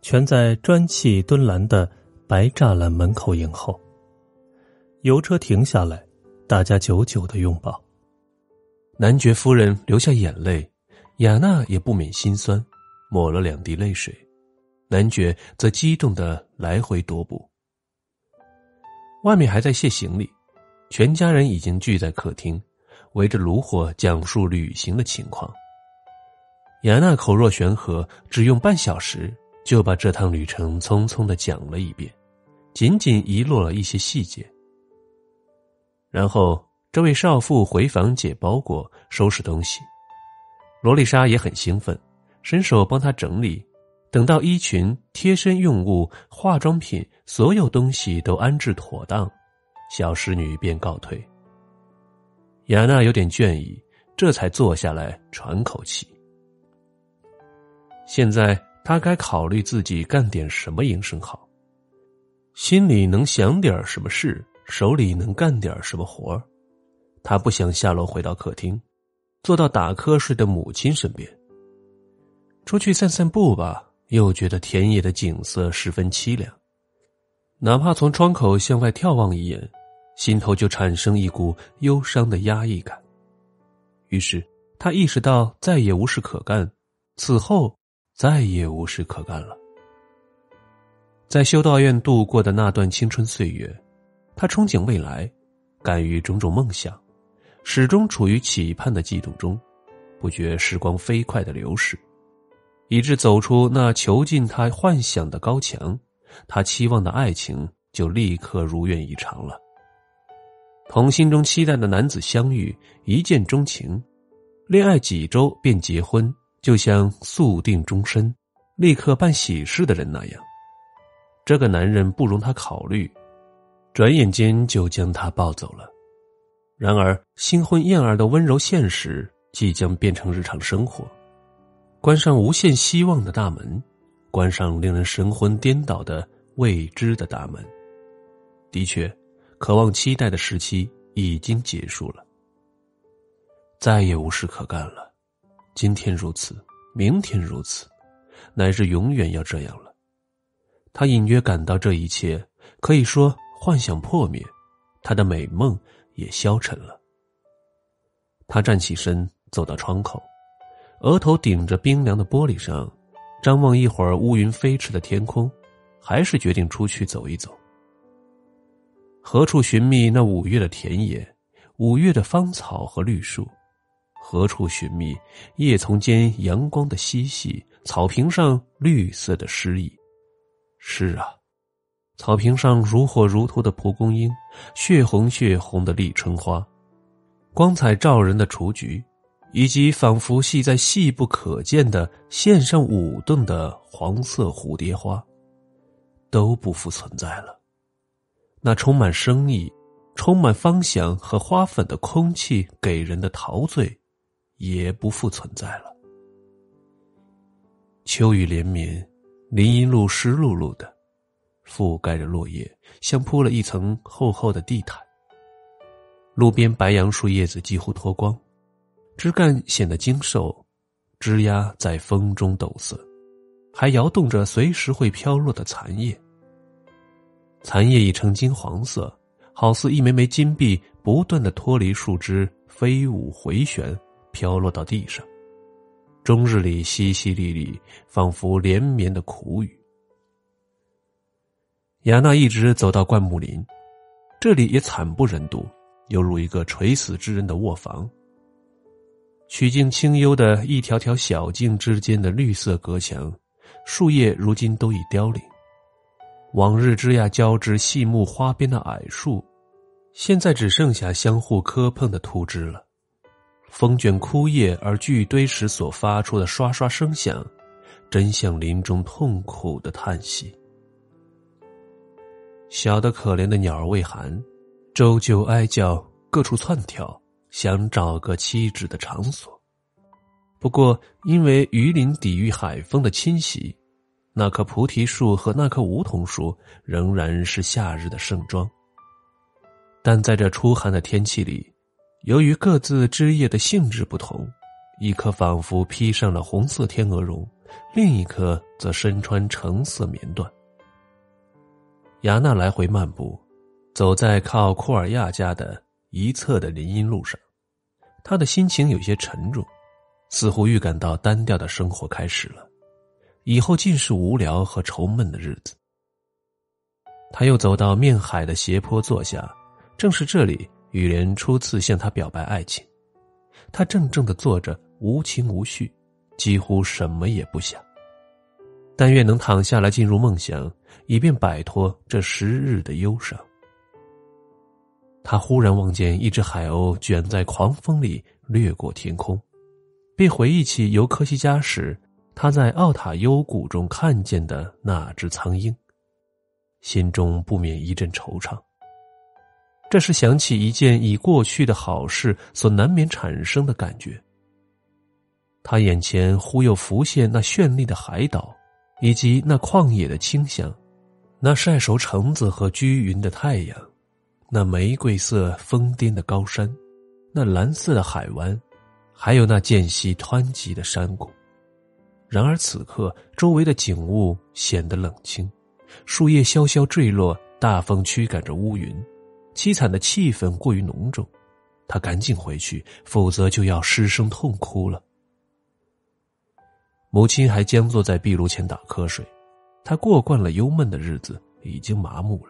全在砖砌墩栏的白栅栏门口迎候。油车停下来，大家久久的拥抱。男爵夫人流下眼泪，雅娜也不免心酸，抹了两滴泪水。男爵则激动的来回踱步。外面还在卸行李，全家人已经聚在客厅，围着炉火讲述旅行的情况。雅娜口若悬河，只用半小时就把这趟旅程匆匆的讲了一遍，仅仅遗落了一些细节。然后，这位少妇回房解包裹、收拾东西，罗丽莎也很兴奋，伸手帮她整理。等到衣裙、贴身用物、化妆品所有东西都安置妥当，小侍女便告退。雅娜有点倦意，这才坐下来喘口气。现在她该考虑自己干点什么营生好，心里能想点什么事，手里能干点什么活她不想下楼回到客厅，坐到打瞌睡的母亲身边。出去散散步吧。又觉得田野的景色十分凄凉，哪怕从窗口向外眺望一眼，心头就产生一股忧伤的压抑感。于是他意识到再也无事可干，此后再也无事可干了。在修道院度过的那段青春岁月，他憧憬未来，敢于种种梦想，始终处于期盼的悸动中，不觉时光飞快的流逝。以致走出那囚禁他幻想的高墙，他期望的爱情就立刻如愿以偿了。同心中期待的男子相遇，一见钟情，恋爱几周便结婚，就像速定终身、立刻办喜事的人那样。这个男人不容他考虑，转眼间就将他抱走了。然而，新婚燕尔的温柔现实即将变成日常生活。关上无限希望的大门，关上令人神魂颠倒的未知的大门。的确，渴望期待的时期已经结束了，再也无事可干了。今天如此，明天如此，乃至永远要这样了。他隐约感到这一切可以说幻想破灭，他的美梦也消沉了。他站起身，走到窗口。额头顶着冰凉的玻璃上，张望一会儿乌云飞驰的天空，还是决定出去走一走。何处寻觅那五月的田野，五月的芳草和绿树？何处寻觅叶丛间阳光的嬉戏，草坪上绿色的诗意？是啊，草坪上如火如荼的蒲公英，血红血红的立春花，光彩照人的雏菊。以及仿佛系在细不可见的线上舞动的黄色蝴蝶花，都不复存在了。那充满生意、充满芳香和花粉的空气给人的陶醉，也不复存在了。秋雨连绵，林荫路湿漉漉的，覆盖着落叶，像铺了一层厚厚的地毯。路边白杨树叶子几乎脱光。枝干显得精瘦，枝丫在风中抖瑟，还摇动着随时会飘落的残叶。残叶已呈金黄色，好似一枚枚金币，不断的脱离树枝，飞舞回旋，飘落到地上。终日里淅淅沥沥，仿佛连绵的苦雨。雅娜一直走到灌木林，这里也惨不忍睹，犹如一个垂死之人的卧房。曲径清幽的一条条小径之间的绿色隔墙，树叶如今都已凋零。往日枝桠交织、细木花边的矮树，现在只剩下相互磕碰的秃枝了。风卷枯叶而聚堆时所发出的刷刷声响，真像林中痛苦的叹息。小的可怜的鸟儿未寒，周就哀叫，各处窜跳。想找个栖止的场所，不过因为榆林抵御海风的侵袭，那棵菩提树和那棵梧桐树仍然是夏日的盛装。但在这初寒的天气里，由于各自枝叶的性质不同，一棵仿佛披上了红色天鹅绒，另一棵则身穿橙色棉缎。雅娜来回漫步，走在靠库尔亚家的。一侧的林荫路上，他的心情有些沉重，似乎预感到单调的生活开始了，以后尽是无聊和愁闷的日子。他又走到面海的斜坡坐下，正是这里，雨莲初次向他表白爱情。他怔怔的坐着，无情无绪，几乎什么也不想，但愿能躺下来进入梦想，以便摆脱这十日的忧伤。他忽然望见一只海鸥卷在狂风里掠过天空，便回忆起游科西嘉时他在奥塔幽谷中看见的那只苍鹰，心中不免一阵惆怅。这是想起一件已过去的好事所难免产生的感觉。他眼前忽又浮现那绚丽的海岛，以及那旷野的清香，那晒熟橙子和居云的太阳。那玫瑰色疯癫的高山，那蓝色的海湾，还有那间隙湍急的山谷。然而此刻，周围的景物显得冷清，树叶萧萧坠落，大风驱赶着乌云，凄惨的气氛过于浓重。他赶紧回去，否则就要失声痛哭了。母亲还僵坐在壁炉前打瞌睡，他过惯了忧闷的日子，已经麻木了。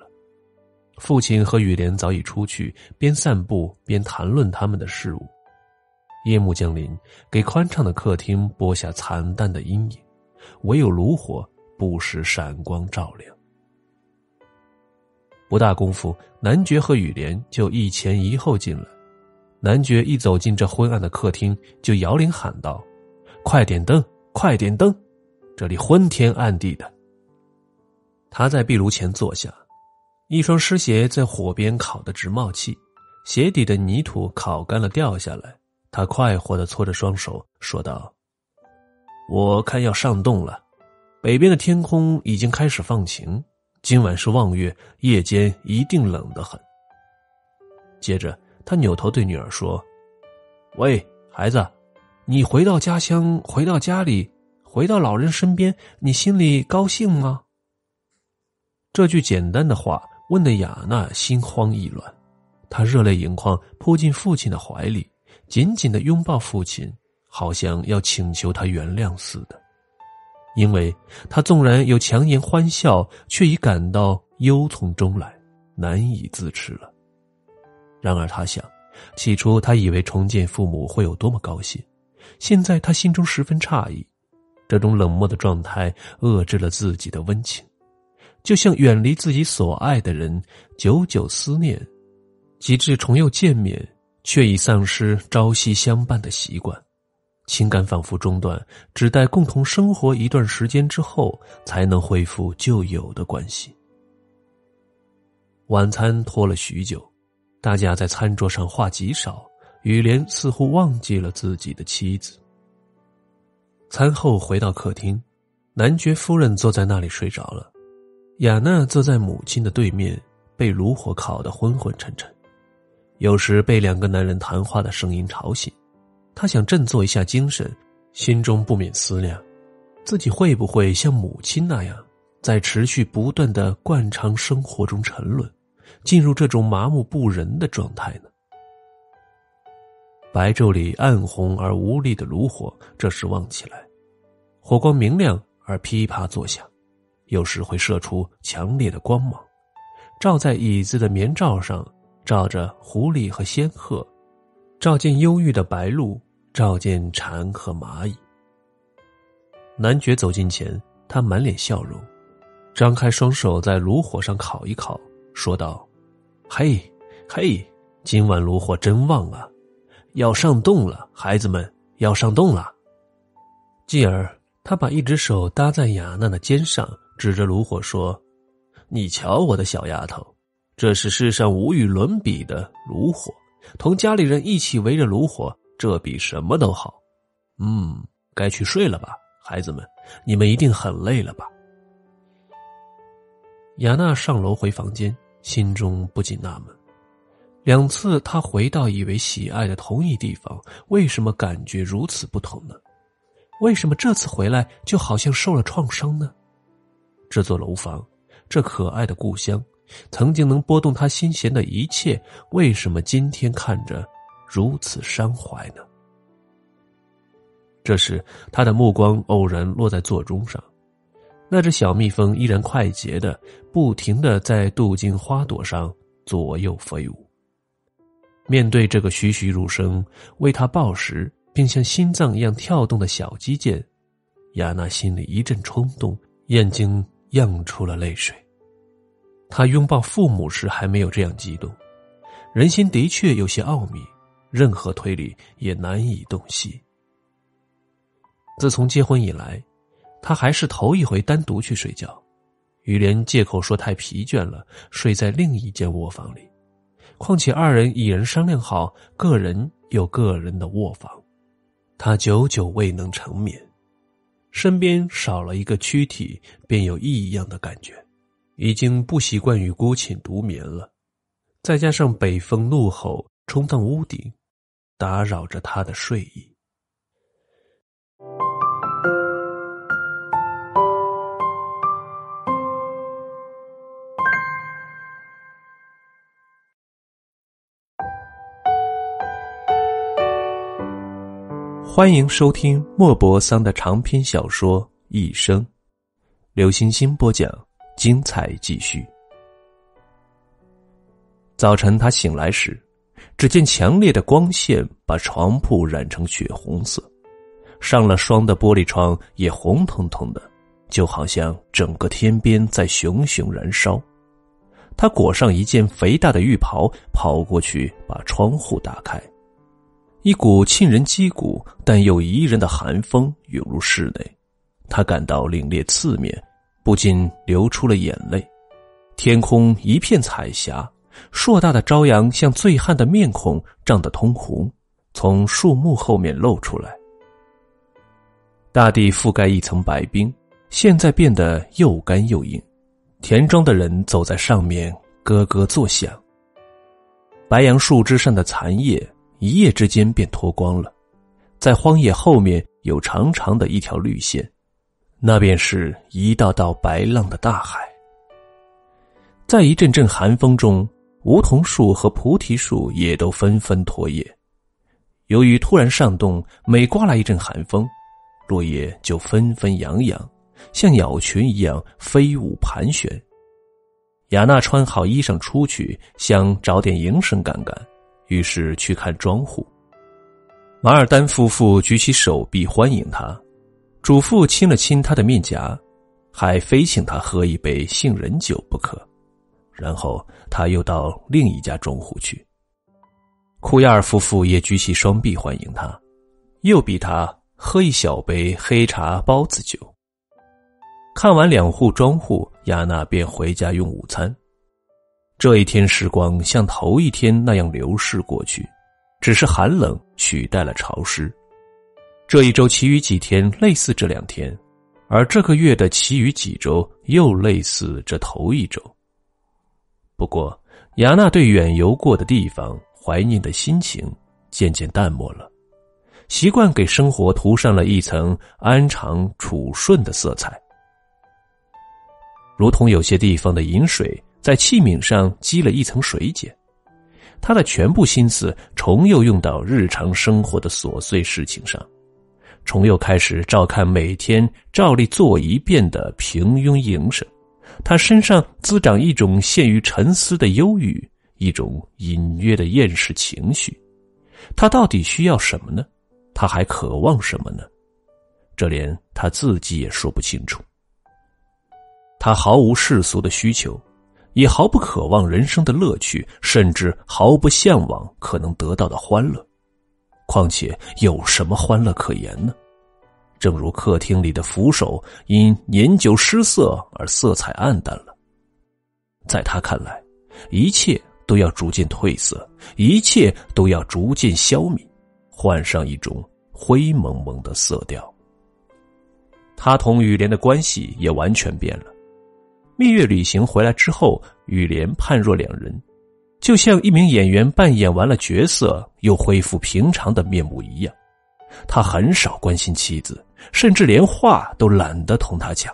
父亲和雨莲早已出去，边散步边谈论他们的事物。夜幕降临，给宽敞的客厅播下惨淡的阴影，唯有炉火不时闪光照亮。不大功夫，男爵和雨莲就一前一后进来。男爵一走进这昏暗的客厅，就摇铃喊道：“快点灯，快点灯，这里昏天暗地的。”他在壁炉前坐下。一双湿鞋在火边烤得直冒气，鞋底的泥土烤干了掉下来。他快活的搓着双手，说道：“我看要上冻了，北边的天空已经开始放晴，今晚是望月，夜间一定冷得很。”接着，他扭头对女儿说：“喂，孩子，你回到家乡，回到家里，回到老人身边，你心里高兴吗？”这句简单的话。问的雅娜心慌意乱，她热泪盈眶，扑进父亲的怀里，紧紧的拥抱父亲，好像要请求他原谅似的。因为他纵然有强颜欢笑，却已感到忧从中来，难以自持了。然而他想，起初他以为重见父母会有多么高兴，现在他心中十分诧异，这种冷漠的状态遏制了自己的温情。就像远离自己所爱的人，久久思念，及至重又见面，却已丧失朝夕相伴的习惯，情感仿佛中断，只待共同生活一段时间之后，才能恢复旧有的关系。晚餐拖了许久，大家在餐桌上话极少，雨莲似乎忘记了自己的妻子。餐后回到客厅，男爵夫人坐在那里睡着了。雅娜坐在母亲的对面，被炉火烤得昏昏沉沉，有时被两个男人谈话的声音吵醒，他想振作一下精神，心中不免思量：自己会不会像母亲那样，在持续不断的惯常生活中沉沦，进入这种麻木不仁的状态呢？白昼里暗红而无力的炉火，这时旺起来，火光明亮而噼啪作响，有时会射出强烈的光芒，照在椅子的棉罩上，照着狐狸和仙鹤，照见忧郁的白鹭。照见蝉和蚂蚁。男爵走近前，他满脸笑容，张开双手在炉火上烤一烤，说道：“嘿，嘿，今晚炉火真旺啊！要上洞了，孩子们要上洞了。”继而，他把一只手搭在雅娜的肩上，指着炉火说：“你瞧，我的小丫头，这是世上无与伦比的炉火，同家里人一起围着炉火。”这比什么都好，嗯，该去睡了吧，孩子们，你们一定很累了吧？雅娜上楼回房间，心中不禁纳闷：两次她回到以为喜爱的同一地方，为什么感觉如此不同呢？为什么这次回来就好像受了创伤呢？这座楼房，这可爱的故乡，曾经能拨动他心弦的一切，为什么今天看着？如此伤怀呢？这时，他的目光偶然落在座钟上，那只小蜜蜂依然快捷的、不停的在镀金花朵上左右飞舞。面对这个栩栩如生、为他报时并像心脏一样跳动的小肌腱，亚娜心里一阵冲动，眼睛漾出了泪水。他拥抱父母时还没有这样激动，人心的确有些奥秘。任何推理也难以洞悉。自从结婚以来，他还是头一回单独去睡觉。雨莲借口说太疲倦了，睡在另一间卧房里。况且二人已然商量好，个人有个人的卧房。他久久未能成眠，身边少了一个躯体，便有异样的感觉，已经不习惯于孤寝独眠了。再加上北风怒吼冲荡屋顶。打扰着他的睡意。欢迎收听莫泊桑的长篇小说《一生》，刘星星播讲，精彩继续。早晨，他醒来时。只见强烈的光线把床铺染成血红色，上了霜的玻璃窗也红彤彤的，就好像整个天边在熊熊燃烧。他裹上一件肥大的浴袍，跑过去把窗户打开，一股沁人肌骨但又宜人的寒风涌入室内，他感到凛冽刺面，不禁流出了眼泪。天空一片彩霞。硕大的朝阳像醉汉的面孔涨得通红，从树木后面露出来。大地覆盖一层白冰，现在变得又干又硬。田庄的人走在上面，咯咯作响。白杨树枝上的残叶一夜之间便脱光了，在荒野后面有长长的一条绿线，那便是一道道白浪的大海。在一阵阵寒风中。梧桐树和菩提树也都纷纷脱叶，由于突然上冻，每刮来一阵寒风，落叶就纷纷扬扬，像鸟群一样飞舞盘旋。雅娜穿好衣裳出去，想找点营生干干，于是去看庄户。马尔丹夫妇举起手臂欢迎他，主妇亲了亲他的面颊，还非请他喝一杯杏仁酒不可。然后他又到另一家庄户去。库亚尔夫妇也举起双臂欢迎他，又逼他喝一小杯黑茶包子酒。看完两户庄户，亚娜便回家用午餐。这一天时光像头一天那样流逝过去，只是寒冷取代了潮湿。这一周其余几天类似这两天，而这个月的其余几周又类似这头一周。不过，雅娜对远游过的地方怀念的心情渐渐淡漠了。习惯给生活涂上了一层安常处顺的色彩，如同有些地方的饮水在器皿上积了一层水碱。他的全部心思重又用到日常生活的琐碎事情上，重又开始照看每天照例做一遍的平庸营生。他身上滋长一种陷于沉思的忧郁，一种隐约的厌世情绪。他到底需要什么呢？他还渴望什么呢？这连他自己也说不清楚。他毫无世俗的需求，也毫不渴望人生的乐趣，甚至毫不向往可能得到的欢乐。况且有什么欢乐可言呢？正如客厅里的扶手因年久失色而色彩暗淡了。在他看来，一切都要逐渐褪色，一切都要逐渐消弭，换上一种灰蒙蒙的色调。他同雨莲的关系也完全变了。蜜月旅行回来之后，雨莲判若两人，就像一名演员扮演完了角色又恢复平常的面目一样。他很少关心妻子，甚至连话都懒得同他讲。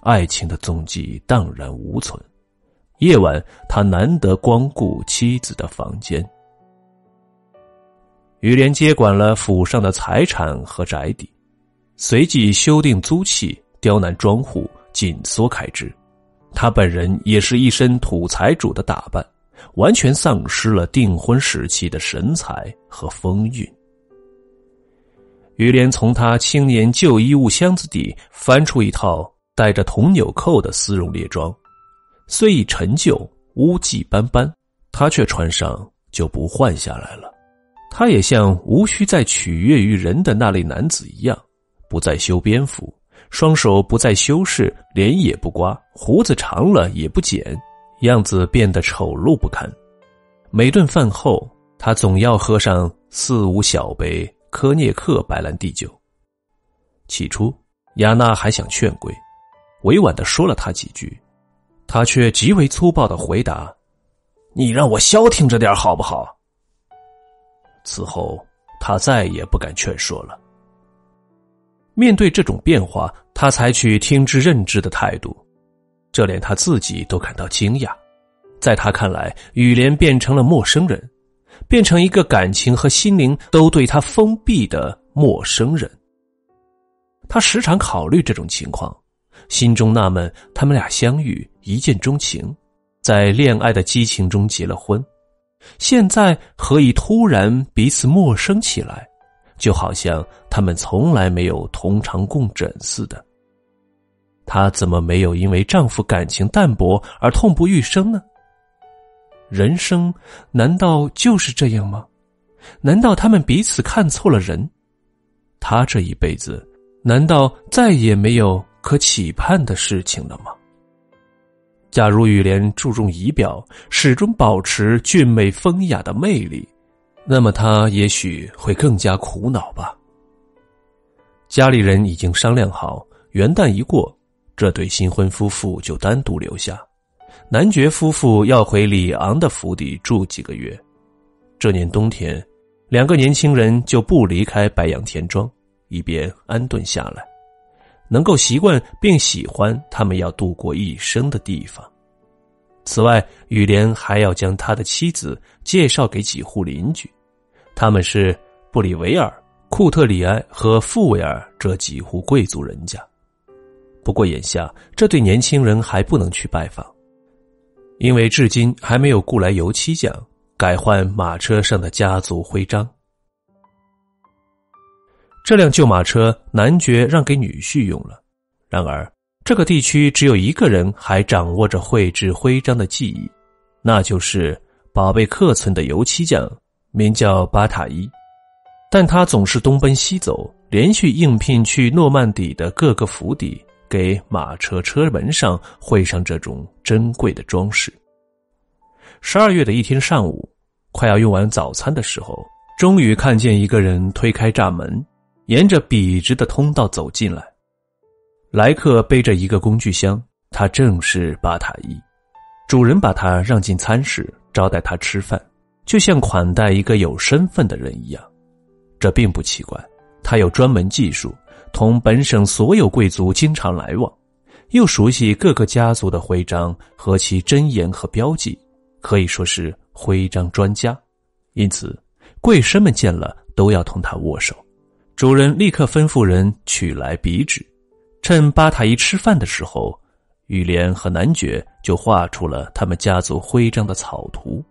爱情的踪迹荡然无存。夜晚，他难得光顾妻子的房间。雨莲接管了府上的财产和宅邸，随即修订租契、刁难庄户、紧缩开支。他本人也是一身土财主的打扮，完全丧失了订婚时期的神采和风韵。于连从他青年旧衣物箱子底翻出一套带着铜纽扣的丝绒猎装，虽已陈旧污迹斑斑，他却穿上就不换下来了。他也像无需再取悦于人的那类男子一样，不再修边幅，双手不再修饰，脸也不刮，胡子长了也不剪，样子变得丑陋不堪。每顿饭后，他总要喝上四五小杯。科涅克白兰地酒。起初，亚娜还想劝规，委婉的说了他几句，他却极为粗暴的回答：“你让我消停着点好不好？”此后，他再也不敢劝说了。面对这种变化，他采取听之任之的态度，这连他自己都感到惊讶。在他看来，雨莲变成了陌生人。变成一个感情和心灵都对他封闭的陌生人。他时常考虑这种情况，心中纳闷：他们俩相遇一见钟情，在恋爱的激情中结了婚，现在何以突然彼此陌生起来？就好像他们从来没有同床共枕似的。她怎么没有因为丈夫感情淡薄而痛不欲生呢？人生难道就是这样吗？难道他们彼此看错了人？他这一辈子难道再也没有可期盼的事情了吗？假如雨莲注重仪表，始终保持俊美风雅的魅力，那么他也许会更加苦恼吧。家里人已经商量好，元旦一过，这对新婚夫妇就单独留下。男爵夫妇要回里昂的府邸住几个月。这年冬天，两个年轻人就不离开白杨田庄，以便安顿下来，能够习惯并喜欢他们要度过一生的地方。此外，雨莲还要将他的妻子介绍给几户邻居，他们是布里维尔、库特里埃和富维尔这几户贵族人家。不过，眼下这对年轻人还不能去拜访。因为至今还没有雇来油漆匠改换马车上的家族徽章。这辆旧马车男爵让给女婿用了。然而，这个地区只有一个人还掌握着绘制徽章的技艺，那就是宝贝克村的油漆匠，名叫巴塔伊。但他总是东奔西走，连续应聘去诺曼底的各个府邸。给马车车门上绘上这种珍贵的装饰。十二月的一天上午，快要用完早餐的时候，终于看见一个人推开栅门，沿着笔直的通道走进来。来客背着一个工具箱，他正是巴塔伊。主人把他让进餐室，招待他吃饭，就像款待一个有身份的人一样。这并不奇怪，他有专门技术，同本省所有贵族经常来往，又熟悉各个家族的徽章和其真言和标记，可以说是徽章专家。因此，贵绅们见了都要同他握手。主人立刻吩咐人取来笔纸，趁巴塔伊吃饭的时候，玉莲和男爵就画出了他们家族徽章的草图。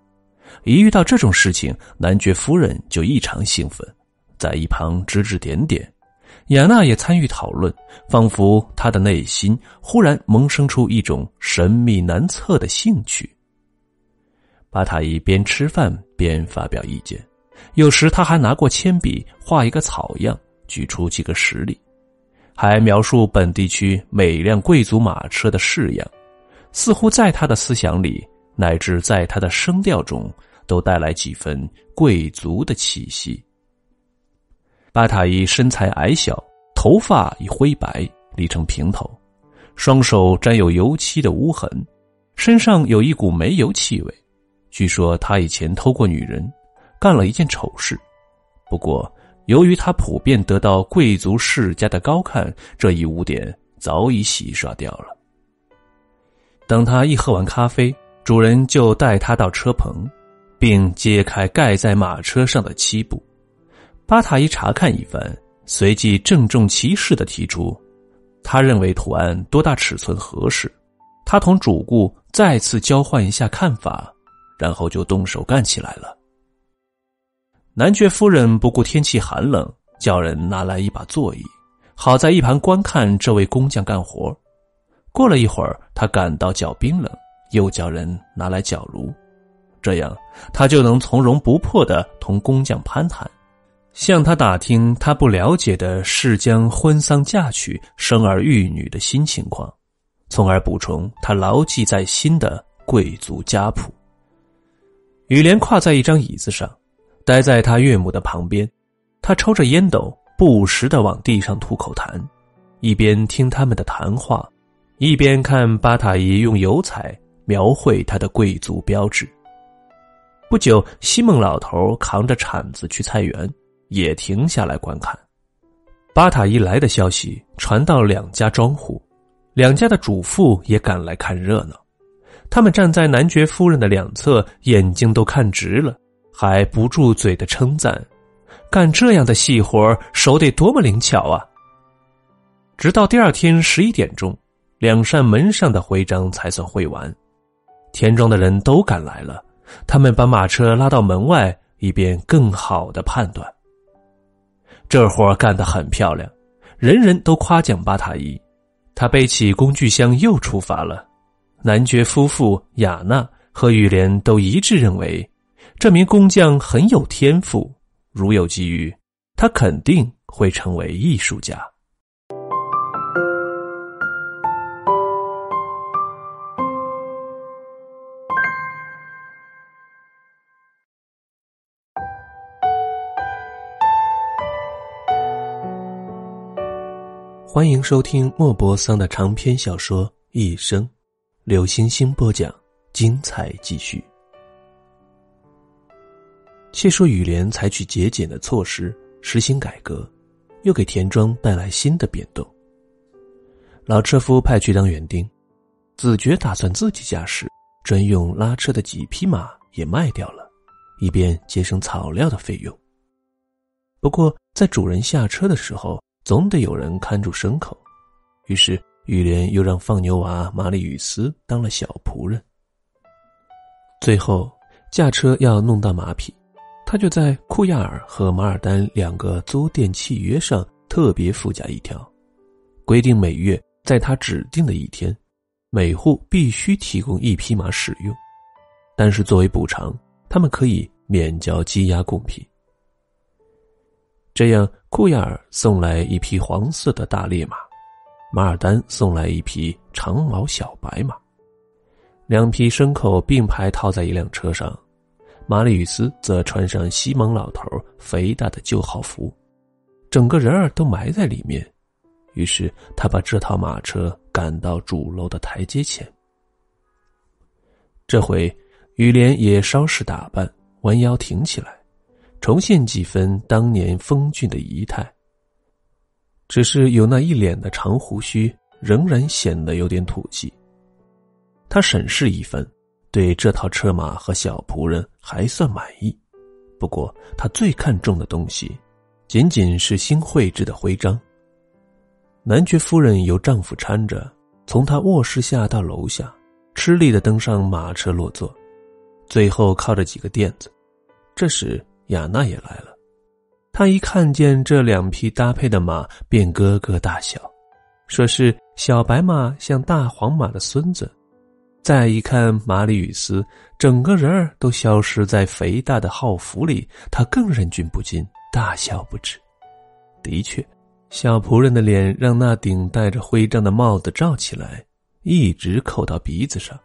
一遇到这种事情，男爵夫人就异常兴奋。在一旁指指点点，雅娜也参与讨论，仿佛她的内心忽然萌生出一种神秘难测的兴趣。巴塔伊边吃饭边发表意见，有时他还拿过铅笔画一个草样，举出几个实例，还描述本地区每辆贵族马车的式样，似乎在他的思想里，乃至在他的声调中，都带来几分贵族的气息。巴塔伊身材矮小，头发已灰白，理成平头，双手沾有油漆的污痕，身上有一股煤油气味。据说他以前偷过女人，干了一件丑事。不过，由于他普遍得到贵族世家的高看，这一污点早已洗刷掉了。等他一喝完咖啡，主人就带他到车棚，并揭开盖在马车上的漆布。巴塔伊查看一番，随即郑重其事的提出，他认为图案多大尺寸合适。他同主顾再次交换一下看法，然后就动手干起来了。男爵夫人不顾天气寒冷，叫人拿来一把座椅，好在一旁观看这位工匠干活。过了一会儿，他感到脚冰冷，又叫人拿来绞炉，这样他就能从容不迫的同工匠攀谈。向他打听他不了解的世将婚丧嫁娶、生儿育女的新情况，从而补充他牢记在心的贵族家谱。雨莲跨在一张椅子上，待在他岳母的旁边，他抽着烟斗，不时的往地上吐口痰，一边听他们的谈话，一边看巴塔伊用油彩描绘他的贵族标志。不久，西蒙老头扛着铲子去菜园。也停下来观看。巴塔伊来的消息传到两家庄户，两家的主妇也赶来看热闹。他们站在男爵夫人的两侧，眼睛都看直了，还不住嘴的称赞：“干这样的细活手得多么灵巧啊！”直到第二天十一点钟，两扇门上的徽章才算绘完。田庄的人都赶来了，他们把马车拉到门外，以便更好的判断。这活干得很漂亮，人人都夸奖巴塔伊。他背起工具箱又出发了。男爵夫妇雅娜和雨莲都一致认为，这名工匠很有天赋，如有机遇，他肯定会成为艺术家。欢迎收听莫泊桑的长篇小说《一生》，刘星星播讲，精彩继续。且说雨莲采取节俭的措施，实行改革，又给田庄带来新的变动。老车夫派去当园丁，子爵打算自己驾驶，专用拉车的几匹马也卖掉了，以便节省草料的费用。不过在主人下车的时候。总得有人看住牲口，于是玉莲又让放牛娃马里雨斯当了小仆人。最后驾车要弄到马匹，他就在库亚尔和马尔丹两个租店契约上特别附加一条，规定每月在他指定的一天，每户必须提供一匹马使用，但是作为补偿，他们可以免交羁押贡品。这样，库亚尔送来一匹黄色的大烈马，马尔丹送来一匹长毛小白马，两匹牲口并排套在一辆车上，马里宇斯则穿上西蒙老头肥大的旧号服，整个人儿都埋在里面。于是他把这套马车赶到主楼的台阶前。这回雨莲也稍事打扮，弯腰挺起来。重现几分当年风俊的仪态。只是有那一脸的长胡须，仍然显得有点土气。他审视一番，对这套车马和小仆人还算满意。不过，他最看重的东西，仅仅是新绘制的徽章。男爵夫人由丈夫搀着，从他卧室下到楼下，吃力的登上马车落座，最后靠着几个垫子。这时，雅娜也来了。他一看见这两匹搭配的马，便咯咯大笑，说是小白马像大黄马的孙子。再一看马里与斯，整个人儿都消失在肥大的号服里，他更忍俊不禁，大笑不止。的确，小仆人的脸让那顶戴着徽章的帽子罩起来，一直扣到鼻子上，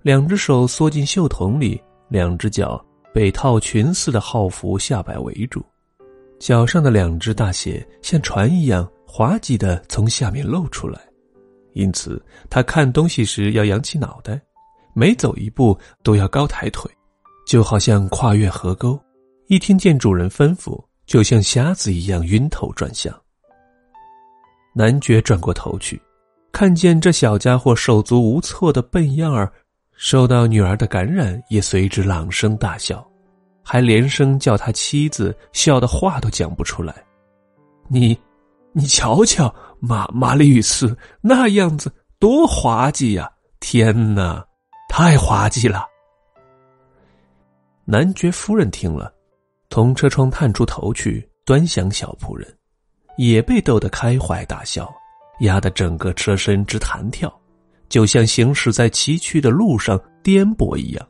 两只手缩进袖筒里，两只脚被套裙似的号服下摆围住。脚上的两只大鞋像船一样滑稽的从下面露出来，因此他看东西时要扬起脑袋，每走一步都要高抬腿，就好像跨越河沟。一听见主人吩咐，就像瞎子一样晕头转向。男爵转过头去，看见这小家伙手足无措的笨样儿，受到女儿的感染，也随之朗声大笑。还连声叫他妻子，笑的话都讲不出来。你，你瞧瞧，马马里与斯那样子多滑稽呀！天哪，太滑稽了。男爵夫人听了，从车窗探出头去，端详小仆人，也被逗得开怀大笑，压得整个车身直弹跳，就像行驶在崎岖的路上颠簸一样。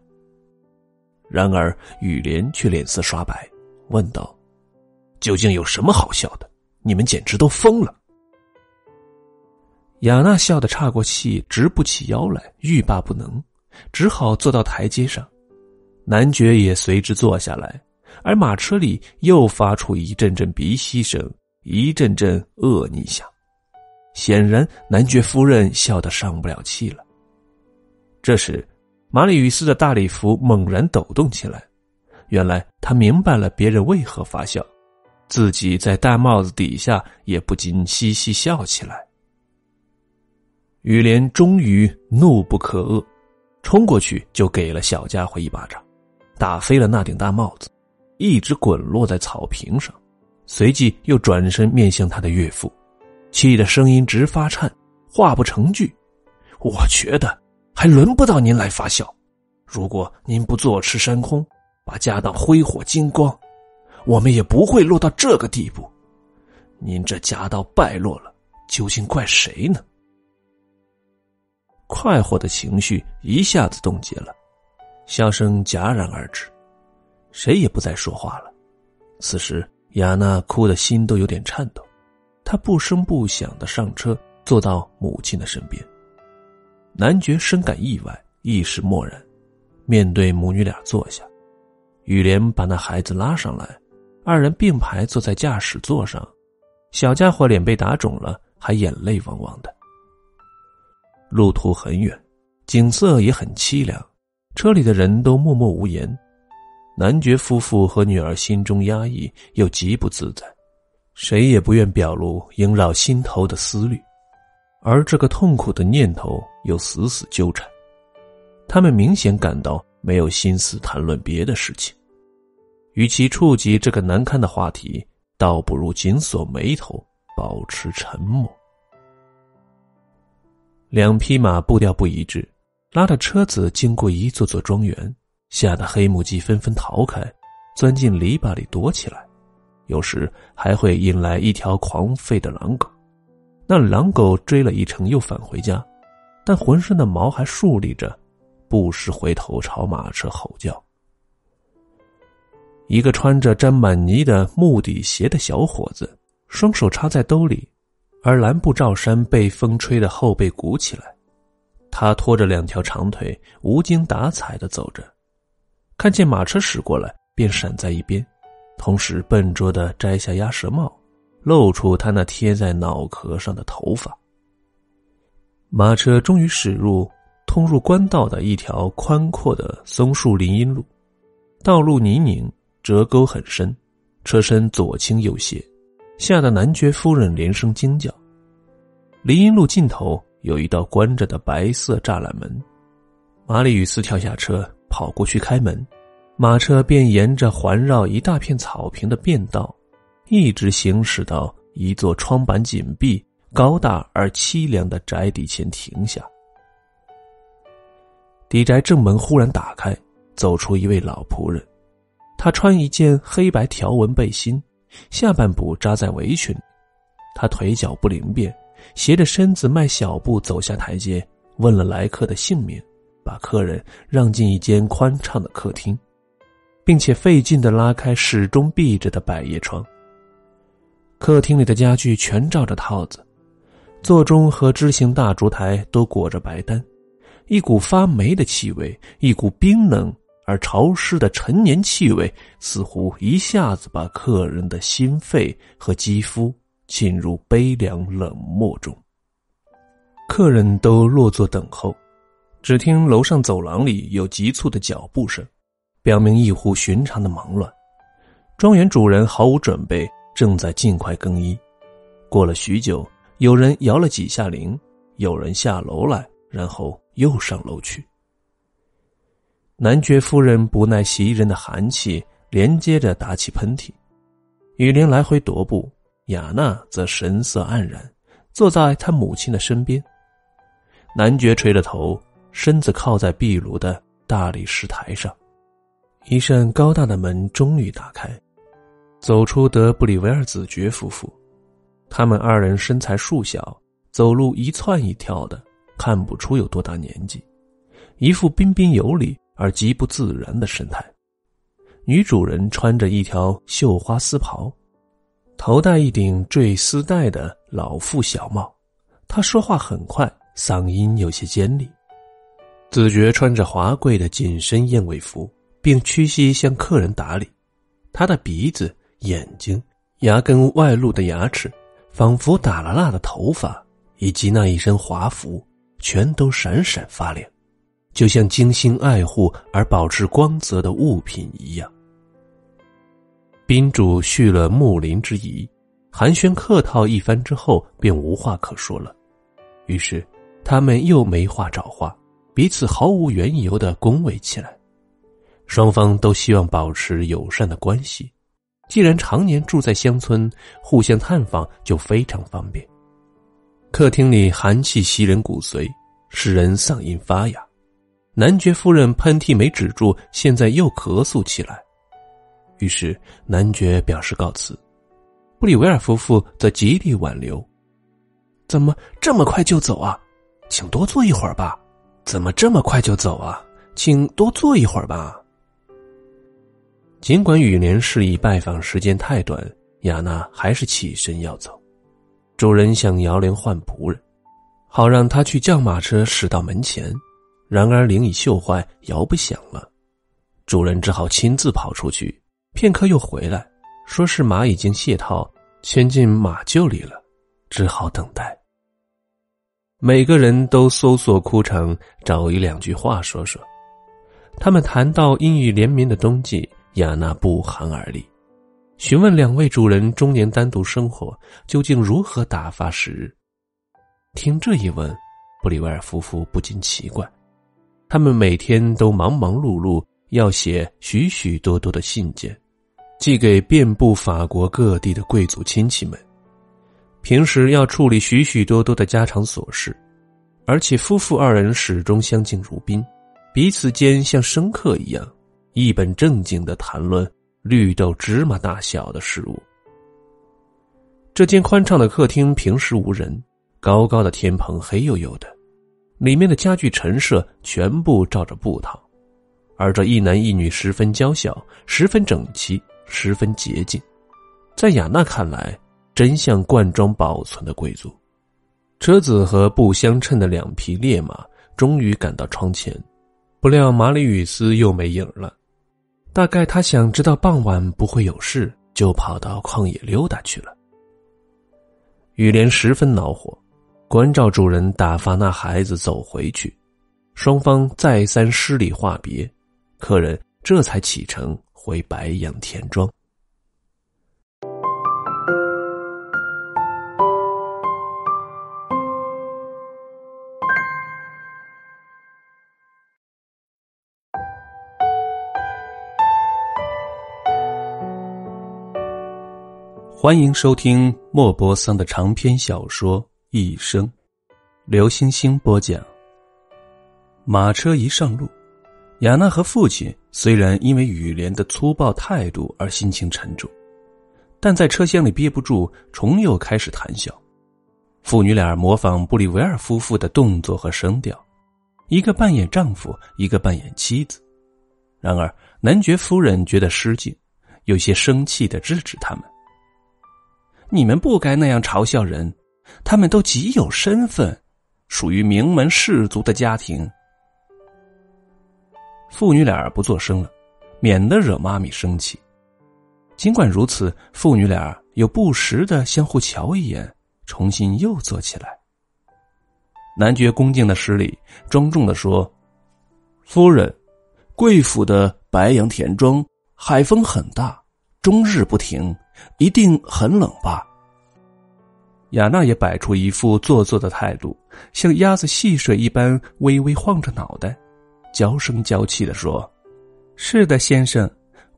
然而，雨莲却脸色刷白，问道：“究竟有什么好笑的？你们简直都疯了！”雅娜笑得岔过气，直不起腰来，欲罢不能，只好坐到台阶上。男爵也随之坐下来，而马车里又发出一阵阵鼻息声，一阵阵恶逆响。显然，男爵夫人笑得上不了气了。这时。马里与斯的大礼服猛然抖动起来，原来他明白了别人为何发笑，自己在大帽子底下也不禁嘻嘻笑起来。雨莲终于怒不可遏，冲过去就给了小家伙一巴掌，打飞了那顶大帽子，一直滚落在草坪上，随即又转身面向他的岳父，气得声音直发颤，话不成句。我觉得。还轮不到您来发笑。如果您不坐吃山空，把家当挥霍精光，我们也不会落到这个地步。您这家道败落了，究竟怪谁呢？快活的情绪一下子冻结了，笑声戛然而止，谁也不再说话了。此时，雅娜哭的心都有点颤抖，他不声不响的上车，坐到母亲的身边。男爵深感意外，一时默然，面对母女俩坐下。雨莲把那孩子拉上来，二人并排坐在驾驶座上。小家伙脸被打肿了，还眼泪汪汪的。路途很远，景色也很凄凉，车里的人都默默无言。男爵夫妇和女儿心中压抑又极不自在，谁也不愿表露萦绕心头的思虑。而这个痛苦的念头又死死纠缠，他们明显感到没有心思谈论别的事情。与其触及这个难堪的话题，倒不如紧锁眉头，保持沉默。两匹马步调不一致，拉着车子经过一座座庄园，吓得黑母鸡纷纷逃开，钻进篱笆里躲起来，有时还会引来一条狂吠的狼狗。那狼狗追了一程，又返回家，但浑身的毛还竖立着，不时回头朝马车吼叫。一个穿着沾满泥的木底鞋的小伙子，双手插在兜里，而蓝布罩衫被风吹的后背鼓起来，他拖着两条长腿，无精打采的走着，看见马车驶过来，便闪在一边，同时笨拙的摘下鸭舌帽。露出他那贴在脑壳上的头发。马车终于驶入通入官道的一条宽阔的松树林荫路，道路泥泞，折沟很深，车身左倾右斜，吓得男爵夫人连声惊叫。林荫路尽头有一道关着的白色栅栏门，马里与斯跳下车，跑过去开门，马车便沿着环绕一大片草坪的便道，一直行驶到一座窗板紧闭、高大而凄凉的宅邸前停下。邸宅正门忽然打开，走出一位老仆人。他穿一件黑白条纹背心，下半部扎在围裙。他腿脚不灵便，斜着身子迈小步走下台阶，问了来客的姓名，把客人让进一间宽敞的客厅，并且费劲的拉开始终闭着的百叶窗。客厅里的家具全罩着套子，座钟和枝形大烛台都裹着白单，一股发霉的气味，一股冰冷。而潮湿的陈年气味似乎一下子把客人的心肺和肌肤浸入悲凉冷漠中。客人都落座等候，只听楼上走廊里有急促的脚步声，表明异乎寻常的忙乱。庄园主人毫无准备，正在尽快更衣。过了许久，有人摇了几下铃，有人下楼来，然后又上楼去。男爵夫人不耐袭人的寒气，连接着打起喷嚏。雨林来回踱步，雅娜则神色黯然，坐在他母亲的身边。男爵垂着头，身子靠在壁炉的大理石台上。一扇高大的门终于打开，走出德布里维尔子爵夫妇。他们二人身材瘦小，走路一窜一跳的，看不出有多大年纪，一副彬彬有礼。而极不自然的神态。女主人穿着一条绣花丝袍，头戴一顶缀丝带的老妇小帽。她说话很快，嗓音有些尖利。子爵穿着华贵的紧身燕尾服，并屈膝向客人打理。他的鼻子、眼睛、牙根外露的牙齿，仿佛打了蜡的头发，以及那一身华服，全都闪闪发亮。就像精心爱护而保持光泽的物品一样。宾主续了木林之谊，寒暄客套一番之后，便无话可说了。于是，他们又没话找话，彼此毫无缘由的恭维起来。双方都希望保持友善的关系，既然常年住在乡村，互相探访就非常方便。客厅里寒气袭人骨髓，使人嗓音发哑。男爵夫人喷嚏没止住，现在又咳嗽起来。于是男爵表示告辞，布里维尔夫妇则极力挽留：“怎么这么快就走啊？请多坐一会儿吧。怎么这么快就走啊？请多坐一会儿吧。”尽管雨莲示意拜访时间太短，雅娜还是起身要走。主人想摇铃唤仆人，好让他去叫马车驶到门前。然而铃已锈坏，摇不响了。主人只好亲自跑出去，片刻又回来，说是马已经卸套，牵进马厩里了，只好等待。每个人都搜索枯肠，找一两句话说说。他们谈到阴雨连绵的冬季，亚娜不寒而栗，询问两位主人中年单独生活，究竟如何打发时日。听这一问，布里维尔夫妇不禁奇怪。他们每天都忙忙碌碌，要写许许多多的信件，寄给遍布法国各地的贵族亲戚们。平时要处理许许多多的家常琐事，而且夫妇二人始终相敬如宾，彼此间像生客一样，一本正经的谈论绿豆芝麻大小的事物。这间宽敞的客厅平时无人，高高的天棚黑黝黝的。里面的家具陈设全部罩着布套，而这一男一女十分娇小，十分整齐，十分洁净，在雅娜看来，真像罐装保存的贵族。车子和不相称的两匹烈马终于赶到窗前，不料马里与斯又没影了。大概他想知道傍晚不会有事，就跑到旷野溜达去了。雨莲十分恼火。关照主人打发那孩子走回去，双方再三施礼话别，客人这才启程回白杨田庄。欢迎收听莫泊桑的长篇小说《一生》，刘星星播讲。马车一上路，雅娜和父亲虽然因为雨莲的粗暴态度而心情沉重，但在车厢里憋不住，重又开始谈笑。父女俩模仿布里维尔夫妇的动作和声调，一个扮演丈夫，一个扮演妻子。然而男爵夫人觉得失敬，有些生气的制止他们。你们不该那样嘲笑人，他们都极有身份，属于名门士族的家庭。父女俩不作声了，免得惹妈咪生气。尽管如此，父女俩又不时的相互瞧一眼，重新又坐起来。男爵恭敬的施礼，庄重的说：“夫人，贵府的白杨田庄海风很大，终日不停。”一定很冷吧？雅娜也摆出一副做作的态度，像鸭子戏水一般，微微晃着脑袋，娇声娇气的说：“是的，先生，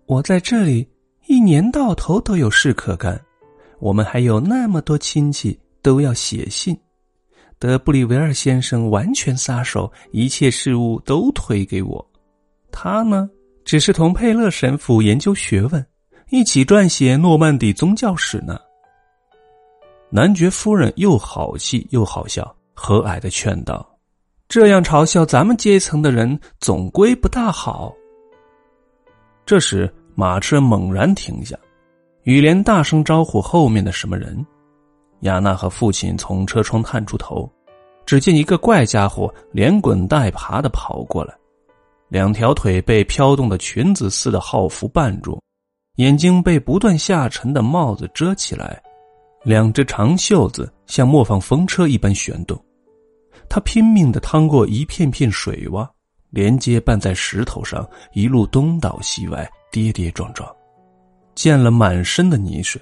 我在这里一年到头都有事可干。我们还有那么多亲戚都要写信，德布里维尔先生完全撒手，一切事务都推给我。他呢，只是同佩勒神父研究学问。”一起撰写诺曼底宗教史呢。男爵夫人又好气又好笑，和蔼的劝道：“这样嘲笑咱们阶层的人，总归不大好。”这时，马车猛然停下，雨莲大声招呼后面的什么人。亚娜和父亲从车窗探出头，只见一个怪家伙连滚带爬的跑过来，两条腿被飘动的裙子似的号服绊住。眼睛被不断下沉的帽子遮起来，两只长袖子像磨坊风车一般旋动。他拼命的趟过一片片水洼，连接绊在石头上，一路东倒西歪，跌跌撞撞，溅了满身的泥水。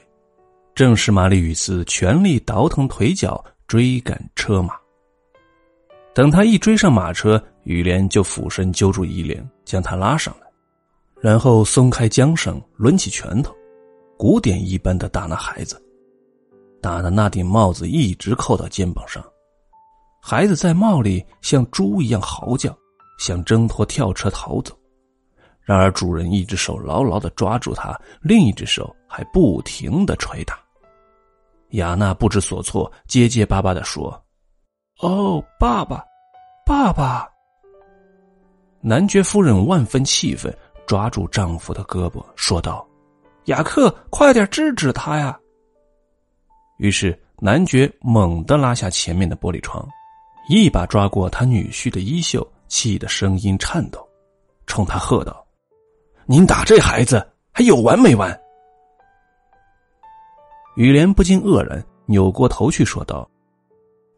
正是玛丽与斯全力倒腾腿脚追赶车马。等他一追上马车，雨莲就俯身揪住衣领，将他拉上来。然后松开缰绳，抡起拳头，鼓点一般的打那孩子，打的那顶帽子一直扣到肩膀上。孩子在帽里像猪一样嚎叫，想挣脱跳车逃走。然而主人一只手牢牢的抓住他，另一只手还不停的捶打。雅娜不知所措，结结巴巴的说：“哦，爸爸，爸爸。”男爵夫人万分气愤。抓住丈夫的胳膊，说道：“雅克，快点制止他呀！”于是男爵猛地拉下前面的玻璃窗，一把抓过他女婿的衣袖，气得声音颤抖，冲他喝道：“您打这孩子还有完没完？”雨莲不禁愕然，扭过头去说道：“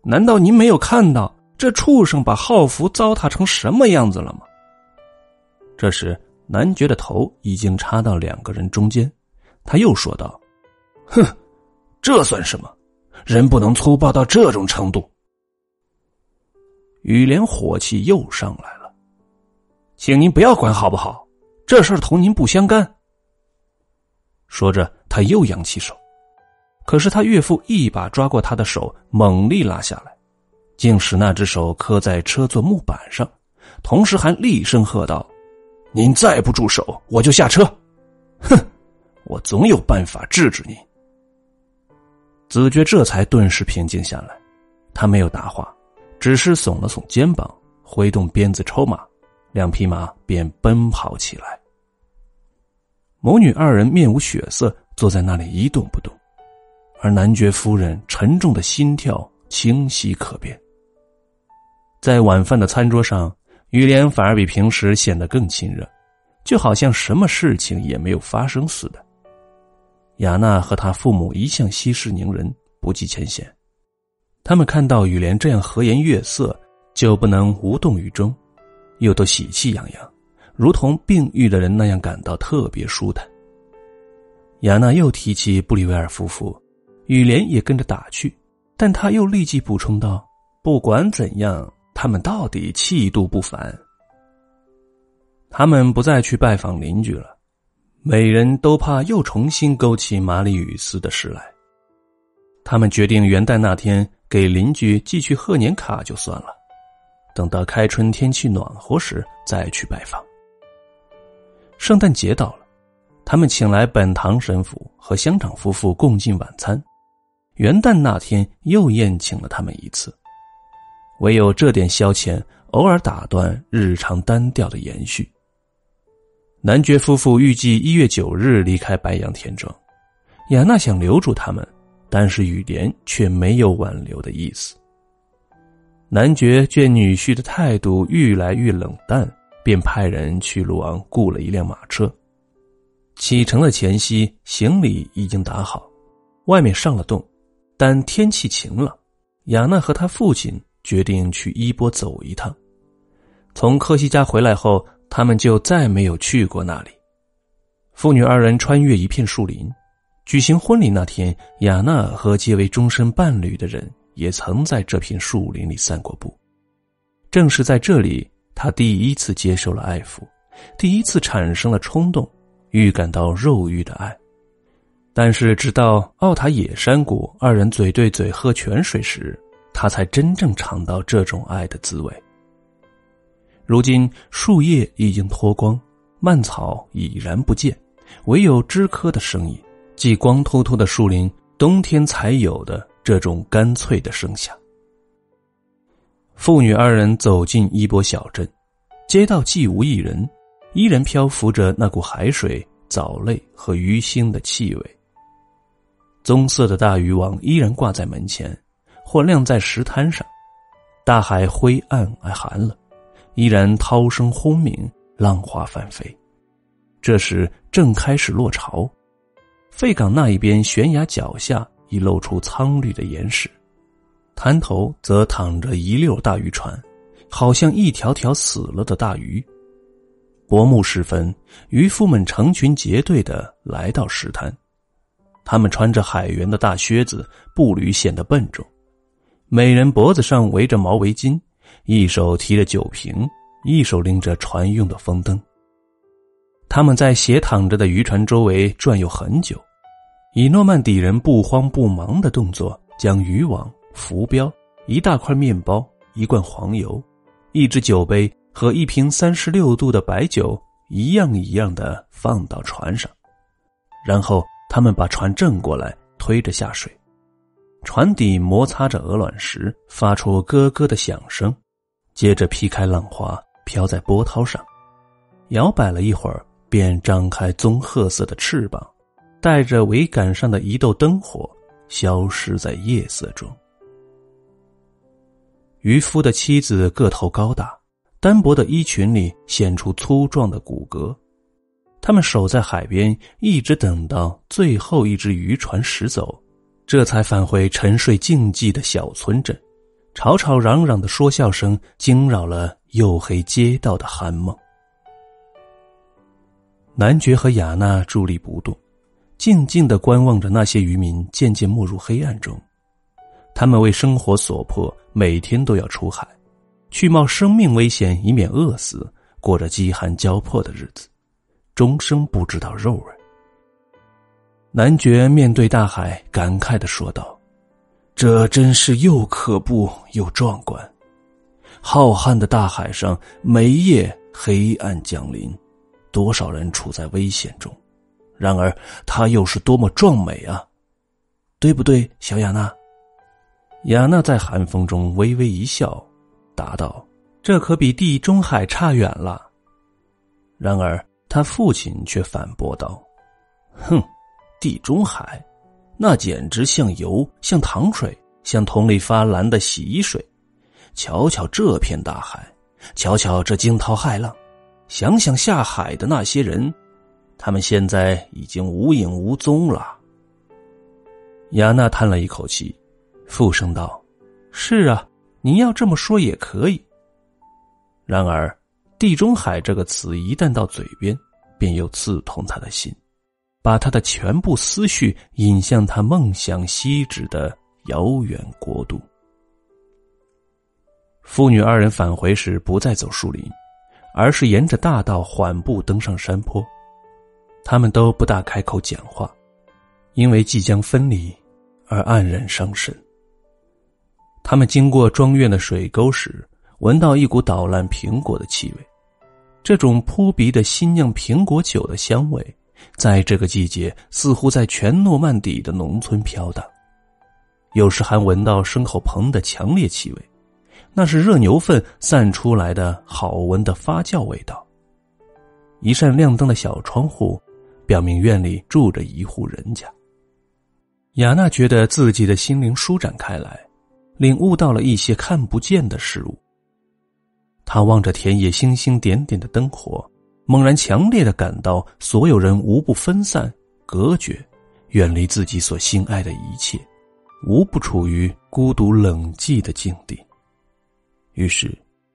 难道您没有看到这畜生把号服糟蹋成什么样子了吗？”这时。男爵的头已经插到两个人中间，他又说道：“哼，这算什么？人不能粗暴到这种程度。”雨莲火气又上来了，请您不要管好不好？这事儿同您不相干。说着，他又扬起手，可是他岳父一把抓过他的手，猛力拉下来，竟使那只手磕在车座木板上，同时还厉声喝道。您再不住手，我就下车！哼，我总有办法治治您。子爵这才顿时平静下来，他没有答话，只是耸了耸肩膀，挥动鞭子抽马，两匹马便奔跑起来。母女二人面无血色，坐在那里一动不动，而男爵夫人沉重的心跳清晰可辨。在晚饭的餐桌上。雨莲反而比平时显得更亲热，就好像什么事情也没有发生似的。雅娜和他父母一向息事宁人，不计前嫌，他们看到雨莲这样和颜悦色，就不能无动于衷，又都喜气洋洋，如同病愈的人那样感到特别舒坦。雅娜又提起布里维尔夫妇，雨莲也跟着打趣，但他又立即补充道：“不管怎样，他们到底气度不凡。”他们不再去拜访邻居了，每人都怕又重新勾起马里与斯的事来。他们决定元旦那天给邻居寄去贺年卡就算了，等到开春天气暖和时再去拜访。圣诞节到了，他们请来本堂神父和乡长夫妇共进晚餐。元旦那天又宴请了他们一次，唯有这点消遣偶尔打断日常单调的延续。男爵夫妇预计一月九日离开白羊田庄，雅娜想留住他们。但是雨莲却没有挽留的意思。男爵见女婿的态度愈来愈冷淡，便派人去鲁昂雇了一辆马车。启程的前夕，行李已经打好，外面上了冻，但天气晴朗。雅娜和他父亲决定去伊波走一趟。从科西家回来后，他们就再没有去过那里。父女二人穿越一片树林。举行婚礼那天，雅娜和结为终身伴侣的人也曾在这片树林里散过步。正是在这里，他第一次接受了爱抚，第一次产生了冲动，预感到肉欲的爱。但是，直到奥塔野山谷二人嘴对嘴喝泉水时，他才真正尝到这种爱的滋味。如今，树叶已经脱光，蔓草已然不见，唯有枝柯的声音。即光秃秃的树林，冬天才有的这种干脆的声响。父女二人走进伊波小镇，街道既无一人，依然漂浮着那股海水、藻类和鱼腥的气味。棕色的大渔网依然挂在门前，或晾在石滩上。大海灰暗而寒冷，依然涛声轰鸣，浪花翻飞。这时正开始落潮。废港那一边悬崖脚下已露出苍绿的岩石，滩头则躺着一溜大渔船，好像一条条死了的大鱼。薄暮时分，渔夫们成群结队的来到石滩，他们穿着海员的大靴子，步履显得笨重，每人脖子上围着毛围巾，一手提着酒瓶，一手拎着船用的风灯。他们在斜躺着的渔船周围转悠很久。以诺曼底人不慌不忙的动作，将渔网、浮标、一大块面包、一罐黄油、一只酒杯和一瓶三十六度的白酒一样一样的放到船上，然后他们把船正过来，推着下水，船底摩擦着鹅卵石，发出咯咯的响声，接着劈开浪花，飘在波涛上，摇摆了一会儿，便张开棕褐色的翅膀。带着桅杆上的一斗灯火，消失在夜色中。渔夫的妻子个头高大，单薄的衣裙里显出粗壮的骨骼。他们守在海边，一直等到最后一只渔船驶走，这才返回沉睡静寂的小村镇。吵吵嚷嚷的说笑声惊扰了黝黑街道的酣梦。男爵和雅娜伫立不动。静静的观望着那些渔民渐渐没入黑暗中，他们为生活所迫，每天都要出海，去冒生命危险以免饿死，过着饥寒交迫的日子，终生不知道肉味。男爵面对大海，感慨的说道：“这真是又可怖又壮观。浩瀚的大海上，每夜黑暗降临，多少人处在危险中。”然而，她又是多么壮美啊，对不对，小雅娜？雅娜在寒风中微微一笑，答道：“这可比地中海差远了。”然而，他父亲却反驳道：“哼，地中海，那简直像油，像糖水，像桶里发蓝的洗衣水。瞧瞧这片大海，瞧瞧这惊涛骇浪，想想下海的那些人。”他们现在已经无影无踪了。雅娜叹了一口气，附声道：“是啊，您要这么说也可以。然而，地中海这个词一旦到嘴边，便又刺痛他的心，把他的全部思绪引向他梦想西指的遥远国度。父女二人返回时，不再走树林，而是沿着大道缓步登上山坡。他们都不大开口讲话，因为即将分离而黯然伤神。他们经过庄院的水沟时，闻到一股捣烂苹果的气味。这种扑鼻的新酿苹果酒的香味，在这个季节似乎在全诺曼底的农村飘荡。有时还闻到牲口棚的强烈气味，那是热牛粪散出来的好闻的发酵味道。一扇亮灯的小窗户。表明院里住着一户人家。雅娜觉得自己的心灵舒展开来，领悟到了一些看不见的事物。他望着田野星星点点的灯火，猛然强烈的感到所有人无不分散、隔绝，远离自己所心爱的一切，无不处于孤独冷寂的境地。于是，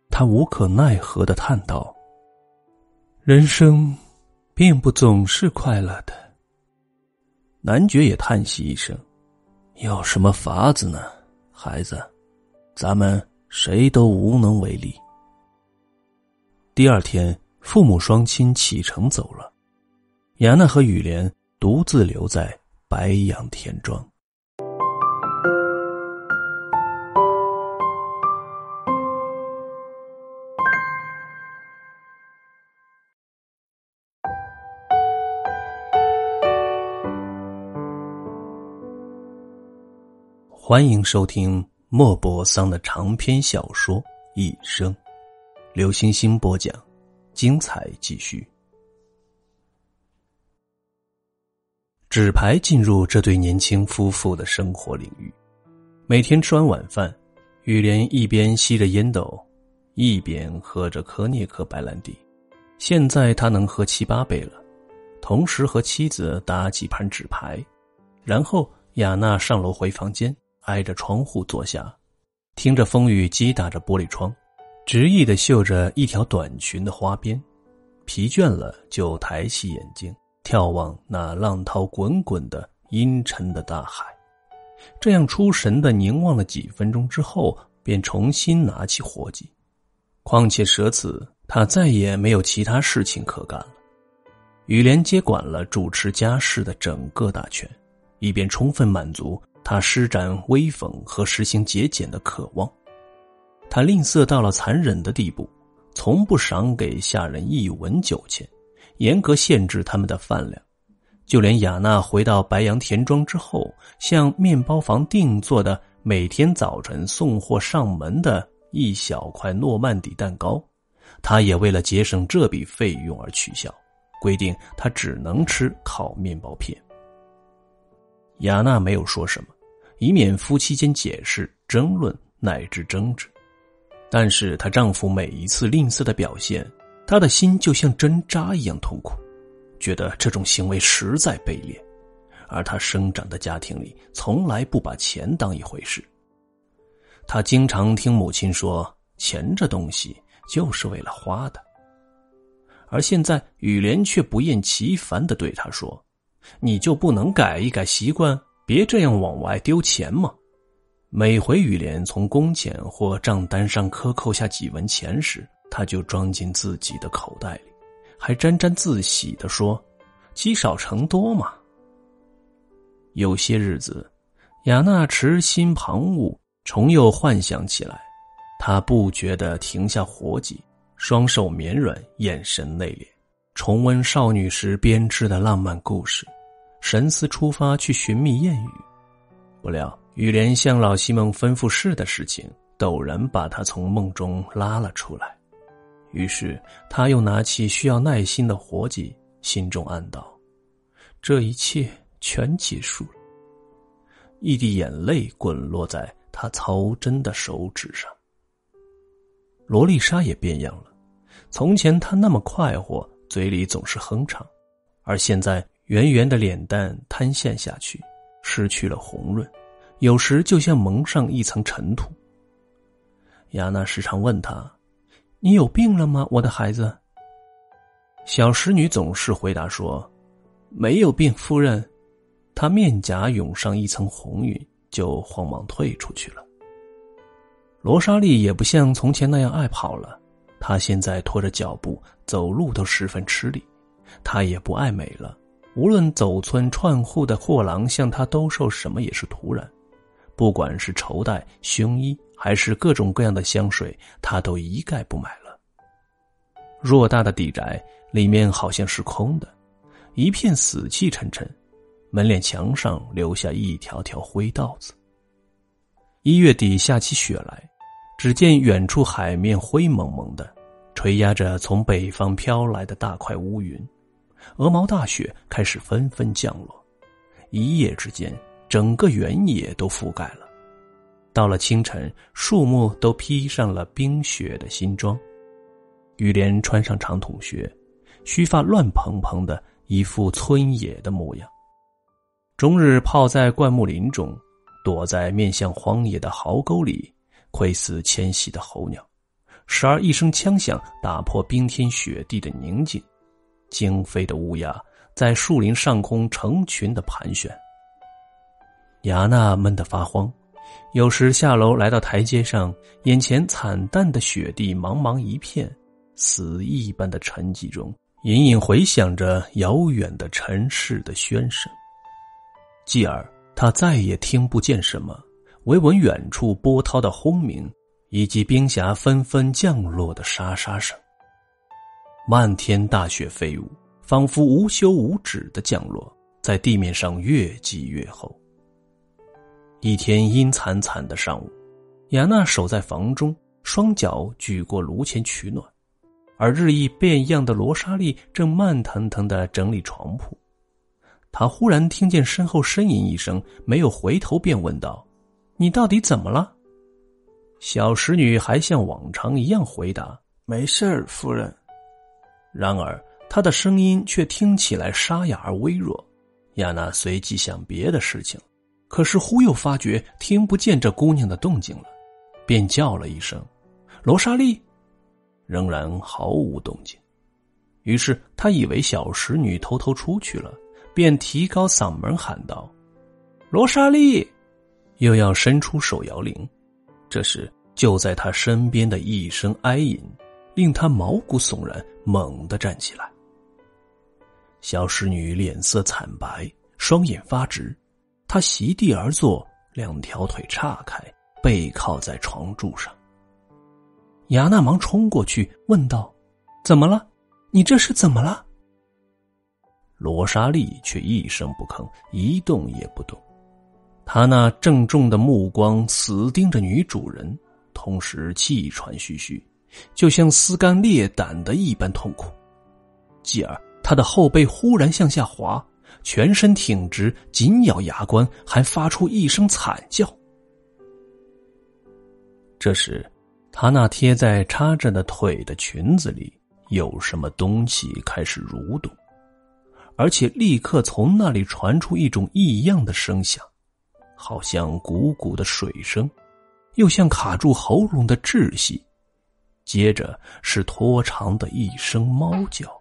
他无可奈何的叹道：“人生。”并不总是快乐的。男爵也叹息一声：“有什么法子呢，孩子？咱们谁都无能为力。”第二天，父母双亲启程走了，雅娜和雨莲独自留在白杨田庄。欢迎收听莫泊桑的长篇小说《一生》，刘星星播讲，精彩继续。纸牌进入这对年轻夫妇的生活领域。每天吃完晚饭，雨莲一边吸着烟斗，一边喝着科涅克白兰地。现在他能喝七八杯了，同时和妻子打几盘纸牌，然后雅娜上楼回房间。挨着窗户坐下，听着风雨击打着玻璃窗，执意的绣着一条短裙的花边，疲倦了就抬起眼睛眺望那浪涛滚滚的阴沉的大海，这样出神的凝望了几分钟之后，便重新拿起活计。况且舍此，他再也没有其他事情可干了。雨莲接管了主持家事的整个大权，以便充分满足。他施展威风和实行节俭的渴望，他吝啬到了残忍的地步，从不赏给下人一文酒钱，严格限制他们的饭量。就连雅娜回到白杨田庄之后，向面包房定做的每天早晨送货上门的一小块诺曼底蛋糕，他也为了节省这笔费用而取消，规定他只能吃烤面包片。雅娜没有说什么。以免夫妻间解释、争论乃至争执，但是她丈夫每一次吝啬的表现，她的心就像针扎一样痛苦，觉得这种行为实在卑劣。而她生长的家庭里从来不把钱当一回事，她经常听母亲说：“钱这东西就是为了花的。”而现在雨莲却不厌其烦的对她说：“你就不能改一改习惯？”别这样往外丢钱吗！每回雨莲从工钱或账单上克扣下几文钱时，他就装进自己的口袋里，还沾沾自喜的说：“积少成多嘛。”有些日子，雅娜持心旁骛，重又幻想起来。她不觉地停下活计，双手绵软，眼神内敛，重温少女时编织的浪漫故事。神思出发去寻觅艳遇，不料雨莲向老西蒙吩咐事的事情，陡然把他从梦中拉了出来。于是他又拿起需要耐心的活计，心中暗道：这一切全结束了。一滴眼泪滚落在他操针的手指上。罗丽莎也变样了，从前她那么快活，嘴里总是哼唱，而现在。圆圆的脸蛋瘫陷下去，失去了红润，有时就像蒙上一层尘土。亚娜时常问他：“你有病了吗，我的孩子？”小使女总是回答说：“没有病，夫人。”她面颊涌上一层红晕，就慌忙退出去了。罗莎莉也不像从前那样爱跑了，她现在拖着脚步走路都十分吃力。她也不爱美了，无论走村串户的货郎向她兜售什么也是徒然。不管是绸带、胸衣，还是各种各样的香水，他都一概不买了。偌大的底宅里面好像是空的，一片死气沉沉，门脸墙上留下一条条灰道子。一月底下起雪来。只见远处海面灰蒙蒙的，垂压着从北方飘来的大块乌云，鹅毛大雪开始纷纷降落，一夜之间，整个原野都覆盖了。到了清晨，树木都披上了冰雪的新装。雨莲穿上长筒靴，须发乱蓬蓬的，一副村野的模样。终日泡在灌木林中，躲在面向荒野的壕沟里。窥伺迁徙的候鸟，时而一声枪响打破冰天雪地的宁静。惊飞的乌鸦在树林上空成群的盘旋。雅娜闷得发慌，有时下楼来到台阶上，眼前惨淡的雪地茫茫一片，死一般的沉寂中，隐隐回响着遥远的尘世的喧声。继而，他再也听不见什么。唯闻远处波涛的轰鸣，以及冰霞纷纷降落的沙沙声。漫天大雪飞舞，仿佛无休无止的降落，在地面上越积越厚。一天阴惨惨的上午，雅娜守在房中，双脚举过炉前取暖，而日益变样的罗莎莉正慢腾腾的整理床铺。她忽然听见身后呻吟一声，没有回头，便问道。你到底怎么了？小使女还像往常一样回答：“没事儿，夫人。”然而她的声音却听起来沙哑而微弱。亚娜随即想别的事情，可是忽又发觉听不见这姑娘的动静了，便叫了一声：“罗莎莉！”仍然毫无动静。于是他以为小使女偷偷出去了，便提高嗓门喊道：“罗莎莉！”又要伸出手摇铃，这时就在他身边的一声哀吟，令他毛骨悚然，猛地站起来。小侍女脸色惨白，双眼发直，他席地而坐，两条腿岔开，背靠在床柱上。雅娜忙冲过去问道：“怎么了？你这是怎么了？”罗莎莉却一声不吭，一动也不动。他那郑重的目光死盯着女主人，同时气喘吁吁，就像撕肝裂胆的一般痛苦。继而，他的后背忽然向下滑，全身挺直，紧咬牙关，还发出一声惨叫。这时，他那贴在插着的腿的裙子里有什么东西开始蠕动，而且立刻从那里传出一种异样的声响。好像汩汩的水声，又像卡住喉咙的窒息，接着是拖长的一声猫叫，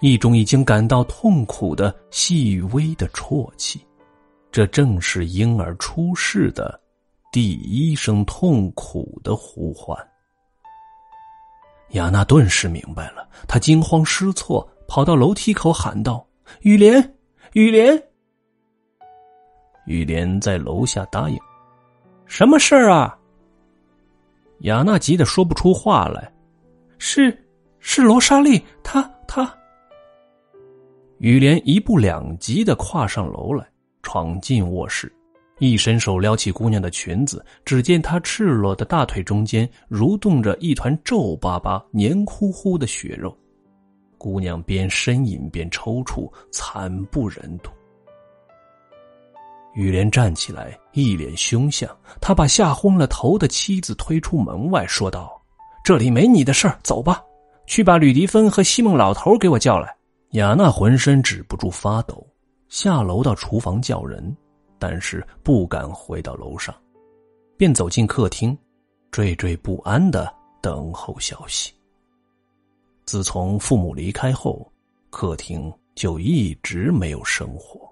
一种已经感到痛苦的细微的啜泣，这正是婴儿出世的第一声痛苦的呼唤。雅娜顿时明白了，她惊慌失措，跑到楼梯口喊道：“雨莲，雨莲！”雨莲在楼下答应：“什么事儿啊？”雅娜急得说不出话来。“是，是罗莎莉，她她。”雨莲一步两级的跨上楼来，闯进卧室，一伸手撩起姑娘的裙子，只见她赤裸的大腿中间蠕动着一团皱巴巴、黏糊糊的血肉。姑娘边呻吟边抽搐，惨不忍睹。雨莲站起来，一脸凶相。他把吓昏了头的妻子推出门外，说道：“这里没你的事儿，走吧，去把吕迪芬和西蒙老头给我叫来。”雅娜浑身止不住发抖，下楼到厨房叫人，但是不敢回到楼上，便走进客厅，惴惴不安的等候消息。自从父母离开后，客厅就一直没有生活。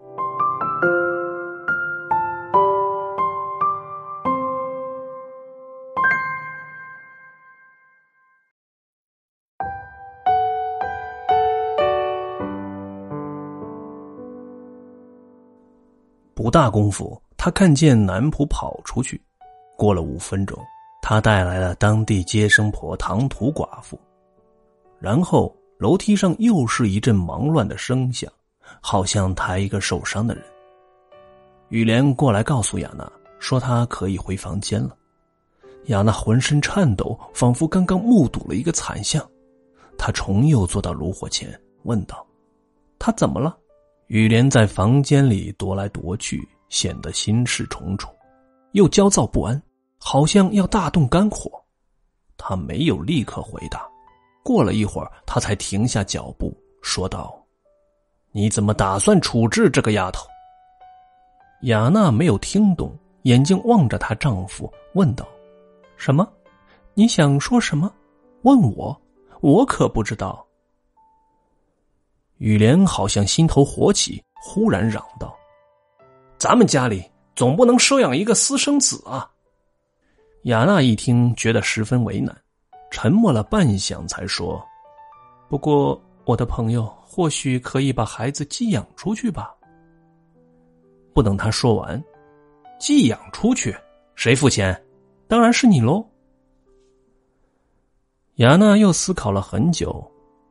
大功夫，他看见男仆跑出去。过了五分钟，他带来了当地接生婆唐图寡妇。然后楼梯上又是一阵忙乱的声响，好像抬一个受伤的人。雨莲过来告诉雅娜，说她可以回房间了。雅娜浑身颤抖，仿佛刚刚目睹了一个惨象。她重又坐到炉火前，问道：“他怎么了？”雨莲在房间里踱来踱去，显得心事重重，又焦躁不安，好像要大动肝火。他没有立刻回答，过了一会儿，他才停下脚步，说道：“你怎么打算处置这个丫头？”雅娜没有听懂，眼睛望着她丈夫，问道：“什么？你想说什么？问我？我可不知道。”雨莲好像心头火起，忽然嚷道：“咱们家里总不能收养一个私生子啊！”雅娜一听，觉得十分为难，沉默了半晌，才说：“不过，我的朋友或许可以把孩子寄养出去吧。”不等他说完，“寄养出去，谁付钱？当然是你喽。”雅娜又思考了很久，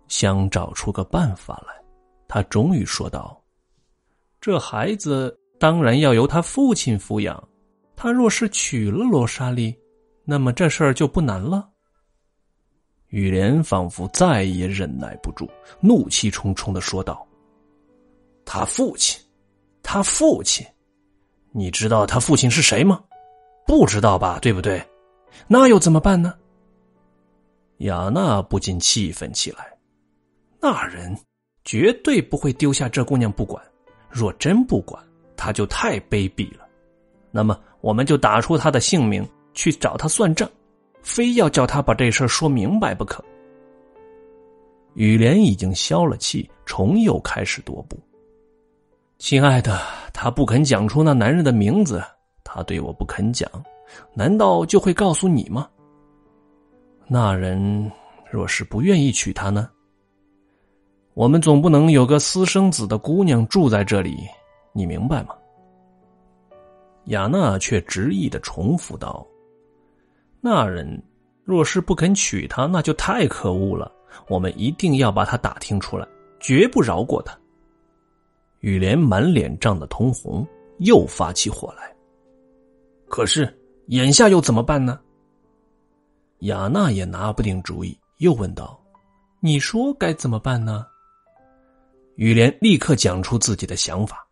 想找出个办法来。他终于说道：“这孩子当然要由他父亲抚养。他若是娶了罗莎莉，那么这事儿就不难了。”雨莲仿佛再也忍耐不住，怒气冲冲的说道：“他父亲，他父亲，你知道他父亲是谁吗？不知道吧？对不对？那又怎么办呢？”雅娜不禁气愤起来：“那人。”绝对不会丢下这姑娘不管，若真不管，他就太卑鄙了。那么，我们就打出他的姓名去找他算账，非要叫他把这事说明白不可。雨莲已经消了气，重又开始踱步。亲爱的，他不肯讲出那男人的名字，他对我不肯讲，难道就会告诉你吗？那人若是不愿意娶她呢？我们总不能有个私生子的姑娘住在这里，你明白吗？雅娜却执意的重复道：“那人若是不肯娶她，那就太可恶了。我们一定要把她打听出来，绝不饶过他。”雨莲满脸涨得通红，又发起火来。可是眼下又怎么办呢？雅娜也拿不定主意，又问道：“你说该怎么办呢？”雨莲立刻讲出自己的想法：“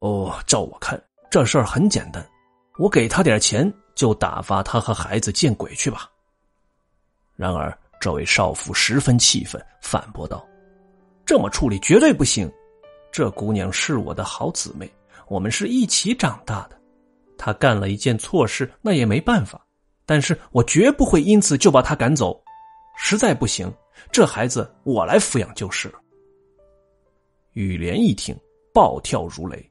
哦，照我看，这事儿很简单，我给他点钱，就打发他和孩子见鬼去吧。”然而，这位少妇十分气愤，反驳道：“这么处理绝对不行。这姑娘是我的好姊妹，我们是一起长大的。她干了一件错事，那也没办法。但是我绝不会因此就把她赶走。实在不行，这孩子我来抚养就是了。”雨莲一听，暴跳如雷：“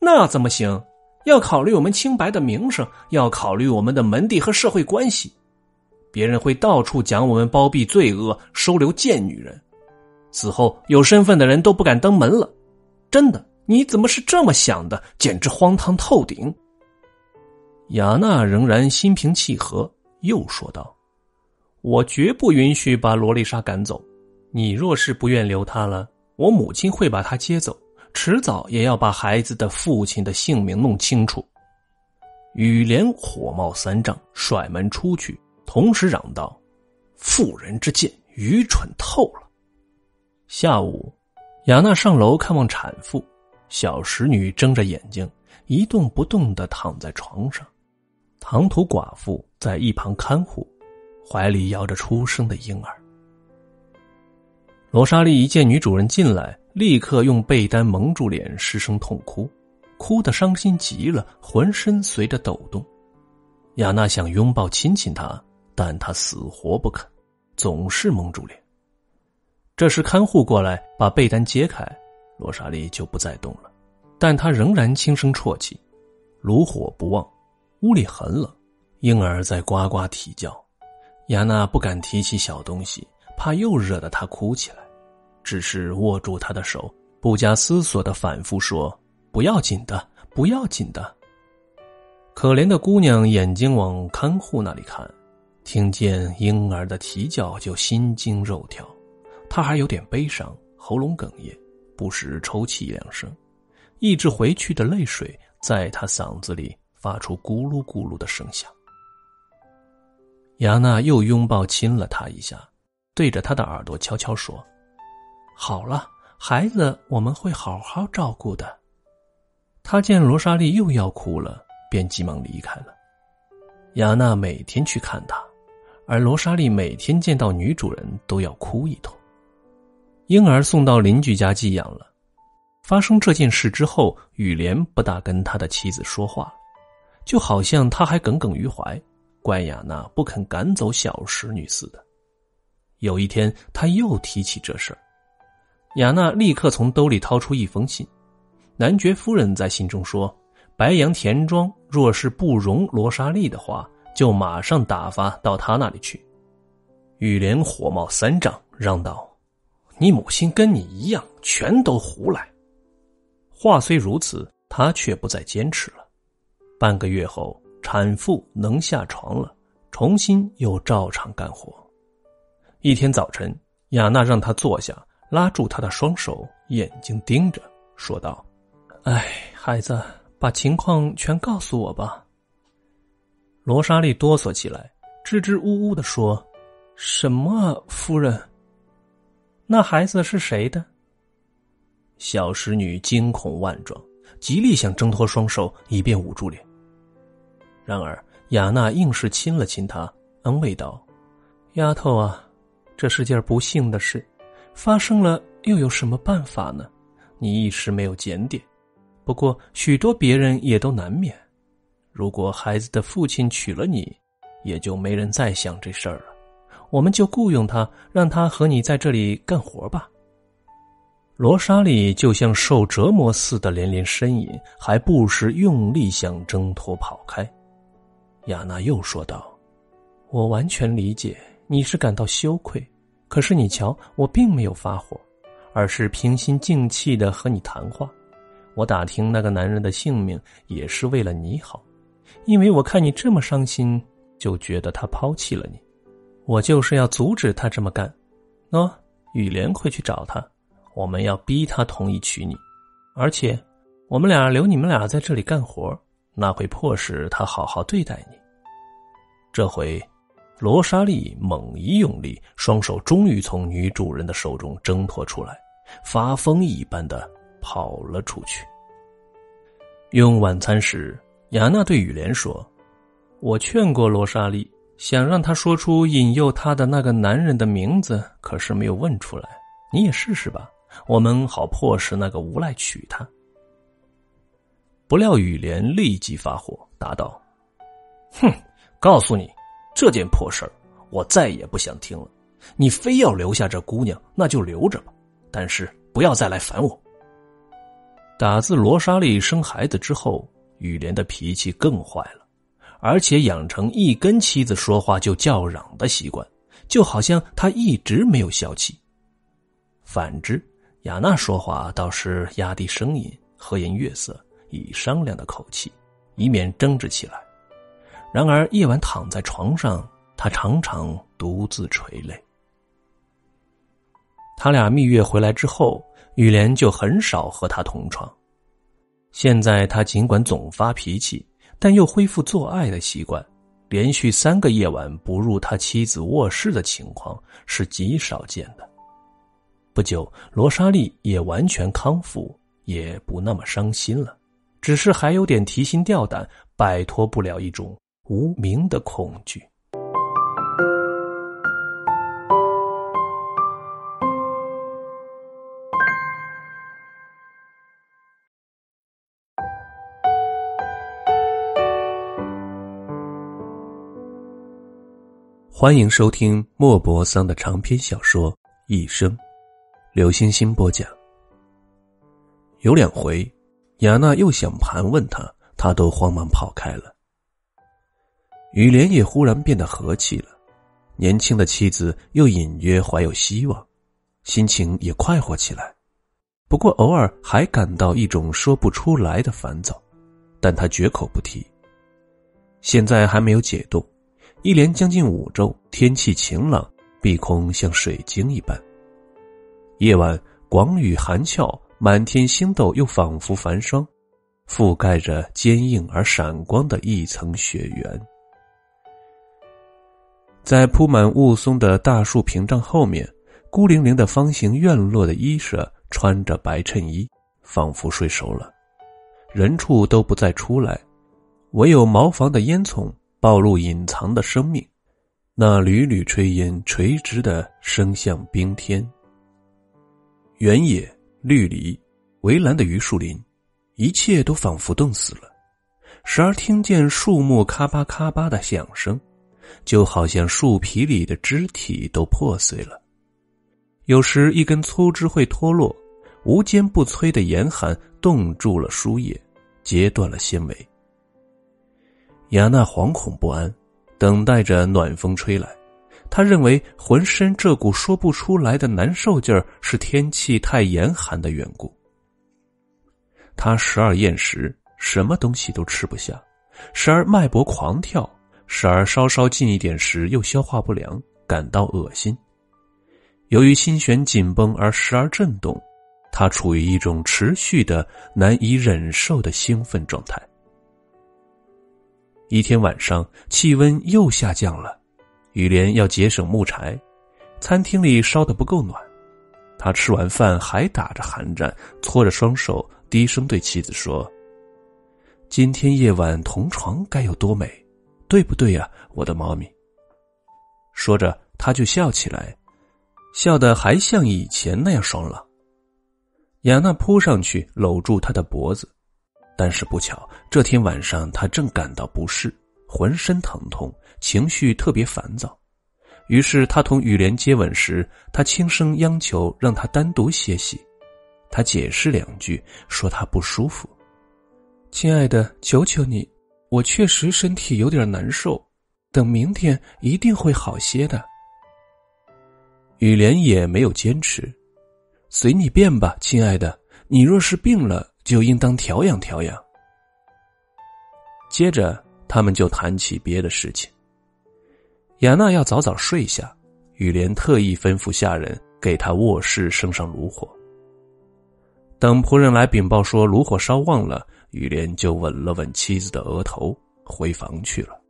那怎么行？要考虑我们清白的名声，要考虑我们的门第和社会关系。别人会到处讲我们包庇罪恶、收留贱女人，此后有身份的人都不敢登门了。真的？你怎么是这么想的？简直荒唐透顶！”雅娜仍然心平气和，又说道：“我绝不允许把罗丽莎赶走。你若是不愿留她了。”我母亲会把他接走，迟早也要把孩子的父亲的姓名弄清楚。雨莲火冒三丈，甩门出去，同时嚷道：“妇人之见，愚蠢透了。”下午，雅娜上楼看望产妇，小使女睁着眼睛，一动不动的躺在床上，唐土寡妇在一旁看护，怀里摇着出生的婴儿。罗莎莉一见女主人进来，立刻用被单蒙住脸，失声痛哭，哭得伤心极了，浑身随着抖动。雅娜想拥抱亲亲她，但他死活不肯，总是蒙住脸。这时看护过来把被单揭开，罗莎莉就不再动了，但她仍然轻声啜泣。炉火不旺，屋里很冷，婴儿在呱呱啼叫。雅娜不敢提起小东西，怕又惹得他哭起来，只是握住他的手，不加思索的反复说：“不要紧的，不要紧的。”可怜的姑娘眼睛往看护那里看，听见婴儿的啼叫就心惊肉跳，她还有点悲伤，喉咙哽咽，不时抽泣两声，抑制回去的泪水在她嗓子里发出咕噜咕噜的声响。雅娜又拥抱亲了他一下，对着他的耳朵悄悄说：“好了，孩子，我们会好好照顾的。”他见罗莎莉又要哭了，便急忙离开了。雅娜每天去看他，而罗莎莉每天见到女主人都要哭一通。婴儿送到邻居家寄养了。发生这件事之后，雨莲不大跟他的妻子说话，就好像他还耿耿于怀。怪雅娜不肯赶走小使女似的。有一天，他又提起这事儿，雅娜立刻从兜里掏出一封信。男爵夫人在信中说：“白杨田庄若是不容罗莎莉的话，就马上打发到他那里去。”雨莲火冒三丈，嚷道：“你母亲跟你一样，全都胡来！”话虽如此，他却不再坚持了。半个月后。产妇能下床了，重新又照常干活。一天早晨，雅娜让他坐下，拉住他的双手，眼睛盯着，说道：“哎，孩子，把情况全告诉我吧。”罗莎莉哆嗦起来，支支吾吾的说：“什么，夫人？那孩子是谁的？”小使女惊恐万状，极力想挣脱双手，以便捂住脸。然而，雅娜硬是亲了亲她，安慰道：“丫头啊，这是件不幸的事，发生了又有什么办法呢？你一时没有检点，不过许多别人也都难免。如果孩子的父亲娶了你，也就没人再想这事儿了。我们就雇佣他，让他和你在这里干活吧。”罗莎莉就像受折磨似的连连呻吟，还不时用力想挣脱跑开。亚娜又说道：“我完全理解你是感到羞愧，可是你瞧，我并没有发火，而是平心静气的和你谈话。我打听那个男人的性命也是为了你好，因为我看你这么伤心，就觉得他抛弃了你。我就是要阻止他这么干。喏，雨莲会去找他，我们要逼他同意娶你，而且我们俩留你们俩在这里干活。”那会迫使他好好对待你。这回，罗莎莉猛一用力，双手终于从女主人的手中挣脱出来，发疯一般的跑了出去。用晚餐时，雅娜对雨莲说：“我劝过罗莎莉，想让她说出引诱她的那个男人的名字，可是没有问出来。你也试试吧，我们好迫使那个无赖娶她。”不料雨莲立即发火，答道：“哼，告诉你，这件破事儿，我再也不想听了。你非要留下这姑娘，那就留着吧，但是不要再来烦我。”打自罗莎莉生孩子之后，雨莲的脾气更坏了，而且养成一跟妻子说话就叫嚷的习惯，就好像他一直没有消气。反之，雅娜说话倒是压低声音，和颜悦色。以商量的口气，以免争执起来。然而夜晚躺在床上，他常常独自垂泪。他俩蜜月回来之后，雨莲就很少和他同床。现在他尽管总发脾气，但又恢复做爱的习惯，连续三个夜晚不入他妻子卧室的情况是极少见的。不久，罗莎莉也完全康复，也不那么伤心了。只是还有点提心吊胆，摆脱不了一种无名的恐惧。欢迎收听莫泊桑的长篇小说《一生》，刘星星播讲。有两回，雅娜又想盘问他，他都慌忙跑开了。雨莲也忽然变得和气了，年轻的妻子又隐约怀有希望，心情也快活起来。不过偶尔还感到一种说不出来的烦躁，但他绝口不提。现在还没有解冻。一连将近五周，天气晴朗，碧空像水晶一般。夜晚广雨寒峭，满天星斗又仿佛繁霜，覆盖着坚硬而闪光的一层雪原。在铺满雾凇的大树屏障后面，孤零零的方形院落的衣舍穿着白衬衣，仿佛睡熟了，人畜都不再出来，唯有茅房的烟囱。暴露隐藏的生命，那缕缕炊烟垂直的升向冰天。原野绿篱，围栏的榆树林，一切都仿佛冻死了。时而听见树木咔吧咔吧的响声，就好像树皮里的肢体都破碎了。有时一根粗枝会脱落，无坚不摧的严寒冻住了树叶，截断了纤维。雅娜惶恐不安，等待着暖风吹来。她认为浑身这股说不出来的难受劲儿是天气太严寒的缘故。她时而厌食，什么东西都吃不下；时而脉搏狂跳；时而稍稍近一点时又消化不良，感到恶心。由于心弦紧绷而时而震动，他处于一种持续的难以忍受的兴奋状态。一天晚上，气温又下降了，雨莲要节省木柴，餐厅里烧的不够暖。他吃完饭还打着寒战，搓着双手，低声对妻子说：“今天夜晚同床该有多美，对不对呀，我的猫咪？”说着，他就笑起来，笑得还像以前那样爽朗。雅娜扑上去搂住他的脖子。但是不巧，这天晚上他正感到不适，浑身疼痛，情绪特别烦躁。于是他同雨莲接吻时，他轻声央求让他单独歇息。他解释两句，说他不舒服。亲爱的，求求你，我确实身体有点难受，等明天一定会好些的。雨莲也没有坚持，随你便吧，亲爱的。你若是病了。就应当调养调养。接着，他们就谈起别的事情。雅娜要早早睡下，雨莲特意吩咐下人给她卧室生上炉火。等仆人来禀报说炉火烧旺了，雨莲就吻了吻妻子的额头，回房去了。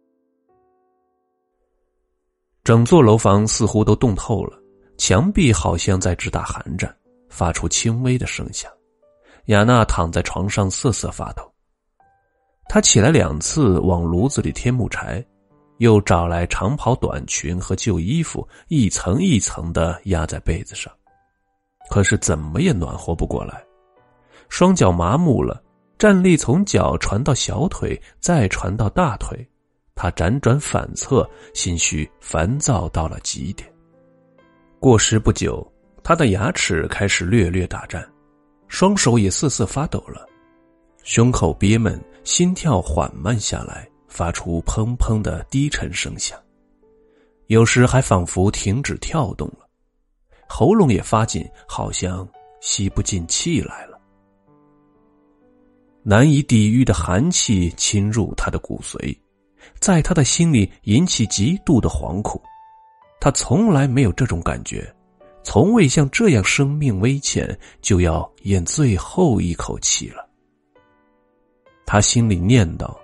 整座楼房似乎都冻透了，墙壁好像在直打寒战，发出轻微的声响。雅娜躺在床上瑟瑟发抖，她起来两次往炉子里添木柴，又找来长袍、短裙和旧衣服，一层一层的压在被子上，可是怎么也暖和不过来。双脚麻木了，战栗从脚传到小腿，再传到大腿，他辗转反侧，心绪烦躁到了极点。过时不久，他的牙齿开始略略打颤。双手也瑟瑟发抖了，胸口憋闷，心跳缓慢下来，发出砰砰的低沉声响，有时还仿佛停止跳动了，喉咙也发紧，好像吸不进气来了。难以抵御的寒气侵入他的骨髓，在他的心里引起极度的惶恐，他从来没有这种感觉。从未像这样，生命危险就要咽最后一口气了。他心里念叨：“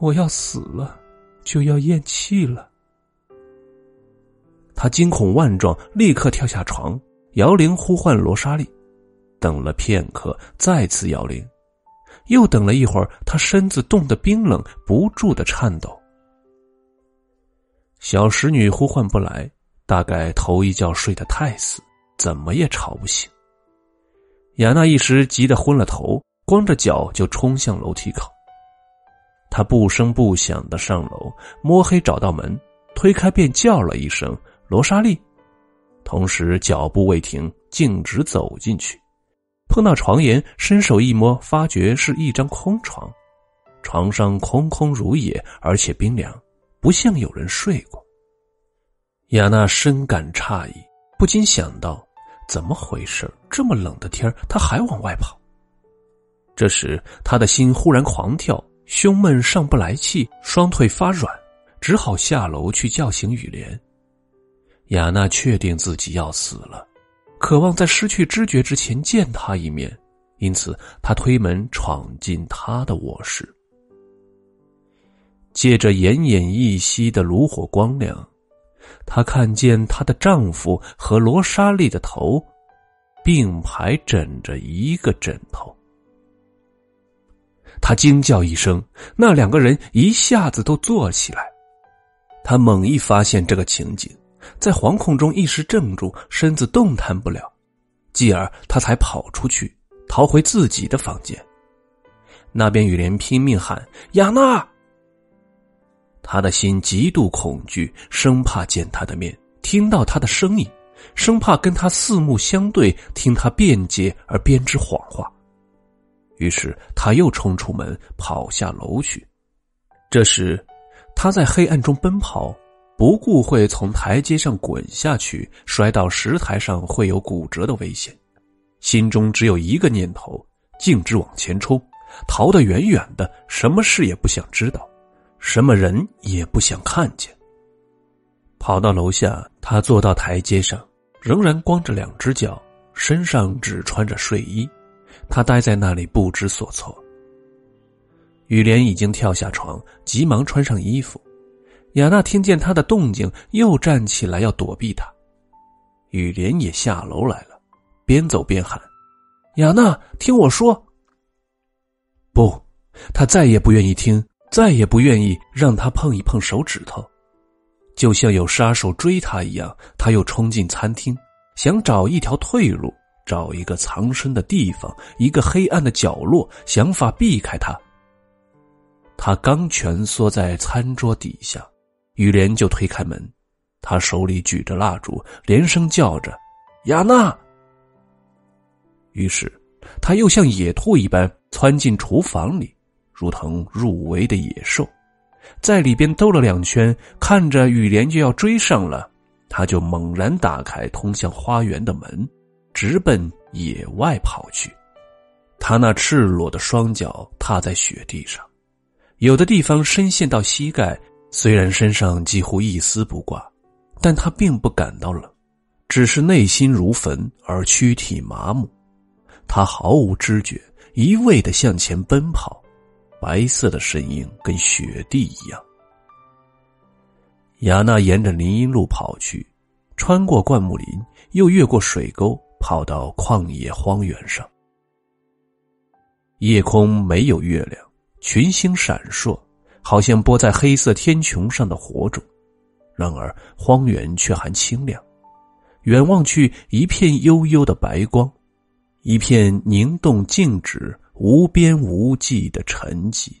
我要死了，就要咽气了。”他惊恐万状，立刻跳下床，摇铃呼唤罗莎莉。等了片刻，再次摇铃，又等了一会儿，他身子冻得冰冷，不住的颤抖。小使女呼唤不来。大概头一觉睡得太死，怎么也吵不醒。雅娜一时急得昏了头，光着脚就冲向楼梯口。他不声不响的上楼，摸黑找到门，推开便叫了一声“罗莎莉”，同时脚步未停，径直走进去。碰到床沿，伸手一摸，发觉是一张空床，床上空空如也，而且冰凉，不像有人睡过。雅娜深感诧异，不禁想到：怎么回事？这么冷的天他还往外跑。这时，他的心忽然狂跳，胸闷上不来气，双腿发软，只好下楼去叫醒雨莲。雅娜确定自己要死了，渴望在失去知觉之前见他一面，因此她推门闯进他的卧室，借着奄奄一息的炉火光亮，她看见她的丈夫和罗莎莉的头并排枕着一个枕头。他惊叫一声，那两个人一下子都坐起来。他猛一发现这个情景，在惶恐中一时怔住，身子动弹不了，继而他才跑出去，逃回自己的房间。那边雨莲拼命喊：“雅娜！”他的心极度恐惧，生怕见他的面，听到他的声音，生怕跟他四目相对，听他辩解而编织谎话。于是他又冲出门，跑下楼去。这时，他在黑暗中奔跑，不顾会从台阶上滚下去，摔到石台上会有骨折的危险，心中只有一个念头：径直往前冲，逃得远远的，什么事也不想知道，什么人也不想看见。跑到楼下，他坐到台阶上，仍然光着两只脚，身上只穿着睡衣。他呆在那里不知所措。雨莲已经跳下床，急忙穿上衣服。雅娜听见他的动静，又站起来要躲避他。雨莲也下楼来了，边走边喊：“雅娜，听我说。”不，他再也不愿意听，再也不愿意让他碰一碰手指头，就像有杀手追他一样。他又冲进餐厅，想找一条退路。找一个藏身的地方，一个黑暗的角落，想法避开他。他刚蜷缩在餐桌底下，雨莲就推开门，他手里举着蜡烛，连声叫着：“雅娜！”于是，他又像野兔一般窜进厨房里，如同入围的野兽，在里边兜了两圈，看着雨莲就要追上了，他就猛然打开通向花园的门。直奔野外跑去，他那赤裸的双脚踏在雪地上，有的地方深陷到膝盖。虽然身上几乎一丝不挂，但他并不感到冷，只是内心如焚而躯体麻木。他毫无知觉，一味的向前奔跑，白色的身影跟雪地一样。雅娜沿着林荫路跑去，穿过灌木林，又越过水沟。跑到旷野荒原上，夜空没有月亮，群星闪烁，好像拨在黑色天穹上的火种。然而荒原却还清亮，远望去一片悠悠的白光，一片凝冻静止、无边无际的沉寂。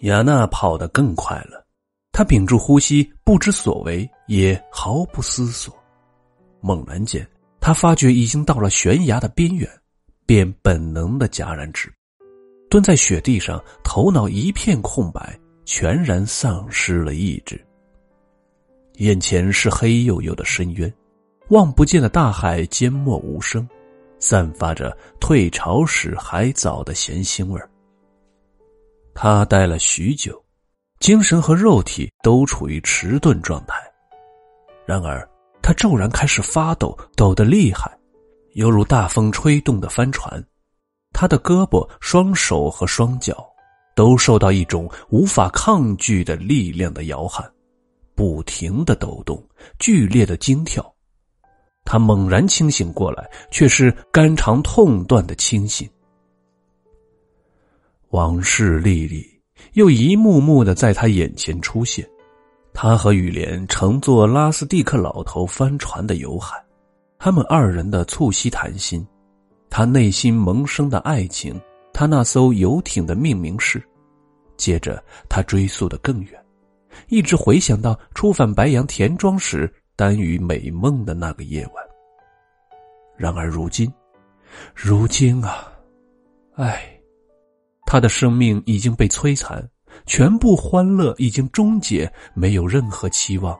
雅娜跑得更快了，她屏住呼吸，不知所为，也毫不思索。猛然间，她发觉已经到了悬崖的边缘，便本能的戛然止，蹲在雪地上，头脑一片空白，全然丧失了意志。眼前是黑黝黝的深渊，望不见的大海缄默无声，散发着退潮时海藻的咸腥味儿。他待了许久，精神和肉体都处于迟钝状态。然而，他骤然开始发抖，抖得厉害，犹如大风吹动的帆船。他的胳膊、双手和双脚都受到一种无法抗拒的力量的摇撼，不停的抖动，剧烈的惊跳。他猛然清醒过来，却是肝肠痛断的清醒。往事历历，又一幕幕的在他眼前出现，他和雨莲乘坐拉斯蒂克老头帆船的游海，他们二人的促膝谈心，他内心萌生的爱情，他那艘游艇的命名是。接着，他追溯的更远，一直回想到初返白杨田庄时，耽于美梦的那个夜晚。然而如今，如今啊，唉，他的生命已经被摧残。全部欢乐已经终结，没有任何期望，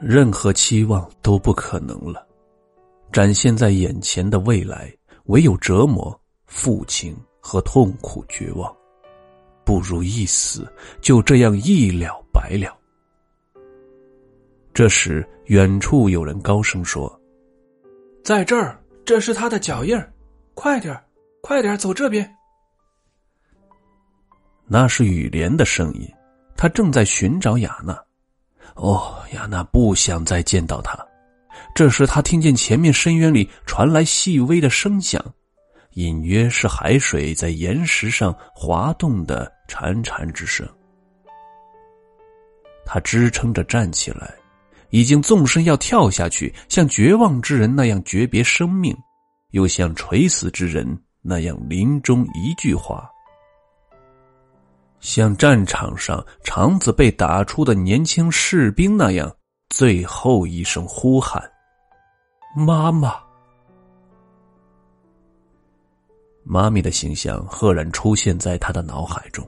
任何期望都不可能了。展现在眼前的未来，唯有折磨、负情和痛苦、绝望。不如一死，就这样一了百了。这时，远处有人高声说：“在这儿，这是他的脚印快点快点走这边。”那是雨莲的声音，他正在寻找雅娜。哦，雅娜不想再见到他。这时，他听见前面深渊里传来细微的声响，隐约是海水在岩石上滑动的潺潺之声。他支撑着站起来，已经纵身要跳下去，像绝望之人那样诀别生命，又像垂死之人那样临终一句话。像战场上肠子被打出的年轻士兵那样，最后一声呼喊：“妈妈！”妈咪的形象赫然出现在他的脑海中。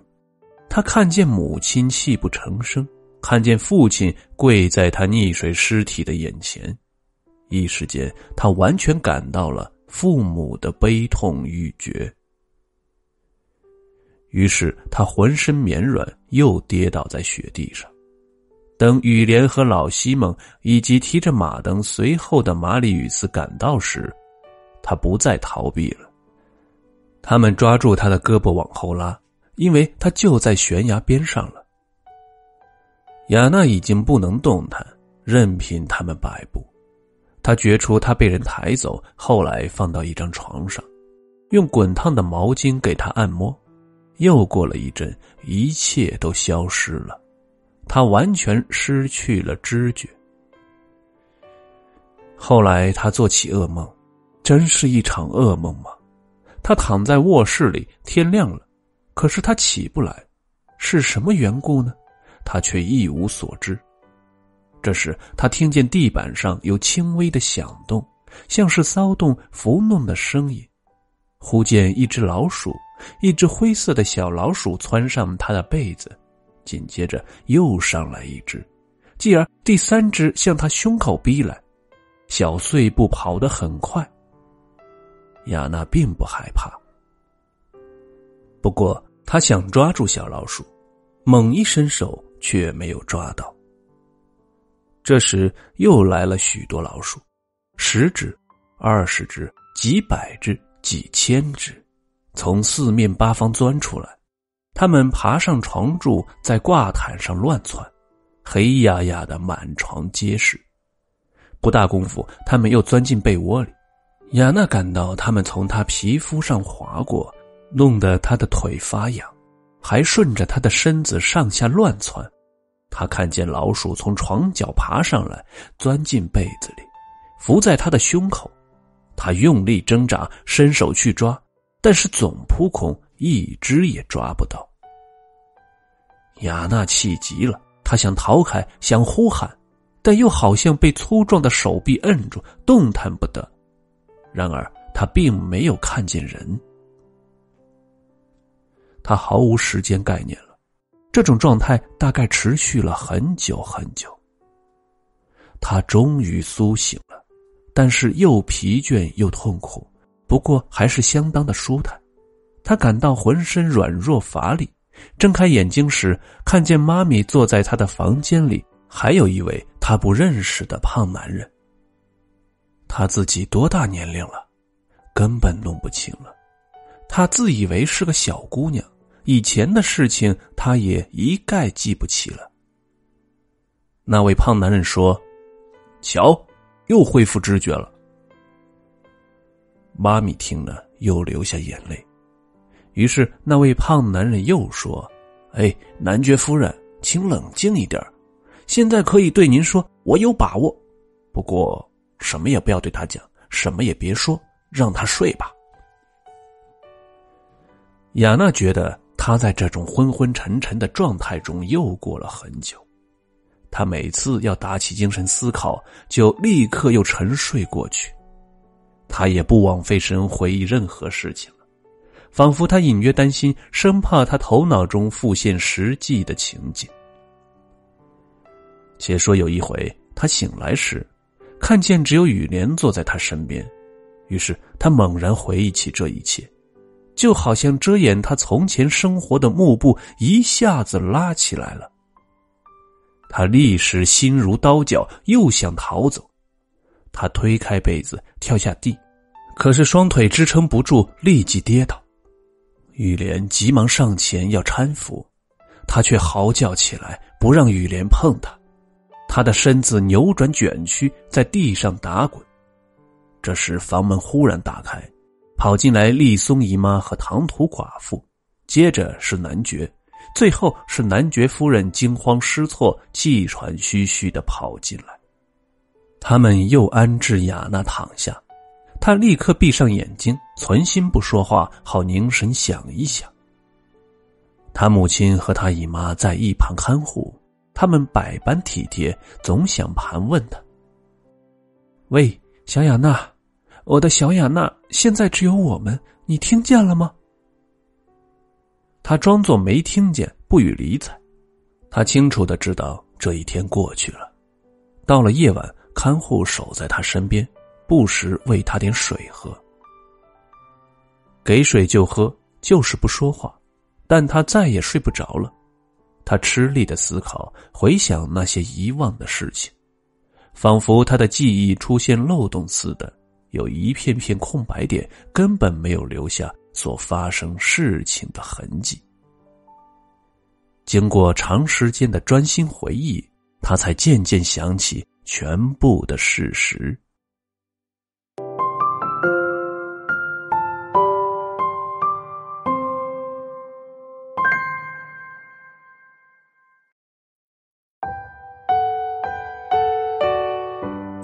他看见母亲泣不成声，看见父亲跪在他溺水尸体的眼前，一时间，他完全感到了父母的悲痛欲绝。于是他浑身绵软，又跌倒在雪地上。等雨莲和老西蒙以及提着马灯随后的马里与斯赶到时，他不再逃避了。他们抓住他的胳膊往后拉，因为他就在悬崖边上了。雅娜已经不能动弹，任凭他们摆布。他觉出他被人抬走，后来放到一张床上，用滚烫的毛巾给他按摩。又过了一阵，一切都消失了，他完全失去了知觉。后来他做起噩梦，真是一场噩梦吗？他躺在卧室里，天亮了，可是他起不来，是什么缘故呢？他却一无所知。这时，他听见地板上有轻微的响动，像是骚动、抚弄的声音。忽见一只老鼠。一只灰色的小老鼠窜上他的被子，紧接着又上来一只，继而第三只向他胸口逼来。小碎步跑得很快。亚娜并不害怕，不过他想抓住小老鼠，猛一伸手却没有抓到。这时又来了许多老鼠，十只、二十只、几百只、几千只。从四面八方钻出来，他们爬上床柱，在挂毯上乱窜，黑压压的满床皆是。不大功夫，他们又钻进被窝里。雅娜感到他们从她皮肤上划过，弄得她的腿发痒，还顺着她的身子上下乱窜。她看见老鼠从床角爬上来，钻进被子里，伏在她的胸口。他用力挣扎，伸手去抓。但是总扑空，一只也抓不到。雅娜气极了，她想逃开，想呼喊，但又好像被粗壮的手臂摁住，动弹不得。然而她并没有看见人，她毫无时间概念了。这种状态大概持续了很久很久。她终于苏醒，但是又疲倦又痛苦。不过还是相当的舒坦，他感到浑身软弱乏力。睁开眼睛时，看见妈咪坐在他的房间里，还有一位他不认识的胖男人。他自己多大年龄了？根本弄不清了。他自以为是个小姑娘，以前的事情他也一概记不起了。那位胖男人说：“瞧，又恢复知觉了。”妈咪听了，又流下眼泪。于是那位胖男人又说：“哎，男爵夫人，请冷静一点现在可以对您说，我有把握。不过什么也不要对他讲，什么也别说，让他睡吧。雅娜觉得他在这种昏昏沉沉的状态中又过了很久。他每次要打起精神思考，就立刻又沉睡过去。他也不枉费神回忆任何事情了，仿佛他隐约担心，生怕他头脑中复现实际的情景。且说有一回，他醒来时，看见只有雨莲坐在他身边，于是他猛然回忆起这一切，就好像遮掩他从前生活的幕布一下子拉起来了。他立时心如刀绞，又想逃走。他推开被子，跳下地，可是双腿支撑不住，立即跌倒。雨莲急忙上前要搀扶，他却嚎叫起来，不让雨莲碰他。他的身子扭转卷曲，在地上打滚。这时房门忽然打开，跑进来丽松姨妈和唐土寡妇，接着是男爵。最后是男爵夫人惊慌失措、气喘吁吁的跑进来。他们又安置雅娜躺下，她立刻闭上眼睛，存心不说话，好凝神想一想。他母亲和他姨妈在一旁看护，他们百般体贴，总想盘问他：“喂，小雅娜，我的小雅娜，现在只有我们，你听见了吗？”他装作没听见，不予理睬。他清楚的知道这一天过去了。到了夜晚，看护守在他身边，不时喂他点水喝。给水就喝，就是不说话。但他再也睡不着了。他吃力的思考，回想那些遗忘的事情，仿佛他的记忆出现漏洞似的，有一片片空白点，根本没有留下。所发生事情的痕迹。经过长时间的专心回忆，他才渐渐想起全部的事实。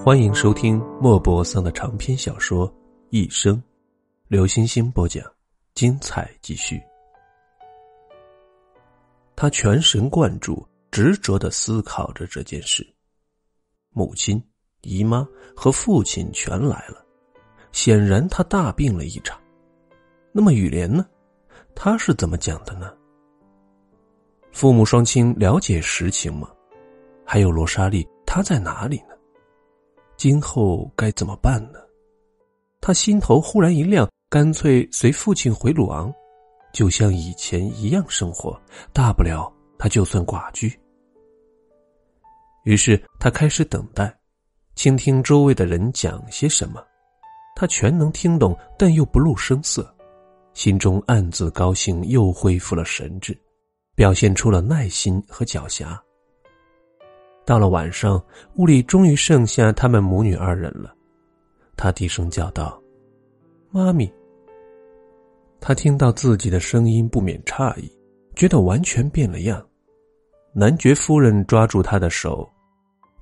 欢迎收听莫泊桑的长篇小说《一生》，刘星星播讲。精彩继续。他全神贯注、执着的思考着这件事。母亲、姨妈和父亲全来了，显然他大病了一场。那么雨莲呢？他是怎么讲的呢？父母双亲了解实情吗？还有罗莎莉，她在哪里呢？今后该怎么办呢？他心头忽然一亮。干脆随父亲回鲁昂，就像以前一样生活。大不了他就算寡居。于是他开始等待，倾听周围的人讲些什么。他全能听懂，但又不露声色，心中暗自高兴，又恢复了神智，表现出了耐心和狡黠。到了晚上，屋里终于剩下他们母女二人了。他低声叫道。妈咪，他听到自己的声音，不免诧异，觉得完全变了样。男爵夫人抓住他的手：“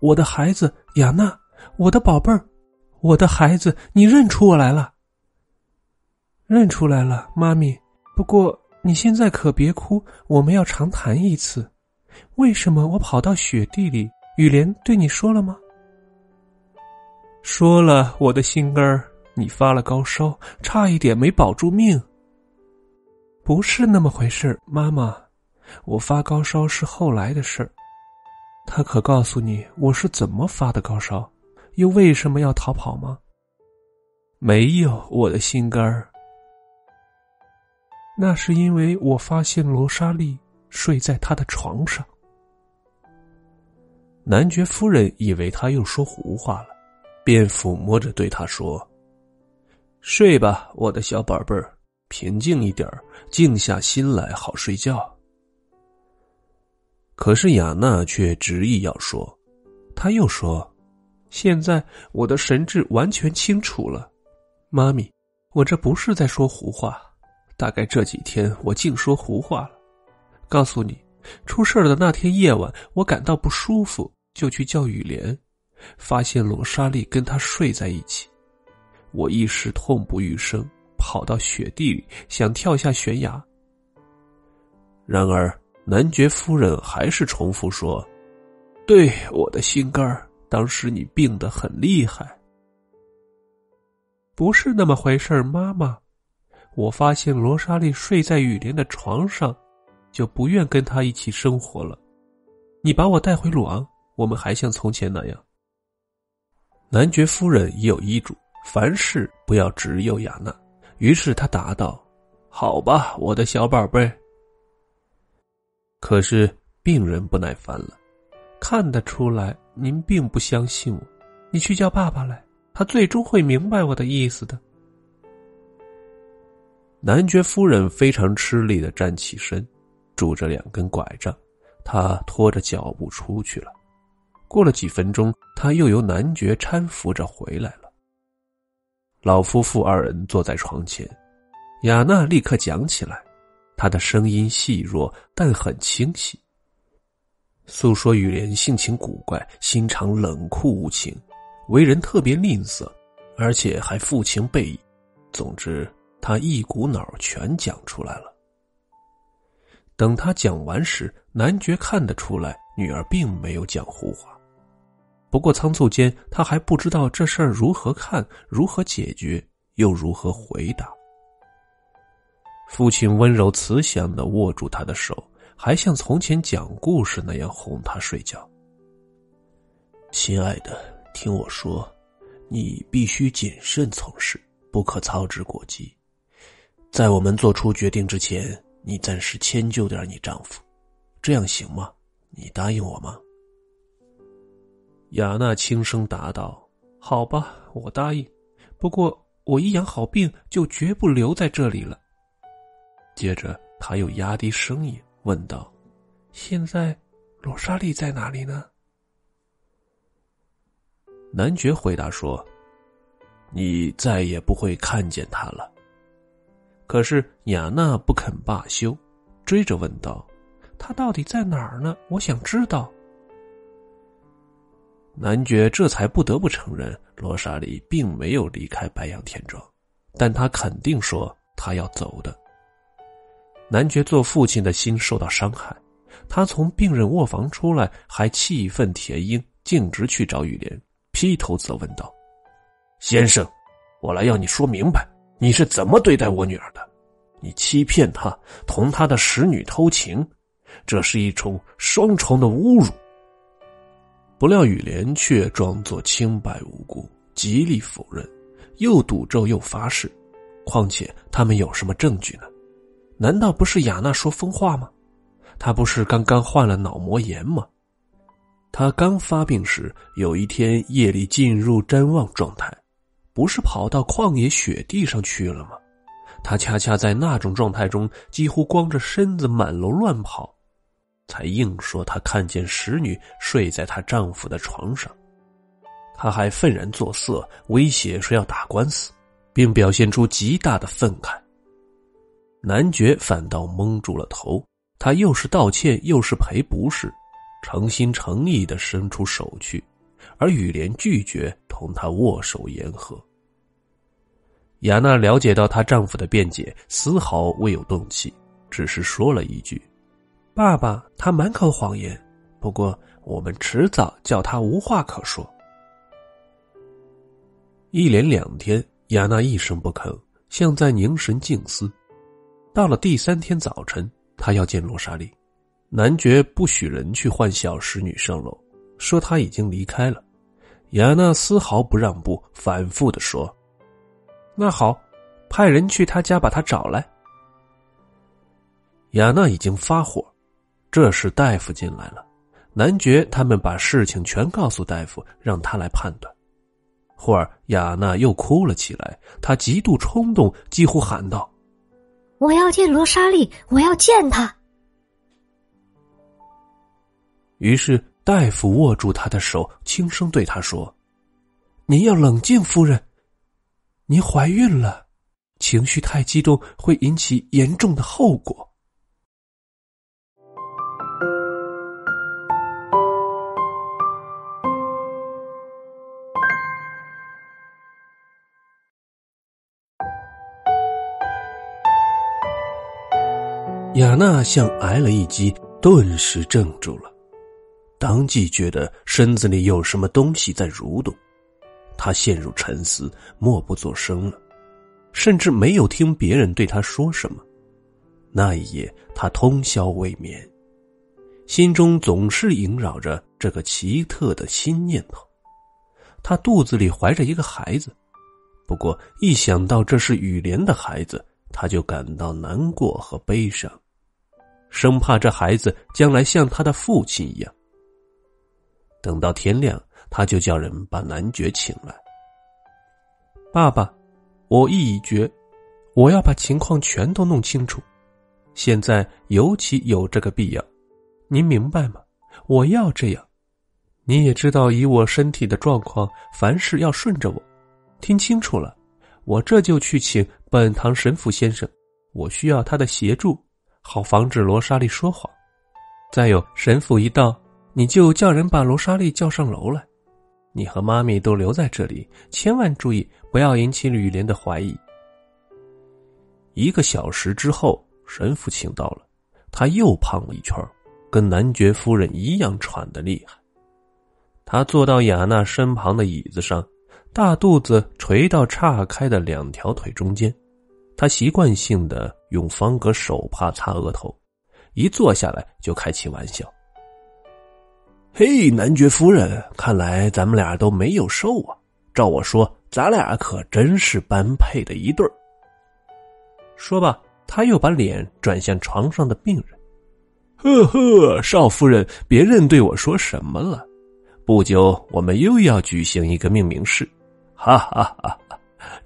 我的孩子雅娜，我的宝贝儿，我的孩子，你认出我来了。”认出来了，妈咪。不过你现在可别哭，我们要长谈一次。为什么我跑到雪地里？雨莲对你说了吗？说了，我的心肝儿。你发了高烧，差一点没保住命。不是那么回事，妈妈，我发高烧是后来的事儿。他可告诉你我是怎么发的高烧，又为什么要逃跑吗？没有，我的心肝儿。那是因为我发现罗莎莉睡在他的床上。男爵夫人以为他又说胡话了，便抚摸着对他说。睡吧，我的小宝贝儿，平静一点静下心来，好睡觉。可是雅娜却执意要说，他又说：“现在我的神智完全清楚了，妈咪，我这不是在说胡话，大概这几天我净说胡话了。告诉你，出事的那天夜晚，我感到不舒服，就去叫雨莲，发现罗莎莉跟他睡在一起，我一时痛不欲生，跑到雪地里想跳下悬崖。然而男爵夫人还是重复说：“对，我的心肝儿，当时你病得很厉害。”不是那么回事妈妈。我发现罗莎莉睡在雨莲的床上，就不愿跟她一起生活了。你把我带回鲁昂，我们还像从前那样。男爵夫人已有医嘱，凡事不要只有雅娜。于是他答道：“好吧，我的小宝贝。”可是病人不耐烦了，看得出来您并不相信我。你去叫爸爸来，他最终会明白我的意思的。男爵夫人非常吃力的站起身，拄着两根拐杖，他拖着脚步出去了。过了几分钟，他又由男爵搀扶着回来了。老夫妇二人坐在床前，雅娜立刻讲起来，她的声音细弱但很清晰，诉说雨莲性情古怪，心肠冷酷无情，为人特别吝啬，而且还负情背义。总之。他一股脑全讲出来了。等他讲完时，男爵看得出来女儿并没有讲胡话。不过仓促间，他还不知道这事儿如何看、如何解决，又如何回答。父亲温柔慈祥的握住他的手，还像从前讲故事那样哄他睡觉。亲爱的，听我说，你必须谨慎从事，不可操之过急。在我们做出决定之前，你暂时迁就点你丈夫，这样行吗？你答应我吗？雅娜轻声答道：“好吧，我答应。不过我一养好病，就绝不留在这里了。”接着，他又压低声音问道：“现在，罗莎莉在哪里呢？”男爵回答说：“你再也不会看见她了。”可是雅娜不肯罢休，追着问道：“他到底在哪儿呢？我想知道。”男爵这才不得不承认，罗莎莉并没有离开白羊田庄，但他肯定说他要走的。男爵做父亲的心受到伤害，他从病人卧房出来，还气愤填膺，径直去找雨莲，劈头责问道：“先生，我来要你说明白。”你是怎么对待我女儿的？你欺骗她，同她的使女偷情，这是一种双重的侮辱。不料雨莲却装作清白无辜，极力否认，又赌咒又发誓。况且他们有什么证据呢？难道不是雅娜说疯话吗？她不是刚刚患了脑膜炎吗？她刚发病时，有一天夜里进入瞻望状态。不是跑到旷野雪地上去了吗？他恰恰在那种状态中，几乎光着身子满楼乱跑，才硬说她看见使女睡在她丈夫的床上。她还愤然作色，威胁说要打官司，并表现出极大的愤慨。男爵反倒蒙住了头，他又是道歉又是赔不是，诚心诚意的伸出手去。而雨莲拒绝同他握手言和。雅娜了解到她丈夫的辩解，丝毫未有动气，只是说了一句：“爸爸，他满口谎言，不过我们迟早叫他无话可说。”一连两天，雅娜一声不吭，像在凝神静思。到了第三天早晨，他要见罗莎莉，男爵不许人去唤小使女上楼。说他已经离开了，雅娜丝毫不让步，反复的说：“那好，派人去他家把他找来。”雅娜已经发火，这时大夫进来了，男爵他们把事情全告诉大夫，让他来判断。忽而雅娜又哭了起来，她极度冲动，几乎喊道：“我要见罗莎莉，我要见她。”于是。大夫握住她的手，轻声对她说：“您要冷静，夫人。您怀孕了，情绪太激动会引起严重的后果。”雅娜像挨了一击，顿时怔住了，当即觉得身子里有什么东西在蠕动。她陷入沉思，默不作声了，甚至没有听别人对她说什么。那一夜，她通宵未眠，心中总是萦绕着这个奇特的新念头。她肚子里怀着一个孩子，不过一想到这是雨莲的孩子，她就感到难过和悲伤。生怕这孩子将来像他的父亲一样。等到天亮，他就叫人把男爵请来。爸爸，我意已决，我要把情况全都弄清楚。现在尤其有这个必要，您明白吗？我要这样。你也知道，以我身体的状况，凡事要顺着我。听清楚了，我这就去请本堂神父先生，我需要他的协助。好防止罗莎莉说谎。再有，神父一到，你就叫人把罗莎莉叫上楼来。你和妈咪都留在这里，千万注意，不要引起吕莲的怀疑。一个小时之后，神父请到了，他又胖了一圈，跟男爵夫人一样喘得厉害。他坐到雅娜身旁的椅子上，大肚子垂到岔开的两条腿中间。他习惯性的用方格手帕擦额头，一坐下来就开起玩笑。嘿，男爵夫人，看来咱们俩都没有瘦啊！照我说，咱俩可真是般配的一对儿。说吧，他又把脸转向床上的病人。呵呵，少夫人，别人对我说什么了？不久我们又要举行一个命名式，哈哈哈！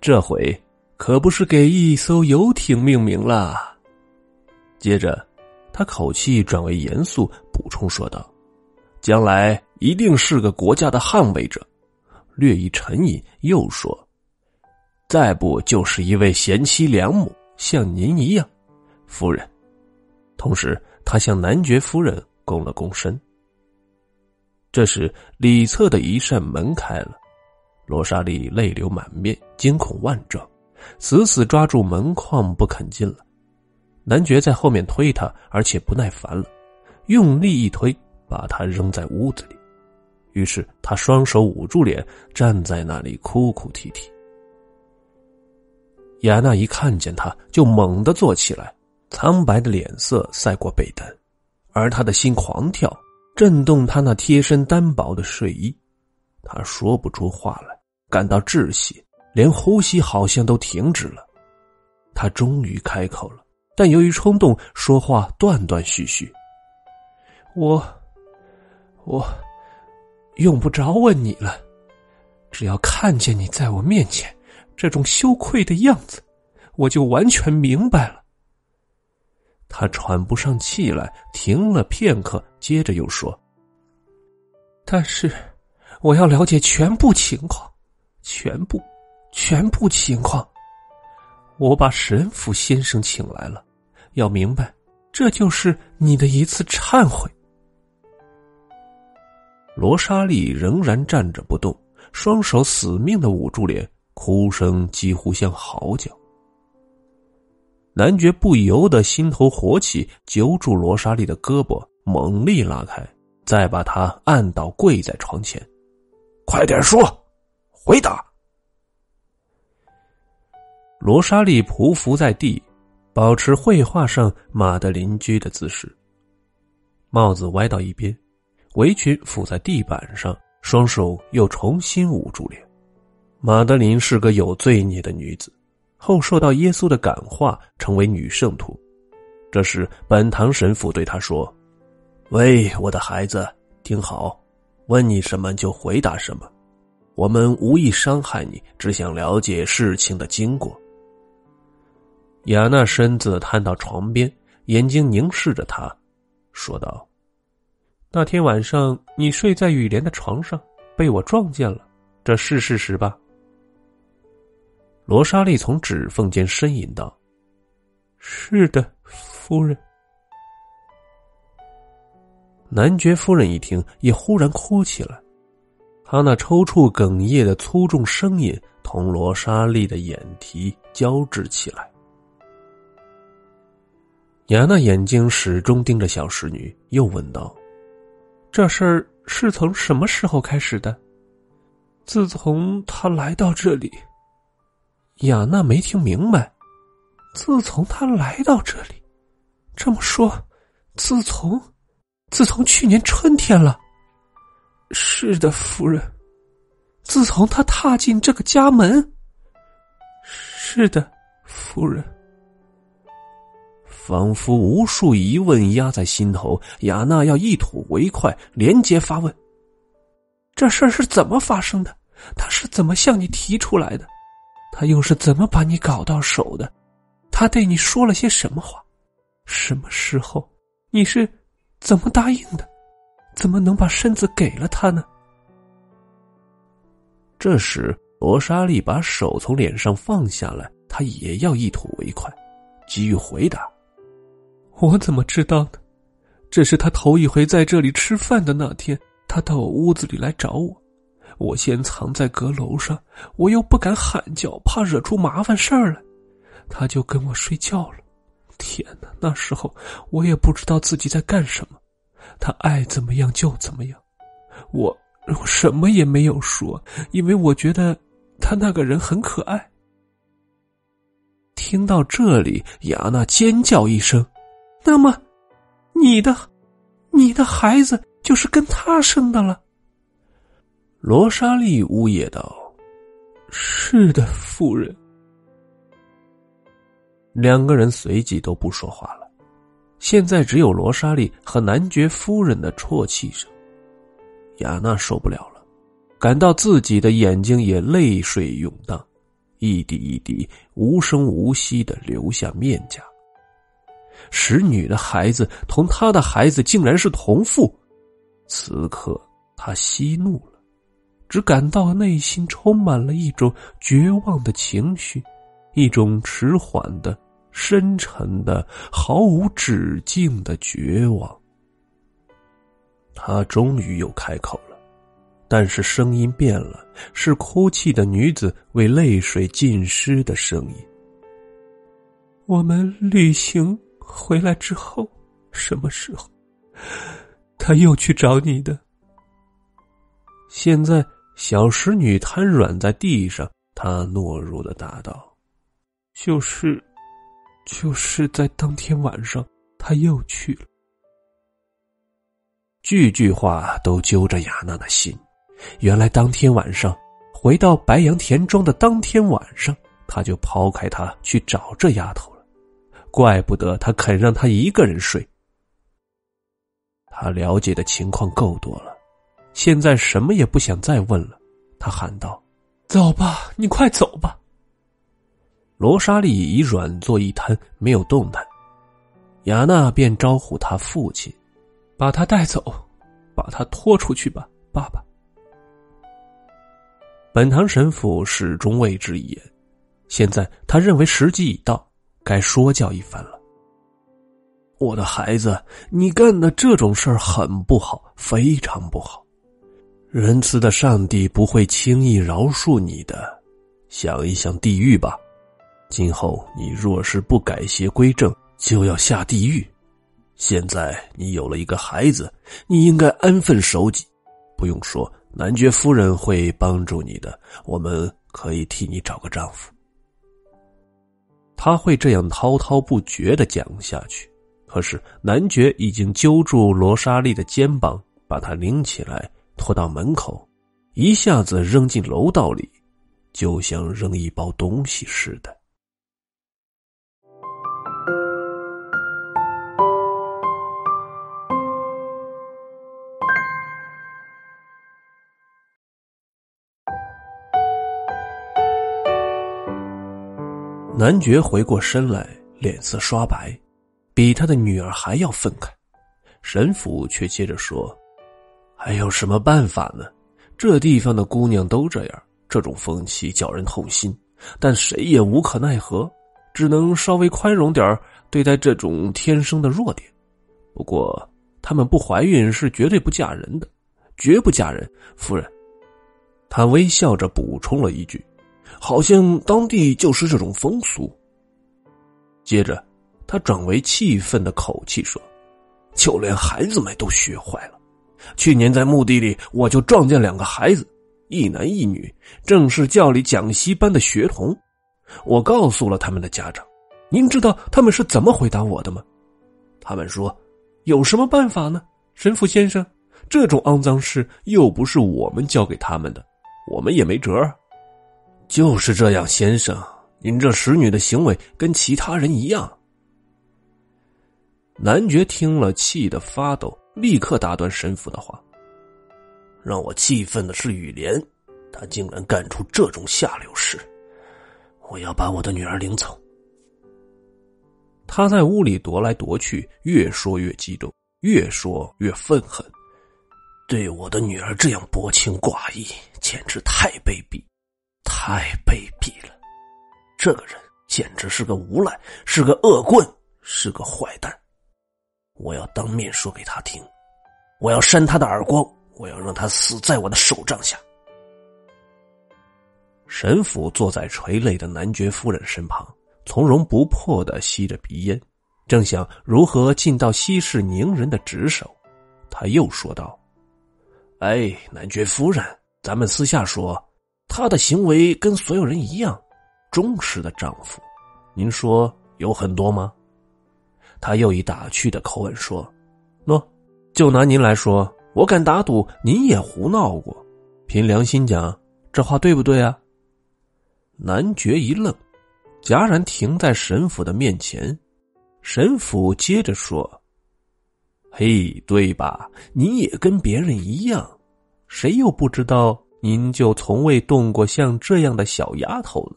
这回。可不是给一艘游艇命名了。接着，他口气转为严肃，补充说道：“将来一定是个国家的捍卫者。”略一沉吟，又说：“再不就是一位贤妻良母，像您一样，夫人。”同时，他向男爵夫人躬了躬身。这时，里侧的一扇门开了，罗莎莉泪流满面，惊恐万状。死死抓住门框不肯进了，男爵在后面推他，而且不耐烦了，用力一推，把他扔在屋子里。于是他双手捂住脸，站在那里哭哭啼啼。雅娜一看见他，就猛地坐起来，苍白的脸色赛过被单，而他的心狂跳，震动他那贴身单薄的睡衣。他说不出话来，感到窒息。连呼吸好像都停止了，他终于开口了，但由于冲动，说话断断续续。我，我用不着问你了，只要看见你在我面前这种羞愧的样子，我就完全明白了。他喘不上气来，停了片刻，接着又说：“但是我要了解全部情况，全部。”全部情况，我把神父先生请来了，要明白，这就是你的一次忏悔。罗莎莉仍然站着不动，双手死命的捂住脸，哭声几乎像嚎叫。男爵不由得心头火起，揪住罗莎莉的胳膊，猛力拉开，再把她按倒，跪在床前：“快点说，回答。”罗莎莉匍匐在地，保持绘画上马德琳居的姿势，帽子歪到一边，围裙 phủ 在地板上，双手又重新捂住脸。马德琳是个有罪孽的女子，后受到耶稣的感化，成为女圣徒。这时，本堂神父对她说：“喂，我的孩子，听好，问你什么就回答什么。我们无意伤害你，只想了解事情的经过。”雅娜身子瘫到床边，眼睛凝视着他，说道：“那天晚上你睡在雨莲的床上，被我撞见了，这是事实吧？”罗莎莉从指缝间呻吟道：“是的，夫人。”男爵夫人一听，也忽然哭起来，他那抽搐哽咽的粗重声音同罗莎莉的眼啼交织起来。雅娜眼睛始终盯着小使女，又问道：“这事儿是从什么时候开始的？”自从他来到这里，雅娜没听明白。自从他来到这里，这么说，自从，自从去年春天了。是的，夫人。自从他踏进这个家门，是的，夫人。仿佛无数疑问压在心头，雅娜要一吐为快，连接发问：“这事儿是怎么发生的？他是怎么向你提出来的？他又是怎么把你搞到手的？他对你说了些什么话？什么时候？你是怎么答应的？怎么能把身子给了他呢？”这时，罗莎莉把手从脸上放下来，她也要一吐为快，急于回答。我怎么知道呢？这是他头一回在这里吃饭的那天，他到我屋子里来找我，我先藏在阁楼上，我又不敢喊叫，怕惹出麻烦事儿来，他就跟我睡觉了。天哪，那时候我也不知道自己在干什么，他爱怎么样就怎么样，我我什么也没有说，因为我觉得他那个人很可爱。听到这里，雅娜尖叫一声。那么，你的，你的孩子就是跟他生的了。罗莎莉呜咽道：“是的，夫人。”两个人随即都不说话了，现在只有罗莎莉和男爵夫人的啜泣声。雅娜受不了了，感到自己的眼睛也泪水涌荡，一滴一滴无声无息的流下面颊。使女的孩子同他的孩子竟然是同父，此刻他息怒了，只感到内心充满了一种绝望的情绪，一种迟缓的、深沉的、毫无止境的绝望。他终于又开口了，但是声音变了，是哭泣的女子为泪水浸湿的声音。我们旅行。回来之后，什么时候他又去找你的？现在小石女瘫软在地上，她懦弱的答道：“就是，就是在当天晚上，他又去了。”句句话都揪着雅娜的心。原来当天晚上，回到白杨田庄的当天晚上，他就抛开她去找这丫头了。怪不得他肯让他一个人睡。他了解的情况够多了，现在什么也不想再问了。他喊道：“走吧，你快走吧。”罗莎莉已软坐一滩，没有动弹。雅娜便招呼他父亲：“把他带走，把他拖出去吧，爸爸。”本堂神父始终未之一言，现在他认为时机已到。该说教一番了，我的孩子，你干的这种事儿很不好，非常不好。仁慈的上帝不会轻易饶恕你的。想一想地狱吧，今后你若是不改邪归正，就要下地狱。现在你有了一个孩子，你应该安分守己。不用说，男爵夫人会帮助你的，我们可以替你找个丈夫。他会这样滔滔不绝的讲下去，可是男爵已经揪住罗莎莉的肩膀，把她拎起来，拖到门口，一下子扔进楼道里，就像扔一包东西似的。男爵回过身来，脸色刷白，比他的女儿还要愤慨。神父却接着说：“还有什么办法呢？这地方的姑娘都这样，这种风气叫人痛心。但谁也无可奈何，只能稍微宽容点对待这种天生的弱点。不过，她们不怀孕是绝对不嫁人的，绝不嫁人。夫人，他微笑着补充了一句。”好像当地就是这种风俗。接着，他转为气愤的口气说：“就连孩子们都学坏了。去年在墓地里，我就撞见两个孩子，一男一女，正是教里讲习班的学童。我告诉了他们的家长，您知道他们是怎么回答我的吗？他们说：‘有什么办法呢，神父先生？这种肮脏事又不是我们教给他们的，我们也没辙。’就是这样，先生。”您这使女的行为跟其他人一样。男爵听了，气得发抖，立刻打断神父的话：“让我气愤的是雨莲，他竟然干出这种下流事！我要把我的女儿领走。”他在屋里踱来踱去，越说越激动，越说越愤恨，对我的女儿这样薄情寡义，简直太卑鄙，太卑鄙了。这个人简直是个无赖，是个恶棍，是个坏蛋。我要当面说给他听，我要扇他的耳光，我要让他死在我的手杖下。神父坐在垂泪的男爵夫人身旁，从容不迫的吸着鼻烟，正想如何尽到息事宁人的职守，他又说道：“哎，男爵夫人，咱们私下说，他的行为跟所有人一样。”忠实的丈夫，您说有很多吗？他又以打趣的口吻说：“喏，就拿您来说，我敢打赌您也胡闹过。凭良心讲，这话对不对啊？”男爵一愣，戛然停在神父的面前。神父接着说：“嘿，对吧？你也跟别人一样，谁又不知道您就从未动过像这样的小丫头了？”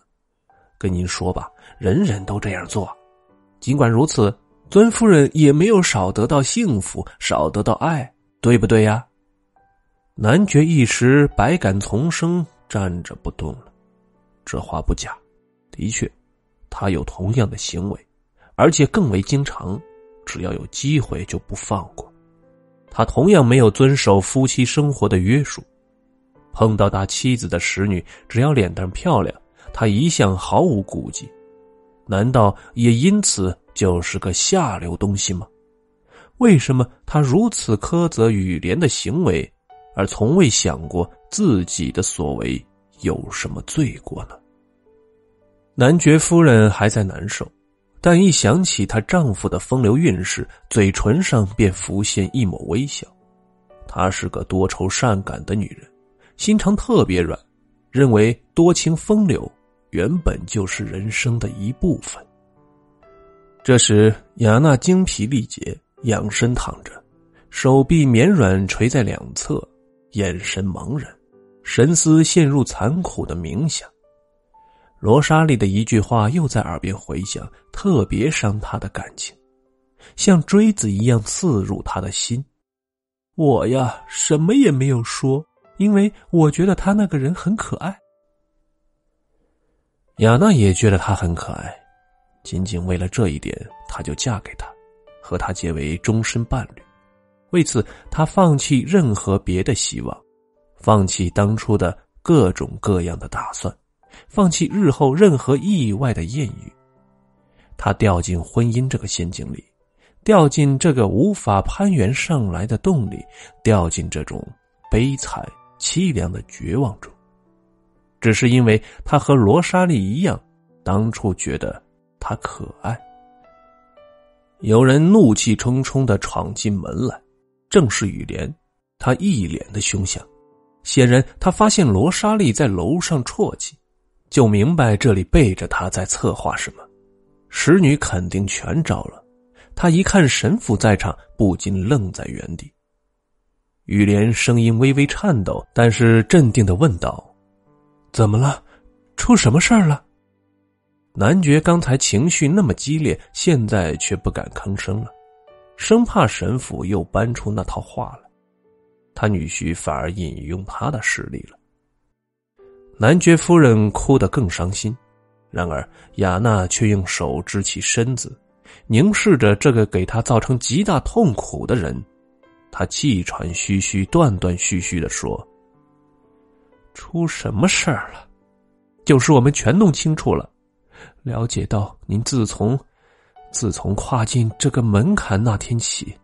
跟您说吧，人人都这样做。尽管如此，尊夫人也没有少得到幸福，少得到爱，对不对呀？男爵一时百感丛生，站着不动了。这话不假，的确，他有同样的行为，而且更为经常。只要有机会，就不放过。他同样没有遵守夫妻生活的约束。碰到他妻子的使女，只要脸蛋漂亮。他一向毫无顾忌，难道也因此就是个下流东西吗？为什么他如此苛责雨莲的行为，而从未想过自己的所为有什么罪过呢？男爵夫人还在难受，但一想起她丈夫的风流韵事，嘴唇上便浮现一抹微笑。她是个多愁善感的女人，心肠特别软，认为多情风流。原本就是人生的一部分。这时，雅娜精疲力竭，仰身躺着，手臂绵软垂在两侧，眼神茫然，神思陷入残酷的冥想。罗莎莉的一句话又在耳边回响，特别伤他的感情，像锥子一样刺入他的心。我呀，什么也没有说，因为我觉得他那个人很可爱。雅娜也觉得他很可爱，仅仅为了这一点，她就嫁给他，和他结为终身伴侣。为此，她放弃任何别的希望，放弃当初的各种各样的打算，放弃日后任何意外的艳遇。她掉进婚姻这个陷阱里，掉进这个无法攀援上来的洞里，掉进这种悲惨凄凉的绝望中。只是因为他和罗莎莉一样，当初觉得她可爱。有人怒气冲冲的闯进门来，正是雨莲。他一脸的凶相，显然他发现罗莎莉在楼上啜泣，就明白这里背着他在策划什么。使女肯定全招了。他一看神父在场，不禁愣在原地。雨莲声音微微颤抖，但是镇定的问道。怎么了？出什么事儿了？男爵刚才情绪那么激烈，现在却不敢吭声了，生怕神父又搬出那套话来。他女婿反而引用他的势力了。男爵夫人哭得更伤心，然而雅娜却用手支起身子，凝视着这个给他造成极大痛苦的人。他气喘吁吁、断断续续的说。出什么事儿了？就是我们全弄清楚了，了解到您自从自从跨进这个门槛那天起，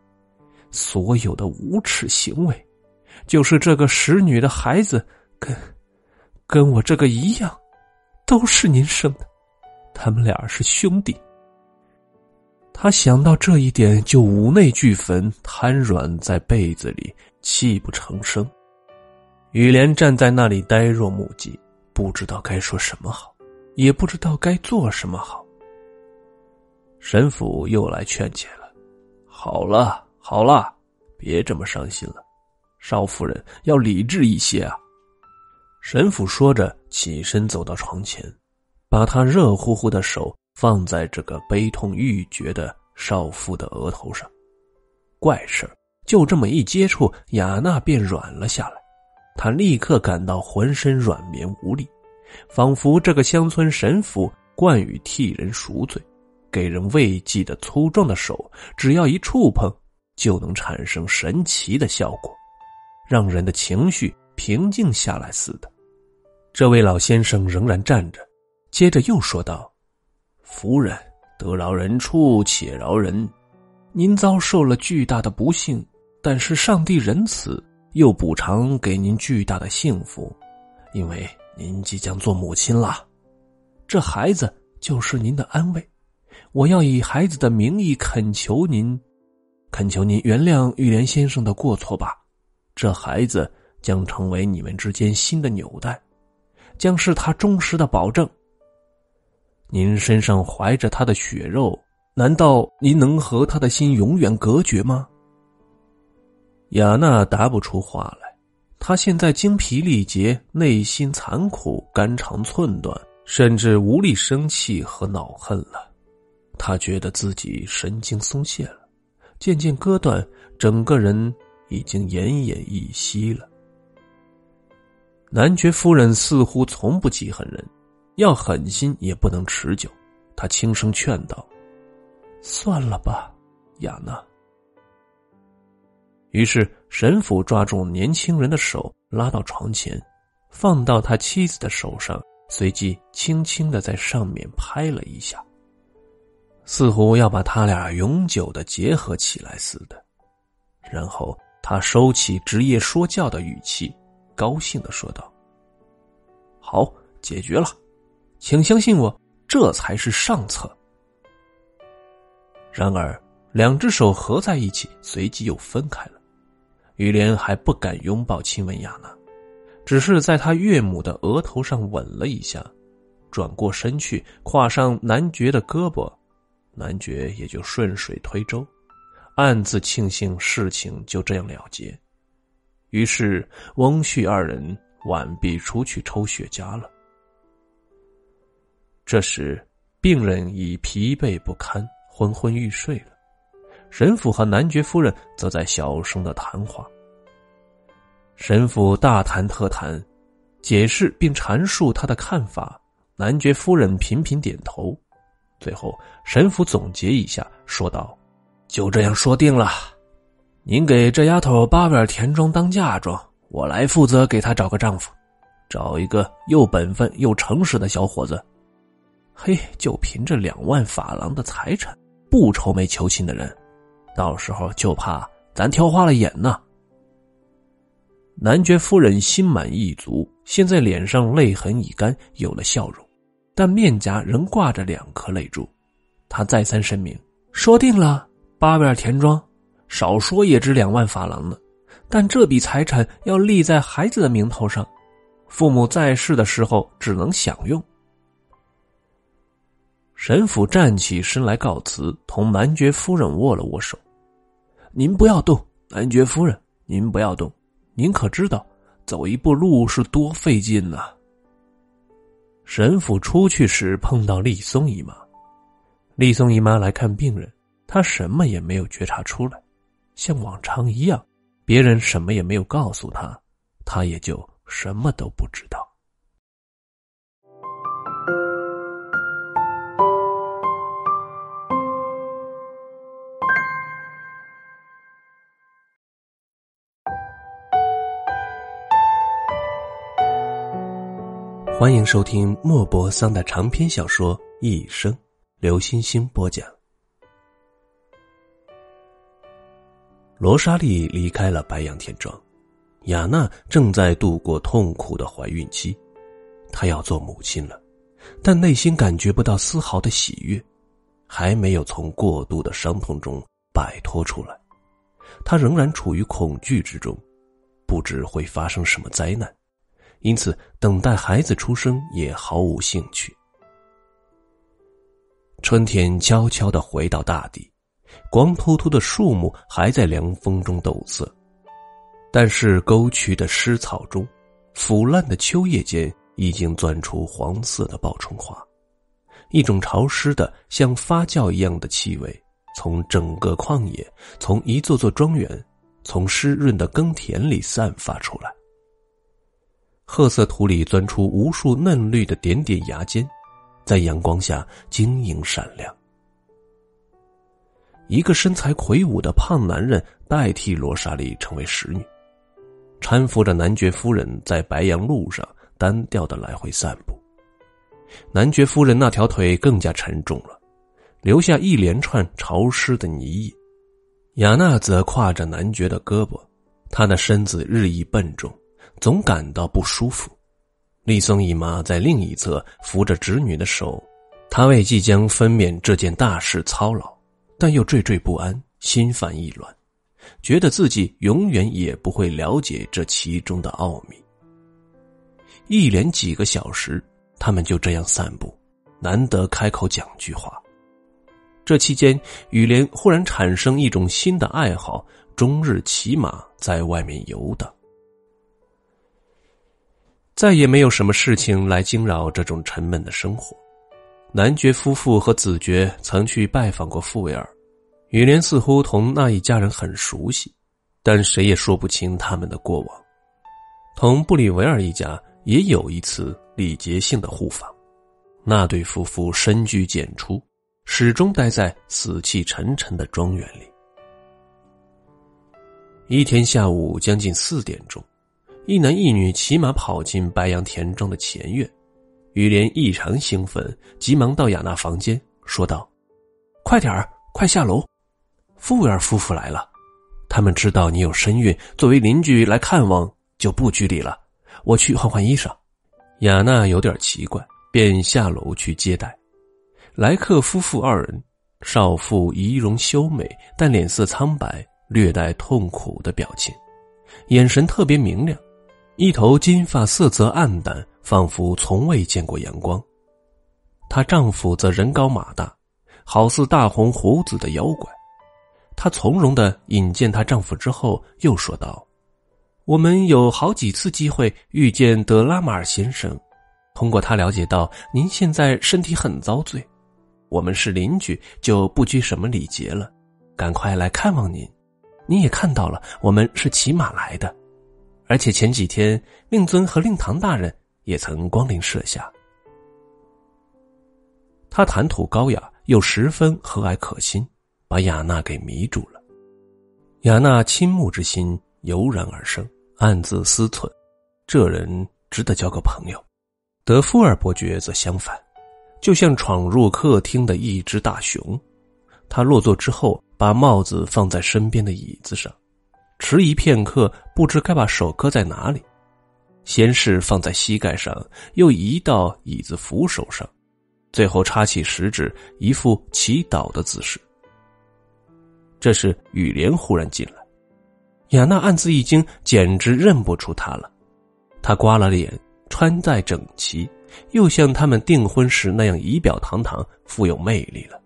所有的无耻行为，就是这个使女的孩子跟跟我这个一样，都是您生的，他们俩是兄弟。他想到这一点，就五内俱焚，瘫软在被子里，泣不成声。雨莲站在那里呆若木鸡，不知道该说什么好，也不知道该做什么好。神父又来劝解了：“好了，好了，别这么伤心了，少夫人要理智一些啊。”神父说着，起身走到床前，把他热乎乎的手。放在这个悲痛欲绝的少妇的额头上，怪事就这么一接触，雅娜便软了下来。她立刻感到浑身软绵无力，仿佛这个乡村神父惯于替人赎罪，给人慰藉的粗壮的手，只要一触碰，就能产生神奇的效果，让人的情绪平静下来似的。这位老先生仍然站着，接着又说道。夫人，得饶人处且饶人。您遭受了巨大的不幸，但是上帝仁慈，又补偿给您巨大的幸福，因为您即将做母亲了。这孩子就是您的安慰。我要以孩子的名义恳求您，恳求您原谅玉莲先生的过错吧。这孩子将成为你们之间新的纽带，将是他忠实的保证。您身上怀着他的血肉，难道您能和他的心永远隔绝吗？雅娜答不出话来，她现在精疲力竭，内心残酷，肝肠寸断，甚至无力生气和恼恨了。她觉得自己神经松懈了，渐渐割断，整个人已经奄奄一息了。男爵夫人似乎从不记恨人。要狠心也不能持久，他轻声劝道：“算了吧，雅娜。”于是神父抓住年轻人的手，拉到床前，放到他妻子的手上，随即轻轻的在上面拍了一下，似乎要把他俩永久的结合起来似的。然后他收起职业说教的语气，高兴的说道：“好，解决了。”请相信我，这才是上策。然而，两只手合在一起，随即又分开了。雨莲还不敢拥抱亲吻雅娜，只是在她岳母的额头上吻了一下，转过身去，跨上男爵的胳膊，男爵也就顺水推舟，暗自庆幸事情就这样了结。于是，翁婿二人晚毕出去抽雪茄了。这时，病人已疲惫不堪，昏昏欲睡了。神父和男爵夫人则在小声的谈话。神父大谈特谈，解释并阐述他的看法。男爵夫人频频点头。最后，神父总结一下，说道：“就这样说定了，您给这丫头巴维尔田庄当嫁妆，我来负责给她找个丈夫，找一个又本分又诚实的小伙子。”嘿，就凭这两万法郎的财产，不愁没求亲的人，到时候就怕咱挑花了眼呢。男爵夫人心满意足，现在脸上泪痕已干，有了笑容，但面颊仍挂着两颗泪珠。他再三声明：“说定了，巴维尔田庄，少说也值两万法郎呢。但这笔财产要立在孩子的名头上，父母在世的时候只能享用。”神父站起身来告辞，同男爵夫人握了握手。“您不要动，男爵夫人，您不要动。您可知道，走一步路是多费劲呢？”神父出去时碰到丽松姨妈，丽松姨妈来看病人，她什么也没有觉察出来，像往常一样，别人什么也没有告诉她，她也就什么都不知道。欢迎收听莫泊桑的长篇小说一生刘星星播讲。罗莎莉离开了白杨田庄雅娜正在度过痛苦的怀孕期。她要做母亲了但内心感觉不到丝毫的喜悦还没有从过度的伤痛中摆脱出来。她仍然处于恐惧之中不知会发生什么灾难。因此等待孩子出生也毫无兴趣。春天悄悄的回到大地。光秃秃的树木还在凉风中抖瑟，但是沟渠的湿草中，腐烂的秋叶间已经钻出黄色的报春花，一种潮湿的像发酵一样的气味从整个旷野，从一座座庄园，从湿润的耕田里散发出来。褐色土里钻出无数嫩绿的点点芽尖，在阳光下晶莹闪亮。一个身材魁梧的胖男人代替罗莎莉成为使女，搀扶着男爵夫人在白杨路上单调的来回散步。男爵夫人那条腿更加沉重了，留下一连串潮湿的泥液。雅娜则挎着男爵的胳膊，她的身子日益笨重，总感到不舒服。丽松姨妈在另一侧扶着侄女的手，她为即将分娩这件大事操劳。但又惴惴不安，心烦意乱，觉得自己永远也不会了解这其中的奥秘。一连几个小时，他们就这样散步，难得开口讲句话。这期间，雨莲忽然产生一种新的爱好，终日骑马在外面游荡。再也没有什么事情来惊扰这种沉闷的生活。男爵夫妇和子爵曾去拜访过富维尔，雨莲似乎同那一家人很熟悉，但谁也说不清他们的过往。同布里维尔一家也有一次礼节性的互访，那对夫妇深居简出，始终待在死气沉沉的庄园里。一天下午将近四点钟，一男一女骑马跑进白杨田庄的前院。雨莲异常兴奋，急忙到雅娜房间，说道：“快点儿，快下楼！富尔夫妇来了，他们知道你有身孕，作为邻居来看望，就不拘礼了。我去换换衣裳。”雅娜有点奇怪，便下楼去接待。来客夫妇二人，少妇仪容秀美，但脸色苍白，略带痛苦的表情，眼神特别明亮，一头金发色泽暗淡。仿佛从未见过阳光。她丈夫则人高马大，好似大红胡子的妖怪。她从容的引荐她丈夫之后，又说道：“我们有好几次机会遇见德拉马尔先生，通过他了解到您现在身体很遭罪。我们是邻居，就不拘什么礼节了，赶快来看望您。您也看到了，我们是骑马来的，而且前几天令尊和令堂大人。”也曾光临舍下，他谈吐高雅又十分和蔼可亲，把雅娜给迷住了。雅娜倾慕之心油然而生，暗自思忖：这人值得交个朋友。德夫尔伯爵则相反，就像闯入客厅的一只大熊。他落座之后，把帽子放在身边的椅子上，迟疑片刻，不知该把手搁在哪里。先是放在膝盖上，又移到椅子扶手上，最后插起食指，一副祈祷的姿势。这时，雨莲忽然进来，雅娜暗自一惊，简直认不出他了。她刮了脸，穿戴整齐，又像他们订婚时那样仪表堂堂，富有魅力了。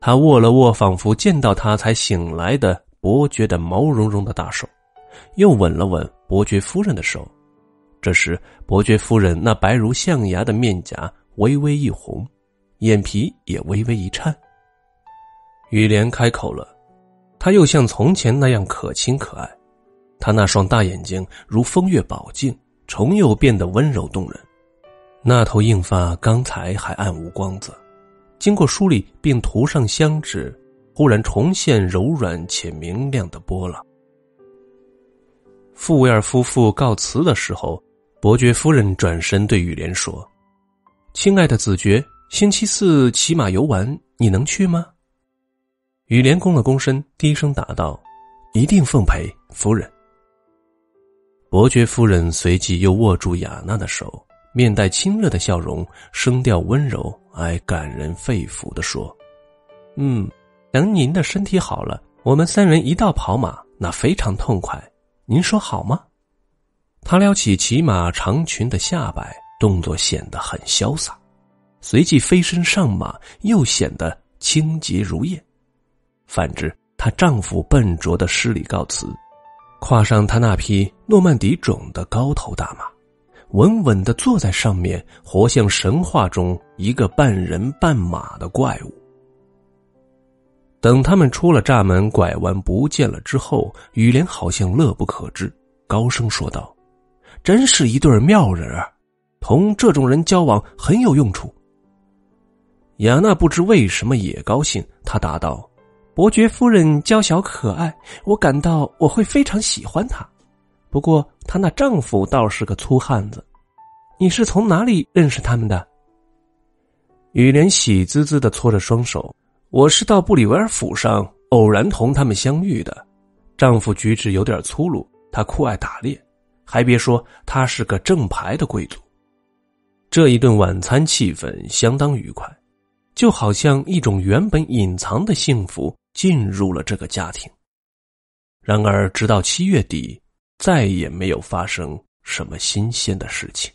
他握了握仿佛见到他才醒来的伯爵的毛茸茸的大手。又吻了吻伯爵夫人的手，这时伯爵夫人那白如象牙的面颊微微一红，眼皮也微微一颤。雨莲开口了，她又像从前那样可亲可爱，她那双大眼睛如风月宝镜，重又变得温柔动人。那头硬发刚才还暗无光泽，经过梳理并涂上香脂，忽然重现柔软且明亮的波浪。傅维尔夫妇告辞的时候，伯爵夫人转身对雨莲说：“亲爱的子爵，星期四骑马游玩，你能去吗？”雨莲躬了躬身，低声答道：“一定奉陪，夫人。伯爵夫人随即又握住雅娜的手，面带亲热的笑容，声调温柔而感人肺腑的说：“嗯，等您的身体好了，我们三人一道跑马，那非常痛快。您说好吗？”他撩起骑马长裙的下摆，动作显得很潇洒，随即飞身上马，又显得清洁如燕。反之，她丈夫笨拙的施礼告辞。跨上他那匹诺曼底种的高头大马，稳稳的坐在上面，活像神话中一个半人半马的怪物。等他们出了栅门，拐弯不见了之后，雨莲好像乐不可支，高声说道：“真是一对妙人儿，同这种人交往很有用处。”雅娜不知为什么也高兴，她答道。伯爵夫人娇小可爱，我感到我会非常喜欢她。不过她那丈夫倒是个粗汉子。你是从哪里认识他们的？雨莲喜滋滋的搓着双手。我是到布里维尔府上偶然同他们相遇的。丈夫举止有点粗鲁，他酷爱打猎，还别说，他是个正牌的贵族。这一顿晚餐气氛相当愉快，就好像一种原本隐藏的幸福。进入了这个家庭。然而，直到七月底，再也没有发生什么新鲜的事情。